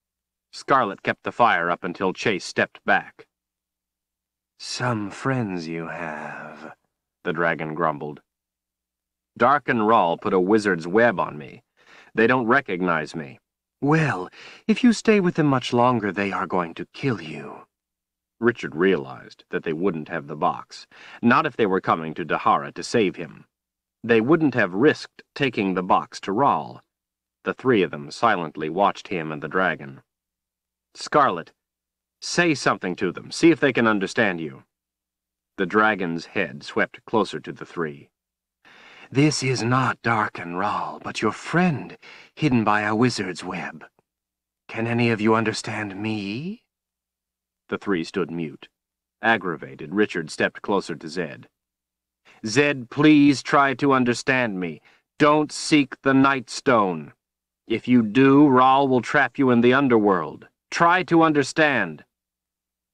Scarlet kept the fire up until Chase stepped back. Some friends you have, the dragon grumbled. Darken Rahl put a wizard's web on me. They don't recognize me. Well, if you stay with them much longer, they are going to kill you. Richard realized that they wouldn't have the box, not if they were coming to D'Hara to save him. They wouldn't have risked taking the box to Rahl. The three of them silently watched him and the dragon. Scarlet, say something to them. See if they can understand you. The dragon's head swept closer to the three. This is not Darken Rahl, but your friend, hidden by a wizard's web. Can any of you understand me? The three stood mute. Aggravated, Richard stepped closer to Zedd. Zedd, please try to understand me. Don't seek the Nightstone. If you do, Rahl will trap you in the underworld. Try to understand.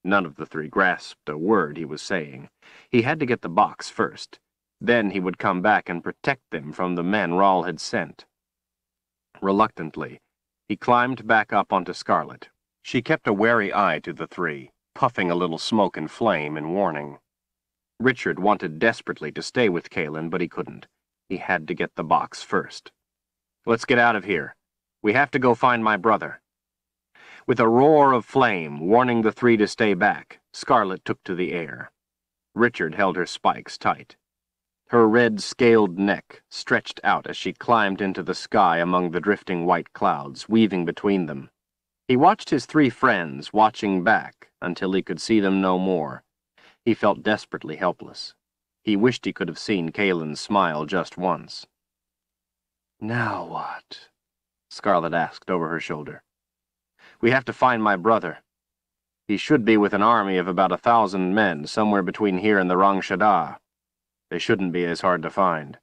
None of the three grasped a word he was saying. He had to get the box first. Then he would come back and protect them from the men Rahl had sent. Reluctantly, he climbed back up onto Scarlet. She kept a wary eye to the three, puffing a little smoke and flame in warning. Richard wanted desperately to stay with Kahlan, but he couldn't. He had to get the box first. Let's get out of here. We have to go find my brother. With a roar of flame, warning the three to stay back, Scarlet took to the air. Richard held her spikes tight. Her red scaled neck stretched out as she climbed into the sky among the drifting white clouds, weaving between them. He watched his three friends, watching back, until he could see them no more. He felt desperately helpless. He wished he could have seen Kahlan's smile just once. Now what? Scarlet asked over her shoulder. We have to find my brother. He should be with an army of about a thousand men, somewhere between here and the Rang'Shada. They shouldn't be as hard to find.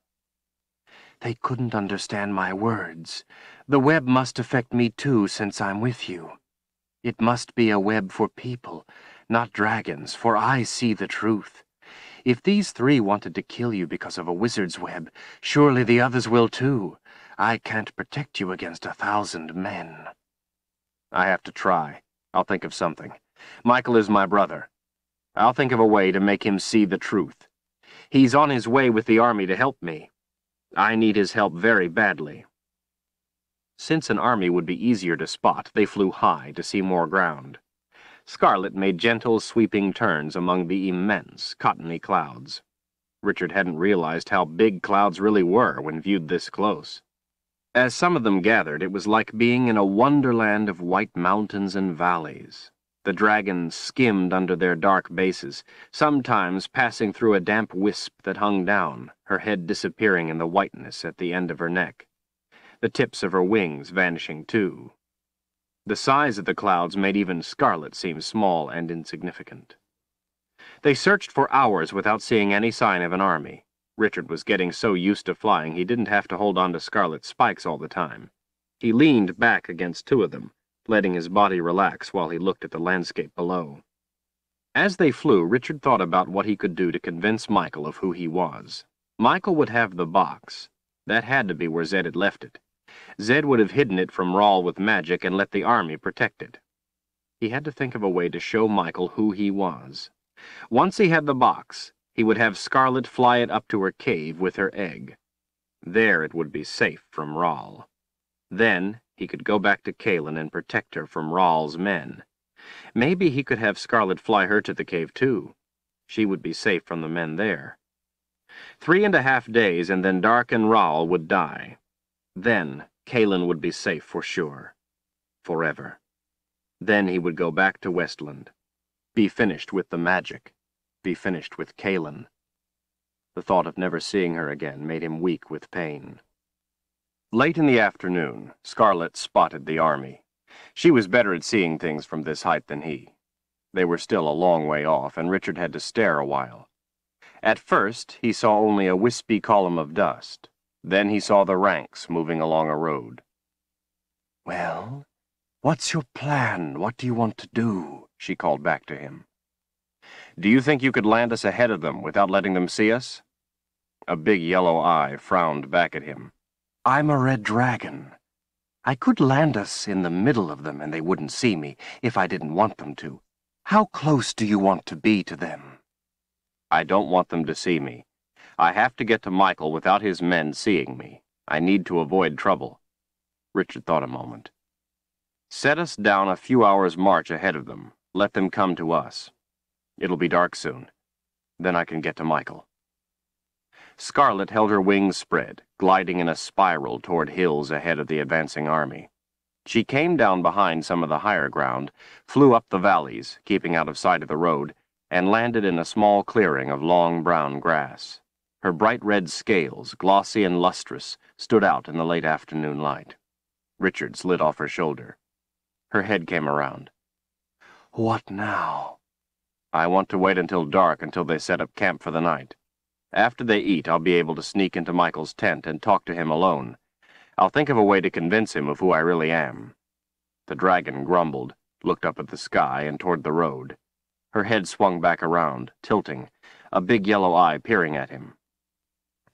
They couldn't understand my words. The web must affect me too, since I'm with you. It must be a web for people, not dragons, for I see the truth. If these three wanted to kill you because of a wizard's web, surely the others will too. I can't protect you against a thousand men. I have to try. I'll think of something. Michael is my brother. I'll think of a way to make him see the truth. He's on his way with the army to help me. I need his help very badly. Since an army would be easier to spot, they flew high to see more ground. Scarlet made gentle, sweeping turns among the immense, cottony clouds. Richard hadn't realized how big clouds really were when viewed this close. As some of them gathered, it was like being in a wonderland of white mountains and valleys. The dragons skimmed under their dark bases, sometimes passing through a damp wisp that hung down, her head disappearing in the whiteness at the end of her neck. The tips of her wings vanishing too. The size of the clouds made even Scarlet seem small and insignificant. They searched for hours without seeing any sign of an army. Richard was getting so used to flying he didn't have to hold on to Scarlet's spikes all the time. He leaned back against two of them, letting his body relax while he looked at the landscape below. As they flew, Richard thought about what he could do to convince Michael of who he was. Michael would have the box. That had to be where Zedd had left it. Zedd would have hidden it from Rahl with magic and let the army protect it. He had to think of a way to show Michael who he was. Once he had the box, he would have Scarlet fly it up to her cave with her egg. There it would be safe from Rahl. Then he could go back to Kahlan and protect her from Rahl's men. Maybe he could have Scarlet fly her to the cave too. She would be safe from the men there. Three and a half days, and then Darken Rahl would die. Then Kahlan would be safe for sure. Forever. Then he would go back to Westland. Be finished with the magic. Be finished with Kahlan. The thought of never seeing her again made him weak with pain. Late in the afternoon, Scarlet spotted the army. She was better at seeing things from this height than he. They were still a long way off, and Richard had to stare a while. At first, he saw only a wispy column of dust. Then he saw the ranks moving along a road. Well, what's your plan? What do you want to do? She called back to him. Do you think you could land us ahead of them without letting them see us? A big yellow eye frowned back at him. I'm a red dragon. I could land us in the middle of them and they wouldn't see me if I didn't want them to. How close do you want to be to them? I don't want them to see me. I have to get to Michael without his men seeing me. I need to avoid trouble. Richard thought a moment. Set us down a few hours' march ahead of them. Let them come to us. It'll be dark soon. Then I can get to Michael. Scarlet held her wings spread, gliding in a spiral toward hills ahead of the advancing army. She came down behind some of the higher ground, flew up the valleys, keeping out of sight of the road, and landed in a small clearing of long brown grass. Her bright red scales, glossy and lustrous, stood out in the late afternoon light. Richard slid off her shoulder. Her head came around. What now? I want to wait until dark until they set up camp for the night. After they eat, I'll be able to sneak into Michael's tent and talk to him alone. I'll think of a way to convince him of who I really am. The dragon grumbled, looked up at the sky and toward the road. Her head swung back around, tilting, a big yellow eye peering at him.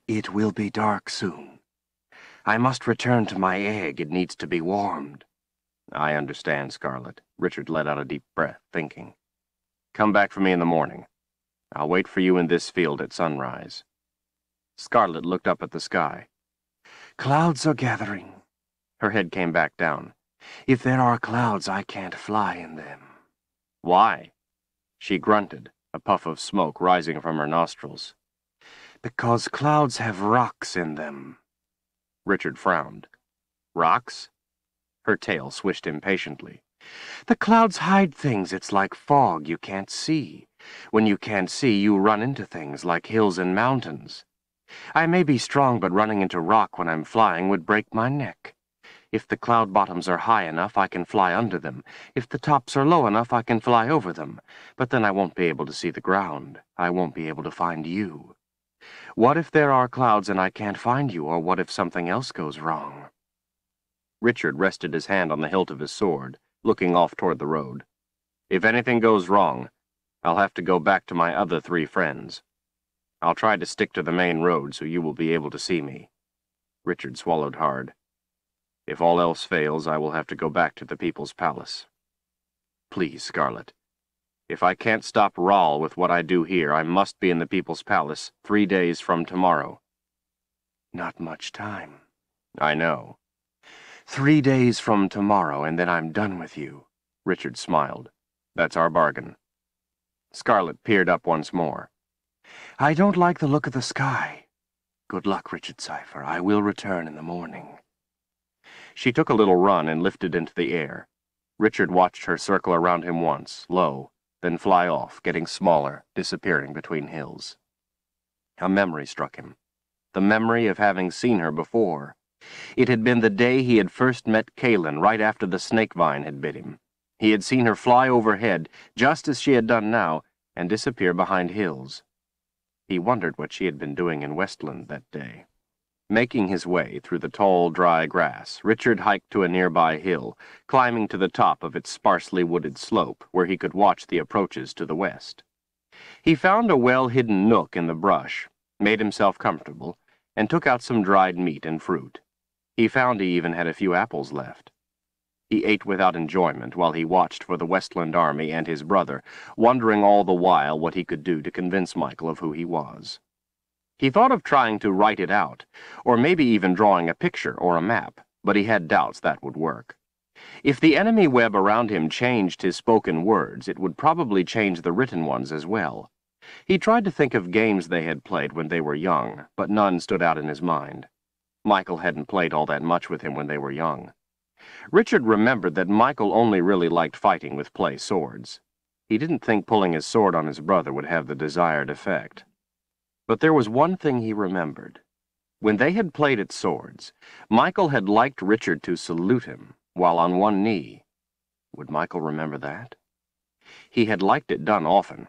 It will be dark soon. I must return to my egg. It needs to be warmed. I understand, Scarlet. Richard let out a deep breath, thinking. Come back for me in the morning. I'll wait for you in this field at sunrise. Scarlet looked up at the sky. Clouds are gathering. Her head came back down. If there are clouds, I can't fly in them. Why? She grunted, a puff of smoke rising from her nostrils. Because clouds have rocks in them. Richard frowned. Rocks? Her tail swished impatiently. The clouds hide things. It's like fog you can't see. When you can't see, you run into things like hills and mountains. I may be strong, but running into rock when I'm flying would break my neck. If the cloud bottoms are high enough, I can fly under them. If the tops are low enough, I can fly over them. But then I won't be able to see the ground. I won't be able to find you. What if there are clouds and I can't find you, or what if something else goes wrong? Richard rested his hand on the hilt of his sword looking off toward the road. If anything goes wrong, I'll have to go back to my other three friends. I'll try to stick to the main road so you will be able to see me. Richard swallowed hard. If all else fails, I will have to go back to the People's Palace. Please, Scarlet. If I can't stop Rahl with what I do here, I must be in the People's Palace three days from tomorrow. Not much time. I know. Three days from tomorrow, and then I'm done with you. Richard smiled. That's our bargain. Scarlet peered up once more. I don't like the look of the sky. Good luck, Richard Cypher. I will return in the morning. She took a little run and lifted into the air. Richard watched her circle around him once, low, then fly off, getting smaller, disappearing between hills. A memory struck him. The memory of having seen her before, it had been the day he had first met Kahlan, right after the snake vine had bit him. He had seen her fly overhead, just as she had done now, and disappear behind hills. He wondered what she had been doing in Westland that day. Making his way through the tall, dry grass, Richard hiked to a nearby hill, climbing to the top of its sparsely wooded slope, where he could watch the approaches to the west. He found a well-hidden nook in the brush, made himself comfortable, and took out some dried meat and fruit. He found he even had a few apples left. He ate without enjoyment while he watched for the Westland army and his brother, wondering all the while what he could do to convince Michael of who he was. He thought of trying to write it out, or maybe even drawing a picture or a map, but he had doubts that would work. If the enemy web around him changed his spoken words, it would probably change the written ones as well. He tried to think of games they had played when they were young, but none stood out in his mind. Michael hadn't played all that much with him when they were young. Richard remembered that Michael only really liked fighting with play swords. He didn't think pulling his sword on his brother would have the desired effect. But there was one thing he remembered. When they had played at swords, Michael had liked Richard to salute him while on one knee. Would Michael remember that? He had liked it done often.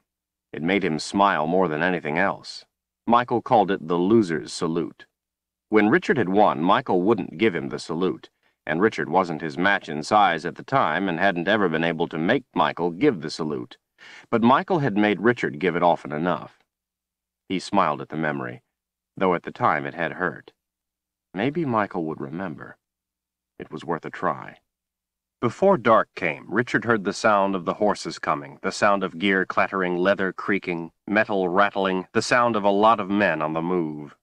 It made him smile more than anything else. Michael called it the loser's salute. When Richard had won, Michael wouldn't give him the salute, and Richard wasn't his match in size at the time and hadn't ever been able to make Michael give the salute. But Michael had made Richard give it often enough. He smiled at the memory, though at the time it had hurt. Maybe Michael would remember. It was worth a try. Before dark came, Richard heard the sound of the horses coming, the sound of gear clattering, leather creaking, metal rattling, the sound of a lot of men on the move.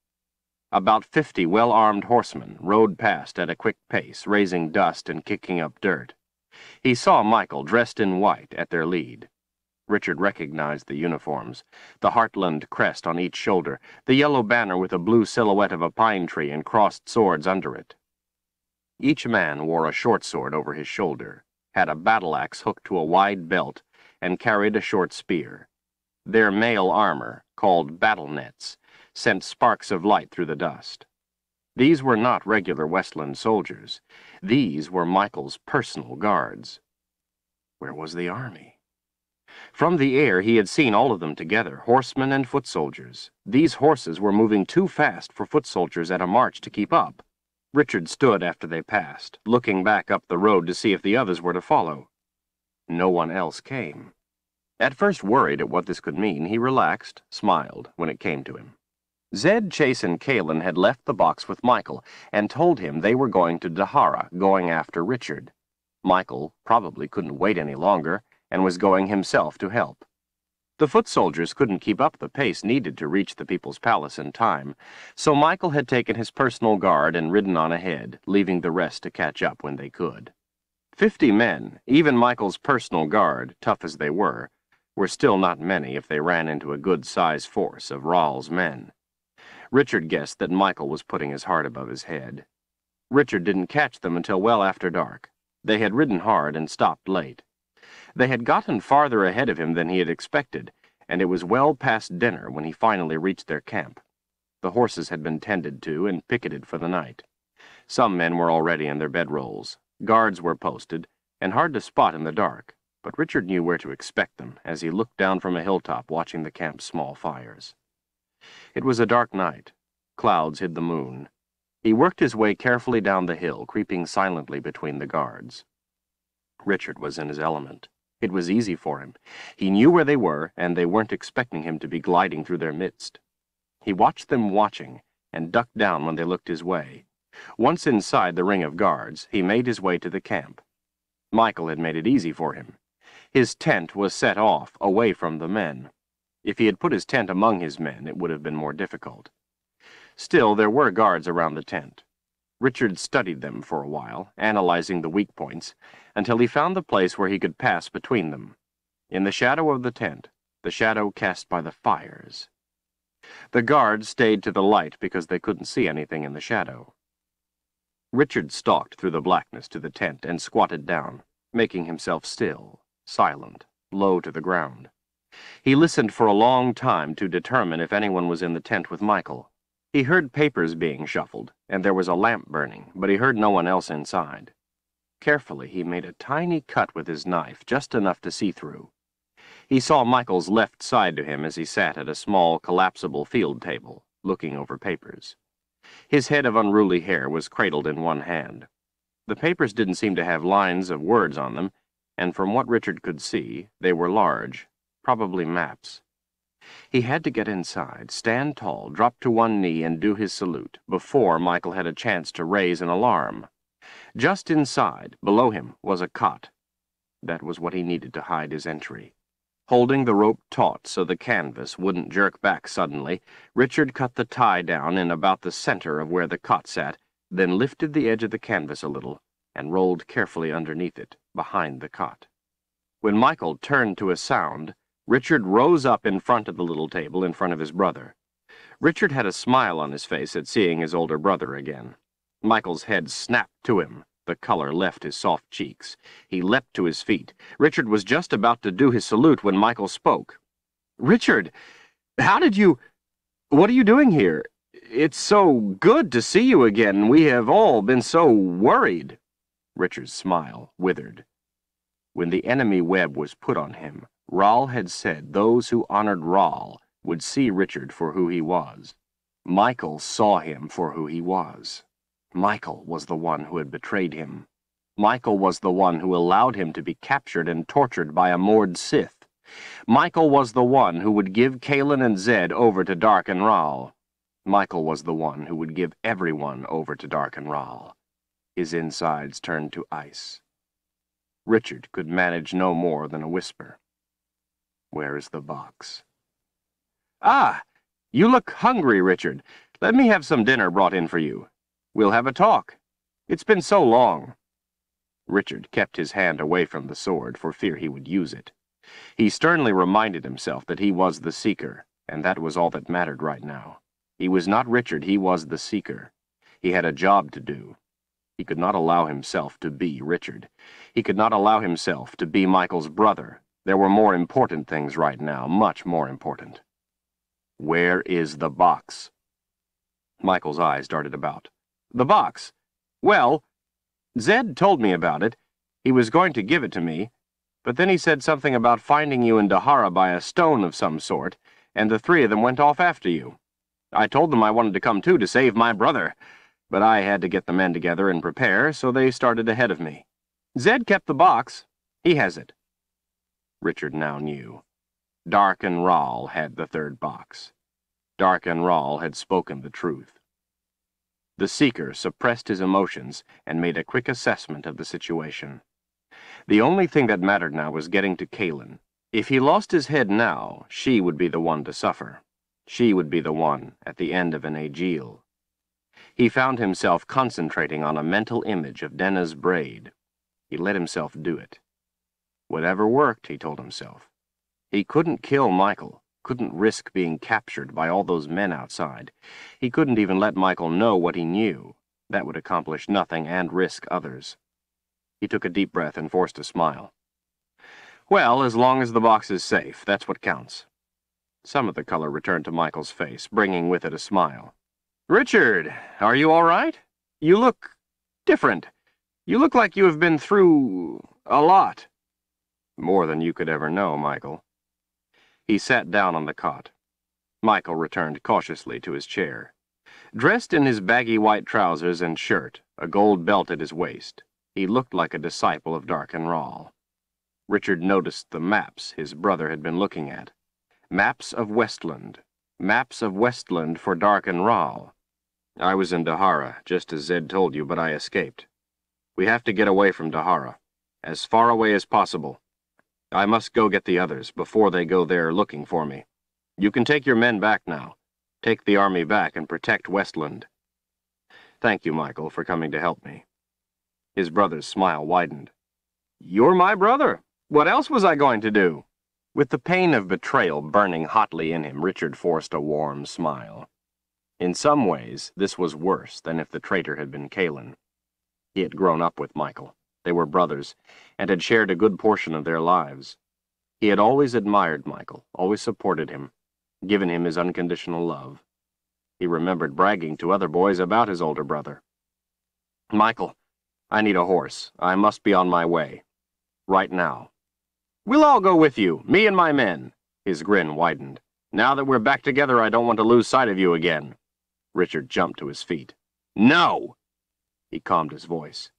About fifty well-armed horsemen rode past at a quick pace, raising dust and kicking up dirt. He saw Michael, dressed in white, at their lead. Richard recognized the uniforms, the Heartland crest on each shoulder, the yellow banner with a blue silhouette of a pine tree and crossed swords under it. Each man wore a short sword over his shoulder, had a battle axe hooked to a wide belt, and carried a short spear. Their mail armor, called battle nets, sent sparks of light through the dust. These were not regular Westland soldiers. These were Michael's personal guards. Where was the army? From the air he had seen all of them together, horsemen and foot soldiers. These horses were moving too fast for foot soldiers at a march to keep up. Richard stood after they passed, looking back up the road to see if the others were to follow. No one else came. At first worried at what this could mean, he relaxed, smiled, when it came to him. Zedd, Chase, and Kahlan had left the box with Michael and told him they were going to D'Hara, going after Richard. Michael probably couldn't wait any longer, and was going himself to help. The foot soldiers couldn't keep up the pace needed to reach the People's Palace in time, so Michael had taken his personal guard and ridden on ahead, leaving the rest to catch up when they could. Fifty men, even Michael's personal guard, tough as they were, were still not many if they ran into a good-sized force of Rahl's men. Richard guessed that Michael was putting his heart above his head. Richard didn't catch them until well after dark. They had ridden hard and stopped late. They had gotten farther ahead of him than he had expected, and it was well past dinner when he finally reached their camp. The horses had been tended to and picketed for the night. Some men were already in their bedrolls. Guards were posted, and hard to spot in the dark, but Richard knew where to expect them as he looked down from a hilltop watching the camp's small fires. It was a dark night. Clouds hid the moon. He worked his way carefully down the hill, creeping silently between the guards. Richard was in his element. It was easy for him. He knew where they were, and they weren't expecting him to be gliding through their midst. He watched them watching, and ducked down when they looked his way. Once inside the ring of guards, he made his way to the camp. Michael had made it easy for him. His tent was set off, away from the men. If he had put his tent among his men, it would have been more difficult. Still, there were guards around the tent. Richard studied them for a while, analyzing the weak points, until he found the place where he could pass between them. In the shadow of the tent, the shadow cast by the fires. The guards stayed to the light because they couldn't see anything in the shadow. Richard stalked through the blackness to the tent and squatted down, making himself still, silent, low to the ground. He listened for a long time to determine if anyone was in the tent with Michael. He heard papers being shuffled, and there was a lamp burning, but he heard no one else inside. Carefully, he made a tiny cut with his knife, just enough to see through. He saw Michael's left side to him as he sat at a small, collapsible field table, looking over papers. His head of unruly hair was cradled in one hand. The papers didn't seem to have lines of words on them, and from what Richard could see, they were large, probably maps. He had to get inside, stand tall, drop to one knee, and do his salute, before Michael had a chance to raise an alarm. Just inside, below him, was a cot. That was what he needed to hide his entry. Holding the rope taut so the canvas wouldn't jerk back suddenly, Richard cut the tie down in about the center of where the cot sat, then lifted the edge of the canvas a little and rolled carefully underneath it, behind the cot. When Michael turned to a sound, Richard rose up in front of the little table in front of his brother. Richard had a smile on his face at seeing his older brother again. Michael's head snapped to him. The color left his soft cheeks. He leapt to his feet. Richard was just about to do his salute when Michael spoke. Richard! How did you... What are you doing here? it's so good to see you again. We have all been so worried. Richard's smile withered. When the enemy web was put on him, Rahl had said those who honored Rahl would see Richard for who he was. Michael saw him for who he was. Michael was the one who had betrayed him. Michael was the one who allowed him to be captured and tortured by a Mord Sith. Michael was the one who would give Kahlan and Zedd over to Darken Rahl. Michael was the one who would give everyone over to Darken Rahl. His insides turned to ice. Richard could manage no more than a whisper. Where is the box? Ah, you look hungry, Richard. Let me have some dinner brought in for you. We'll have a talk. It's been so long. Richard kept his hand away from the sword for fear he would use it. He sternly reminded himself that he was the Seeker, and that was all that mattered right now. He was not Richard, he was the Seeker. He had a job to do. He could not allow himself to be Richard. He could not allow himself to be Michael's brother. There were more important things right now, much more important. Where is the box? Michael's eyes darted about. The box? Well, Zedd told me about it. He was going to give it to me, but then he said something about finding you in D'Hara by a stone of some sort, and the three of them went off after you. I told them I wanted to come too to save my brother, but I had to get the men together and prepare, so they started ahead of me. Zedd kept the box. He has it. Richard now knew. Darken Rahl had the third box. Darken Rahl had spoken the truth. The Seeker suppressed his emotions and made a quick assessment of the situation. The only thing that mattered now was getting to Kahlan. If he lost his head now, she would be the one to suffer. She would be the one at the end of an Agiel. He found himself concentrating on a mental image of Denna's braid. He let himself do it. Whatever worked, he told himself. He couldn't kill Michael, couldn't risk being captured by all those men outside. He couldn't even let Michael know what he knew. That would accomplish nothing and risk others. He took a deep breath and forced a smile. Well, as long as the box is safe, that's what counts. Some of the color returned to Michael's face, bringing with it a smile. Richard, are you all right? You look different. You look like you have been through a lot. More than you could ever know, Michael. He sat down on the cot. Michael returned cautiously to his chair. Dressed in his baggy white trousers and shirt, a gold belt at his waist, he looked like a disciple of Darken Rahl. Richard noticed the maps his brother had been looking at. Maps of Westland. Maps of Westland for Darken Rahl. I was in D'Hara, just as Zedd told you, but I escaped. We have to get away from D'Hara. As far away as possible. I must go get the others before they go there looking for me. You can take your men back now. Take the army back and protect Westland. Thank you, Michael, for coming to help me. His brother's smile widened. You're my brother. What else was I going to do? With the pain of betrayal burning hotly in him, Richard forced a warm smile. In some ways, this was worse than if the traitor had been Kahlan. He had grown up with Michael. They were brothers, and had shared a good portion of their lives. He had always admired Michael, always supported him, given him his unconditional love. He remembered bragging to other boys about his older brother. Michael, I need a horse. I must be on my way. Right now. We'll all go with you, me and my men. His grin widened. Now that we're back together, I don't want to lose sight of you again. Richard jumped to his feet. No! He calmed his voice.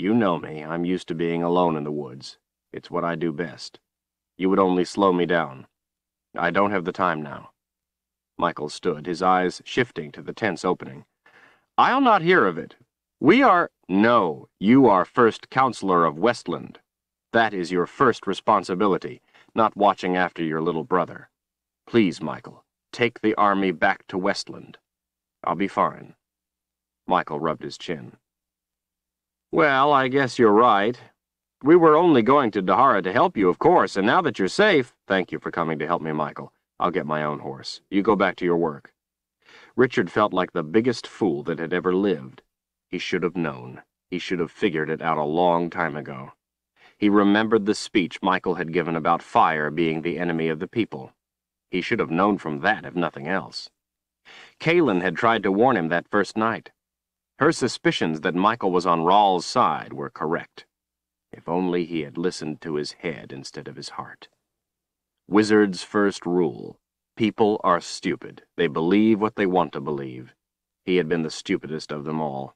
You know me. I'm used to being alone in the woods. It's what I do best. You would only slow me down. I don't have the time now. Michael stood, his eyes shifting to the tense opening. I'll not hear of it. We are... No, you are first counselor of Westland. That is your first responsibility, not watching after your little brother. Please, Michael, take the army back to Westland. I'll be fine. Michael rubbed his chin. Well, I guess you're right. We were only going to D'Hara to help you, of course, and now that you're safe, thank you for coming to help me, Michael. I'll get my own horse. You go back to your work. Richard felt like the biggest fool that had ever lived. He should have known. He should have figured it out a long time ago. He remembered the speech Michael had given about fire being the enemy of the people. He should have known from that, if nothing else. Kahlan had tried to warn him that first night. Her suspicions that Michael was on Rahl's side were correct. If only he had listened to his head instead of his heart. Wizard's first rule. People are stupid. They believe what they want to believe. He had been the stupidest of them all.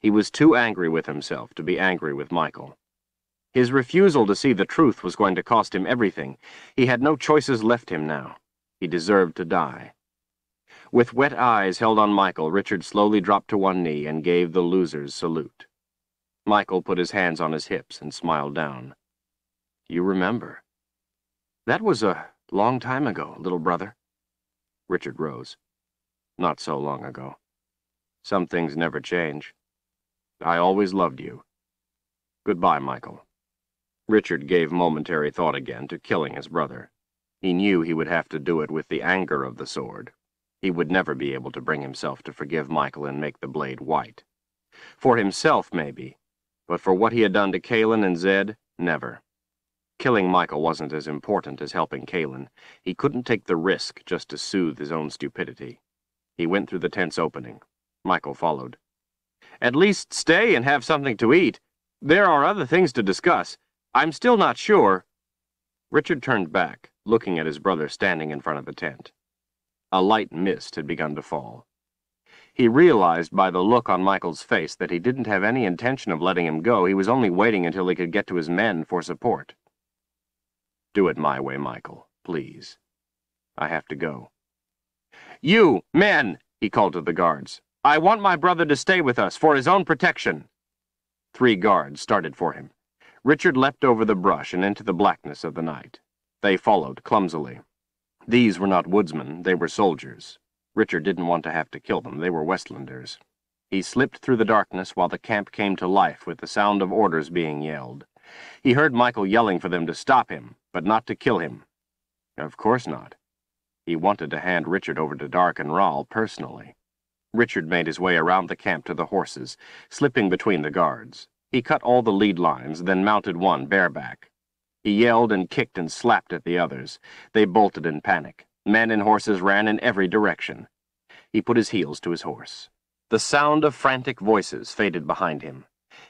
He was too angry with himself to be angry with Michael. His refusal to see the truth was going to cost him everything. He had no choices left him now. He deserved to die. With wet eyes held on Michael, Richard slowly dropped to one knee and gave the loser's salute. Michael put his hands on his hips and smiled down. You remember. That was a long time ago, little brother. Richard rose. Not so long ago. Some things never change. I always loved you. Goodbye, Michael. Richard gave momentary thought again to killing his brother. He knew he would have to do it with the anger of the sword, he would never be able to bring himself to forgive Michael and make the blade white. For himself, maybe, but for what he had done to Kahlan and Zedd, never. Killing Michael wasn't as important as helping Kahlan. He couldn't take the risk just to soothe his own stupidity. He went through the tent's opening. Michael followed. At least stay and have something to eat. There are other things to discuss. I'm still not sure. Richard turned back, looking at his brother standing in front of the tent. A light mist had begun to fall. He realized by the look on Michael's face that he didn't have any intention of letting him go. He was only waiting until he could get to his men for support. Do it my way, Michael, please. I have to go. You, men, he called to the guards. I want my brother to stay with us for his own protection. Three guards started for him. Richard leapt over the brush and into the blackness of the night. They followed clumsily. These were not woodsmen, they were soldiers. Richard didn't want to have to kill them, they were Westlanders. He slipped through the darkness while the camp came to life with the sound of orders being yelled. He heard Michael yelling for them to stop him, but not to kill him. Of course not. He wanted to hand Richard over to Darken Rahl personally. Richard made his way around the camp to the horses, slipping between the guards. He cut all the lead lines, then mounted one bareback. He yelled and kicked and slapped at the others. They bolted in panic. Men and horses ran in every direction. He put his heels to his horse. The sound of frantic voices faded behind him.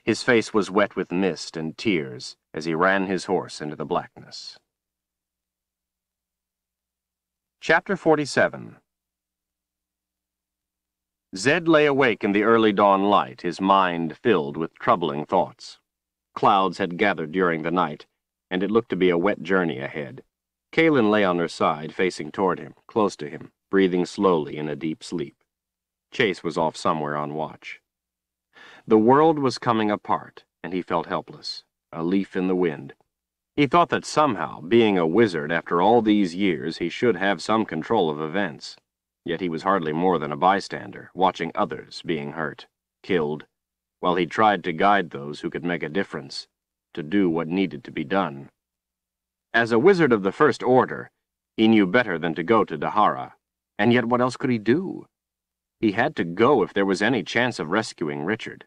His face was wet with mist and tears as he ran his horse into the blackness. Chapter 47 Zedd lay awake in the early dawn light, his mind filled with troubling thoughts. Clouds had gathered during the night, and it looked to be a wet journey ahead. Kahlan lay on her side, facing toward him, close to him, breathing slowly in a deep sleep. Chase was off somewhere on watch. The world was coming apart, and he felt helpless, a leaf in the wind. He thought that somehow, being a wizard after all these years, he should have some control of events. Yet he was hardly more than a bystander, watching others being hurt, killed, while he tried to guide those who could make a difference to do what needed to be done. As a wizard of the First Order, he knew better than to go to D'Hara, and yet what else could he do? He had to go if there was any chance of rescuing Richard.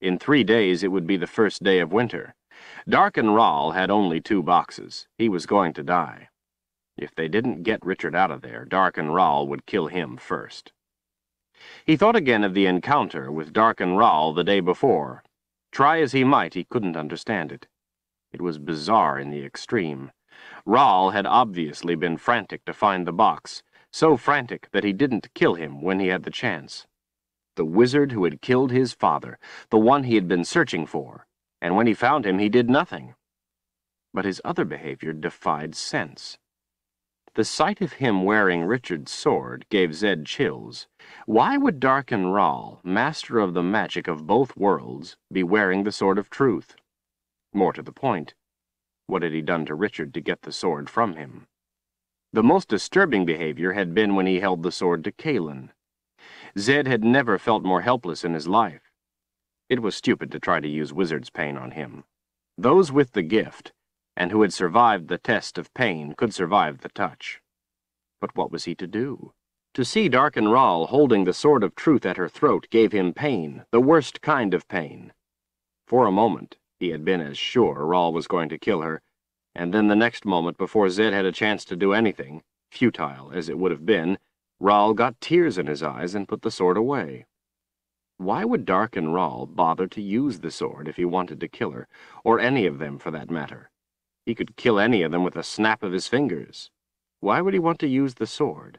In three days it would be the first day of winter. Darken Rahl had only two boxes. He was going to die. If they didn't get Richard out of there, Darken Rahl would kill him first. He thought again of the encounter with Darken Rahl the day before, Try as he might, he couldn't understand it. It was bizarre in the extreme. Rahl had obviously been frantic to find the box, so frantic that he didn't kill him when he had the chance. The wizard who had killed his father, the one he had been searching for, and when he found him he did nothing. But his other behavior defied sense. The sight of him wearing Richard's sword gave Zed chills. Why would Darken master of the magic of both worlds, be wearing the Sword of Truth? More to the point, what had he done to Richard to get the sword from him? The most disturbing behavior had been when he held the sword to Kahlan. Zedd had never felt more helpless in his life. It was stupid to try to use wizard's pain on him. Those with the gift, and who had survived the test of pain could survive the touch. But what was he to do? To see Darken holding the sword of truth at her throat gave him pain, the worst kind of pain. For a moment, he had been as sure Rahl was going to kill her, and then the next moment, before Zedd had a chance to do anything, futile as it would have been, Rahl got tears in his eyes and put the sword away. Why would Darken Rahl bother to use the sword if he wanted to kill her, or any of them for that matter? He could kill any of them with a snap of his fingers. Why would he want to use the sword?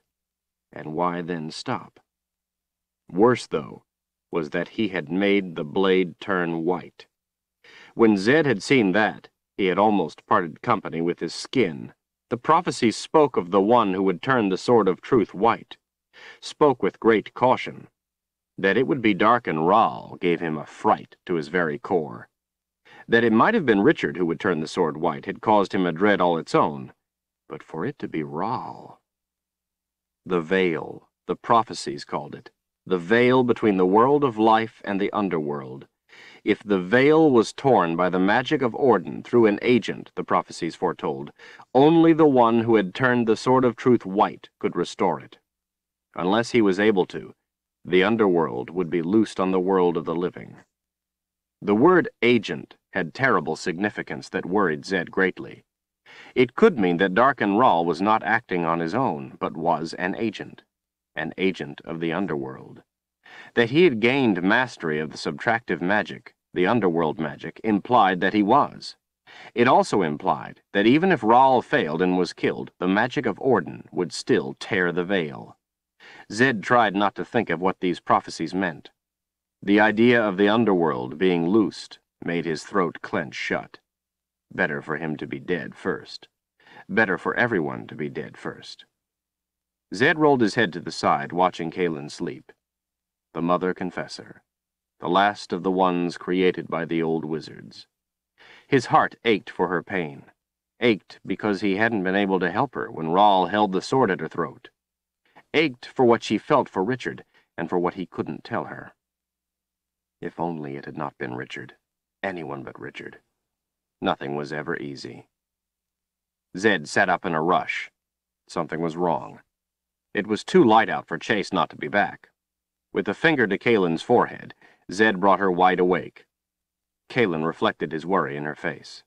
And why then stop? Worse, though, was that he had made the blade turn white. When Zedd had seen that, he had almost parted company with his skin. The prophecy spoke of the one who would turn the sword of truth white, spoke with great caution. That it would be Darken Rahl gave him a fright to his very core. That it might have been Richard who would turn the sword white had caused him a dread all its own, but for it to be Rahl... The veil, the prophecies called it, the veil between the world of life and the underworld. If the veil was torn by the magic of Orden through an agent, the prophecies foretold, only the one who had turned the sword of truth white could restore it. Unless he was able to, the underworld would be loosed on the world of the living. The word agent had terrible significance that worried Zedd greatly. It could mean that Darken Rahl was not acting on his own, but was an agent an agent of the underworld. That he had gained mastery of the subtractive magic, the underworld magic, implied that he was. It also implied that even if Rahl failed and was killed, the magic of Orden would still tear the veil. Zedd tried not to think of what these prophecies meant. The idea of the underworld being loosed made his throat clench shut. Better for him to be dead first. Better for everyone to be dead first. Zedd rolled his head to the side, watching Kahlan sleep. The Mother Confessor. The last of the ones created by the old wizards. His heart ached for her pain. Ached because he hadn't been able to help her when Rahl held the sword at her throat. Ached for what she felt for Richard, and for what he couldn't tell her. If only it had not been Richard. Anyone but Richard. Nothing was ever easy. Zedd sat up in a rush. Something was wrong. It was too light out for Chase not to be back. With a finger to Kahlan's forehead, Zedd brought her wide awake. Kahlan reflected his worry in her face.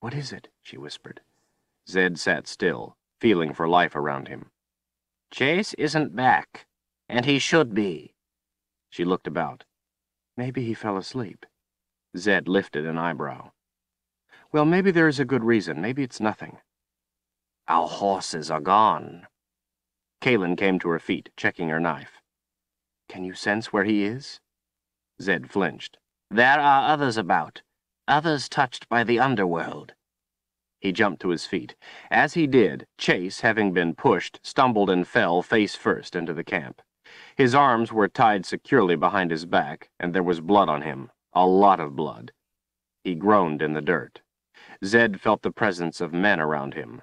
What is it? she whispered. Zedd sat still, feeling for life around him. Chase isn't back, and he should be. She looked about. Maybe he fell asleep. Zedd lifted an eyebrow. Well, maybe there is a good reason. Maybe it's nothing. Our horses are gone. Kahlan came to her feet, checking her knife. Can you sense where he is? Zedd flinched. There are others about. Others touched by the underworld. He jumped to his feet. As he did, Chase, having been pushed, stumbled and fell face first into the camp. His arms were tied securely behind his back, and there was blood on him. A lot of blood. He groaned in the dirt. Zedd felt the presence of men around him.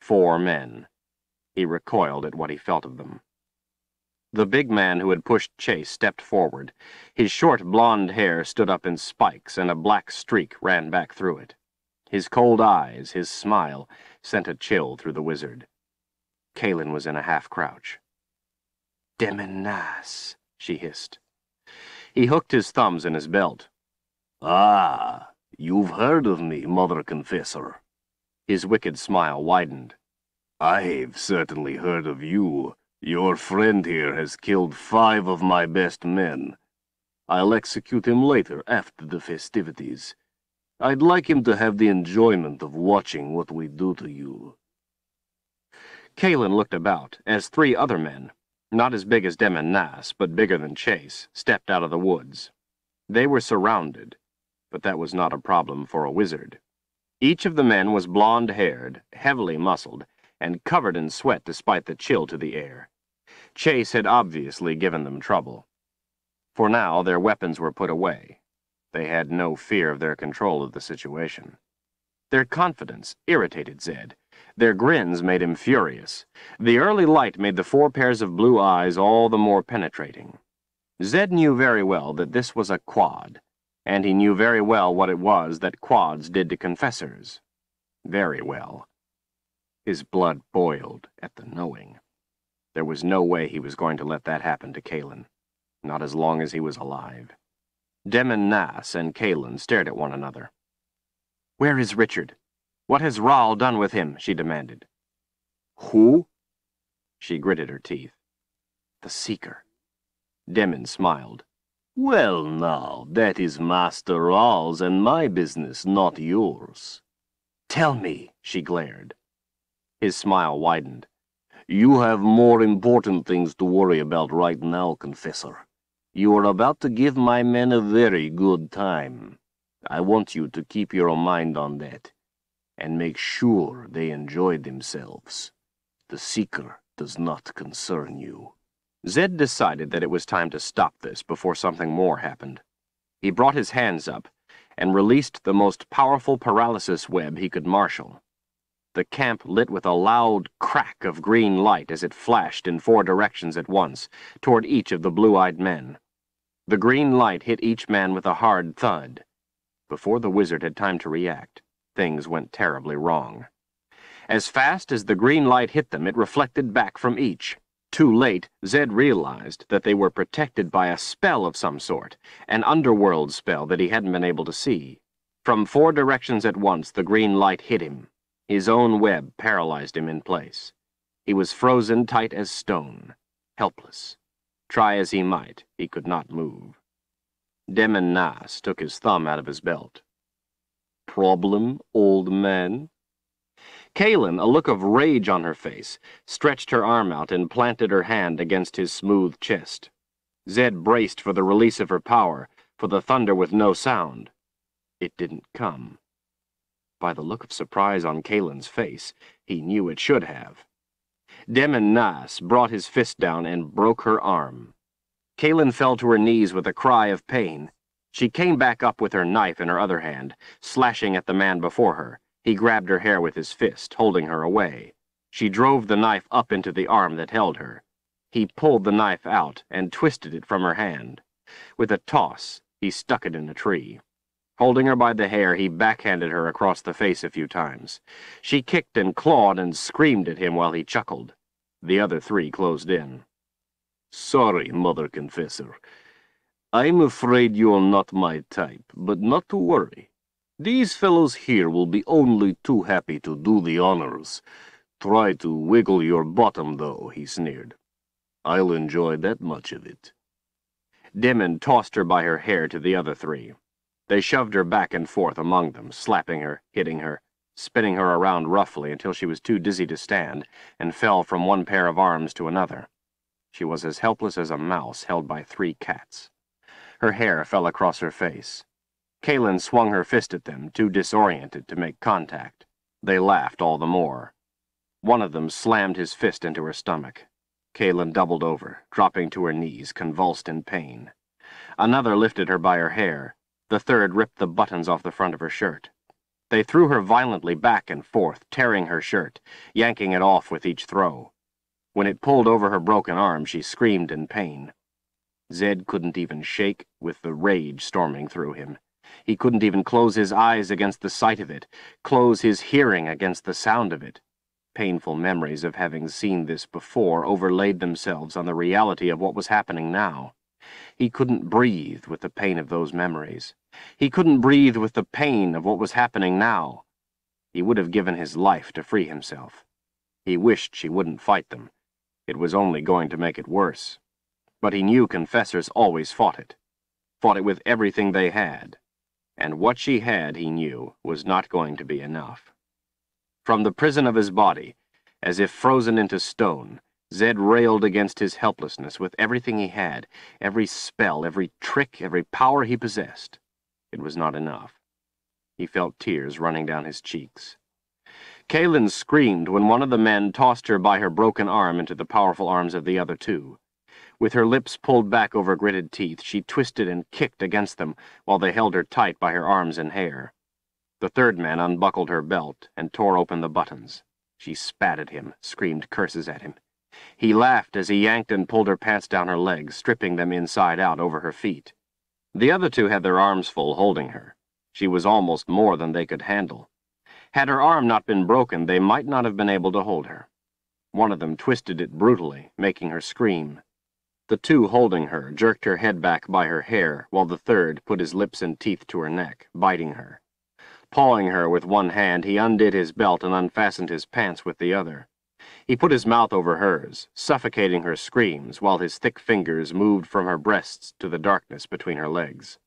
Four men. He recoiled at what he felt of them. The big man who had pushed Chase stepped forward. His short blond hair stood up in spikes, and a black streak ran back through it. His cold eyes, his smile, sent a chill through the wizard. Kahlan was in a half-crouch. Demmin Nass, she hissed. He hooked his thumbs in his belt. Ah, you've heard of me, Mother Confessor. His wicked smile widened. I've certainly heard of you. Your friend here has killed five of my best men. I'll execute him later, after the festivities. I'd like him to have the enjoyment of watching what we do to you. Kahlan looked about, as three other men, not as big as Demmin Nass, but bigger than Chase, stepped out of the woods. They were surrounded, but that was not a problem for a wizard. Each of the men was blond-haired, heavily muscled, and covered in sweat despite the chill to the air. Chase had obviously given them trouble. For now, their weapons were put away. They had no fear of their control of the situation. Their confidence irritated Zedd. Their grins made him furious. The early light made the four pairs of blue eyes all the more penetrating. Zedd knew very well that this was a quad, and he knew very well what it was that quads did to confessors. Very well. His blood boiled at the knowing. There was no way he was going to let that happen to Kahlan. Not as long as he was alive. Demmin Nass and Kahlan stared at one another. Where is Richard? What has Rahl done with him? she demanded. Who? She gritted her teeth. The Seeker. Demmin smiled. Well now, that is Master Rahl's and my business, not yours. Tell me, she glared. His smile widened. You have more important things to worry about right now, Confessor. You are about to give my men a very good time. I want you to keep your mind on that, and make sure they enjoy themselves. The Seeker does not concern you. Zedd decided that it was time to stop this before something more happened. He brought his hands up and released the most powerful paralysis web he could marshal. The camp lit with a loud crack of green light as it flashed in four directions at once, toward each of the blue-eyed men. The green light hit each man with a hard thud. Before the wizard had time to react, things went terribly wrong. As fast as the green light hit them, it reflected back from each. Too late, Zedd realized that they were protected by a spell of some sort, an underworld spell that he hadn't been able to see. From four directions at once, the green light hit him. His own web paralyzed him in place. He was frozen tight as stone, helpless. Try as he might, he could not move. Demmin Nass took his thumb out of his belt. Problem, old man? Kahlan, a look of rage on her face, stretched her arm out and planted her hand against his smooth chest. Zedd braced for the release of her power, for the thunder with no sound. It didn't come. By the look of surprise on Kahlan's face, he knew it should have. Demmin Nass brought his fist down and broke her arm. Kahlan fell to her knees with a cry of pain. She came back up with her knife in her other hand, slashing at the man before her. He grabbed her hair with his fist, holding her away. She drove the knife up into the arm that held her. He pulled the knife out and twisted it from her hand. With a toss, he stuck it in a tree. Holding her by the hair, he backhanded her across the face a few times. She kicked and clawed and screamed at him while he chuckled. The other three closed in. Sorry, Mother Confessor. I'm afraid you're not my type, but not to worry. These fellows here will be only too happy to do the honors. Try to wiggle your bottom, though, he sneered. I'll enjoy that much of it. Demmin tossed her by her hair to the other three. They shoved her back and forth among them, slapping her, hitting her, spinning her around roughly until she was too dizzy to stand and fell from one pair of arms to another. She was as helpless as a mouse held by three cats. Her hair fell across her face. Kahlan swung her fist at them, too disoriented to make contact. They laughed all the more. One of them slammed his fist into her stomach. Kahlan doubled over, dropping to her knees, convulsed in pain. Another lifted her by her hair. The third ripped the buttons off the front of her shirt. They threw her violently back and forth, tearing her shirt, yanking it off with each throw. When it pulled over her broken arm, she screamed in pain. Zedd couldn't even shake with the rage storming through him. He couldn't even close his eyes against the sight of it, close his hearing against the sound of it. Painful memories of having seen this before overlaid themselves on the reality of what was happening now. He couldn't breathe with the pain of those memories. He couldn't breathe with the pain of what was happening now. He would have given his life to free himself. He wished she wouldn't fight them. It was only going to make it worse. But he knew confessors always fought it. Fought it with everything they had and what she had, he knew, was not going to be enough. From the prison of his body, as if frozen into stone, Zedd railed against his helplessness with everything he had, every spell, every trick, every power he possessed. It was not enough. He felt tears running down his cheeks. Kahlan screamed when one of the men tossed her by her broken arm into the powerful arms of the other two. With her lips pulled back over gritted teeth, she twisted and kicked against them while they held her tight by her arms and hair. The third man unbuckled her belt and tore open the buttons. She spat at him, screamed curses at him. He laughed as he yanked and pulled her pants down her legs, stripping them inside out over her feet. The other two had their arms full holding her. She was almost more than they could handle. Had her arm not been broken, they might not have been able to hold her. One of them twisted it brutally, making her scream. The two holding her jerked her head back by her hair, while the third put his lips and teeth to her neck, biting her. Pawing her with one hand, he undid his belt and unfastened his pants with the other. He put his mouth over hers, suffocating her screams while his thick fingers moved from her breasts to the darkness between her legs.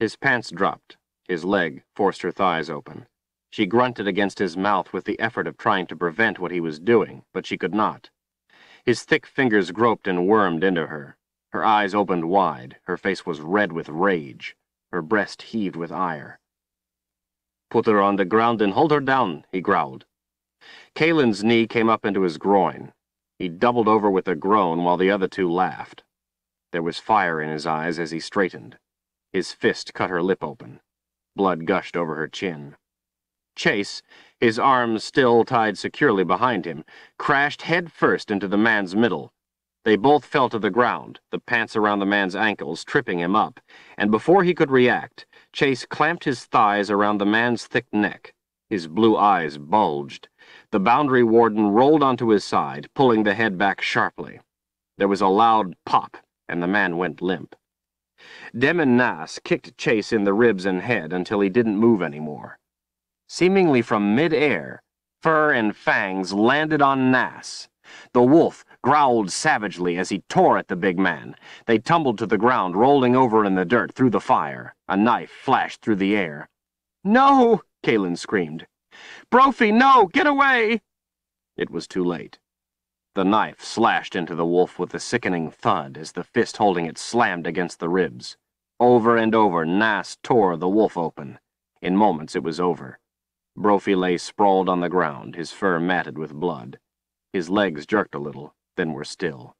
His pants dropped. His leg forced her thighs open. She grunted against his mouth with the effort of trying to prevent what he was doing, but she could not. His thick fingers groped and wormed into her. Her eyes opened wide. Her face was red with rage. Her breast heaved with ire. Put her on the ground and hold her down, he growled. Kahlan's knee came up into his groin. He doubled over with a groan while the other two laughed. There was fire in his eyes as he straightened. His fist cut her lip open. Blood gushed over her chin. Chase, his arms still tied securely behind him, crashed head first into the man's middle. They both fell to the ground, the pants around the man's ankles tripping him up, and before he could react, Chase clamped his thighs around the man's thick neck. His blue eyes bulged. The boundary warden rolled onto his side, pulling the head back sharply. There was a loud pop, and the man went limp. Demmin Nass kicked Chase in the ribs and head until he didn't move anymore. Seemingly from mid-air, fur and fangs landed on Nass. The wolf growled savagely as he tore at the big man. They tumbled to the ground, rolling over in the dirt through the fire. A knife flashed through the air. No! Kahlan screamed. Brophy, no! Get away! It was too late. The knife slashed into the wolf with a sickening thud as the fist holding it slammed against the ribs. Over and over, Nass tore the wolf open. In moments, it was over. Brophy lay sprawled on the ground, his fur matted with blood. His legs jerked a little, then were still.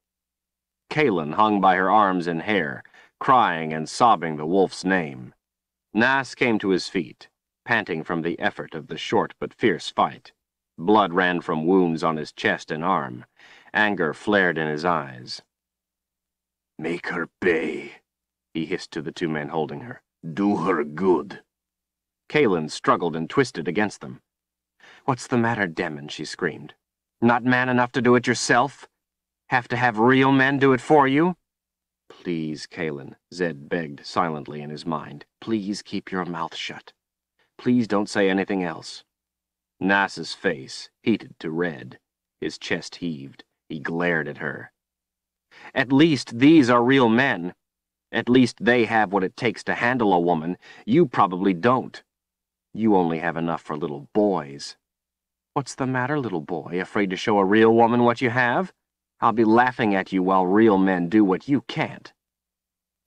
Kahlan hung by her arms and hair, crying and sobbing the wolf's name. Nass came to his feet, panting from the effort of the short but fierce fight. Blood ran from wounds on his chest and arm. Anger flared in his eyes. Make her pay, he hissed to the two men holding her. Do her good. Kahlan struggled and twisted against them. What's the matter, Demmin? she screamed. Not man enough to do it yourself? Have to have real men do it for you? Please, Kahlan, Zedd begged silently in his mind. Please keep your mouth shut. Please don't say anything else. Nass's face heated to red. His chest heaved. He glared at her. At least these are real men. At least they have what it takes to handle a woman. You probably don't. You only have enough for little boys. What's the matter, little boy? Afraid to show a real woman what you have? I'll be laughing at you while real men do what you can't.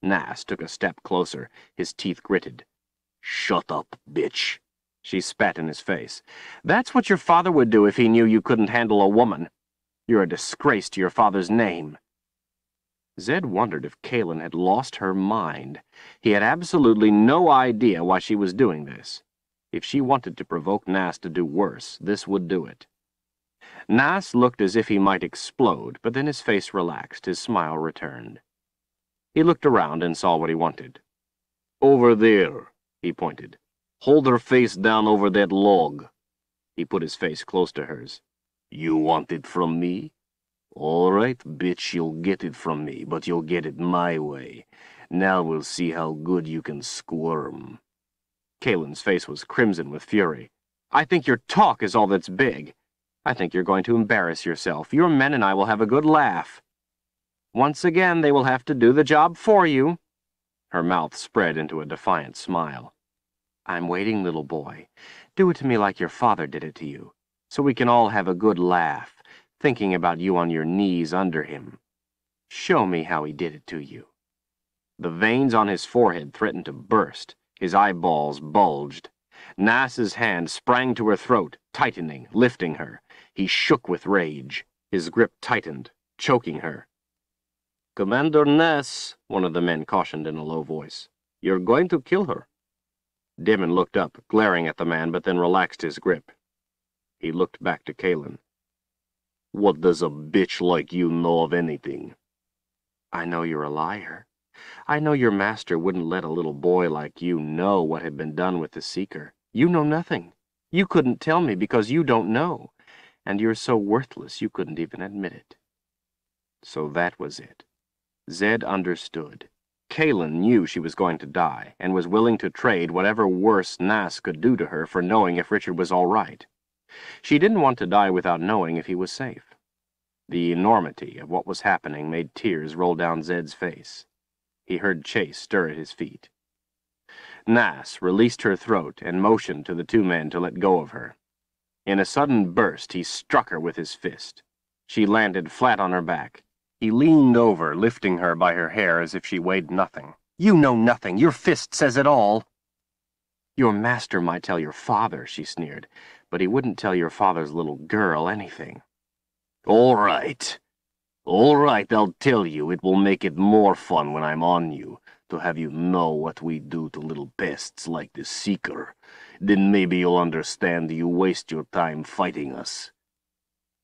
Nass took a step closer, his teeth gritted. Shut up, bitch. She spat in his face. That's what your father would do if he knew you couldn't handle a woman. You're a disgrace to your father's name. Zedd wondered if Kahlan had lost her mind. He had absolutely no idea why she was doing this. If she wanted to provoke Nass to do worse, this would do it. Nass looked as if he might explode, but then his face relaxed, his smile returned. He looked around and saw what he wanted. Over there, he pointed. Hold her face down over that log. He put his face close to hers. You want it from me? All right, bitch, you'll get it from me, but you'll get it my way. Now we'll see how good you can squirm. Kahlan's face was crimson with fury. I think your talk is all that's big. I think you're going to embarrass yourself. Your men and I will have a good laugh. Once again, they will have to do the job for you. Her mouth spread into a defiant smile. I'm waiting, little boy. Do it to me like your father did it to you, so we can all have a good laugh, thinking about you on your knees under him. Show me how he did it to you. The veins on his forehead threatened to burst. His eyeballs bulged. Nass's hand sprang to her throat, tightening, lifting her. He shook with rage. His grip tightened, choking her. Commander Nass, one of the men cautioned in a low voice. You're going to kill her. Demmin looked up, glaring at the man, but then relaxed his grip. He looked back to Kahlan. What does a bitch like you know of anything? I know you're a liar. I know your master wouldn't let a little boy like you know what had been done with the Seeker. You know nothing. You couldn't tell me because you don't know, and you're so worthless you couldn't even admit it. So that was it. Zedd understood. Kahlan knew she was going to die, and was willing to trade whatever worse Nass could do to her for knowing if Richard was all right. She didn't want to die without knowing if he was safe. The enormity of what was happening made tears roll down Zedd's face. He heard Chase stir at his feet. Nass released her throat and motioned to the two men to let go of her. In a sudden burst, he struck her with his fist. She landed flat on her back. He leaned over, lifting her by her hair as if she weighed nothing. You know nothing. Your fist says it all. Your master might tell your father, she sneered, but he wouldn't tell your father's little girl anything. All right. All right, I'll tell you. It will make it more fun when I'm on you to have you know what we do to little pests like the Seeker. Then maybe you'll understand you waste your time fighting us.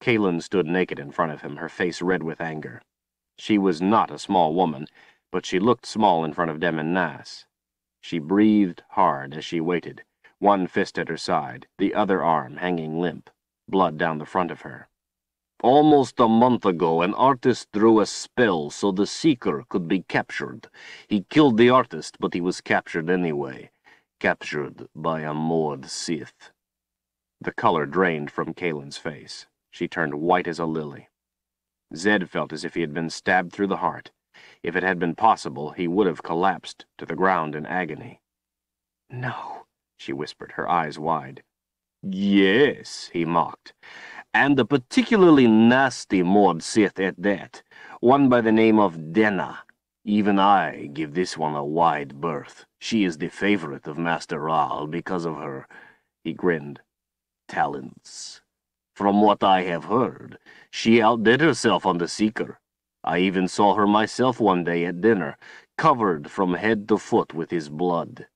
Kahlan stood naked in front of him, her face red with anger. She was not a small woman, but she looked small in front of Demmin Nass. She breathed hard as she waited, one fist at her side, the other arm hanging limp, blood down the front of her. Almost a month ago, an artist drew a spell so the Seeker could be captured. He killed the artist, but he was captured anyway. Captured by a Mord Sith. The color drained from Kahlan's face. She turned white as a lily. Zedd felt as if he had been stabbed through the heart. If it had been possible, he would have collapsed to the ground in agony. No, she whispered, her eyes wide. Yes, he mocked and a particularly nasty Mord Sith at that, one by the name of Denna. Even I give this one a wide berth. She is the favorite of Master Rahl because of her, he grinned, talents. From what I have heard, she outdid herself on the Seeker. I even saw her myself one day at dinner, covered from head to foot with his blood.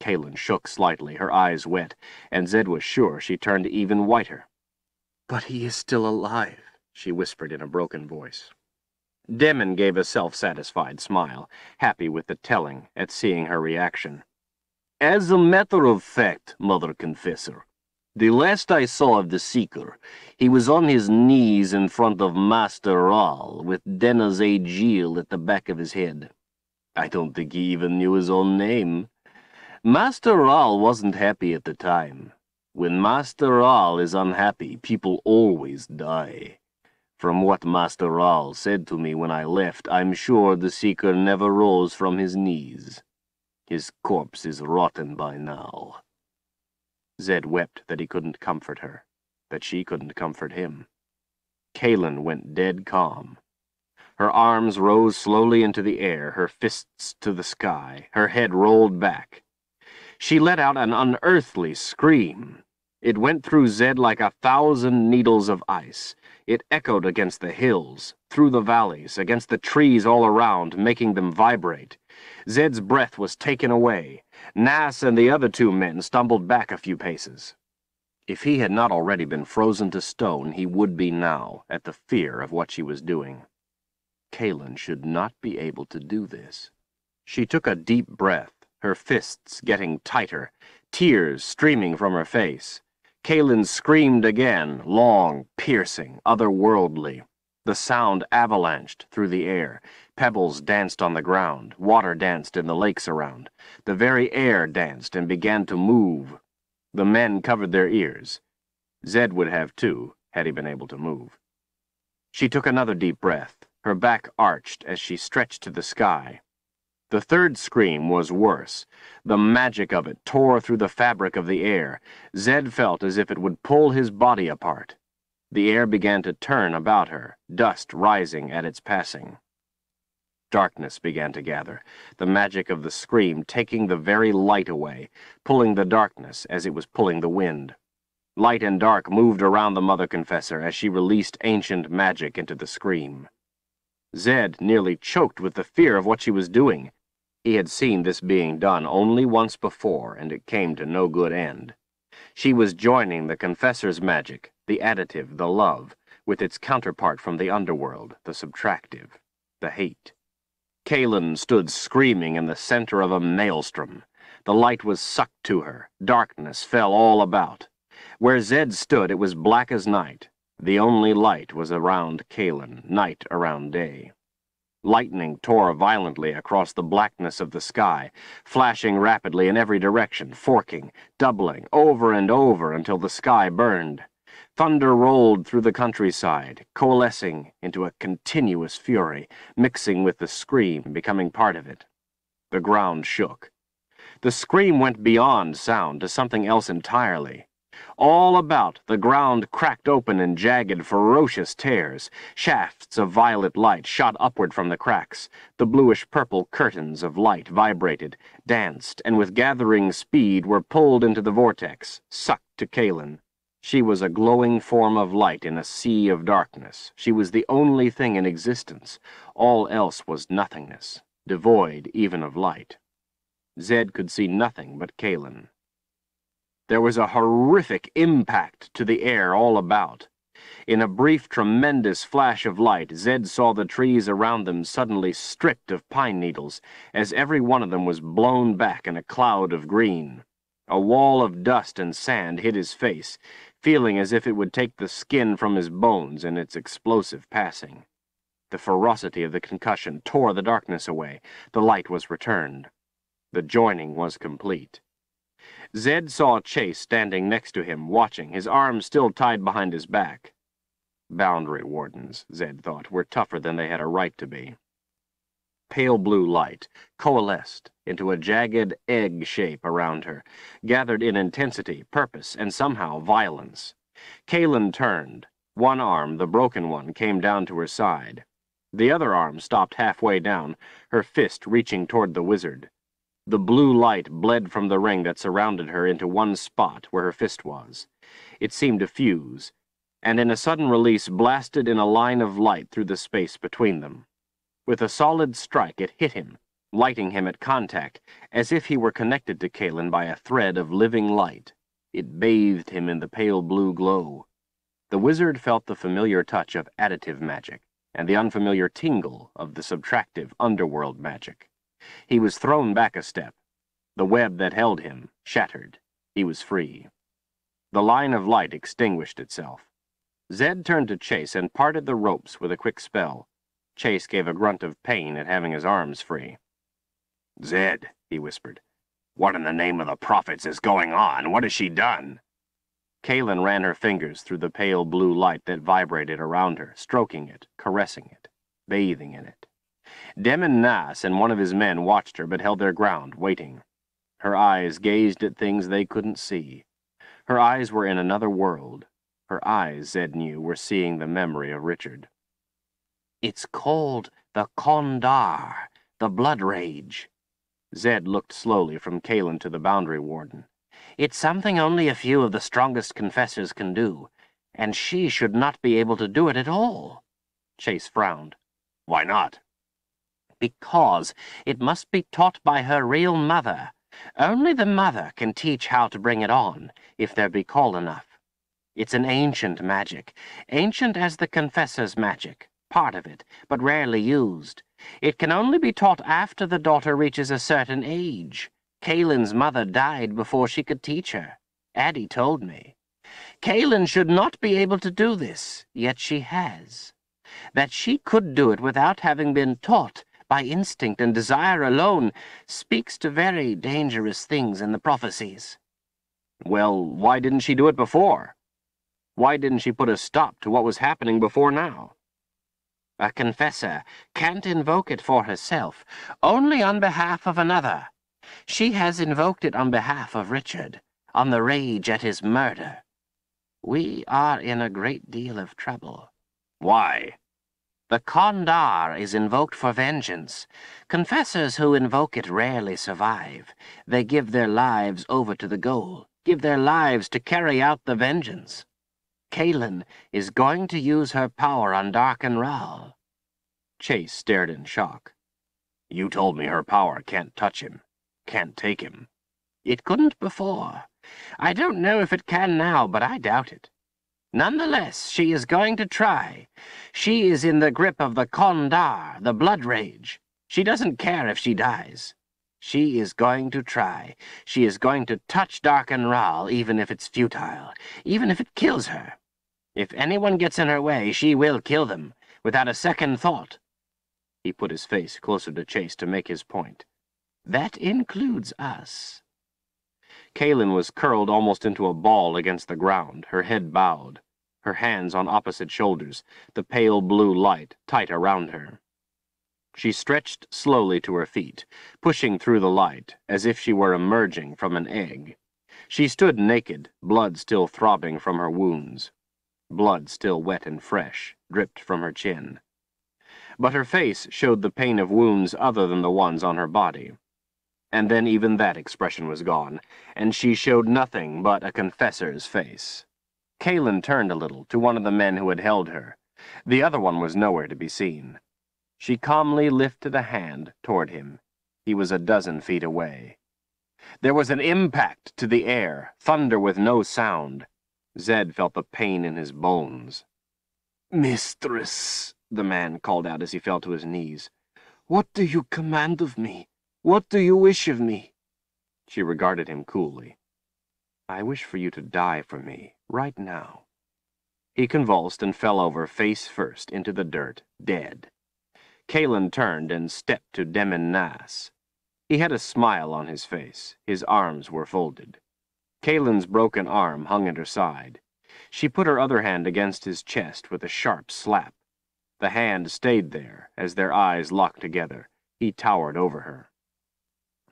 Kahlan shook slightly, her eyes wet, and Zedd was sure she turned even whiter. But he is still alive, she whispered in a broken voice. Demmin gave a self-satisfied smile, happy with the telling at seeing her reaction. As a matter of fact, Mother Confessor, the last I saw of the Seeker, he was on his knees in front of Master Rahl, with Denna's Agiel at the back of his head. I don't think he even knew his own name. Master Rahl wasn't happy at the time. When Master Rahl is unhappy, people always die. From what Master Rahl said to me when I left, I'm sure the Seeker never rose from his knees. His corpse is rotten by now. Zedd wept that he couldn't comfort her, that she couldn't comfort him. Kahlan went dead calm. Her arms rose slowly into the air, her fists to the sky, her head rolled back. She let out an unearthly scream. It went through Zedd like a thousand needles of ice. It echoed against the hills, through the valleys, against the trees all around, making them vibrate. Zedd's breath was taken away. Nass and the other two men stumbled back a few paces. If he had not already been frozen to stone, he would be now, at the fear of what she was doing. Kahlan should not be able to do this. She took a deep breath her fists getting tighter, tears streaming from her face. Kahlan screamed again, long, piercing, otherworldly. The sound avalanched through the air. Pebbles danced on the ground. Water danced in the lakes around. The very air danced and began to move. The men covered their ears. Zedd would have too, had he been able to move. She took another deep breath, her back arched as she stretched to the sky. The third scream was worse. The magic of it tore through the fabric of the air. Zedd felt as if it would pull his body apart. The air began to turn about her, dust rising at its passing. Darkness began to gather, the magic of the scream taking the very light away, pulling the darkness as it was pulling the wind. Light and dark moved around the Mother Confessor as she released ancient magic into the scream. Zedd nearly choked with the fear of what she was doing. He had seen this being done only once before, and it came to no good end. She was joining the Confessor's magic, the additive, the love, with its counterpart from the underworld, the subtractive, the hate. Kahlan stood screaming in the center of a maelstrom. The light was sucked to her. Darkness fell all about. Where Zedd stood, it was black as night. The only light was around Kahlan, night around day. Lightning tore violently across the blackness of the sky, flashing rapidly in every direction, forking, doubling, over and over until the sky burned. Thunder rolled through the countryside, coalescing into a continuous fury, mixing with the scream, becoming part of it. The ground shook. The scream went beyond sound to something else entirely. All about, the ground cracked open in jagged, ferocious tears. Shafts of violet light shot upward from the cracks. The bluish-purple curtains of light vibrated, danced, and with gathering speed were pulled into the vortex, sucked to Kahlan. She was a glowing form of light in a sea of darkness. She was the only thing in existence. All else was nothingness, devoid even of light. Zedd could see nothing but Kahlan. There was a horrific impact to the air all about. In a brief, tremendous flash of light, Zedd saw the trees around them suddenly stripped of pine needles, as every one of them was blown back in a cloud of green. A wall of dust and sand hid his face, feeling as if it would take the skin from his bones in its explosive passing. The ferocity of the concussion tore the darkness away. The light was returned. The joining was complete. Zedd saw Chase standing next to him, watching, his arms still tied behind his back. Boundary wardens, Zedd thought, were tougher than they had a right to be. Pale blue light coalesced into a jagged egg shape around her, gathered in intensity, purpose, and somehow violence. Kahlan turned. One arm, the broken one, came down to her side. The other arm stopped halfway down, her fist reaching toward the wizard. The blue light bled from the ring that surrounded her into one spot where her fist was. It seemed to fuse, and in a sudden release blasted in a line of light through the space between them. With a solid strike, it hit him, lighting him at contact, as if he were connected to Kahlan by a thread of living light. It bathed him in the pale blue glow. The wizard felt the familiar touch of additive magic, and the unfamiliar tingle of the subtractive underworld magic. He was thrown back a step. The web that held him shattered. He was free. The line of light extinguished itself. Zedd turned to Chase and parted the ropes with a quick spell. Chase gave a grunt of pain at having his arms free. Zedd, he whispered, what in the name of the prophets is going on? What has she done? Kahlan ran her fingers through the pale blue light that vibrated around her, stroking it, caressing it, bathing in it. Demmin Nass and one of his men watched her but held their ground, waiting. Her eyes gazed at things they couldn't see. Her eyes were in another world. Her eyes, Zedd knew, were seeing the memory of Richard. It's called the Con Dar, the Blood Rage. Zedd looked slowly from Kahlan to the boundary warden. It's something only a few of the strongest confessors can do, and she should not be able to do it at all. Chase frowned. Why not? Because it must be taught by her real mother. Only the mother can teach how to bring it on, if there be call enough. It's an ancient magic, ancient as the confessor's magic, part of it, but rarely used. It can only be taught after the daughter reaches a certain age. Kahlan's mother died before she could teach her. Adie told me. Kahlan should not be able to do this, yet she has. That she could do it without having been taught by instinct and desire alone speaks to very dangerous things in the prophecies. Well, why didn't she do it before? Why didn't she put a stop to what was happening before now? A confessor can't invoke it for herself, only on behalf of another. She has invoked it on behalf of Richard, on the rage at his murder. We are in a great deal of trouble. Why? The Con Dar is invoked for vengeance. Confessors who invoke it rarely survive. They give their lives over to the goal, give their lives to carry out the vengeance. Kahlan is going to use her power on Darken Rahl. Chase stared in shock. You told me her power can't touch him, can't take him. It couldn't before. I don't know if it can now, but I doubt it. Nonetheless, she is going to try. She is in the grip of the Con Dar, the blood rage. She doesn't care if she dies. She is going to try. She is going to touch Darken Rahl, even if it's futile, even if it kills her. If anyone gets in her way, she will kill them, without a second thought. He put his face closer to Chase to make his point. That includes us. Kahlan was curled almost into a ball against the ground, her head bowed, her hands on opposite shoulders, the pale blue light tight around her. She stretched slowly to her feet, pushing through the light, as if she were emerging from an egg. She stood naked, blood still throbbing from her wounds. Blood still wet and fresh, dripped from her chin. But her face showed the pain of wounds other than the ones on her body. And then even that expression was gone, and she showed nothing but a confessor's face. Kahlan turned a little to one of the men who had held her. The other one was nowhere to be seen. She calmly lifted a hand toward him. He was a dozen feet away. There was an impact to the air, thunder with no sound. Zedd felt the pain in his bones. Mistress, the man called out as he fell to his knees. What do you command of me? What do you wish of me? She regarded him coolly. I wish for you to die for me, right now. He convulsed and fell over face first into the dirt, dead. Kahlan turned and stepped to Demmin Nass. He had a smile on his face. His arms were folded. Kahlan's broken arm hung at her side. She put her other hand against his chest with a sharp slap. The hand stayed there as their eyes locked together. He towered over her.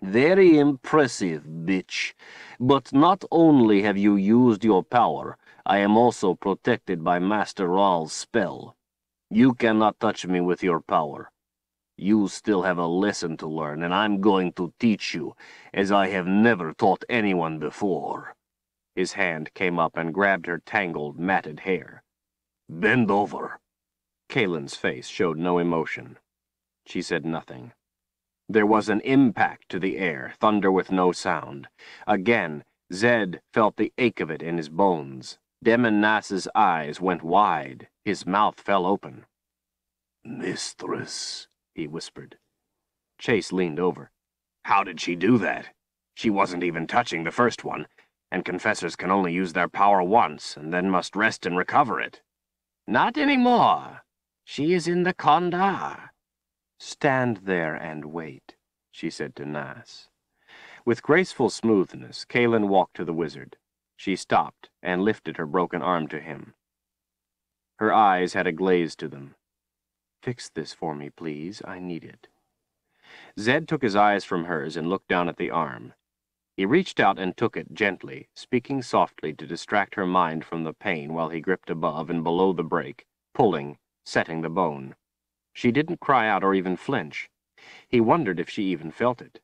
Very impressive, bitch. But not only have you used your power, I am also protected by Master Rahl's spell. You cannot touch me with your power. You still have a lesson to learn, and I'm going to teach you, as I have never taught anyone before. His hand came up and grabbed her tangled, matted hair. Bend over. Kahlan's face showed no emotion. She said nothing. There was an impact to the air, thunder with no sound. Again, Zedd felt the ache of it in his bones. Demmin Nass's eyes went wide. His mouth fell open. Mistress he whispered. Chase leaned over. How did she do that? She wasn't even touching the first one, and confessors can only use their power once, and then must rest and recover it. Not any more. She is in the Con Dar. Stand there and wait, she said to Nass. With graceful smoothness, Kahlan walked to the wizard. She stopped and lifted her broken arm to him. Her eyes had a glaze to them. Fix this for me, please. I need it. Zedd took his eyes from hers and looked down at the arm. He reached out and took it gently, speaking softly to distract her mind from the pain while he gripped above and below the break, pulling, setting the bone. She didn't cry out or even flinch. He wondered if she even felt it.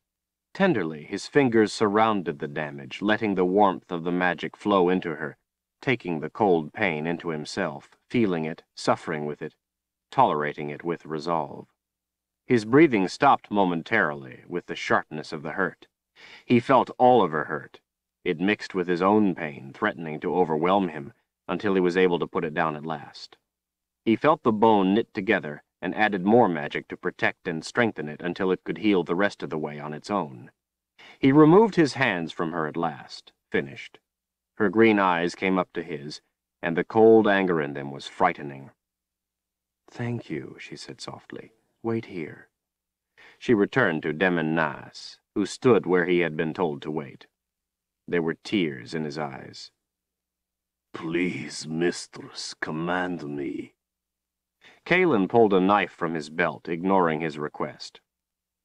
Tenderly, his fingers surrounded the damage, letting the warmth of the magic flow into her, taking the cold pain into himself, feeling it, suffering with it, tolerating it with resolve. His breathing stopped momentarily with the sharpness of the hurt. He felt all of her hurt. It mixed with his own pain, threatening to overwhelm him, until he was able to put it down at last. He felt the bone knit together and added more magic to protect and strengthen it until it could heal the rest of the way on its own. He removed his hands from her at last, finished. Her green eyes came up to his, and the cold anger in them was frightening. Thank you, she said softly. Wait here. She returned to Demmin Nass, who stood where he had been told to wait. There were tears in his eyes. Please, mistress, command me. Kahlan pulled a knife from his belt, ignoring his request.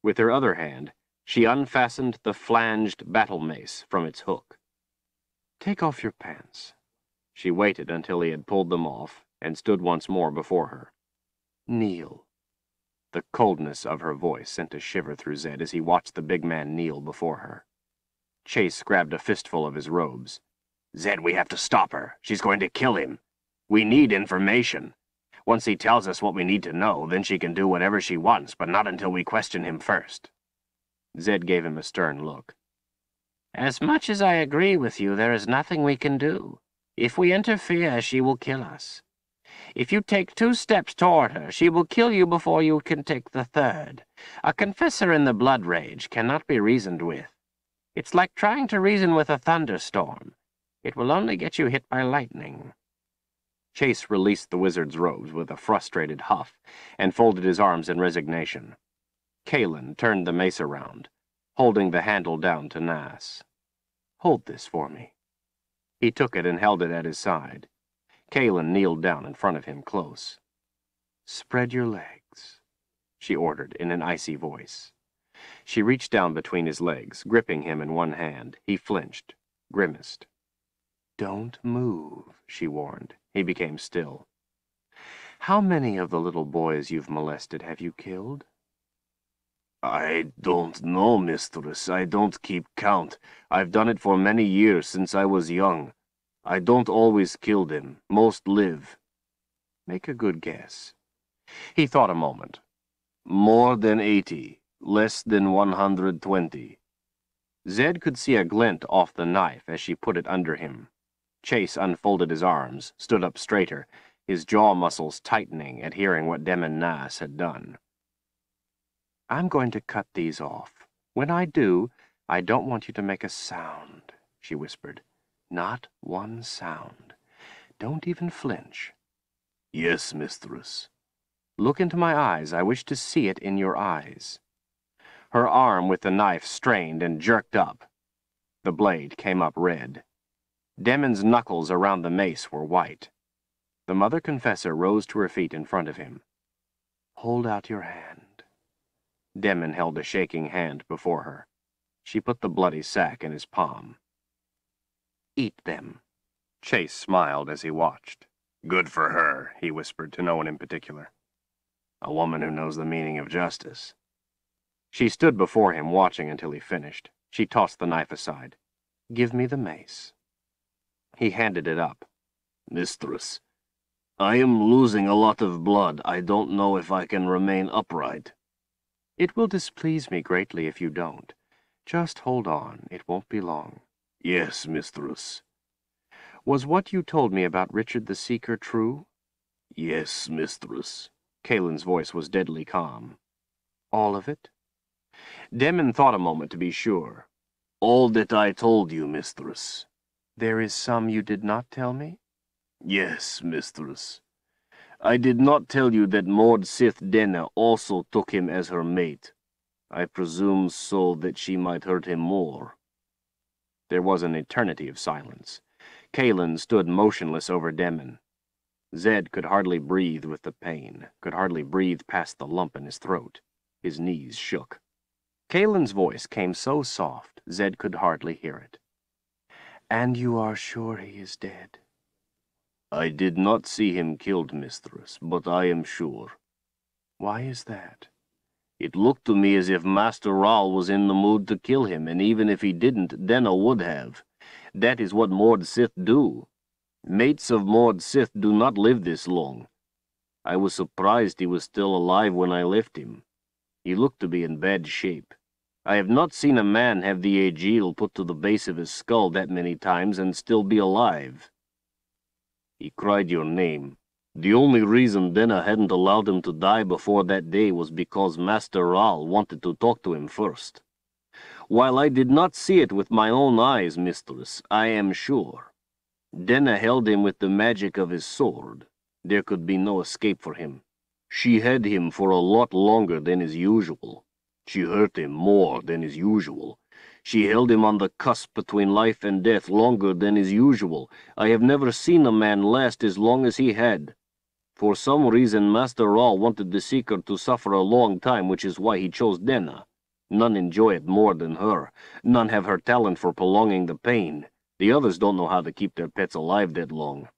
With her other hand, she unfastened the flanged battle mace from its hook. Take off your pants. She waited until he had pulled them off and stood once more before her. Kneel. The coldness of her voice sent a shiver through Zedd as he watched the big man kneel before her. Chase grabbed a fistful of his robes. Zedd, we have to stop her. She's going to kill him. We need information. Once he tells us what we need to know, then she can do whatever she wants, but not until we question him first. Zedd gave him a stern look. As much as I agree with you, there is nothing we can do. If we interfere, she will kill us. If you take two steps toward her, she will kill you before you can take the third. A confessor in the blood rage cannot be reasoned with. It's like trying to reason with a thunderstorm. It will only get you hit by lightning. Chase released the wizard's robes with a frustrated huff and folded his arms in resignation. Kahlan turned the mace around, holding the handle down to Nass. Hold this for me. He took it and held it at his side. Kahlan kneeled down in front of him close. Spread your legs, she ordered in an icy voice. She reached down between his legs, gripping him in one hand. He flinched, grimaced. Don't move, she warned. He became still. How many of the little boys you've molested have you killed? I don't know, mistress. I don't keep count. I've done it for many years since I was young. I don't always kill them. Most live. Make a good guess. He thought a moment. More than eighty. Less than one hundred twenty. Zedd could see a glint off the knife as she put it under him. Chase unfolded his arms, stood up straighter, his jaw muscles tightening at hearing what Demmin Nass had done. I'm going to cut these off. When I do, I don't want you to make a sound, she whispered. Not one sound. Don't even flinch. Yes, mistress. Look into my eyes. I wish to see it in your eyes. Her arm with the knife strained and jerked up. The blade came up red. Demmin's knuckles around the mace were white. The mother confessor rose to her feet in front of him. Hold out your hand. Demmin held a shaking hand before her. She put the bloody sack in his palm. Eat them. Chase smiled as he watched. Good for her, he whispered to no one in particular. A woman who knows the meaning of justice. She stood before him, watching until he finished. She tossed the knife aside. Give me the mace. He handed it up. Mistress, I am losing a lot of blood. I don't know if I can remain upright. It will displease me greatly if you don't. Just hold on. It won't be long. Yes, mistress. Was what you told me about Richard the Seeker true? Yes, mistress. Kahlan's voice was deadly calm. All of it? Demmin thought a moment to be sure. All that I told you, mistress. There is some you did not tell me? Yes, mistress. I did not tell you that Mord Sith Denna also took him as her mate. I presume so that she might hurt him more. There was an eternity of silence. Kahlan stood motionless over Demmin. Zedd could hardly breathe with the pain, could hardly breathe past the lump in his throat. His knees shook. Kahlan's voice came so soft, Zedd could hardly hear it. And you are sure he is dead? I did not see him killed, mistress, but I am sure. Why is that? It looked to me as if Master Rahl was in the mood to kill him, and even if he didn't, Denna would have. That is what Mord Sith do. Mates of Mord Sith do not live this long. I was surprised he was still alive when I left him. He looked to be in bad shape. I have not seen a man have the Agiel put to the base of his skull that many times and still be alive. He cried your name. The only reason Denna hadn't allowed him to die before that day was because Master Rahl wanted to talk to him first. While I did not see it with my own eyes, mistress, I am sure. Denna held him with the magic of his sword. There could be no escape for him. She had him for a lot longer than is usual. She hurt him more than is usual. She held him on the cusp between life and death longer than is usual. I have never seen a man last as long as he had. For some reason, Master Rahl wanted the Seeker to suffer a long time, which is why he chose Denna. None enjoy it more than her. None have her talent for prolonging the pain. The others don't know how to keep their pets alive that long.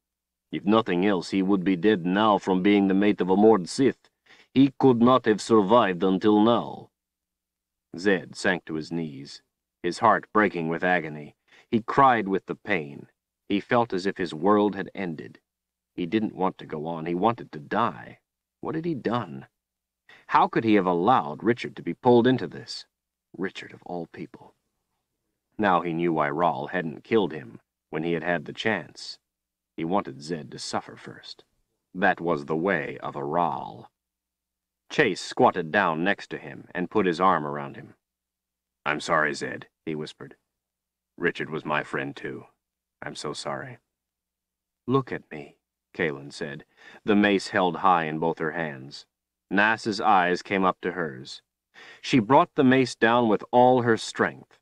If nothing else, he would be dead now from being the mate of a Mord Sith. He could not have survived until now. Zedd sank to his knees his heart breaking with agony. He cried with the pain. He felt as if his world had ended. He didn't want to go on. He wanted to die. What had he done? How could he have allowed Richard to be pulled into this? Richard, of all people. Now he knew why Rahl hadn't killed him when he had had the chance. He wanted Zedd to suffer first. That was the way of a Rahl. Chase squatted down next to him and put his arm around him. I'm sorry, Zedd, he whispered. Richard was my friend, too. I'm so sorry. Look at me. Kahlan said, the mace held high in both her hands. Nass's eyes came up to hers. She brought the mace down with all her strength.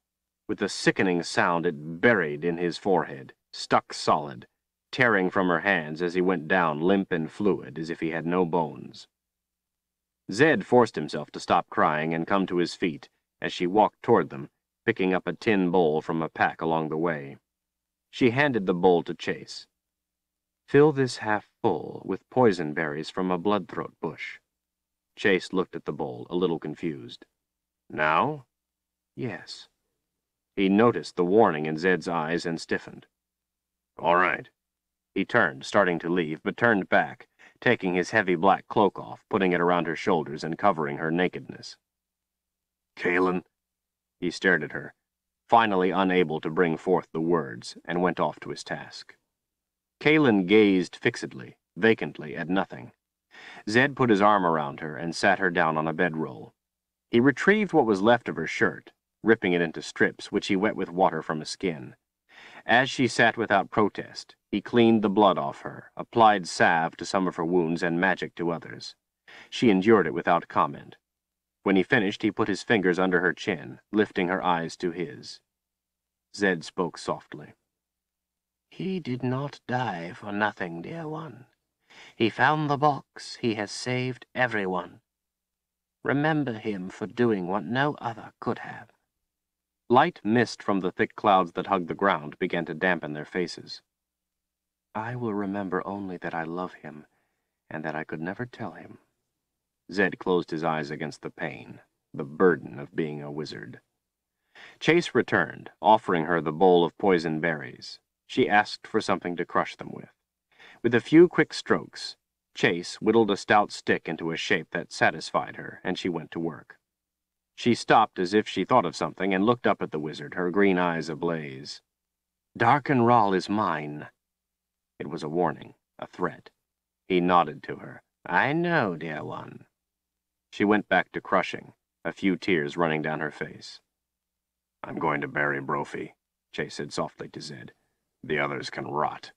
With a sickening sound it buried in his forehead, stuck solid, tearing from her hands as he went down limp and fluid as if he had no bones. Zedd forced himself to stop crying and come to his feet as she walked toward them, picking up a tin bowl from a pack along the way. She handed the bowl to Chase. Fill this half full with poison berries from a bloodthroat bush. Chase looked at the bowl, a little confused. Now? Yes. He noticed the warning in Zedd's eyes and stiffened. All right. He turned, starting to leave, but turned back, taking his heavy black cloak off, putting it around her shoulders and covering her nakedness. Kahlan? He stared at her, finally unable to bring forth the words, and went off to his task. Kahlan gazed fixedly, vacantly, at nothing. Zedd put his arm around her and sat her down on a bedroll. He retrieved what was left of her shirt, ripping it into strips, which he wet with water from a skin. As she sat without protest, he cleaned the blood off her, applied salve to some of her wounds and magic to others. She endured it without comment. When he finished, he put his fingers under her chin, lifting her eyes to his. Zedd spoke softly. He did not die for nothing, dear one. He found the box. He has saved everyone. Remember him for doing what no other could have. Light mist from the thick clouds that hugged the ground began to dampen their faces. I will remember only that I love him, and that I could never tell him. Zedd closed his eyes against the pain, the burden of being a wizard. Chase returned, offering her the bowl of poison berries. She asked for something to crush them with. With a few quick strokes, Chase whittled a stout stick into a shape that satisfied her, and she went to work. She stopped as if she thought of something and looked up at the wizard, her green eyes ablaze. Darken Rahl is mine. It was a warning, a threat. He nodded to her. I know, dear one. She went back to crushing, a few tears running down her face. I'm going to bury Brophy, Chase said softly to Zedd. The others can rot.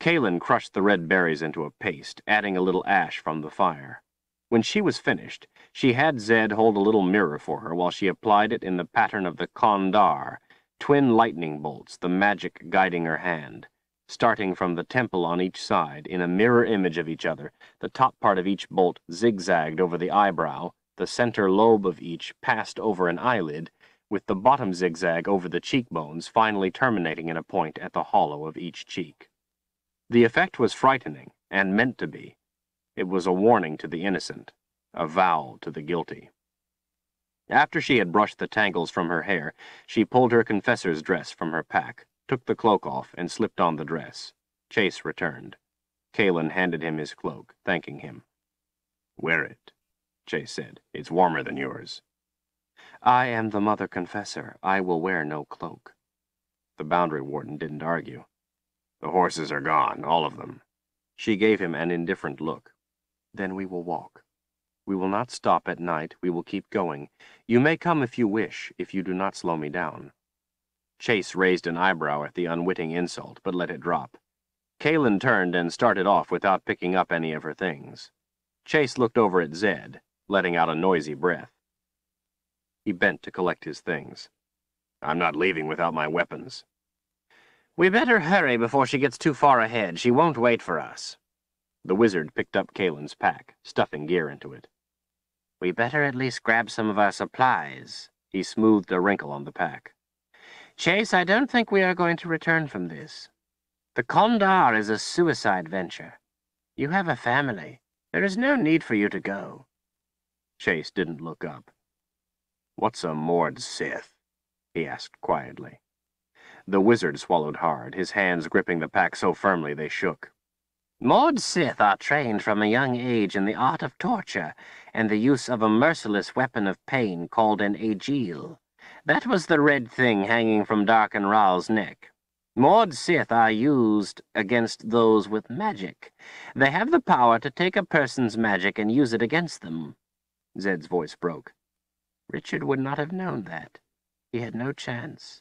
Kahlan crushed the red berries into a paste, adding a little ash from the fire. When she was finished, she had Zedd hold a little mirror for her while she applied it in the pattern of the Con Dar, twin lightning bolts, the magic guiding her hand. Starting from the temple on each side, in a mirror image of each other, the top part of each bolt zigzagged over the eyebrow, the center lobe of each passed over an eyelid, with the bottom zigzag over the cheekbones finally terminating in a point at the hollow of each cheek. The effect was frightening, and meant to be. It was a warning to the innocent, a vow to the guilty. After she had brushed the tangles from her hair, she pulled her confessor's dress from her pack, took the cloak off, and slipped on the dress. Chase returned. Kahlan handed him his cloak, thanking him. Wear it, Chase said. It's warmer than yours. I am the Mother Confessor. I will wear no cloak. The boundary warden didn't argue. The horses are gone, all of them. She gave him an indifferent look. Then we will walk. We will not stop at night. We will keep going. You may come if you wish, if you do not slow me down. Chase raised an eyebrow at the unwitting insult, but let it drop. Kahlan turned and started off without picking up any of her things. Chase looked over at Zedd, letting out a noisy breath. He bent to collect his things. I'm not leaving without my weapons. We better hurry before she gets too far ahead. She won't wait for us. The wizard picked up Kahlan's pack, stuffing gear into it. We better at least grab some of our supplies. He smoothed a wrinkle on the pack. Chase, I don't think we are going to return from this. The Con Dar is a suicide venture. You have a family. There is no need for you to go. Chase didn't look up. What's a Mord Sith? he asked quietly. The wizard swallowed hard, his hands gripping the pack so firmly they shook. Mord Sith are trained from a young age in the art of torture and the use of a merciless weapon of pain called an Agiel. That was the red thing hanging from Darken Rahl's neck. Mord Sith are used against those with magic. They have the power to take a person's magic and use it against them. Zedd's voice broke. Richard would not have known that. He had no chance.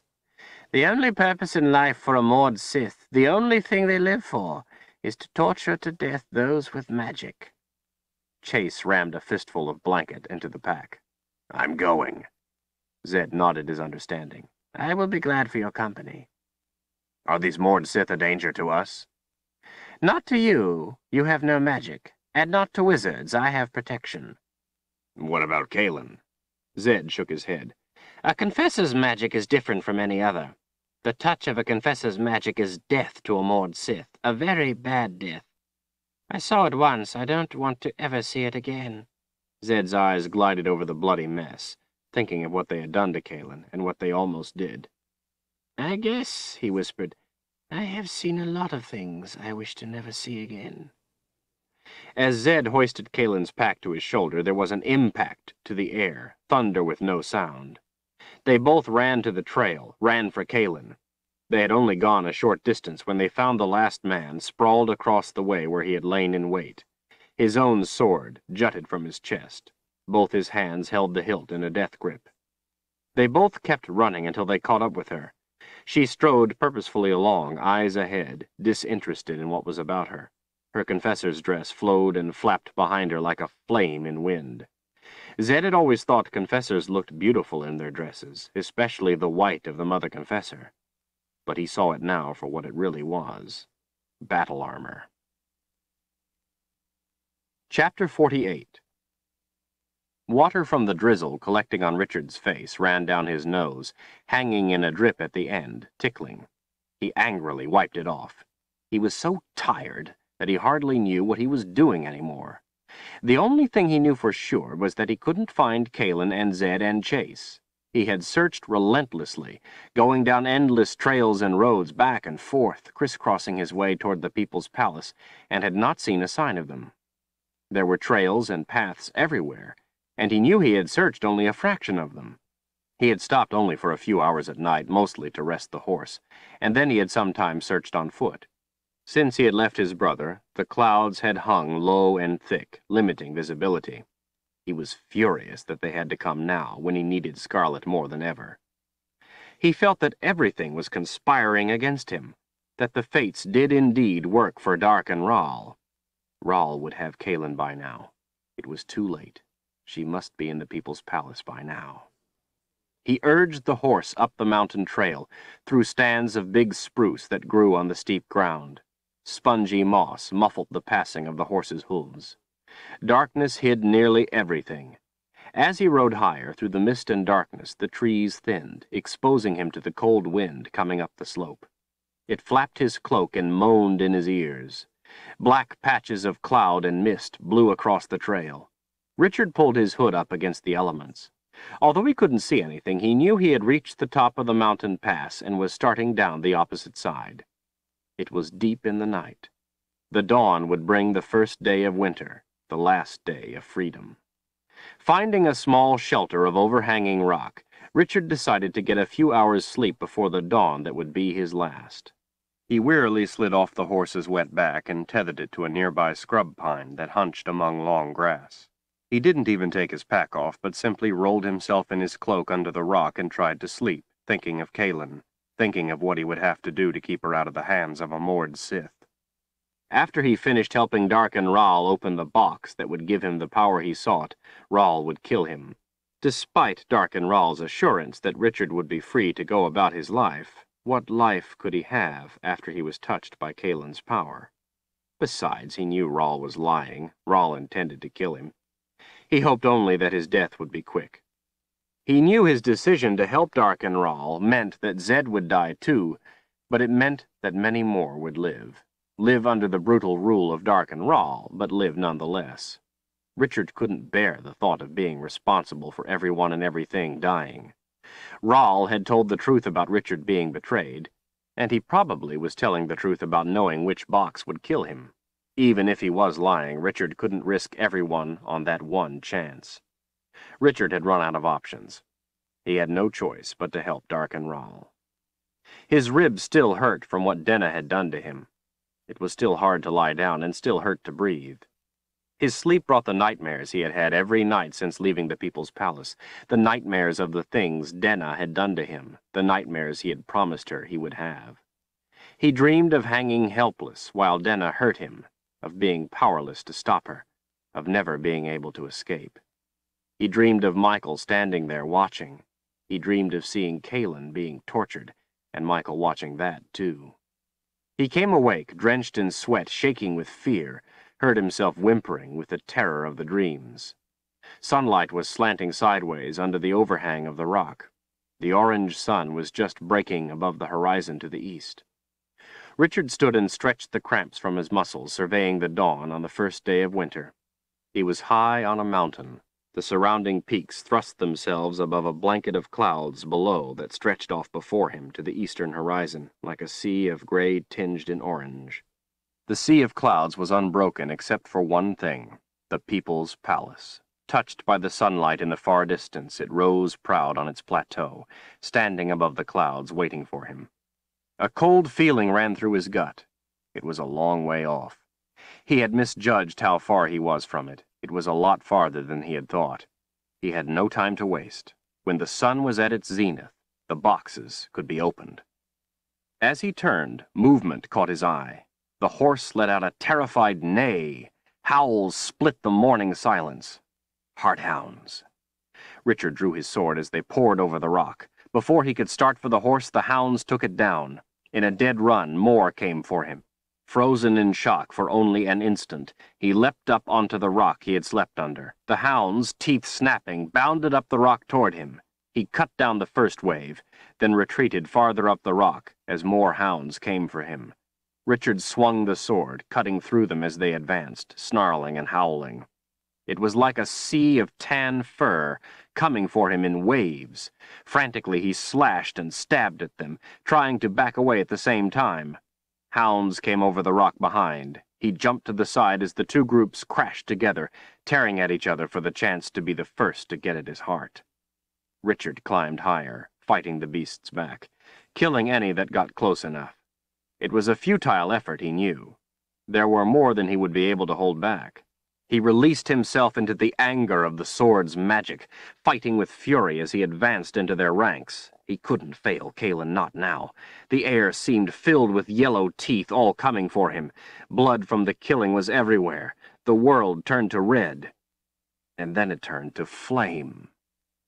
The only purpose in life for a Mord Sith, the only thing they live for, is to torture to death those with magic. Chase rammed a fistful of blanket into the pack. I'm going. Zedd nodded his understanding. I will be glad for your company. Are these Mord Sith a danger to us? Not to you. You have no magic. And not to wizards. I have protection. What about Kahlan? Zedd shook his head. A confessor's magic is different from any other. The touch of a confessor's magic is death to a Mord Sith, a very bad death. I saw it once, I don't want to ever see it again. Zedd's eyes glided over the bloody mess, thinking of what they had done to Kahlan, and what they almost did. I guess, he whispered, I have seen a lot of things I wish to never see again. As Zedd hoisted Kahlan's pack to his shoulder, there was an impact to the air, thunder with no sound. They both ran to the trail, ran for Kahlan. They had only gone a short distance when they found the last man sprawled across the way where he had lain in wait. His own sword jutted from his chest. Both his hands held the hilt in a death grip. They both kept running until they caught up with her. She strode purposefully along, eyes ahead, disinterested in what was about her. Her confessor's dress flowed and flapped behind her like a flame in wind. Zedd had always thought confessors looked beautiful in their dresses, especially the white of the Mother Confessor. But he saw it now for what it really was. Battle armor. Chapter 48 Water from the drizzle collecting on Richard's face ran down his nose, hanging in a drip at the end, tickling. He angrily wiped it off. He was so tired that he hardly knew what he was doing anymore. The only thing he knew for sure was that he couldn't find Kahlan and Zedd and Chase. He had searched relentlessly, going down endless trails and roads back and forth, crisscrossing his way toward the People's Palace, and had not seen a sign of them. There were trails and paths everywhere, and he knew he had searched only a fraction of them. He had stopped only for a few hours at night, mostly to rest the horse, and then he had sometimes searched on foot. Since he had left his brother, the clouds had hung low and thick, limiting visibility. He was furious that they had to come now, when he needed Scarlet more than ever. He felt that everything was conspiring against him, that the fates did indeed work for Darken Rahl. Rahl would have Kahlan by now. It was too late. She must be in the People's Palace by now. He urged the horse up the mountain trail, through stands of big spruce that grew on the steep ground. Spongy moss muffled the passing of the horse's hooves. Darkness hid nearly everything. As he rode higher through the mist and darkness, the trees thinned, exposing him to the cold wind coming up the slope. It flapped his cloak and moaned in his ears. Black patches of cloud and mist blew across the trail. Richard pulled his hood up against the elements. Although he couldn't see anything, he knew he had reached the top of the mountain pass and was starting down the opposite side. It was deep in the night. The dawn would bring the first day of winter, the last day of freedom. Finding a small shelter of overhanging rock, Richard decided to get a few hours' sleep before the dawn that would be his last. He wearily slid off the horse's wet back and tethered it to a nearby scrub pine that hunched among long grass. He didn't even take his pack off, but simply rolled himself in his cloak under the rock and tried to sleep, thinking of Kahlan thinking of what he would have to do to keep her out of the hands of a Mord Sith. After he finished helping Darken Rahl open the box that would give him the power he sought, Rahl would kill him. Despite Darken Rahl's assurance that Richard would be free to go about his life, what life could he have after he was touched by Kahlan's power? Besides, he knew Rahl was lying. Rahl intended to kill him. He hoped only that his death would be quick. He knew his decision to help Darken meant that Zedd would die too, but it meant that many more would live. Live under the brutal rule of Darken but live nonetheless. Richard couldn't bear the thought of being responsible for everyone and everything dying. Rahl had told the truth about Richard being betrayed, and he probably was telling the truth about knowing which box would kill him. Even if he was lying, Richard couldn't risk everyone on that one chance. Richard had run out of options. He had no choice but to help Darken Rahl. His ribs still hurt from what Denna had done to him. It was still hard to lie down and still hurt to breathe. His sleep brought the nightmares he had had every night since leaving the People's Palace, the nightmares of the things Denna had done to him, the nightmares he had promised her he would have. He dreamed of hanging helpless while Denna hurt him, of being powerless to stop her, of never being able to escape. He dreamed of Michael standing there watching. He dreamed of seeing Kahlan being tortured, and Michael watching that, too. He came awake, drenched in sweat, shaking with fear, heard himself whimpering with the terror of the dreams. Sunlight was slanting sideways under the overhang of the rock. The orange sun was just breaking above the horizon to the east. Richard stood and stretched the cramps from his muscles, surveying the dawn on the first day of winter. He was high on a mountain. The surrounding peaks thrust themselves above a blanket of clouds below that stretched off before him to the eastern horizon, like a sea of gray tinged in orange. The sea of clouds was unbroken except for one thing, the People's Palace. Touched by the sunlight in the far distance, it rose proud on its plateau, standing above the clouds, waiting for him. A cold feeling ran through his gut. It was a long way off. He had misjudged how far he was from it. It was a lot farther than he had thought. He had no time to waste. When the sun was at its zenith, the boxes could be opened. As he turned, movement caught his eye. The horse let out a terrified neigh. Howls split the morning silence. Hardhounds. Richard drew his sword as they poured over the rock. Before he could start for the horse, the hounds took it down. In a dead run, more came for him. Frozen in shock for only an instant, he leapt up onto the rock he had slept under. The hounds, teeth snapping, bounded up the rock toward him. He cut down the first wave, then retreated farther up the rock as more hounds came for him. Richard swung the sword, cutting through them as they advanced, snarling and howling. It was like a sea of tan fur, coming for him in waves. Frantically he slashed and stabbed at them, trying to back away at the same time. Hounds came over the rock behind. He jumped to the side as the two groups crashed together, tearing at each other for the chance to be the first to get at his heart. Richard climbed higher, fighting the beasts back, killing any that got close enough. It was a futile effort, he knew. There were more than he would be able to hold back. He released himself into the anger of the sword's magic, fighting with fury as he advanced into their ranks. He couldn't fail Kahlan, not now. The air seemed filled with yellow teeth, all coming for him. Blood from the killing was everywhere. The world turned to red. And then it turned to flame.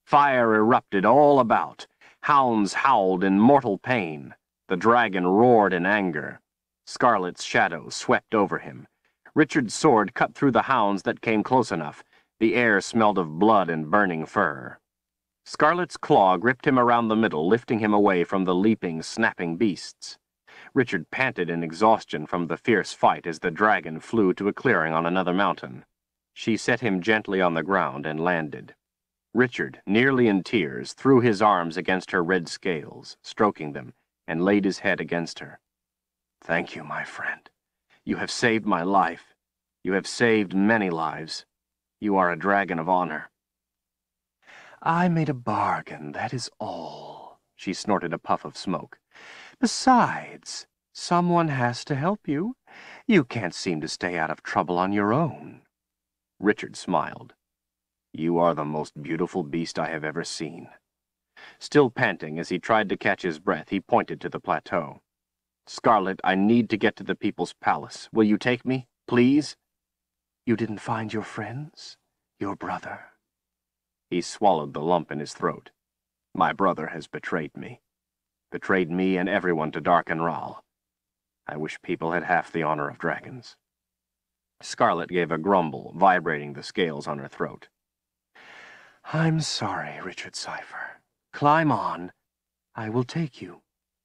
Fire erupted all about. Hounds howled in mortal pain. The dragon roared in anger. Scarlet's shadow swept over him. Richard's sword cut through the hounds that came close enough. The air smelled of blood and burning fur. Scarlet's claw gripped him around the middle, lifting him away from the leaping, snapping beasts. Richard panted in exhaustion from the fierce fight as the dragon flew to a clearing on another mountain. She set him gently on the ground and landed. Richard, nearly in tears, threw his arms against her red scales, stroking them, and laid his head against her. Thank you, my friend. You have saved my life. You have saved many lives. You are a dragon of honor. I made a bargain, that is all. She snorted a puff of smoke. Besides, someone has to help you. You can't seem to stay out of trouble on your own. Richard smiled. You are the most beautiful beast I have ever seen. Still panting as he tried to catch his breath, he pointed to the plateau. Scarlet, I need to get to the People's Palace. Will you take me, please? You didn't find your friends? Your brother? He swallowed the lump in his throat. My brother has betrayed me. Betrayed me and everyone to Darken Rahl. I wish people had half the honor of dragons. Scarlet gave a grumble, vibrating the scales on her throat. I'm sorry, Richard Cypher. Climb on. I will take you.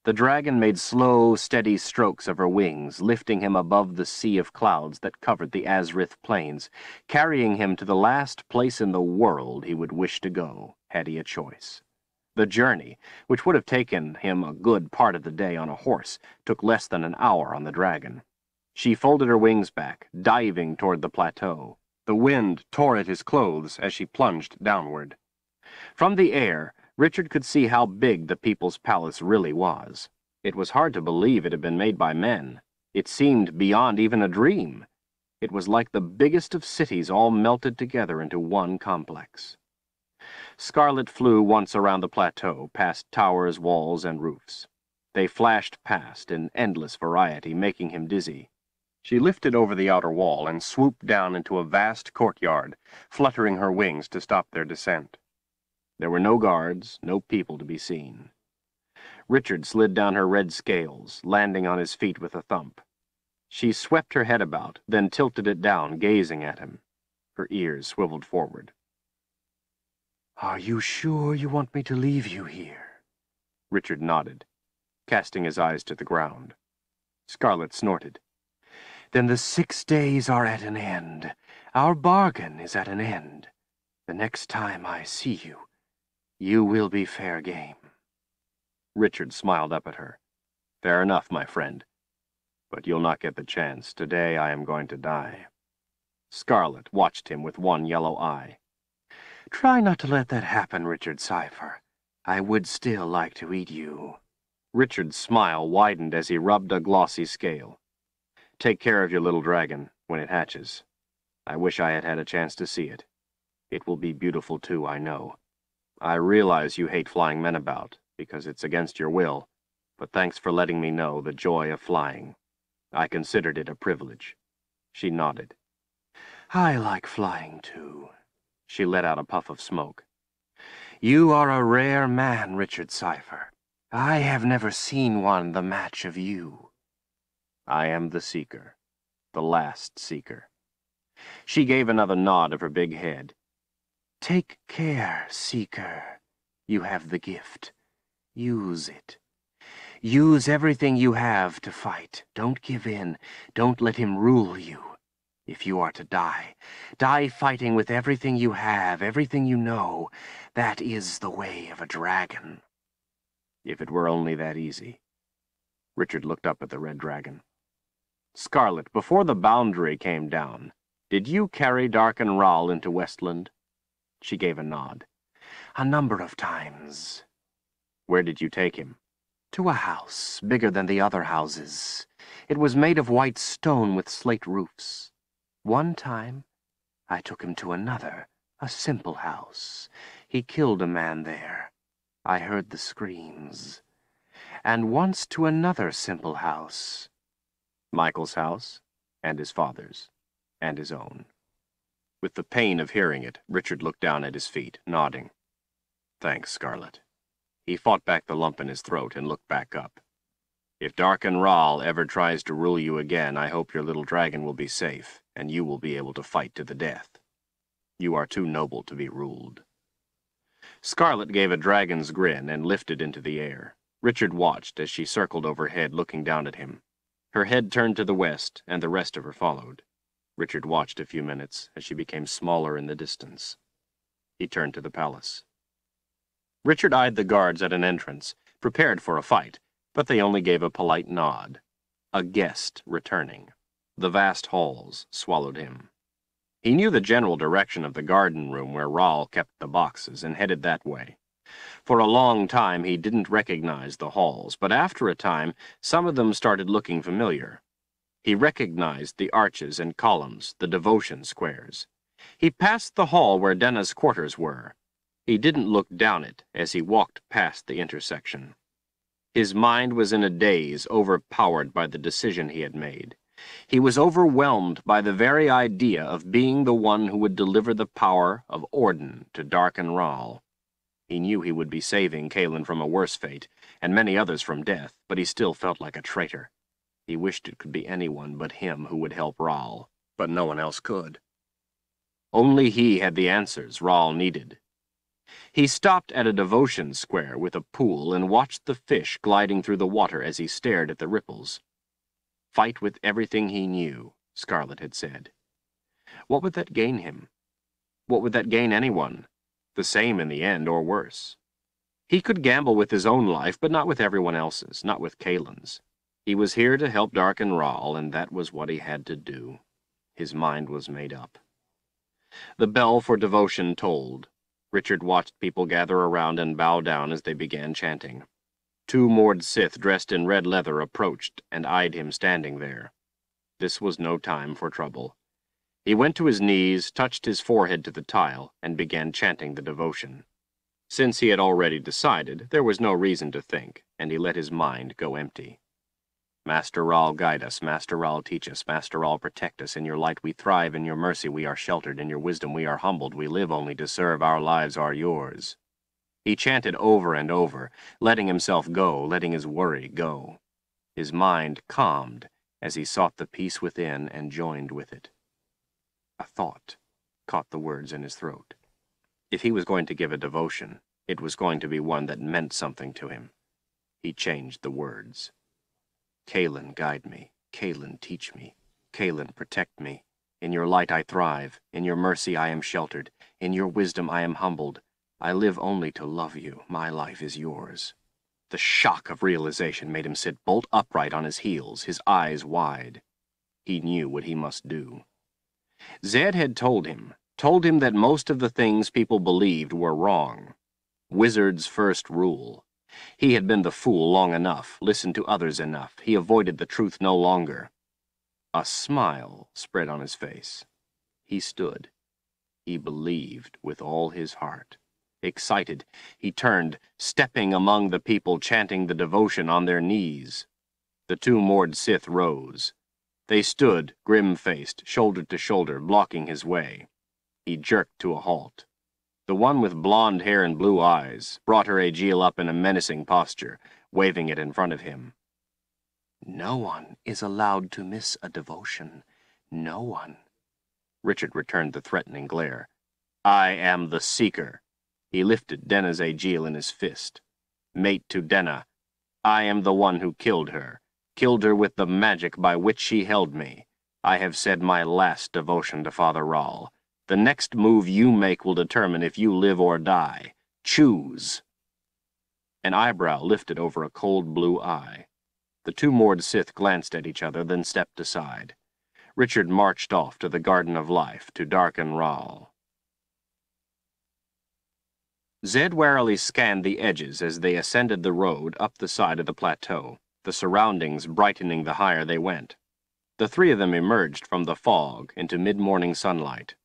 The dragon made slow, steady strokes of her wings, lifting him above the sea of clouds that covered the Azrith plains, carrying him to the last place in the world he would wish to go, had he a choice. The journey, which would have taken him a good part of the day on a horse, took less than an hour on the dragon. She folded her wings back, diving toward the plateau. The wind tore at his clothes as she plunged downward. From the air, Richard could see how big the People's Palace really was. It was hard to believe it had been made by men. It seemed beyond even a dream. It was like the biggest of cities all melted together into one complex. Scarlet flew once around the plateau, past towers, walls, and roofs. They flashed past in endless variety, making him dizzy. She lifted over the outer wall and swooped down into a vast courtyard, fluttering her wings to stop their descent. There were no guards, no people to be seen. Richard slid down her red scales, landing on his feet with a thump. She swept her head about, then tilted it down, gazing at him. Her ears swiveled forward. Are you sure you want me to leave you here? Richard nodded, casting his eyes to the ground. Scarlet snorted. Then the six days are at an end. Our bargain is at an end. The next time I see you, you will be fair game. Richard smiled up at her. Fair enough, my friend. But you'll not get the chance. Today I am going to die. Scarlet watched him with one yellow eye. Try not to let that happen, Richard Cypher. I would still like to eat you. Richard's smile widened as he rubbed a glossy scale. Take care of your little dragon when it hatches. I wish I had had a chance to see it. It will be beautiful too, I know. I realize you hate flying men about, because it's against your will, but thanks for letting me know the joy of flying. I considered it a privilege. She nodded. I like flying too. She let out a puff of smoke. You are a rare man, Richard Cypher. I have never seen one the match of you. I am the Seeker, the last Seeker. She gave another nod of her big head. Take care, Seeker. You have the gift. Use it. Use everything you have to fight. Don't give in. Don't let him rule you. If you are to die, die fighting with everything you have, everything you know. That is the way of a dragon. If it were only that easy. Richard looked up at the red dragon. Scarlet, before the boundary came down, did you carry Darken Rahl into Westland? She gave a nod. A number of times. Where did you take him? To a house, bigger than the other houses. It was made of white stone with slate roofs. One time, I took him to another, a simple house. He killed a man there. I heard the screams. And once to another simple house. Michael's house, and his father's, and his own. With the pain of hearing it, Richard looked down at his feet, nodding. Thanks, Scarlet. He fought back the lump in his throat and looked back up. If Darken Rahl ever tries to rule you again, I hope your little dragon will be safe, and you will be able to fight to the death. You are too noble to be ruled. Scarlet gave a dragon's grin and lifted into the air. Richard watched as she circled overhead, looking down at him. Her head turned to the west, and the rest of her followed. Richard watched a few minutes as she became smaller in the distance. He turned to the palace. Richard eyed the guards at an entrance, prepared for a fight, but they only gave a polite nod. A guest returning. The vast halls swallowed him. He knew the general direction of the garden room where Rahl kept the boxes and headed that way. For a long time he didn't recognize the halls, but after a time some of them started looking familiar. He recognized the arches and columns, the devotion squares. He passed the hall where Denna's quarters were. He didn't look down it as he walked past the intersection. His mind was in a daze, overpowered by the decision he had made. He was overwhelmed by the very idea of being the one who would deliver the power of Orden to Darken Rahl. He knew he would be saving Kahlan from a worse fate, and many others from death, but he still felt like a traitor. He wished it could be anyone but him who would help Rahl, but no one else could. Only he had the answers Rahl needed. He stopped at a devotion square with a pool and watched the fish gliding through the water as he stared at the ripples. Fight with everything he knew, Scarlet had said. What would that gain him? What would that gain anyone? The same in the end, or worse. He could gamble with his own life, but not with everyone else's, not with Kahlan's. He was here to help Darken Rahl, and that was what he had to do. His mind was made up. The bell for devotion tolled. Richard watched people gather around and bow down as they began chanting. Two Mord Sith dressed in red leather approached and eyed him standing there. This was no time for trouble. He went to his knees, touched his forehead to the tile, and began chanting the devotion. Since he had already decided, there was no reason to think, and he let his mind go empty. Master Rahl guide us, Master Rahl teach us, Master Rahl protect us. In your light we thrive, in your mercy we are sheltered, in your wisdom we are humbled, we live only to serve, our lives are yours. He chanted over and over, letting himself go, letting his worry go. His mind calmed as he sought the peace within and joined with it. A thought caught the words in his throat. If he was going to give a devotion, it was going to be one that meant something to him. He changed the words. Kahlan, guide me. Kahlan, teach me. Kahlan, protect me. In your light I thrive. In your mercy I am sheltered. In your wisdom I am humbled. I live only to love you. My life is yours. The shock of realization made him sit bolt upright on his heels, his eyes wide. He knew what he must do. Zedd had told him, told him that most of the things people believed were wrong. Wizard's first rule. He had been the fool long enough, listened to others enough. He avoided the truth no longer. A smile spread on his face. He stood. He believed with all his heart. Excited, he turned, stepping among the people chanting the devotion on their knees. The two Mord Sith rose. They stood, grim-faced, shoulder to shoulder, blocking his way. He jerked to a halt. The one with blonde hair and blue eyes brought her Agiel up in a menacing posture, waving it in front of him. No one is allowed to miss a devotion. No one. Richard returned the threatening glare. I am the Seeker. He lifted Denna's Agiel in his fist. Mate to Denna. I am the one who killed her. Killed her with the magic by which she held me. I have said my last devotion to Father Rahl. The next move you make will determine if you live or die. Choose. An eyebrow lifted over a cold blue eye. The two Mord Sith glanced at each other, then stepped aside. Richard marched off to the Garden of Life to Darken Rahl. Zedd warily scanned the edges as they ascended the road up the side of the plateau, the surroundings brightening the higher they went. The three of them emerged from the fog into mid-morning sunlight.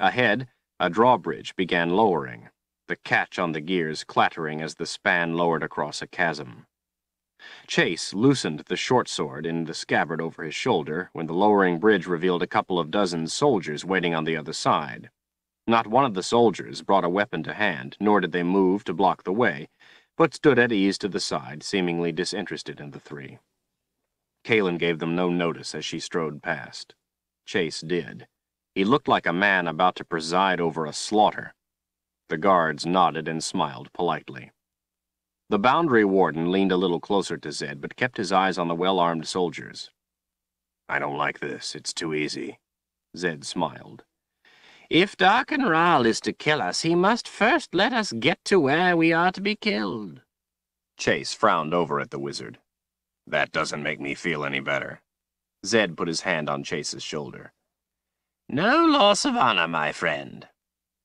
Ahead, a drawbridge began lowering, the catch on the gears clattering as the span lowered across a chasm. Chase loosened the short sword in the scabbard over his shoulder when the lowering bridge revealed a couple of dozen soldiers waiting on the other side. Not one of the soldiers brought a weapon to hand, nor did they move to block the way, but stood at ease to the side, seemingly disinterested in the three. Kahlan gave them no notice as she strode past. Chase did. He looked like a man about to preside over a slaughter. The guards nodded and smiled politely. The boundary warden leaned a little closer to Zedd, but kept his eyes on the well-armed soldiers. I don't like this. It's too easy. Zedd smiled. If Darken Rahl is to kill us, he must first let us get to where we are to be killed. Chase frowned over at the wizard. That doesn't make me feel any better. Zedd put his hand on Chase's shoulder. No loss of honor, my friend.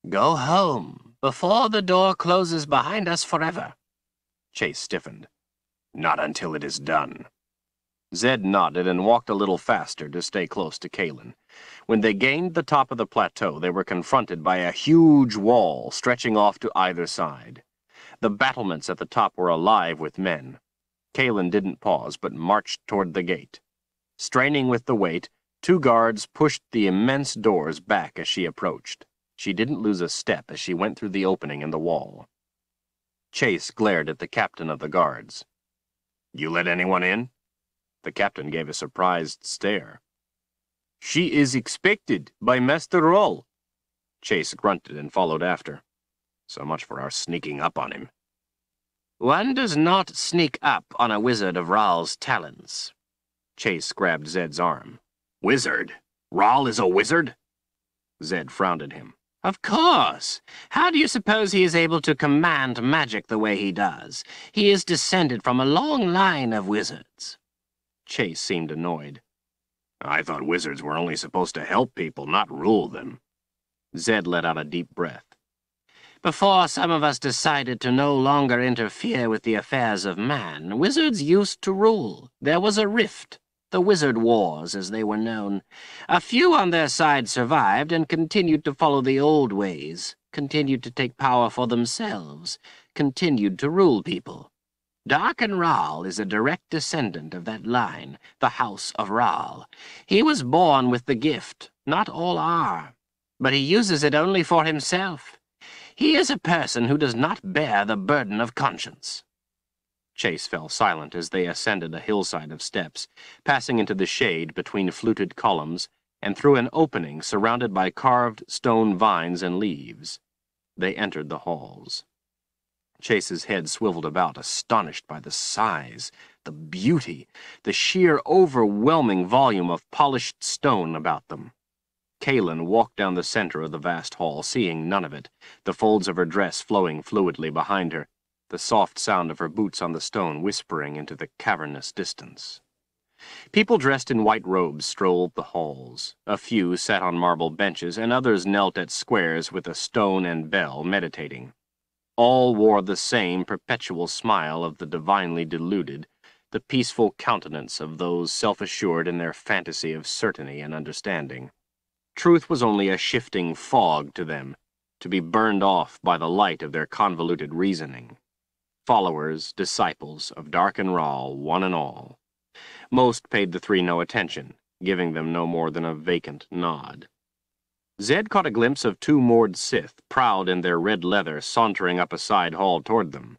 Go home before the door closes behind us forever. Chase stiffened. Not until it is done. Zedd nodded and walked a little faster to stay close to Kahlan. When they gained the top of the plateau, they were confronted by a huge wall stretching off to either side. The battlements at the top were alive with men. Kahlan didn't pause, but marched toward the gate. Straining with the weight, Two guards pushed the immense doors back as she approached. She didn't lose a step as she went through the opening in the wall. Chase glared at the captain of the guards. You let anyone in? The captain gave a surprised stare. She is expected by Master Rahl. Chase grunted and followed after. So much for our sneaking up on him. One does not sneak up on a wizard of Rahl's talents. Chase grabbed Zedd's arm. Wizard? Rahl is a wizard? Zedd frowned at him. Of course. How do you suppose he is able to command magic the way he does? He is descended from a long line of wizards. Chase seemed annoyed. I thought wizards were only supposed to help people, not rule them. Zedd let out a deep breath. Before some of us decided to no longer interfere with the affairs of man, wizards used to rule. There was a rift. The Wizard Wars, as they were known. A few on their side survived and continued to follow the old ways, continued to take power for themselves, continued to rule people. Darken Rahl is a direct descendant of that line, the House of Rahl. He was born with the gift, not all are, but he uses it only for himself. He is a person who does not bear the burden of conscience. Chase fell silent as they ascended a hillside of steps, passing into the shade between fluted columns and through an opening surrounded by carved stone vines and leaves. They entered the halls. Chase's head swiveled about, astonished by the size, the beauty, the sheer overwhelming volume of polished stone about them. Kahlan walked down the center of the vast hall, seeing none of it, the folds of her dress flowing fluidly behind her, the soft sound of her boots on the stone whispering into the cavernous distance. People dressed in white robes strolled the halls. A few sat on marble benches, and others knelt at squares with a stone and bell, meditating. All wore the same perpetual smile of the divinely deluded, the peaceful countenance of those self-assured in their fantasy of certainty and understanding. Truth was only a shifting fog to them, to be burned off by the light of their convoluted reasoning followers, disciples of Darken Rahl, one and all. Most paid the three no attention, giving them no more than a vacant nod. Zedd caught a glimpse of two Mord Sith, proud in their red leather, sauntering up a side hall toward them.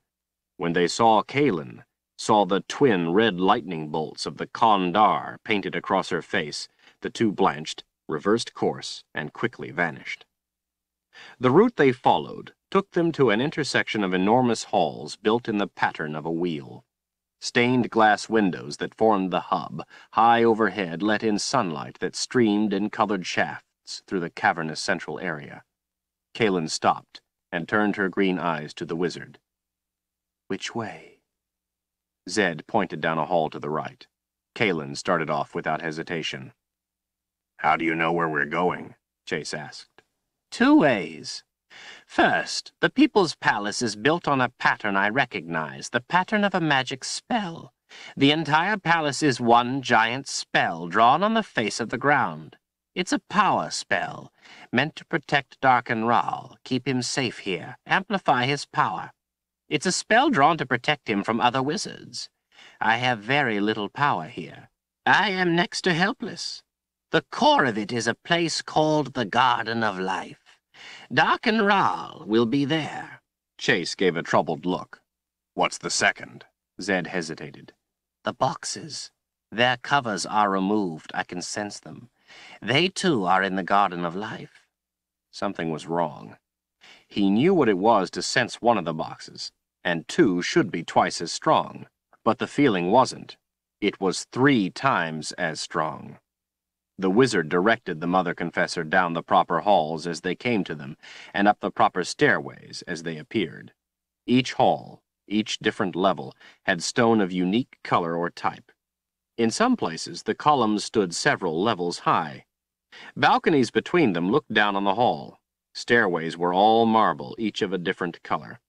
When they saw Kahlan, saw the twin red lightning bolts of the Con Dar painted across her face, the two blanched, reversed course, and quickly vanished. The route they followed took them to an intersection of enormous halls built in the pattern of a wheel. Stained glass windows that formed the hub, high overhead, let in sunlight that streamed in colored shafts through the cavernous central area. Kahlan stopped and turned her green eyes to the wizard. Which way? Zedd pointed down a hall to the right. Kahlan started off without hesitation. How do you know where we're going? Chase asked. Two ways. First, the People's Palace is built on a pattern I recognize, the pattern of a magic spell. The entire palace is one giant spell drawn on the face of the ground. It's a power spell, meant to protect Darken Rahl, keep him safe here, amplify his power. It's a spell drawn to protect him from other wizards. I have very little power here. I am next to helpless. The core of it is a place called the Garden of Life. Darken Rahl will be there. Chase gave a troubled look. What's the second? Zedd hesitated. The boxes. Their covers are removed. I can sense them. They, too, are in the Garden of Life. Something was wrong. He knew what it was to sense one of the boxes, and two should be twice as strong. But the feeling wasn't. It was three times as strong. The wizard directed the Mother Confessor down the proper halls as they came to them, and up the proper stairways as they appeared. Each hall, each different level, had stone of unique color or type. In some places, the columns stood several levels high. Balconies between them looked down on the hall. Stairways were all marble, each of a different color.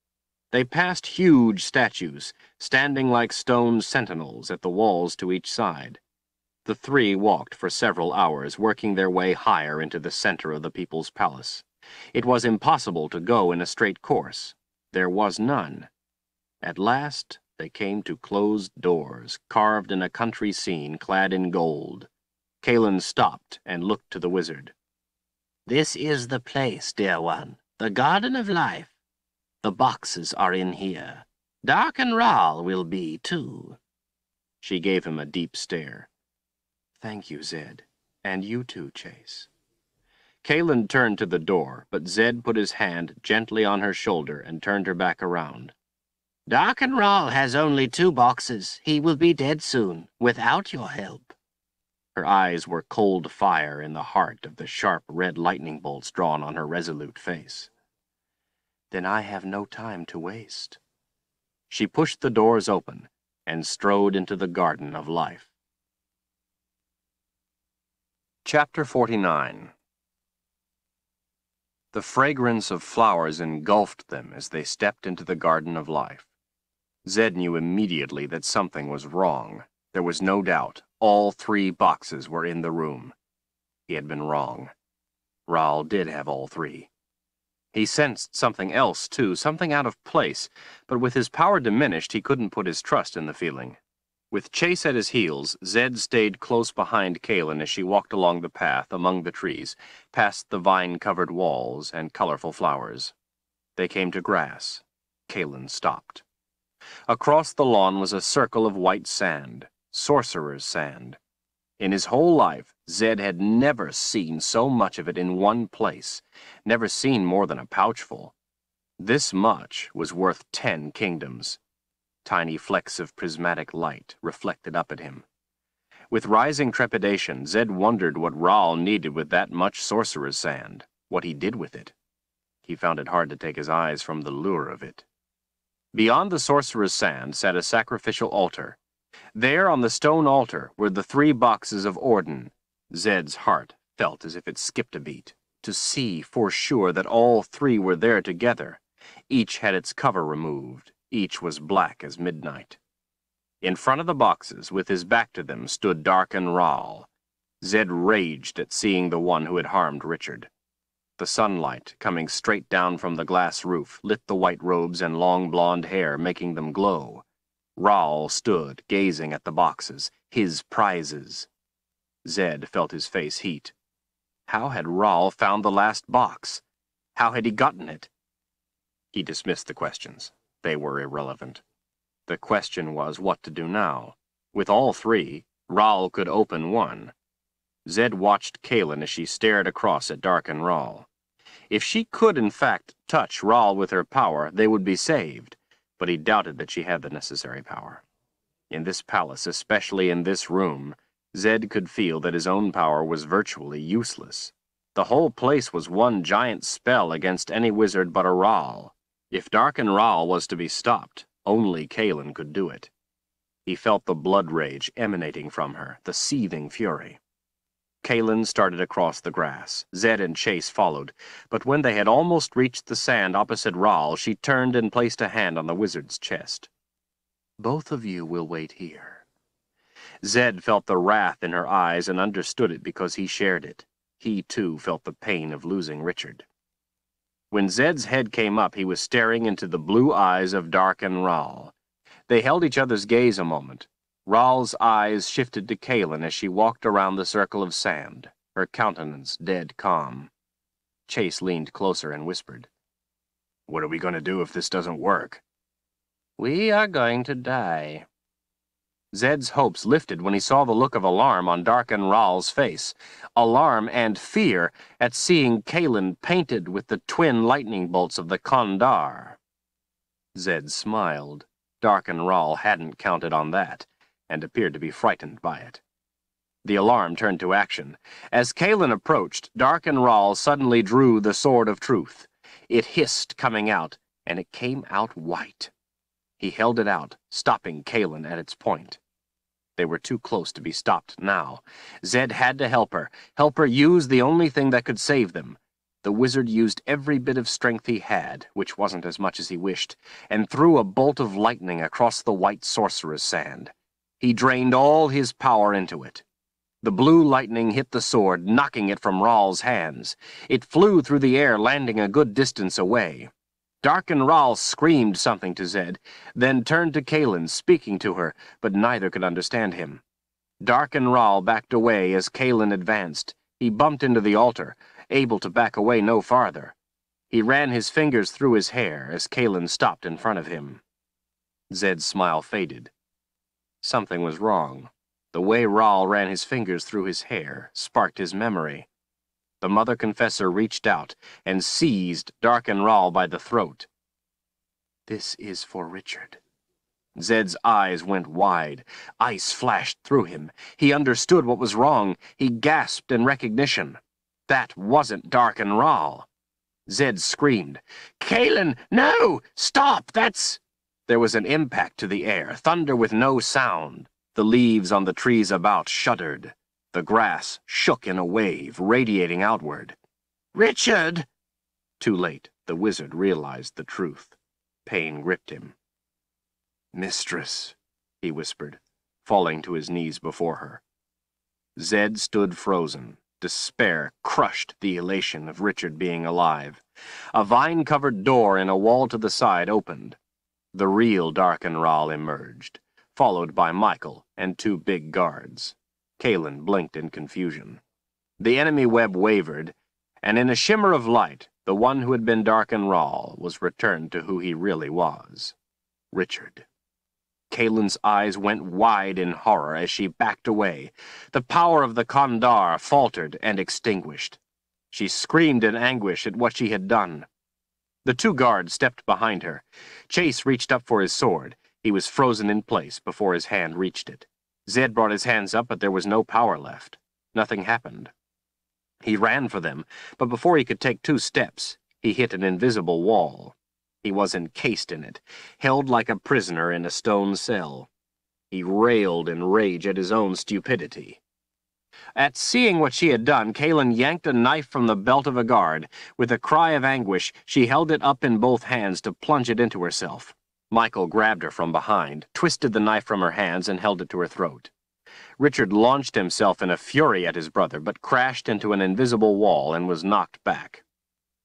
They passed huge statues, standing like stone sentinels at the walls to each side. The three walked for several hours, working their way higher into the center of the People's Palace. It was impossible to go in a straight course. There was none. At last, they came to closed doors, carved in a country scene clad in gold. Kahlan stopped and looked to the wizard. This is the place, dear one, the Garden of Life. The boxes are in here. Darken Rahl will be, too. She gave him a deep stare. Thank you, Zedd. And you too, Chase. Kahlan turned to the door, but Zedd put his hand gently on her shoulder and turned her back around. Darken Rahl has only two boxes. He will be dead soon, without your help. Her eyes were cold fire in the heart of the sharp red lightning bolts drawn on her resolute face. Then I have no time to waste. She pushed the doors open and strode into the garden of life. Chapter 49 The fragrance of flowers engulfed them as they stepped into the garden of life. Zedd knew immediately that something was wrong. There was no doubt. All three boxes were in the room. He had been wrong. Rahl did have all three. He sensed something else, too, something out of place, but with his power diminished, he couldn't put his trust in the feeling. With Chase at his heels, Zedd stayed close behind Kahlan as she walked along the path among the trees, past the vine-covered walls and colorful flowers. They came to grass. Kahlan stopped. Across the lawn was a circle of white sand, sorcerer's sand. In his whole life, Zedd had never seen so much of it in one place, never seen more than a pouchful. This much was worth ten kingdoms tiny flecks of prismatic light reflected up at him. With rising trepidation, Zedd wondered what Rahl needed with that much sorcerer's sand, what he did with it. He found it hard to take his eyes from the lure of it. Beyond the sorcerer's sand sat a sacrificial altar. There on the stone altar were the three boxes of Orden. Zedd's heart felt as if it skipped a beat. To see for sure that all three were there together. Each had its cover removed, each was black as midnight. In front of the boxes, with his back to them, stood Darken Rahl. Zedd raged at seeing the one who had harmed Richard. The sunlight, coming straight down from the glass roof, lit the white robes and long blonde hair, making them glow. Rahl stood, gazing at the boxes, his prizes. Zedd felt his face heat. How had Rahl found the last box? How had he gotten it? He dismissed the questions. They were irrelevant. The question was what to do now. With all three, Rahl could open one. Zedd watched Kahlan as she stared across at Darken Rahl. If she could, in fact, touch Rahl with her power, they would be saved, but he doubted that she had the necessary power. In this palace, especially in this room, Zedd could feel that his own power was virtually useless. The whole place was one giant spell against any wizard but a Rahl. If Darken Rahl was to be stopped, only Kahlan could do it. He felt the blood rage emanating from her, the seething fury. Kahlan started across the grass. Zedd and Chase followed, but when they had almost reached the sand opposite Rahl, she turned and placed a hand on the wizard's chest. Both of you will wait here. Zedd felt the wrath in her eyes and understood it because he shared it. He, too, felt the pain of losing Richard. When Zedd's head came up, he was staring into the blue eyes of Darken Rahl. They held each other's gaze a moment. Rahl's eyes shifted to Kahlan as she walked around the circle of sand, her countenance dead calm. Chase leaned closer and whispered, What are we going to do if this doesn't work? We are going to die. Zedd's hopes lifted when he saw the look of alarm on Darken Rahl's face. Alarm and fear at seeing Kahlan painted with the twin lightning bolts of the Kondar. Zedd smiled. Darken Rahl hadn't counted on that, and appeared to be frightened by it. The alarm turned to action. As Kahlan approached, Darken Rahl suddenly drew the Sword of Truth. It hissed coming out, and it came out white. He held it out, stopping Kahlan at its point. They were too close to be stopped now. Zedd had to help her, help her use the only thing that could save them. The wizard used every bit of strength he had, which wasn't as much as he wished, and threw a bolt of lightning across the white sorcerer's sand. He drained all his power into it. The blue lightning hit the sword, knocking it from Rahl's hands. It flew through the air, landing a good distance away. Darken Rahl screamed something to Zedd, then turned to Kahlan, speaking to her, but neither could understand him. Darken Rahl backed away as Kahlan advanced. He bumped into the altar, able to back away no farther. He ran his fingers through his hair as Kahlan stopped in front of him. Zedd's smile faded. Something was wrong. The way Rahl ran his fingers through his hair sparked his memory. The mother confessor reached out and seized Darken Rahl by the throat. This is for Richard. Zedd's eyes went wide. Ice flashed through him. He understood what was wrong. He gasped in recognition. That wasn't Darken Rahl. Zedd screamed, Kahlan, no! Stop! That's... There was an impact to the air, thunder with no sound. The leaves on the trees about shuddered. The grass shook in a wave, radiating outward. Richard! Too late, the wizard realized the truth. Pain gripped him. Mistress, he whispered, falling to his knees before her. Zedd stood frozen. Despair crushed the elation of Richard being alive. A vine-covered door in a wall to the side opened. The real Darken Rahl emerged, followed by Michael and two big guards. Kahlan blinked in confusion. The enemy web wavered, and in a shimmer of light, the one who had been Darken Rahl was returned to who he really was. Richard. Kahlan's eyes went wide in horror as she backed away. The power of the Con Dar faltered and extinguished. She screamed in anguish at what she had done. The two guards stepped behind her. Chase reached up for his sword. He was frozen in place before his hand reached it. Zedd brought his hands up, but there was no power left. Nothing happened. He ran for them, but before he could take two steps, he hit an invisible wall. He was encased in it, held like a prisoner in a stone cell. He railed in rage at his own stupidity. At seeing what she had done, Kahlan yanked a knife from the belt of a guard. With a cry of anguish, she held it up in both hands to plunge it into herself. Michael grabbed her from behind, twisted the knife from her hands, and held it to her throat. Richard launched himself in a fury at his brother, but crashed into an invisible wall and was knocked back.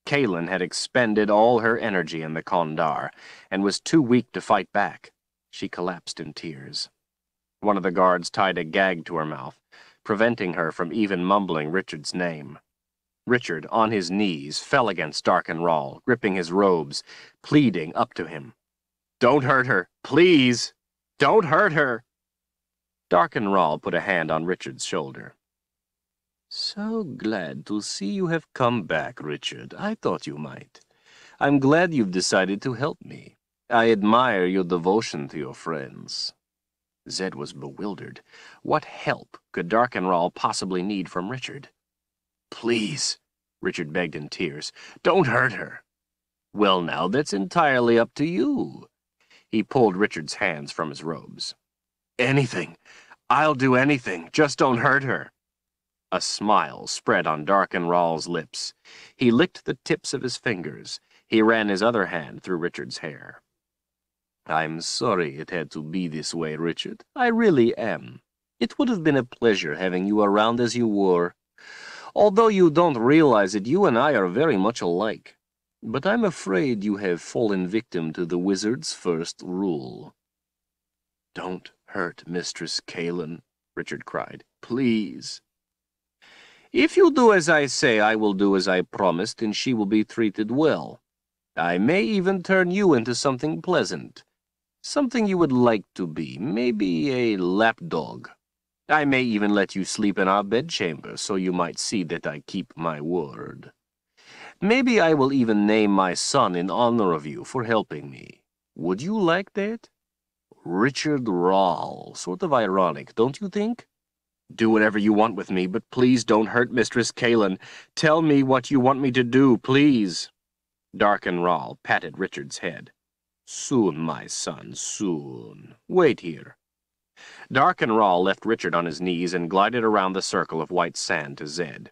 Kahlan had expended all her energy in the Con Dar and was too weak to fight back. She collapsed in tears. One of the guards tied a gag to her mouth, preventing her from even mumbling Richard's name. Richard, on his knees, fell against Darken Rahl, gripping his robes, pleading up to him. Don't hurt her, please! Don't hurt her! Darken Rahl put a hand on Richard's shoulder. So glad to see you have come back, Richard. I thought you might. I'm glad you've decided to help me. I admire your devotion to your friends. Zedd was bewildered. What help could Darken Rahl possibly need from Richard? Please, Richard begged in tears, don't hurt her. Well, now, that's entirely up to you. He pulled Richard's hands from his robes. Anything. I'll do anything. Just don't hurt her. A smile spread on Darken Rahl's lips. He licked the tips of his fingers. He ran his other hand through Richard's hair. I'm sorry it had to be this way, Richard. I really am. It would have been a pleasure having you around as you were. Although you don't realize it, you and I are very much alike. But I'm afraid you have fallen victim to the wizard's first rule. Don't hurt Mistress Kahlan, Richard cried. Please. If you do as I say, I will do as I promised, and she will be treated well. I may even turn you into something pleasant. Something you would like to be, maybe a lapdog. I may even let you sleep in our bedchamber, so you might see that I keep my word. Maybe I will even name my son in honor of you for helping me. Would you like that? Richard Rahl. Sort of ironic, don't you think? Do whatever you want with me, but please don't hurt Mistress Kahlan. Tell me what you want me to do, please. Darken Rahl patted Richard's head. Soon, my son, soon. Wait here. Darken Rahl left Richard on his knees and glided around the circle of white sand to Zedd.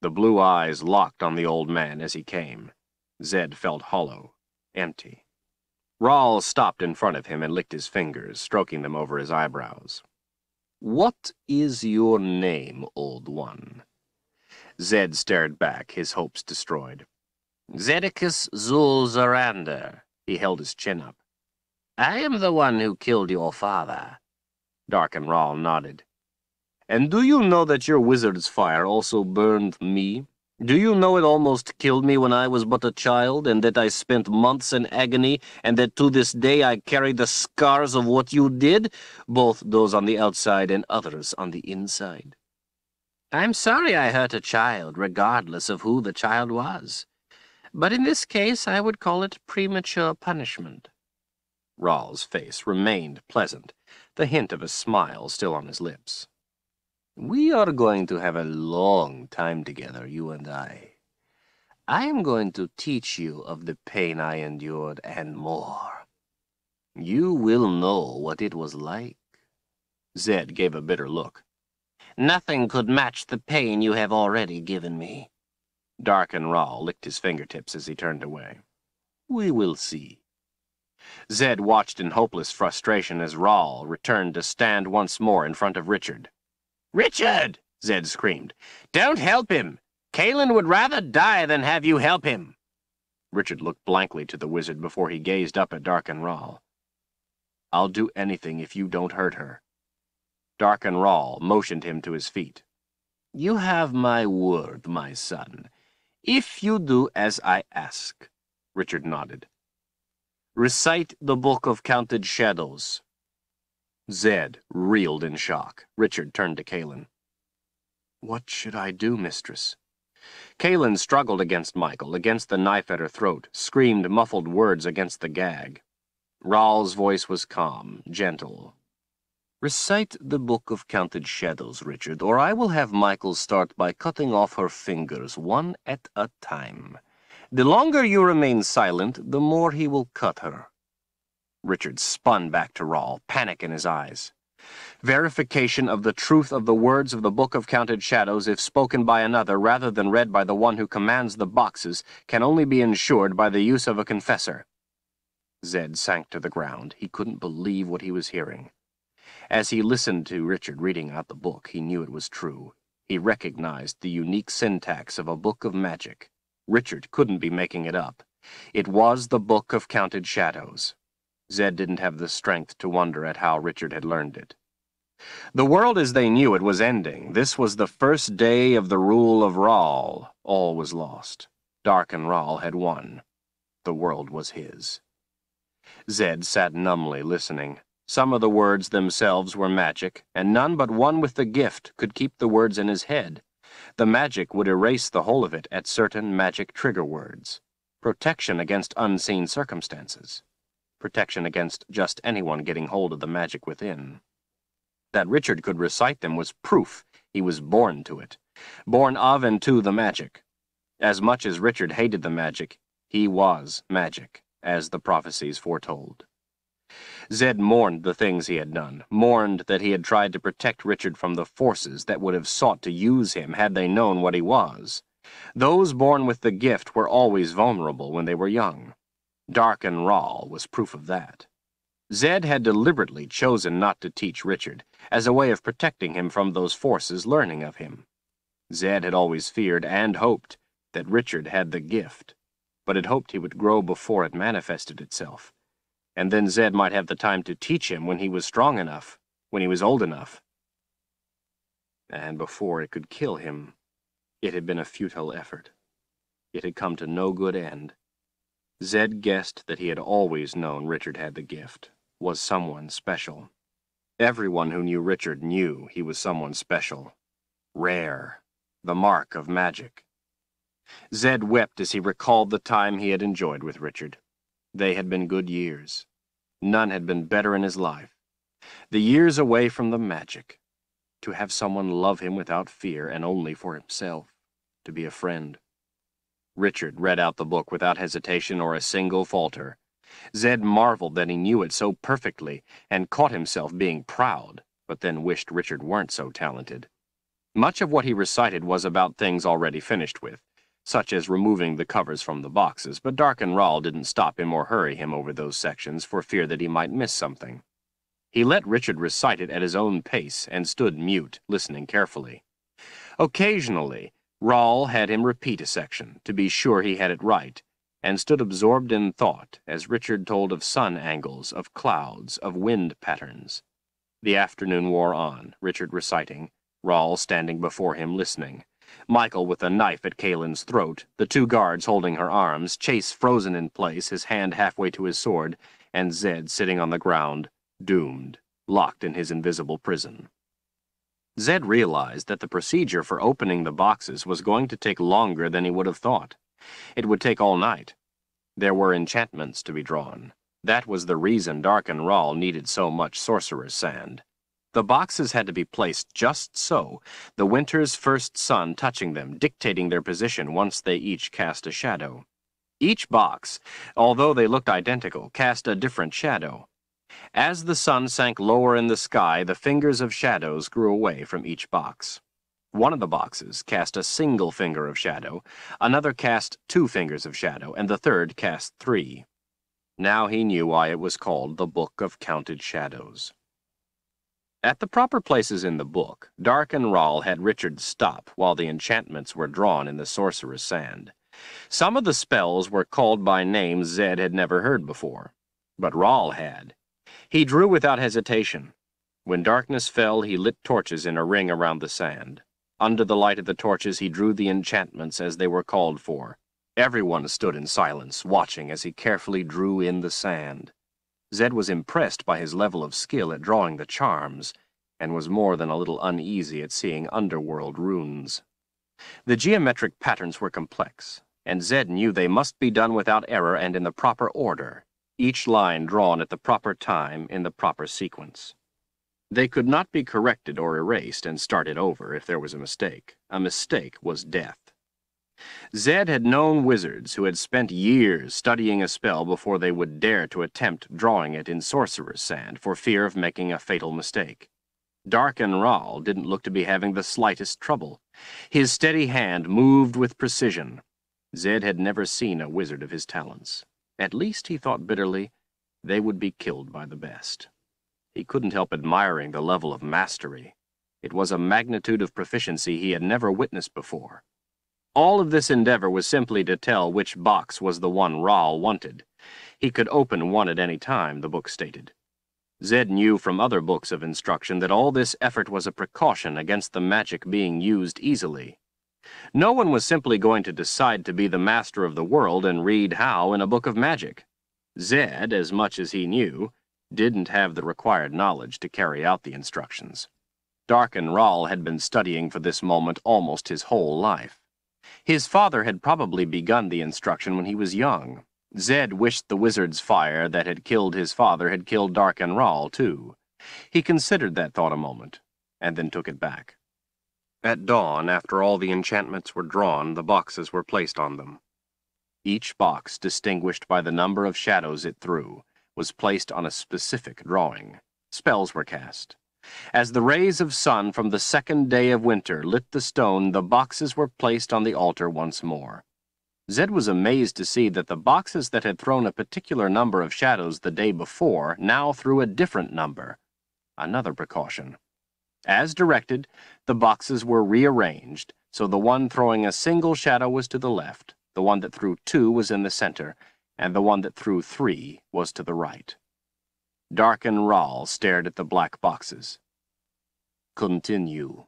The blue eyes locked on the old man as he came. Zedd felt hollow, empty. Rahl stopped in front of him and licked his fingers, stroking them over his eyebrows. What is your name, old one? Zedd stared back, his hopes destroyed. Zedicus Zul'Zarander. He held his chin up. I am the one who killed your father. Darken Rahl nodded. And do you know that your wizard's fire also burned me? Do you know it almost killed me when I was but a child, and that I spent months in agony, and that to this day I carry the scars of what you did, both those on the outside and others on the inside? I'm sorry I hurt a child, regardless of who the child was. But in this case, I would call it premature punishment. Rahl's face remained pleasant, the hint of a smile still on his lips. We are going to have a long time together, you and I. I am going to teach you of the pain I endured and more. You will know what it was like. Zedd gave a bitter look. Nothing could match the pain you have already given me. Darken Rahl licked his fingertips as he turned away. We will see. Zedd watched in hopeless frustration as Rahl returned to stand once more in front of Richard. Richard! Zedd screamed. Don't help him! Kahlan would rather die than have you help him. Richard looked blankly to the wizard before he gazed up at Rahl. I'll do anything if you don't hurt her. Rahl motioned him to his feet. You have my word, my son. If you do as I ask. Richard nodded. Recite the Book of Counted Shadows. Zedd reeled in shock. Richard turned to Kahlan. What should I do, mistress? Kahlan struggled against Michael, against the knife at her throat, screamed muffled words against the gag. Rahl's voice was calm, gentle. Recite the Book of Counted Shadows, Richard, or I will have Michael start by cutting off her fingers one at a time. The longer you remain silent, the more he will cut her. Richard spun back to Rahl, panic in his eyes. Verification of the truth of the words of the Book of Counted Shadows, if spoken by another rather than read by the one who commands the boxes, can only be ensured by the use of a confessor. Zedd sank to the ground. He couldn't believe what he was hearing. As he listened to Richard reading out the book, he knew it was true. He recognized the unique syntax of a book of magic. Richard couldn't be making it up. It was the Book of Counted Shadows. Zedd didn't have the strength to wonder at how Richard had learned it. The world as they knew it was ending. This was the first day of the rule of Rahl. All was lost. Darken Rahl had won. The world was his. Zedd sat numbly listening. Some of the words themselves were magic, and none but one with the gift could keep the words in his head. The magic would erase the whole of it at certain magic trigger words. Protection against unseen circumstances. Protection against just anyone getting hold of the magic within. That Richard could recite them was proof he was born to it. Born of and to the magic. As much as Richard hated the magic, he was magic, as the prophecies foretold. Zedd mourned the things he had done, mourned that he had tried to protect Richard from the forces that would have sought to use him had they known what he was. Those born with the gift were always vulnerable when they were young. Darken Rahl was proof of that. Zedd had deliberately chosen not to teach Richard, as a way of protecting him from those forces learning of him. Zedd had always feared and hoped that Richard had the gift, but had hoped he would grow before it manifested itself and then Zedd might have the time to teach him when he was strong enough, when he was old enough. And before it could kill him, it had been a futile effort. It had come to no good end. Zedd guessed that he had always known Richard had the gift, was someone special. Everyone who knew Richard knew he was someone special. Rare. The mark of magic. Zedd wept as he recalled the time he had enjoyed with Richard. They had been good years. None had been better in his life. The years away from the magic. To have someone love him without fear and only for himself. To be a friend. Richard read out the book without hesitation or a single falter. Zedd marveled that he knew it so perfectly and caught himself being proud, but then wished Richard weren't so talented. Much of what he recited was about things already finished with, such as removing the covers from the boxes, but Darken Rahl didn't stop him or hurry him over those sections for fear that he might miss something. He let Richard recite it at his own pace and stood mute, listening carefully. Occasionally, Rahl had him repeat a section, to be sure he had it right, and stood absorbed in thought as Richard told of sun angles, of clouds, of wind patterns. The afternoon wore on, Richard reciting, Rahl standing before him listening. Michael with a knife at Kahlan's throat, the two guards holding her arms, Chase frozen in place, his hand halfway to his sword, and Zedd sitting on the ground, doomed, locked in his invisible prison. Zedd realized that the procedure for opening the boxes was going to take longer than he would have thought. It would take all night. There were enchantments to be drawn. That was the reason Darken Rahl needed so much sorcerer's sand. The boxes had to be placed just so, the winter's first sun touching them, dictating their position once they each cast a shadow. Each box, although they looked identical, cast a different shadow. As the sun sank lower in the sky, the fingers of shadows grew away from each box. One of the boxes cast a single finger of shadow, another cast two fingers of shadow, and the third cast three. Now he knew why it was called the Book of Counted Shadows. At the proper places in the book, Darken Rahl had Richard stop while the enchantments were drawn in the sorcerer's sand. Some of the spells were called by names Zedd had never heard before, but Rahl had. He drew without hesitation. When darkness fell, he lit torches in a ring around the sand. Under the light of the torches, he drew the enchantments as they were called for. Everyone stood in silence, watching as he carefully drew in the sand. Zedd was impressed by his level of skill at drawing the charms, and was more than a little uneasy at seeing underworld runes. The geometric patterns were complex, and Zedd knew they must be done without error and in the proper order, each line drawn at the proper time in the proper sequence. They could not be corrected or erased and started over if there was a mistake. A mistake was death. Zedd had known wizards who had spent years studying a spell before they would dare to attempt drawing it in sorcerer's sand for fear of making a fatal mistake. Darken Rahl didn't look to be having the slightest trouble. His steady hand moved with precision. Zedd had never seen a wizard of his talents. At least, he thought bitterly, they would be killed by the best. He couldn't help admiring the level of mastery. It was a magnitude of proficiency he had never witnessed before. All of this endeavor was simply to tell which box was the one Rahl wanted. He could open one at any time, the book stated. Zedd knew from other books of instruction that all this effort was a precaution against the magic being used easily. No one was simply going to decide to be the master of the world and read how in a book of magic. Zedd, as much as he knew, didn't have the required knowledge to carry out the instructions. Darken Rahl had been studying for this moment almost his whole life. His father had probably begun the instruction when he was young. Zedd wished the wizard's fire that had killed his father had killed Darken Rahl, too. He considered that thought a moment, and then took it back. At dawn, after all the enchantments were drawn, the boxes were placed on them. Each box, distinguished by the number of shadows it threw, was placed on a specific drawing. Spells were cast. As the rays of sun from the second day of winter lit the stone, the boxes were placed on the altar once more. Zedd was amazed to see that the boxes that had thrown a particular number of shadows the day before now threw a different number. Another precaution. As directed, the boxes were rearranged, so the one throwing a single shadow was to the left, the one that threw two was in the center, and the one that threw three was to the right. Darken Rahl stared at the black boxes. Continue.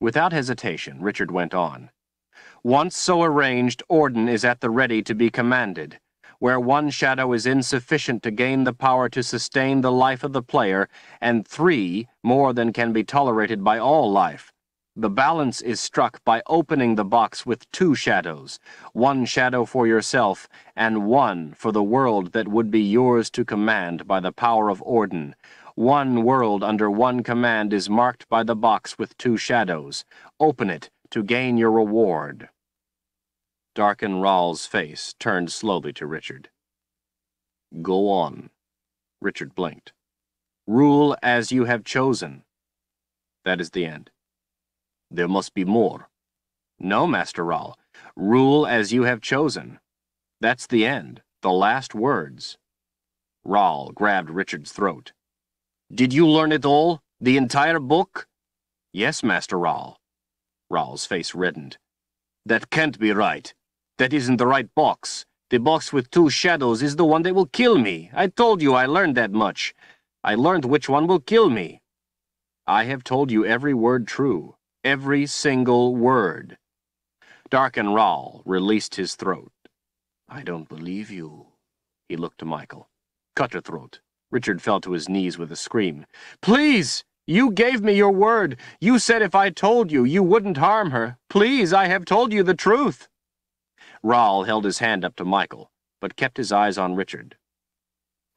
Without hesitation, Richard went on. Once so arranged, Orden is at the ready to be commanded. Where one shadow is insufficient to gain the power to sustain the life of the player, and three more than can be tolerated by all life, the balance is struck by opening the box with two shadows, one shadow for yourself, and one for the world that would be yours to command by the power of Orden. One world under one command is marked by the box with two shadows. Open it to gain your reward. Darken Rahl's face turned slowly to Richard. Go on. Richard blinked. Rule as you have chosen. That is the end. There must be more. No, Master Rahl. Rule as you have chosen. That's the end. The last words. Rahl grabbed Richard's throat. Did you learn it all? The entire book? Yes, Master Rahl. Rahl's face reddened. That can't be right. That isn't the right box. The box with two shadows is the one that will kill me. I told you I learned that much. I learned which one will kill me. I have told you every word true. Every single word. Darken Rahl released his throat. I don't believe you. He looked to Michael. Cut her throat. Richard fell to his knees with a scream. Please! You gave me your word. You said if I told you, you wouldn't harm her. Please, I have told you the truth. Rahl held his hand up to Michael, but kept his eyes on Richard.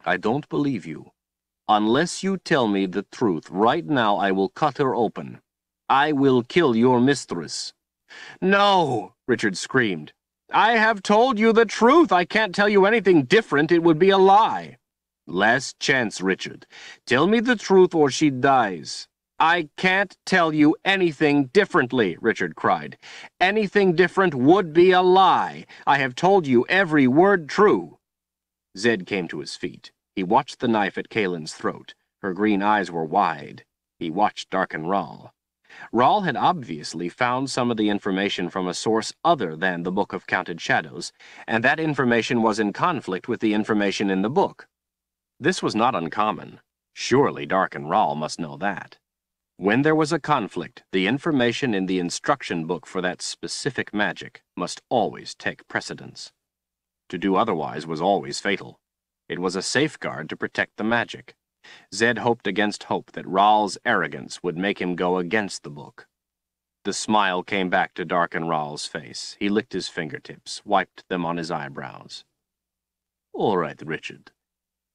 I don't believe you. Unless you tell me the truth right now, I will cut her open. I will kill your mistress. No, Richard screamed. I have told you the truth. I can't tell you anything different. It would be a lie. Last chance, Richard. Tell me the truth or she dies. I can't tell you anything differently, Richard cried. Anything different would be a lie. I have told you every word true. Zedd came to his feet. He watched the knife at Kahlan's throat. Her green eyes were wide. He watched Darken Rahl. Rahl had obviously found some of the information from a source other than the Book of Counted Shadows, and that information was in conflict with the information in the book. This was not uncommon. Surely Darken Rahl must know that. When there was a conflict, the information in the instruction book for that specific magic must always take precedence. To do otherwise was always fatal. It was a safeguard to protect the magic. Zedd hoped against hope that Rahl's arrogance would make him go against the book. The smile came back to darken Rahl's face. He licked his fingertips, wiped them on his eyebrows. All right, Richard.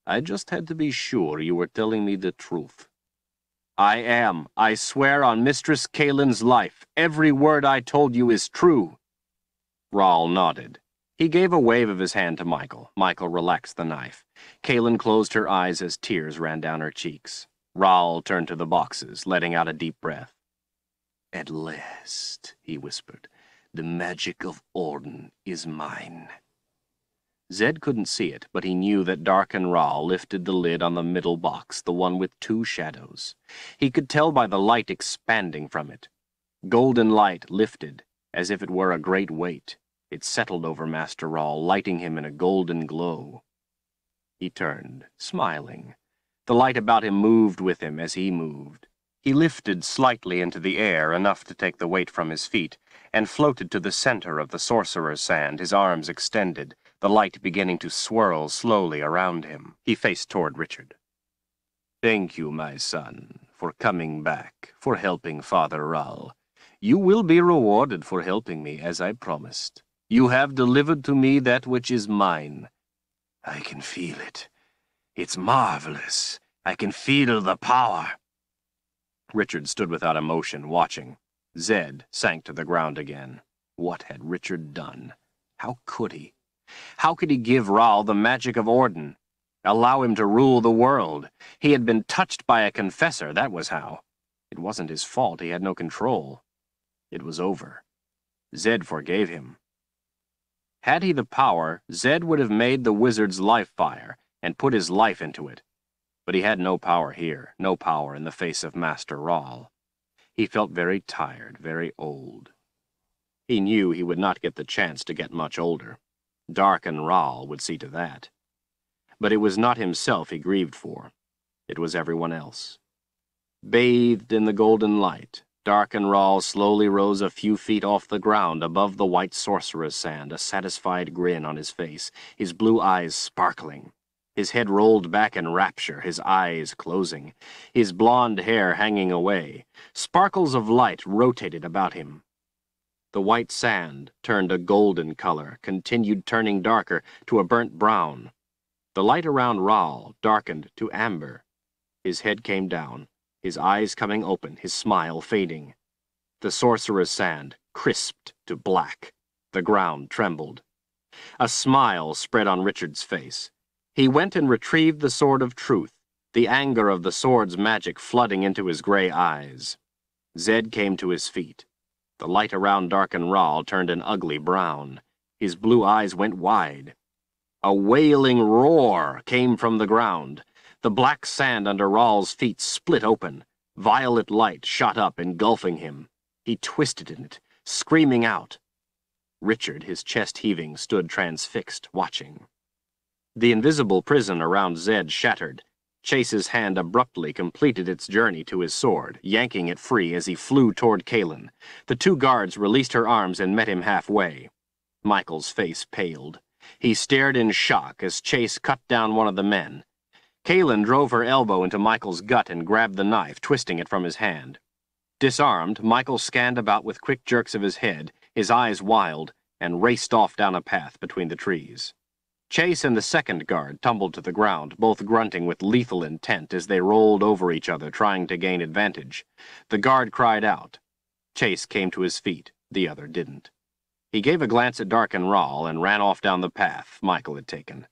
I just had to be sure you were telling me the truth. I am. I swear on Mistress Kahlan's life. Every word I told you is true. Rahl nodded. He gave a wave of his hand to Michael. Michael relaxed the knife. Kahlan closed her eyes as tears ran down her cheeks. Rahl turned to the boxes, letting out a deep breath. At last, he whispered, the magic of Orden is mine. Zedd couldn't see it, but he knew that Darken Rahl lifted the lid on the middle box, the one with two shadows. He could tell by the light expanding from it. Golden light lifted, as if it were a great weight. It settled over Master Rahl, lighting him in a golden glow. He turned, smiling. The light about him moved with him as he moved. He lifted slightly into the air, enough to take the weight from his feet, and floated to the center of the sorcerer's sand, his arms extended, the light beginning to swirl slowly around him. He faced toward Richard. Thank you, my son, for coming back, for helping Father Rahl. You will be rewarded for helping me, as I promised. You have delivered to me that which is mine. I can feel it. It's marvelous. I can feel the power. Richard stood without emotion, watching. Zedd sank to the ground again. What had Richard done? How could he? How could he give Rahl the magic of Orden? Allow him to rule the world? He had been touched by a confessor, that was how. It wasn't his fault, he had no control. It was over. Zedd forgave him. Had he the power, Zedd would have made the wizard's life fire and put his life into it. But he had no power here, no power in the face of Master Rahl. He felt very tired, very old. He knew he would not get the chance to get much older. Darken Rahl would see to that. But it was not himself he grieved for. It was everyone else. Bathed in the golden light, Darken Rahl slowly rose a few feet off the ground above the white sorcerer's sand, a satisfied grin on his face, his blue eyes sparkling. His head rolled back in rapture, his eyes closing, his blond hair hanging away. Sparkles of light rotated about him. The white sand turned a golden color, continued turning darker to a burnt brown. The light around Rahl darkened to amber. His head came down his eyes coming open, his smile fading. The sorcerer's sand crisped to black. The ground trembled. A smile spread on Richard's face. He went and retrieved the Sword of Truth, the anger of the sword's magic flooding into his gray eyes. Zedd came to his feet. The light around Darken Rahl turned an ugly brown. His blue eyes went wide. A wailing roar came from the ground. The black sand under Rahl's feet split open. Violet light shot up, engulfing him. He twisted in it, screaming out. Richard, his chest heaving, stood transfixed, watching. The invisible prison around Zedd shattered. Chase's hand abruptly completed its journey to his sword, yanking it free as he flew toward Kahlan. The two guards released her arms and met him halfway. Michael's face paled. He stared in shock as Chase cut down one of the men. Kahlan drove her elbow into Michael's gut and grabbed the knife, twisting it from his hand. Disarmed, Michael scanned about with quick jerks of his head, his eyes wild, and raced off down a path between the trees. Chase and the second guard tumbled to the ground, both grunting with lethal intent as they rolled over each other, trying to gain advantage. The guard cried out. Chase came to his feet. The other didn't. He gave a glance at Darken Rahl and ran off down the path Michael had taken.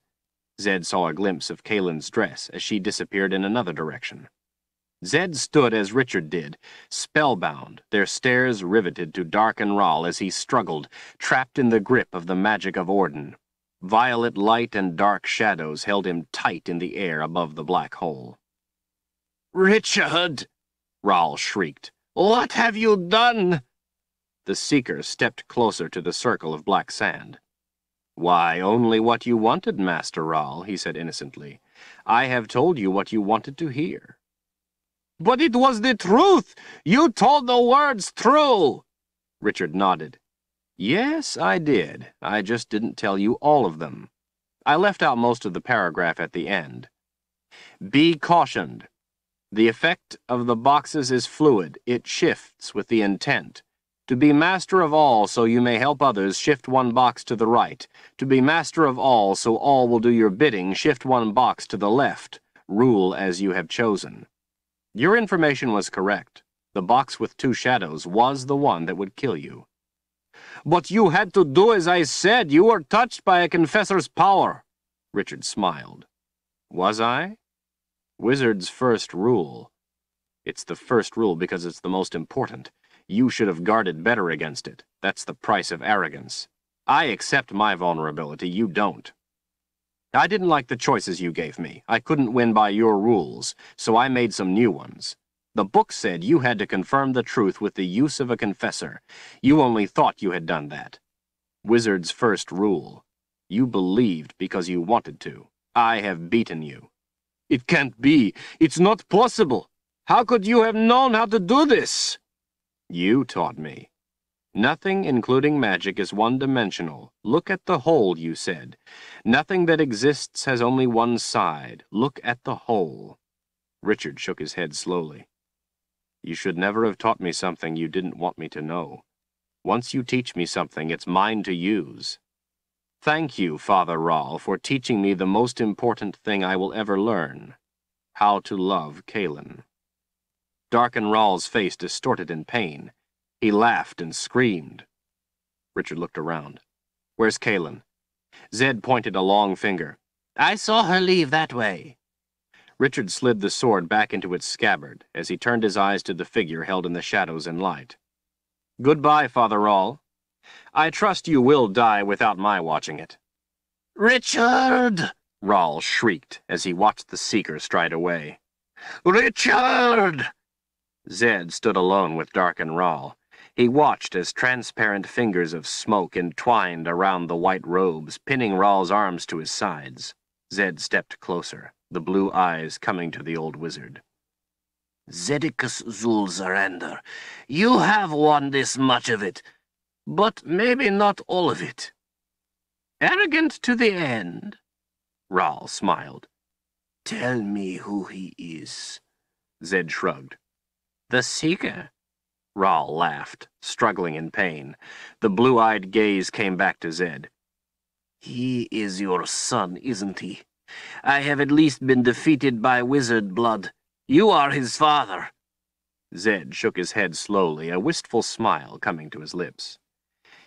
Zedd saw a glimpse of Kahlan's dress as she disappeared in another direction. Zedd stood as Richard did, spellbound, their stares riveted to Darken Rahl as he struggled, trapped in the grip of the magic of Orden. Violet light and dark shadows held him tight in the air above the black hole. Richard! Rahl shrieked. What have you done? The Seeker stepped closer to the circle of black sand. Why, only what you wanted, Master Rahl, he said innocently. I have told you what you wanted to hear. But it was the truth! You told the words true! Richard nodded. Yes, I did. I just didn't tell you all of them. I left out most of the paragraph at the end. Be cautioned. The effect of the boxes is fluid. It shifts with the intent. To be master of all so you may help others, shift one box to the right. To be master of all so all will do your bidding, shift one box to the left. Rule as you have chosen. Your information was correct. The box with two shadows was the one that would kill you. But you had to do as I said. You were touched by a confessor's power. Richard smiled. Was I? Wizard's first rule. It's the first rule because it's the most important. You should have guarded better against it. That's the price of arrogance. I accept my vulnerability, you don't. I didn't like the choices you gave me. I couldn't win by your rules, so I made some new ones. The book said you had to confirm the truth with the use of a confessor. You only thought you had done that. Wizard's first rule. You believed because you wanted to. I have beaten you. It can't be. It's not possible. How could you have known how to do this? You taught me. Nothing, including magic, is one-dimensional. Look at the whole, you said. Nothing that exists has only one side. Look at the whole. Richard shook his head slowly. You should never have taught me something you didn't want me to know. Once you teach me something, it's mine to use. Thank you, Father Rahl, for teaching me the most important thing I will ever learn. How to love Kahlan. Darken Rahl's face distorted in pain. He laughed and screamed. Richard looked around. Where's Kahlan? Zedd pointed a long finger. I saw her leave that way. Richard slid the sword back into its scabbard as he turned his eyes to the figure held in the shadows and light. Goodbye, Father Rahl. I trust you will die without my watching it. Richard! Rahl shrieked as he watched the Seeker stride away. Richard! Zedd stood alone with Darken Rahl. He watched as transparent fingers of smoke entwined around the white robes, pinning Rahl's arms to his sides. Zedd stepped closer, the blue eyes coming to the old wizard. Zeddicus Zu'l Zorander, you have won this much of it, but maybe not all of it. Arrogant to the end? Rahl smiled. Tell me who he is. Zedd shrugged. The Seeker. Rahl laughed, struggling in pain. The blue-eyed gaze came back to Zedd. He is your son, isn't he? I have at least been defeated by wizard blood. You are his father. Zedd shook his head slowly, a wistful smile coming to his lips.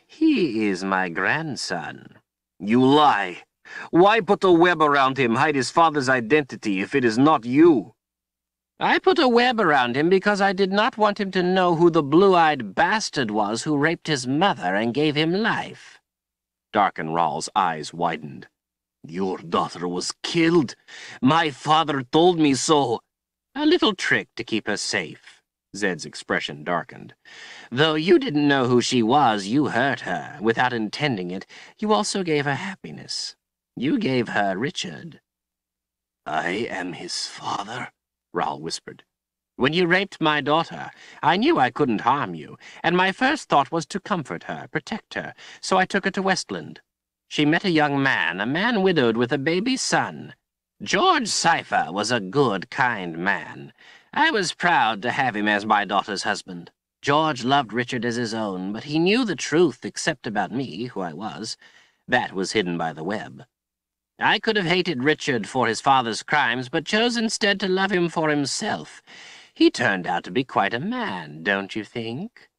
He is my grandson. You lie. Why put a web around him, hide his father's identity, if it is not you? I put a web around him because I did not want him to know who the blue-eyed bastard was who raped his mother and gave him life. Darken Rahl's eyes widened. Your daughter was killed. My father told me so. A little trick to keep her safe. Zedd's expression darkened. Though you didn't know who she was, you hurt her. Without intending it, you also gave her happiness. You gave her Richard. I am his father, Rahl whispered. When you raped my daughter, I knew I couldn't harm you, and my first thought was to comfort her, protect her, so I took her to Westland. She met a young man, a man widowed with a baby son. George Cypher was a good, kind man. I was proud to have him as my daughter's husband. George loved Richard as his own, but he knew the truth except about me, who I was. That was hidden by the web. I could have hated Richard for his father's crimes, but chose instead to love him for himself. He turned out to be quite a man, don't you think?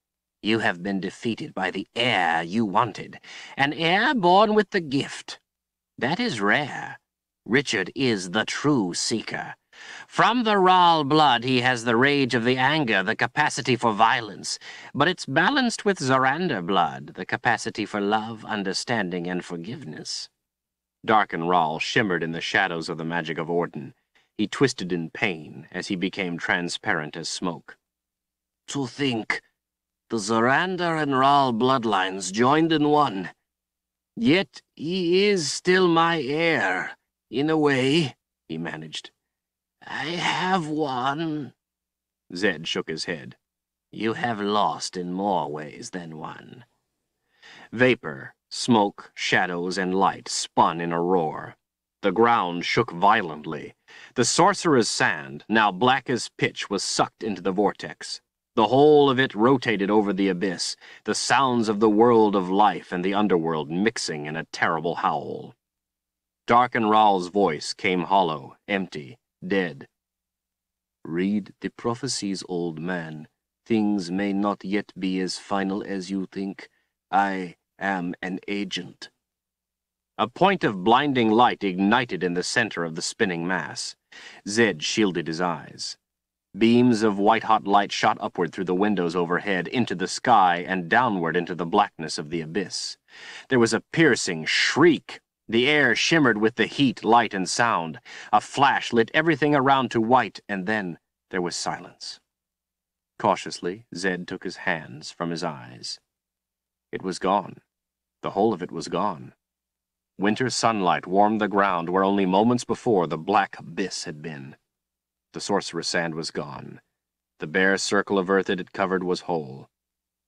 You have been defeated by the heir you wanted, an heir born with the gift. That is rare. Richard is the true seeker. From the Rahl blood he has the rage of the anger, the capacity for violence, but it's balanced with Zorander blood, the capacity for love, understanding, and forgiveness. Darken Rahl shimmered in the shadows of the magic of Orden. He twisted in pain as he became transparent as smoke. to think. The Zorander and Rahl bloodlines joined in one. Yet he is still my heir, in a way, he managed. I have one. Zedd shook his head. You have lost in more ways than one. Vapor, smoke, shadows, and light spun in a roar. The ground shook violently. The sorcerer's sand, now black as pitch, was sucked into the vortex. The whole of it rotated over the abyss, the sounds of the world of life and the underworld mixing in a terrible howl. Darken Rahl's voice came hollow, empty, dead. Read the prophecies, old man. Things may not yet be as final as you think. I am an agent. A point of blinding light ignited in the center of the spinning mass. Zedd shielded his eyes. Beams of white-hot light shot upward through the windows overhead, into the sky, and downward into the blackness of the abyss. There was a piercing shriek. The air shimmered with the heat, light, and sound. A flash lit everything around to white, and then there was silence. Cautiously, Zedd took his hands from his eyes. It was gone. The whole of it was gone. Winter sunlight warmed the ground where only moments before the black abyss had been. The sorcerer's sand was gone. The bare circle of earth it had covered was whole.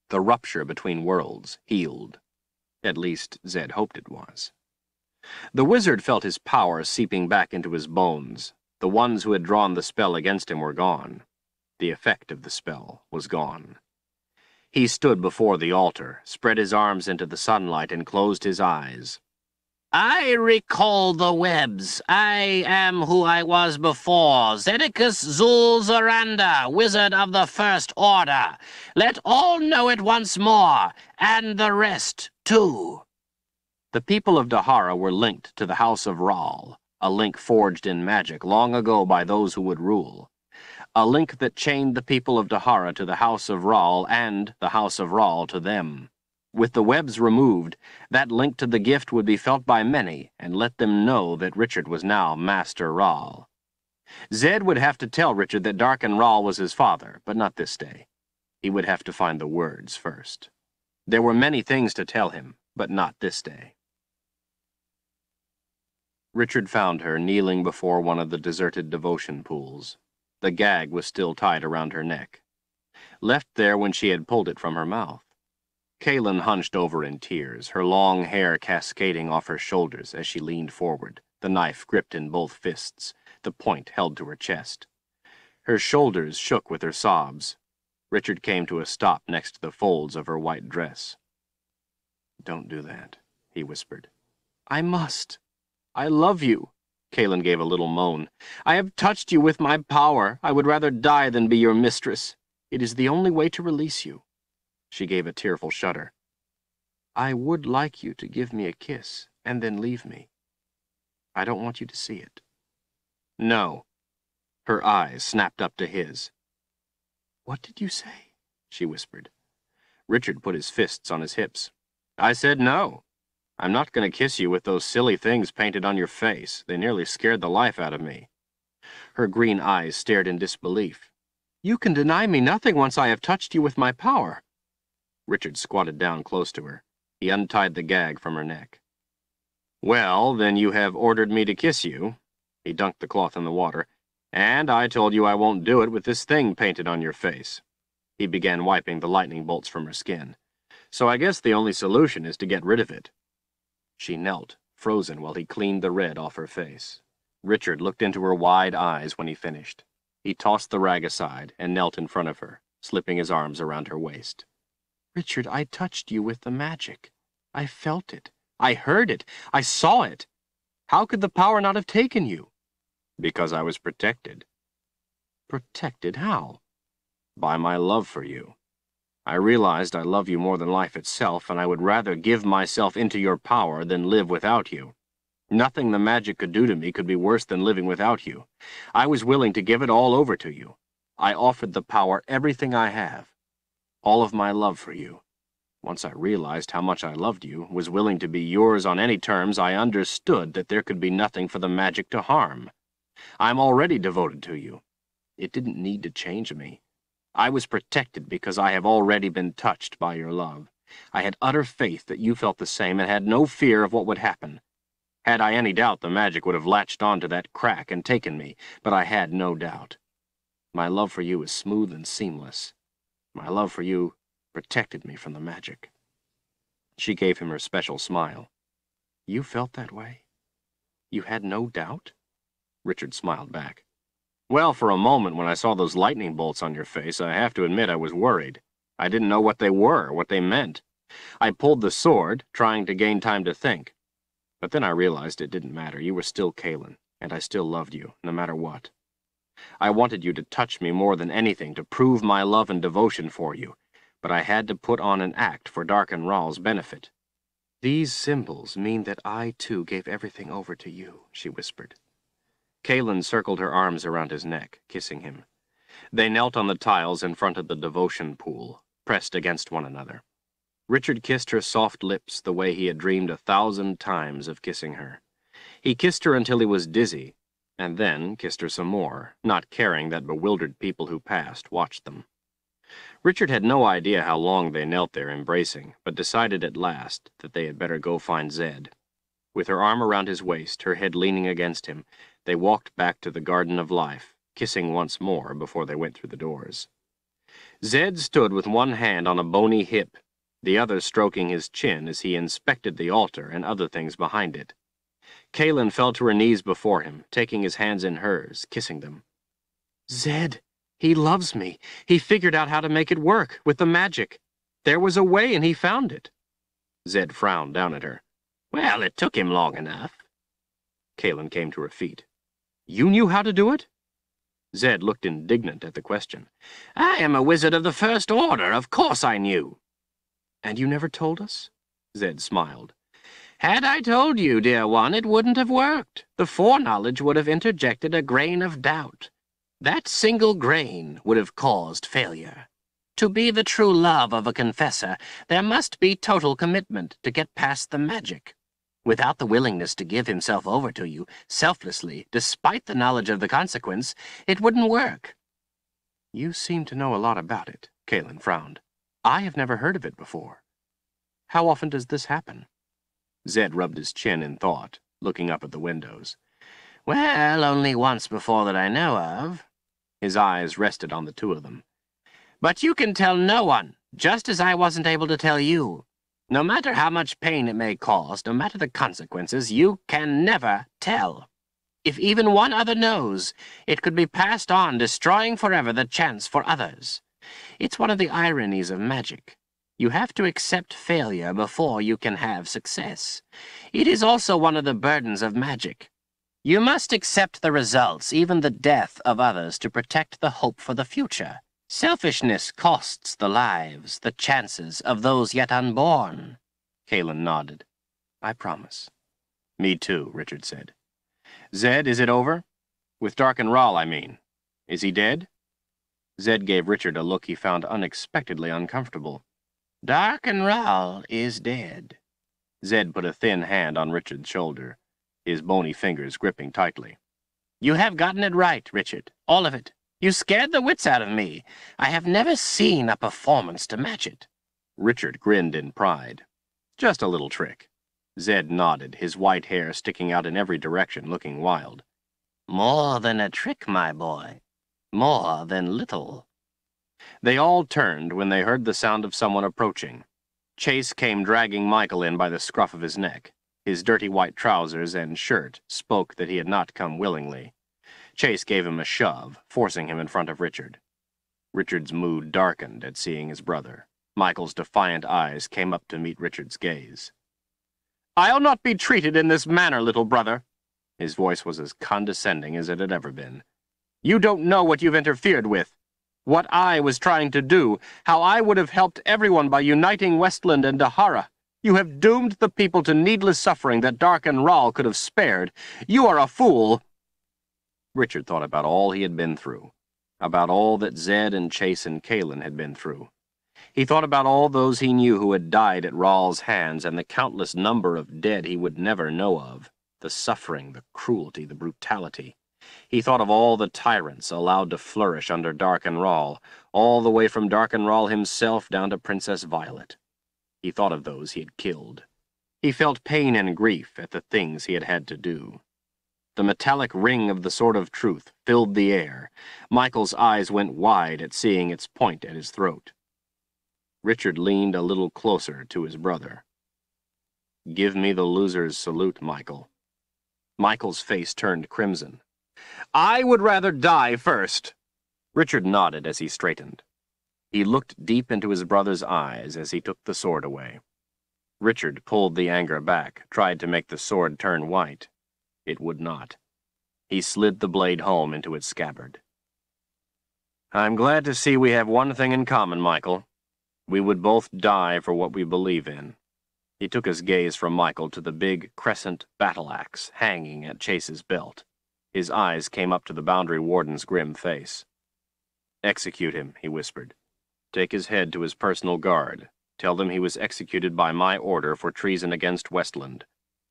The rupture between worlds healed. At least, Zedd hoped it was. The wizard felt his power seeping back into his bones. The ones who had drawn the spell against him were gone. The effect of the spell was gone. He stood before the altar, spread his arms into the sunlight, and closed his eyes. I recall the webs. I am who I was before, Zeddicus Zu'l Zorander, wizard of the First Order. Let all know it once more, and the rest, too. The people of D'Hara were linked to the House of Rahl, a link forged in magic long ago by those who would rule. A link that chained the people of D'Hara to the House of Rahl and the House of Rahl to them. With the webs removed, that link to the gift would be felt by many and let them know that Richard was now Master Rahl. Zedd would have to tell Richard that Darken Rahl was his father, but not this day. He would have to find the words first. There were many things to tell him, but not this day. Richard found her kneeling before one of the deserted devotion pools. The gag was still tied around her neck. Left there when she had pulled it from her mouth. Kahlan hunched over in tears, her long hair cascading off her shoulders as she leaned forward, the knife gripped in both fists, the point held to her chest. Her shoulders shook with her sobs. Richard came to a stop next to the folds of her white dress. Don't do that, he whispered. I must. I love you. Kahlan gave a little moan. I have touched you with my power. I would rather die than be your mistress. It is the only way to release you. She gave a tearful shudder. I would like you to give me a kiss and then leave me. I don't want you to see it. No. Her eyes snapped up to his. What did you say? she whispered. Richard put his fists on his hips. I said no. I'm not going to kiss you with those silly things painted on your face. They nearly scared the life out of me. Her green eyes stared in disbelief. You can deny me nothing once I have touched you with my power. Richard squatted down close to her. He untied the gag from her neck. Well, then you have ordered me to kiss you. He dunked the cloth in the water. And I told you I won't do it with this thing painted on your face. He began wiping the lightning bolts from her skin. So I guess the only solution is to get rid of it. She knelt, frozen while he cleaned the red off her face. Richard looked into her wide eyes when he finished. He tossed the rag aside and knelt in front of her, slipping his arms around her waist. Richard, I touched you with the magic. I felt it. I heard it. I saw it. How could the power not have taken you? Because I was protected. Protected how? By my love for you. I realized I love you more than life itself, and I would rather give myself into your power than live without you. Nothing the magic could do to me could be worse than living without you. I was willing to give it all over to you. I offered the power everything I have all of my love for you. Once I realized how much I loved you, was willing to be yours on any terms, I understood that there could be nothing for the magic to harm. I'm already devoted to you. It didn't need to change me. I was protected because I have already been touched by your love. I had utter faith that you felt the same and had no fear of what would happen. Had I any doubt, the magic would have latched on to that crack and taken me, but I had no doubt. My love for you is smooth and seamless. My love for you protected me from the magic. She gave him her special smile. You felt that way? You had no doubt? Richard smiled back. Well, for a moment when I saw those lightning bolts on your face, I have to admit I was worried. I didn't know what they were, what they meant. I pulled the sword, trying to gain time to think. But then I realized it didn't matter. You were still Kahlan, and I still loved you, no matter what. I wanted you to touch me more than anything, to prove my love and devotion for you, but I had to put on an act for Darken Rahl's benefit. These symbols mean that I, too, gave everything over to you, she whispered. Kahlan circled her arms around his neck, kissing him. They knelt on the tiles in front of the devotion pool, pressed against one another. Richard kissed her soft lips the way he had dreamed a thousand times of kissing her. He kissed her until he was dizzy, and then kissed her some more, not caring that bewildered people who passed watched them. Richard had no idea how long they knelt there embracing, but decided at last that they had better go find Zedd. With her arm around his waist, her head leaning against him, they walked back to the Garden of Life, kissing once more before they went through the doors. Zedd stood with one hand on a bony hip, the other stroking his chin as he inspected the altar and other things behind it. Kahlan fell to her knees before him, taking his hands in hers, kissing them. Zedd, he loves me. He figured out how to make it work, with the magic. There was a way and he found it. Zedd frowned down at her. Well, it took him long enough. Kahlan came to her feet. You knew how to do it? Zedd looked indignant at the question. I am a wizard of the First Order. Of course I knew. And you never told us? Zedd smiled. Had I told you, dear one, it wouldn't have worked. The foreknowledge would have interjected a grain of doubt. That single grain would have caused failure. To be the true love of a confessor, there must be total commitment to get past the magic. Without the willingness to give himself over to you, selflessly, despite the knowledge of the consequence, it wouldn't work. You seem to know a lot about it, Kahlan frowned. I have never heard of it before. How often does this happen? Zedd rubbed his chin in thought, looking up at the windows. Well, only once before that I know of. His eyes rested on the two of them. But you can tell no one, just as I wasn't able to tell you. No matter how much pain it may cause, no matter the consequences, you can never tell. If even one other knows, it could be passed on, destroying forever the chance for others. It's one of the ironies of magic. You have to accept failure before you can have success. It is also one of the burdens of magic. You must accept the results, even the death of others, to protect the hope for the future. Selfishness costs the lives, the chances of those yet unborn. Kahlan nodded. I promise. Me too, Richard said. Zedd, is it over? With Darken Rahl, I mean. Is he dead? Zedd gave Richard a look he found unexpectedly uncomfortable. Darken Rahl is dead. Zedd put a thin hand on Richard's shoulder, his bony fingers gripping tightly. You have gotten it right, Richard. All of it. You scared the wits out of me. I have never seen a performance to match it. Richard grinned in pride. Just a little trick. Zedd nodded, his white hair sticking out in every direction, looking wild. More than a trick, my boy. More than little. They all turned when they heard the sound of someone approaching. Chase came dragging Michael in by the scruff of his neck. His dirty white trousers and shirt spoke that he had not come willingly. Chase gave him a shove, forcing him in front of Richard. Richard's mood darkened at seeing his brother. Michael's defiant eyes came up to meet Richard's gaze. I'll not be treated in this manner, little brother. His voice was as condescending as it had ever been. You don't know what you've interfered with. What I was trying to do, how I would have helped everyone by uniting Westland and D'Hara. You have doomed the people to needless suffering that Darken Rahl could have spared. You are a fool. Richard thought about all he had been through, about all that Zedd and Chase and Kahlan had been through. He thought about all those he knew who had died at Rahl's hands and the countless number of dead he would never know of, the suffering, the cruelty, the brutality. He thought of all the tyrants allowed to flourish under Darken Rahl, all the way from Darken Rahl himself down to Princess Violet. He thought of those he had killed. He felt pain and grief at the things he had had to do. The metallic ring of the Sword of Truth filled the air. Michael's eyes went wide at seeing its point at his throat. Richard leaned a little closer to his brother. Give me the loser's salute, Michael. Michael's face turned crimson. I would rather die first. Richard nodded as he straightened. He looked deep into his brother's eyes as he took the sword away. Richard pulled the anger back, tried to make the sword turn white. It would not. He slid the blade home into its scabbard. I'm glad to see we have one thing in common, Michael. We would both die for what we believe in. He took his gaze from Michael to the big crescent battle axe hanging at Chase's belt. His eyes came up to the boundary warden's grim face. Execute him, he whispered. Take his head to his personal guard. Tell them he was executed by my order for treason against Westland.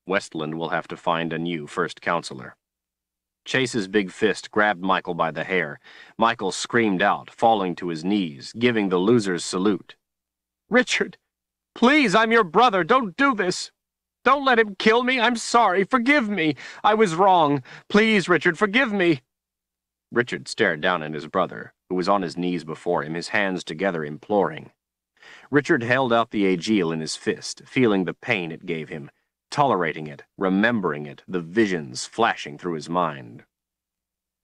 Westland will have to find a new first counselor. Chase's big fist grabbed Michael by the hair. Michael screamed out, falling to his knees, giving the loser's salute. Richard, please, I'm your brother. Don't do this. Don't let him kill me. I'm sorry. Forgive me. I was wrong. Please, Richard, forgive me. Richard stared down at his brother, who was on his knees before him, his hands together imploring. Richard held out the Agiel in his fist, feeling the pain it gave him, tolerating it, remembering it, the visions flashing through his mind.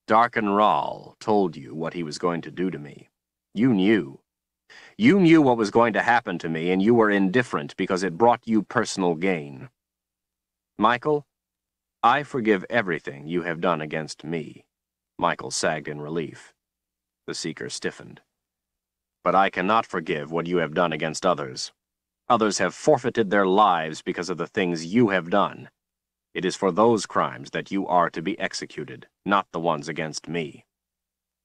Darken Rahl told you what he was going to do to me. You knew. You knew what was going to happen to me, and you were indifferent because it brought you personal gain. Michael, I forgive everything you have done against me. Michael sagged in relief. The Seeker stiffened. But I cannot forgive what you have done against others. Others have forfeited their lives because of the things you have done. It is for those crimes that you are to be executed, not the ones against me.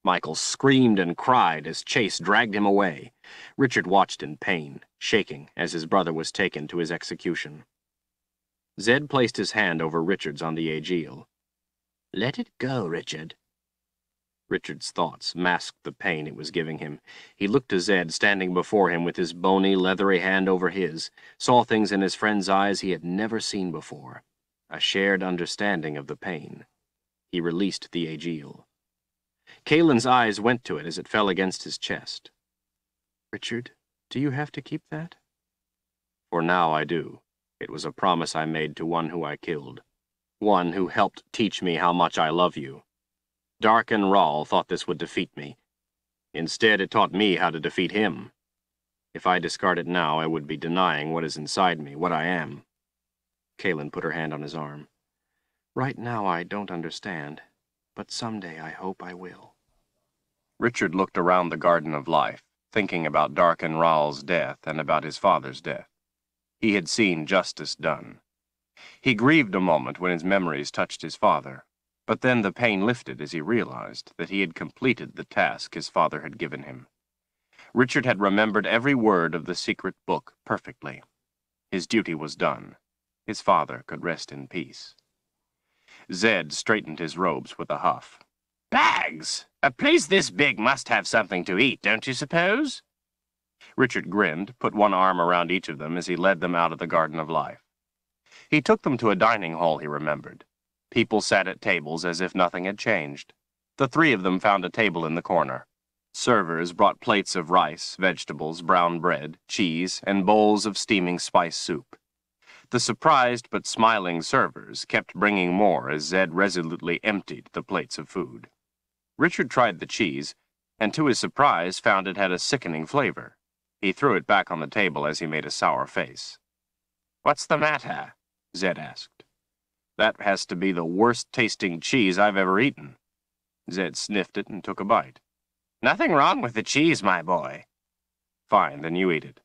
Michael screamed and cried as Chase dragged him away. Richard watched in pain, shaking as his brother was taken to his execution. Zedd placed his hand over Richard's on the Agiel. Let it go, Richard. Richard's thoughts masked the pain it was giving him. He looked to Zedd standing before him with his bony, leathery hand over his, saw things in his friend's eyes he had never seen before. A shared understanding of the pain. He released the Agiel. Kahlan's eyes went to it as it fell against his chest. Richard, do you have to keep that? For now I do. It was a promise I made to one who I killed. One who helped teach me how much I love you. Darken Rahl thought this would defeat me. Instead, it taught me how to defeat him. If I discard it now, I would be denying what is inside me, what I am. Kahlan put her hand on his arm. Right now I don't understand, but someday I hope I will. Richard looked around the Garden of Life, thinking about Darken Rahl's death and about his father's death. He had seen justice done. He grieved a moment when his memories touched his father, but then the pain lifted as he realized that he had completed the task his father had given him. Richard had remembered every word of the secret book perfectly. His duty was done. His father could rest in peace. Zedd straightened his robes with a huff. Bags! A place this big must have something to eat, don't you suppose? Richard grinned, put one arm around each of them as he led them out of the Garden of Life. He took them to a dining hall he remembered. People sat at tables as if nothing had changed. The three of them found a table in the corner. Servers brought plates of rice, vegetables, brown bread, cheese, and bowls of steaming spice soup. The surprised but smiling servers kept bringing more as Zedd resolutely emptied the plates of food. Richard tried the cheese, and to his surprise found it had a sickening flavor. He threw it back on the table as he made a sour face. What's the matter? Zedd asked. That has to be the worst tasting cheese I've ever eaten. Zedd sniffed it and took a bite. Nothing wrong with the cheese, my boy. Fine, then you eat it.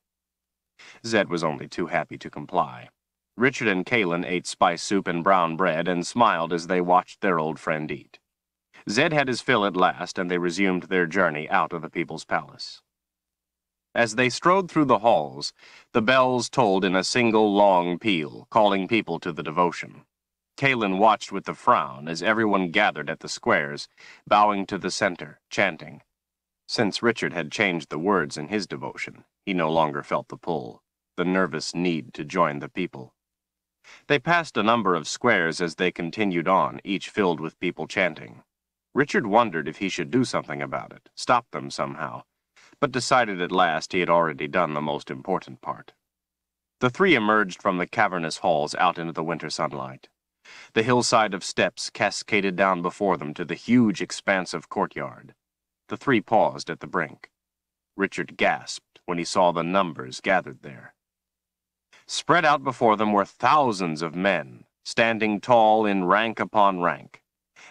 Zedd was only too happy to comply. Richard and Kahlan ate spice soup and brown bread and smiled as they watched their old friend eat. Zedd had his fill at last, and they resumed their journey out of the People's Palace. As they strode through the halls, the bells tolled in a single long peal, calling people to the devotion. Kahlan watched with a frown as everyone gathered at the squares, bowing to the center, chanting. Since Richard had changed the words in his devotion, he no longer felt the pull, the nervous need to join the people. They passed a number of squares as they continued on, each filled with people chanting. Richard wondered if he should do something about it, stop them somehow, but decided at last he had already done the most important part. The three emerged from the cavernous halls out into the winter sunlight. The hillside of steps cascaded down before them to the huge expanse of courtyard. The three paused at the brink. Richard gasped when he saw the numbers gathered there. Spread out before them were thousands of men, standing tall in rank upon rank.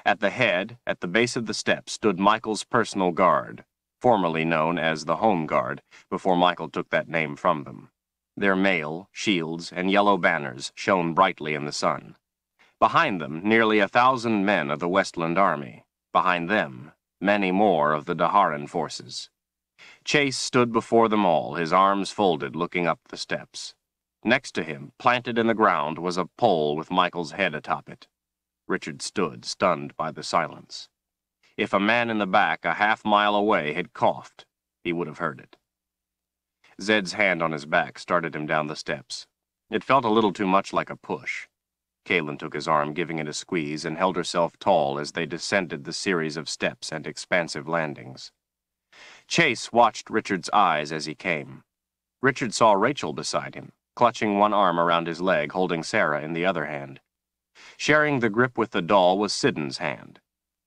At the head, at the base of the steps, stood Michael's personal guard, formerly known as the Home Guard, before Michael took that name from them. Their mail, shields, and yellow banners shone brightly in the sun. Behind them, nearly a thousand men of the Westland Army. Behind them, many more of the D'Haran forces. Chase stood before them all, his arms folded, looking up the steps. Next to him, planted in the ground, was a pole with Michael's head atop it. Richard stood, stunned by the silence. If a man in the back, a half mile away, had coughed, he would have heard it. Zedd's hand on his back started him down the steps. It felt a little too much like a push. Kahlan took his arm, giving it a squeeze, and held herself tall as they descended the series of steps and expansive landings. Chase watched Richard's eyes as he came. Richard saw Rachel beside him, clutching one arm around his leg, holding Sarah in the other hand. Sharing the grip with the doll was Siddin's hand.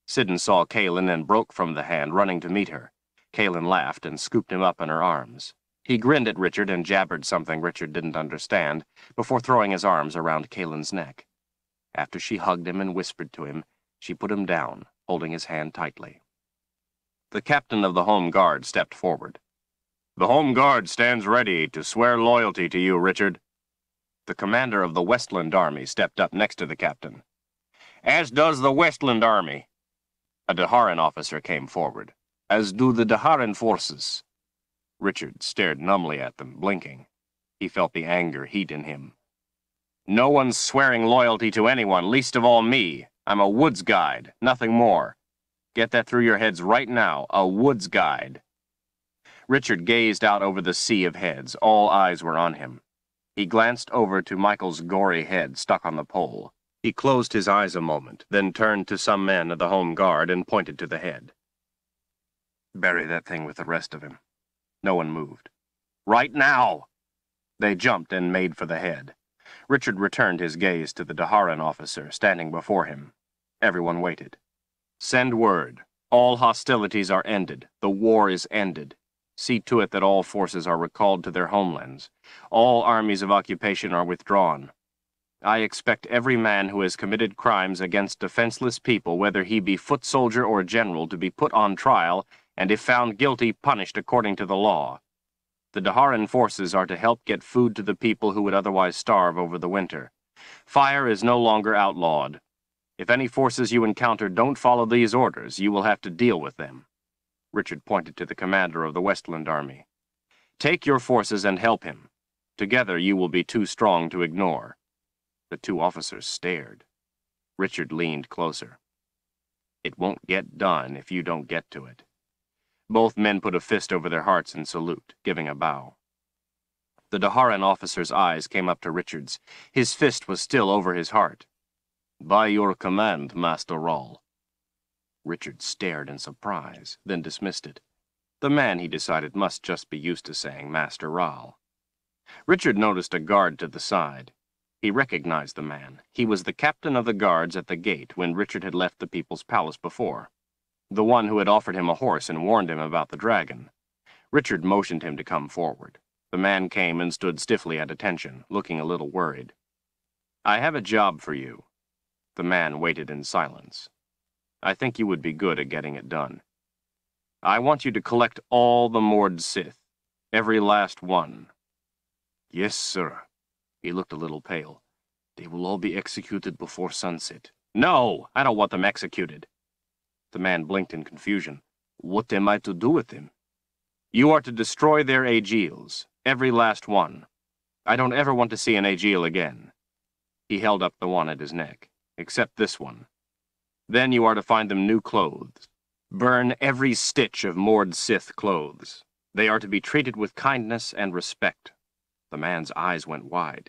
Siddin saw Kahlan and broke from the hand, running to meet her. Kahlan laughed and scooped him up in her arms. He grinned at Richard and jabbered something Richard didn't understand before throwing his arms around Kahlan's neck. After she hugged him and whispered to him, she put him down, holding his hand tightly. The captain of the Home Guard stepped forward. The Home Guard stands ready to swear loyalty to you, Richard. The commander of the Westland Army stepped up next to the captain. As does the Westland Army. A D'Haran officer came forward. As do the D'Haran forces. Richard stared numbly at them, blinking. He felt the anger heat in him. No one's swearing loyalty to anyone, least of all me. I'm a woods guide, nothing more. Get that through your heads right now, a woods guide. Richard gazed out over the sea of heads. All eyes were on him. He glanced over to Michael's gory head stuck on the pole. He closed his eyes a moment, then turned to some men of the Home Guard and pointed to the head. Bury that thing with the rest of him. No one moved. Right now! They jumped and made for the head. Richard returned his gaze to the D'Haran officer standing before him. Everyone waited. Send word. All hostilities are ended. The war is ended. See to it that all forces are recalled to their homelands. All armies of occupation are withdrawn. I expect every man who has committed crimes against defenseless people, whether he be foot soldier or general, to be put on trial, and if found guilty, punished according to the law. The D'Haran forces are to help get food to the people who would otherwise starve over the winter. Fire is no longer outlawed. If any forces you encounter don't follow these orders, you will have to deal with them. Richard pointed to the commander of the Westland Army. Take your forces and help him. Together you will be too strong to ignore. The two officers stared. Richard leaned closer. It won't get done if you don't get to it. Both men put a fist over their hearts in salute, giving a bow. The D'Haran officer's eyes came up to Richard's. His fist was still over his heart. By your command, Master Rahl. Richard stared in surprise, then dismissed it. The man, he decided, must just be used to saying Master Rahl. Richard noticed a guard to the side. He recognized the man. He was the captain of the guards at the gate when Richard had left the people's palace before the one who had offered him a horse and warned him about the dragon. Richard motioned him to come forward. The man came and stood stiffly at attention, looking a little worried. I have a job for you. The man waited in silence. I think you would be good at getting it done. I want you to collect all the Mord Sith. Every last one. Yes, sir. He looked a little pale. They will all be executed before sunset. No, I don't want them executed. The man blinked in confusion. What am I to do with them? You are to destroy their Agiels, every last one. I don't ever want to see an Agiel again. He held up the one at his neck. except this one. Then you are to find them new clothes. Burn every stitch of Mord Sith clothes. They are to be treated with kindness and respect. The man's eyes went wide.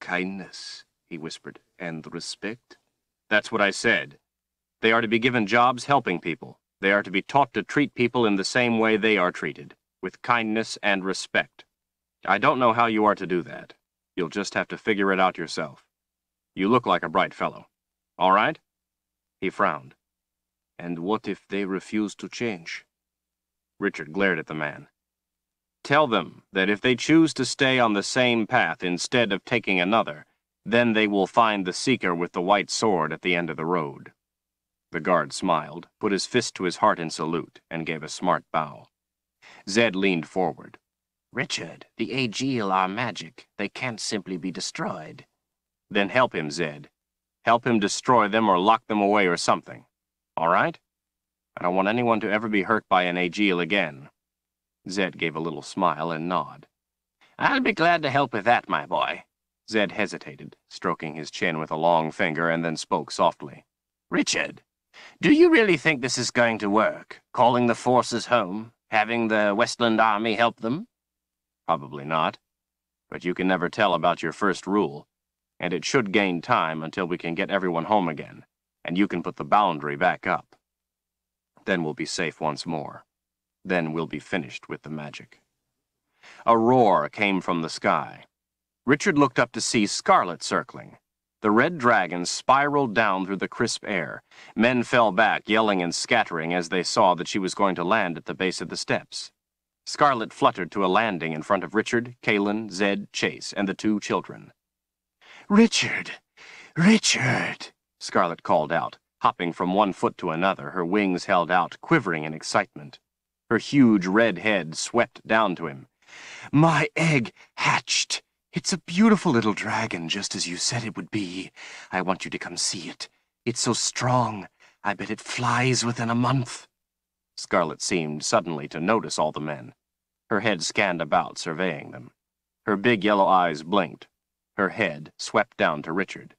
Kindness, he whispered, and respect? That's what I said. They are to be given jobs helping people. They are to be taught to treat people in the same way they are treated, with kindness and respect. I don't know how you are to do that. You'll just have to figure it out yourself. You look like a bright fellow. All right? He frowned. And what if they refuse to change? Richard glared at the man. Tell them that if they choose to stay on the same path instead of taking another, then they will find the seeker with the white sword at the end of the road. The guard smiled, put his fist to his heart in salute, and gave a smart bow. Zedd leaned forward. Richard, the Agiel are magic. They can't simply be destroyed. Then help him, Zedd. Help him destroy them or lock them away or something. All right? I don't want anyone to ever be hurt by an Agiel again. Zedd gave a little smile and nod. I'll be glad to help with that, my boy. Zedd hesitated, stroking his chin with a long finger, and then spoke softly. Richard, do you really think this is going to work? Calling the forces home? Having the Westland Army help them? Probably not. But you can never tell about your first rule, and it should gain time until we can get everyone home again, and you can put the boundary back up. Then we'll be safe once more. Then we'll be finished with the magic. A roar came from the sky. Richard looked up to see Scarlet circling. The red dragon spiraled down through the crisp air. Men fell back, yelling and scattering as they saw that she was going to land at the base of the steps. Scarlet fluttered to a landing in front of Richard, Kahlan, Zedd, Chase, and the two children. Richard! Richard! Scarlet called out hopping from one foot to another, her wings held out, quivering in excitement. Her huge red head swept down to him. My egg hatched. It's a beautiful little dragon, just as you said it would be. I want you to come see it. It's so strong. I bet it flies within a month. Scarlet seemed suddenly to notice all the men. Her head scanned about, surveying them. Her big yellow eyes blinked. Her head swept down to Richard.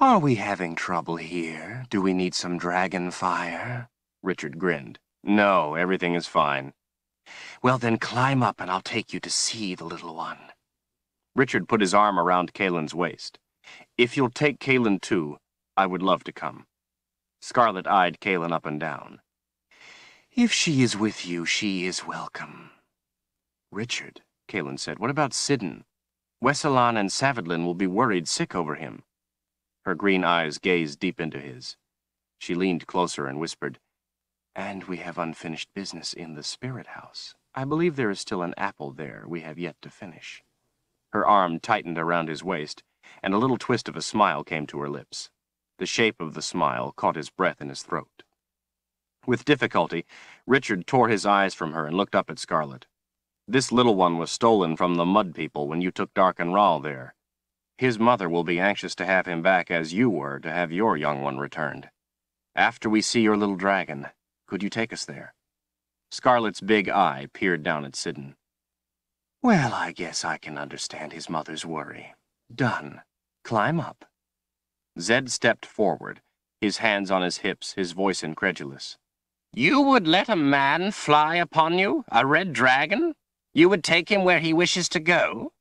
Are we having trouble here? Do we need some dragon fire? Richard grinned. No, everything is fine. Well, then climb up and I'll take you to see the little one. Richard put his arm around Kahlan's waist. If you'll take Kahlan too, I would love to come. Scarlet eyed Kahlan up and down. If she is with you, she is welcome. Richard, Kahlan said, what about Siddin? Weselan and Savidlin will be worried sick over him. Her green eyes gazed deep into his. She leaned closer and whispered, And we have unfinished business in the spirit house. I believe there is still an apple there we have yet to finish. Her arm tightened around his waist, and a little twist of a smile came to her lips. The shape of the smile caught his breath in his throat. With difficulty, Richard tore his eyes from her and looked up at Scarlet. This little one was stolen from the Mud People when you took Darken Rahl there. His mother will be anxious to have him back as you were to have your young one returned. After we see your little dragon, could you take us there? Scarlet's big eye peered down at Siddin. Well, I guess I can understand his mother's worry. Done. Climb up. Zedd stepped forward, his hands on his hips, his voice incredulous. You would let a man fly upon you, a red dragon? You would take him where he wishes to go?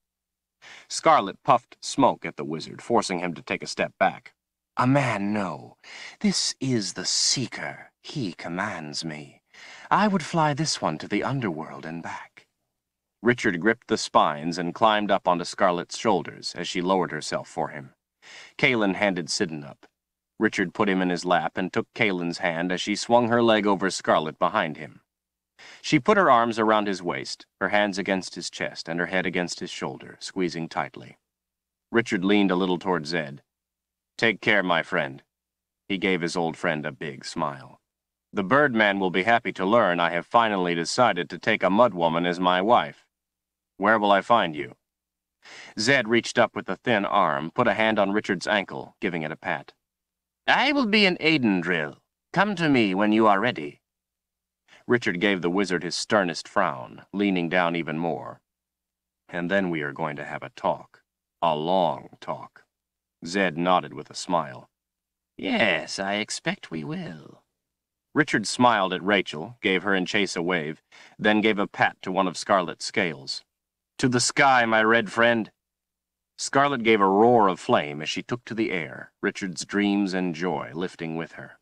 Scarlet puffed smoke at the wizard, forcing him to take a step back. A man, no. This is the Seeker. He commands me. I would fly this one to the underworld and back. Richard gripped the spines and climbed up onto Scarlet's shoulders as she lowered herself for him. Kahlan handed Siddin up. Richard put him in his lap and took Kahlan's hand as she swung her leg over Scarlet behind him. She put her arms around his waist, her hands against his chest and her head against his shoulder, squeezing tightly. Richard leaned a little toward Zedd. Take care, my friend. He gave his old friend a big smile. The Birdman will be happy to learn I have finally decided to take a mud woman as my wife. Where will I find you? Zedd reached up with a thin arm, put a hand on Richard's ankle, giving it a pat. I will be in Aydindril. Come to me when you are ready. Richard gave the wizard his sternest frown, leaning down even more. And then we are going to have a talk. A long talk. Zedd nodded with a smile. Yes, I expect we will. Richard smiled at Rachel, gave her and Chase a wave, then gave a pat to one of Scarlet's scales. To the sky, my red friend. Scarlet gave a roar of flame as she took to the air, Richard's dreams and joy lifting with her.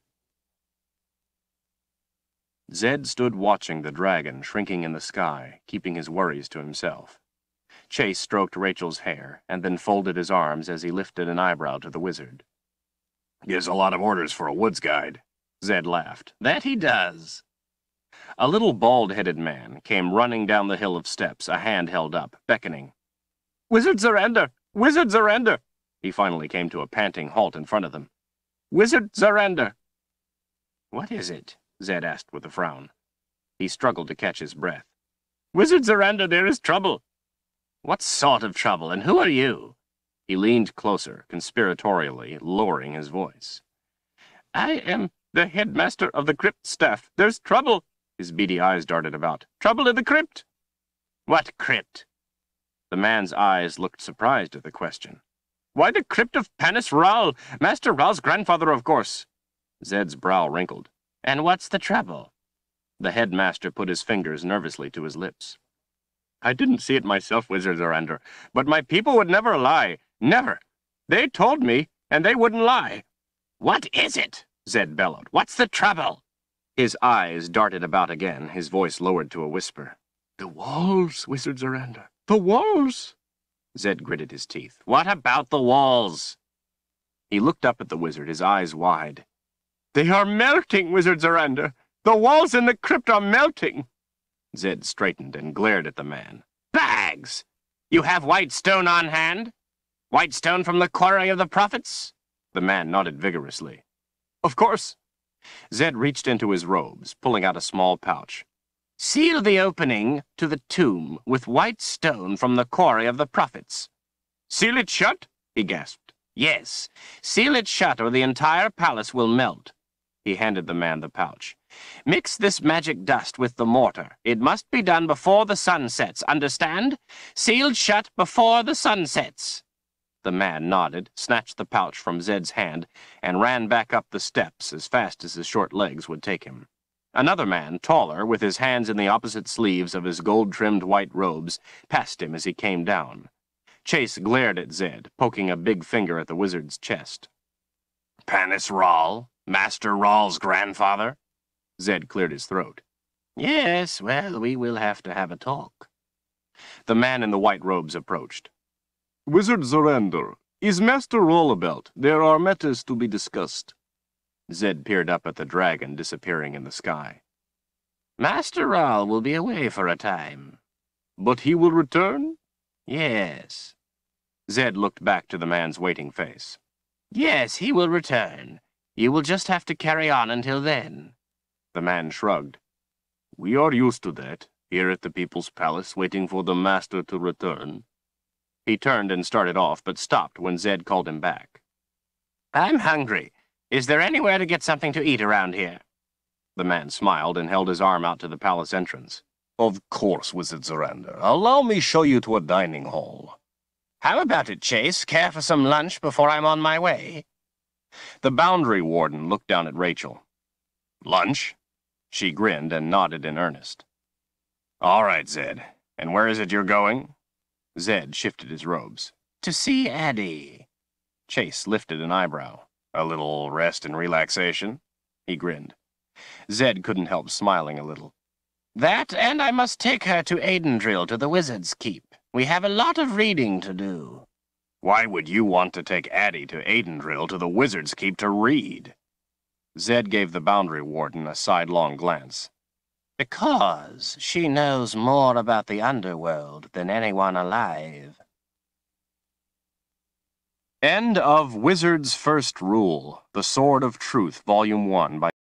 Zedd stood watching the dragon shrinking in the sky, keeping his worries to himself. Chase stroked Rachel's hair, and then folded his arms as he lifted an eyebrow to the wizard. Gives a lot of orders for a woods guide. Zedd laughed. That he does. A little bald-headed man came running down the hill of steps, a hand held up, beckoning. Wizard Zorander! Wizard Zorander! He finally came to a panting halt in front of them. Wizard Zorander! What is it? Zedd asked with a frown. He struggled to catch his breath. Wizard Zorander, there is trouble. What sort of trouble, and who are you? He leaned closer, conspiratorially, lowering his voice. I am the headmaster of the crypt staff. There's trouble. His beady eyes darted about. Trouble in the crypt. What crypt? The man's eyes looked surprised at the question. Why, the crypt of Panis Rahl, Master Rahl's grandfather, of course. Zedd's brow wrinkled. And what's the trouble? The headmaster put his fingers nervously to his lips. I didn't see it myself, Wizard Zorander, but my people would never lie. Never. They told me, and they wouldn't lie. What is it? Zedd bellowed. What's the trouble? His eyes darted about again, his voice lowered to a whisper. The walls, Wizard Zorander. The walls! Zedd gritted his teeth. What about the walls? He looked up at the wizard, his eyes wide. They are melting, Wizard Zorander. The walls in the crypt are melting. Zedd straightened and glared at the man. Bags! You have white stone on hand? White stone from the quarry of the prophets? The man nodded vigorously. Of course. Zedd reached into his robes, pulling out a small pouch. Seal the opening to the tomb with white stone from the quarry of the prophets. Seal it shut? he gasped. Yes. Seal it shut or the entire palace will melt. He handed the man the pouch. Mix this magic dust with the mortar. It must be done before the sun sets, understand? Sealed shut before the sun sets. The man nodded, snatched the pouch from Zedd's hand, and ran back up the steps as fast as his short legs would take him. Another man, taller, with his hands in the opposite sleeves of his gold-trimmed white robes, passed him as he came down. Chase glared at Zedd, poking a big finger at the wizard's chest. Panis Rahl? Master Rahl's grandfather? Zedd cleared his throat. Yes, well, we will have to have a talk. The man in the white robes approached. Wizard Zorander, is Master Rahl about? There are matters to be discussed. Zedd peered up at the dragon disappearing in the sky. Master Rahl will be away for a time. But he will return? Yes. Zedd looked back to the man's waiting face. Yes, he will return. You will just have to carry on until then. The man shrugged. We are used to that, here at the People's Palace, waiting for the Master to return. He turned and started off, but stopped when Zedd called him back. I'm hungry. Is there anywhere to get something to eat around here? The man smiled and held his arm out to the palace entrance. Of course, Wizard Zorander. Allow me show you to a dining hall. How about it, Chase? Care for some lunch before I'm on my way? The boundary warden looked down at Rachel. Lunch? She grinned and nodded in earnest. All right, Zedd. And where is it you're going? Zedd shifted his robes. To see Adie. Chase lifted an eyebrow. A little rest and relaxation? He grinned. Zedd couldn't help smiling a little. That, and I must take her to Aydindril to the Wizard's Keep. We have a lot of reading to do. Why would you want to take Adie to Aydindril to the Wizard's Keep to read? Zedd gave the boundary warden a sidelong glance. Because she knows more about the underworld than anyone alive. End of Wizard's First Rule, The Sword of Truth, Volume 1 by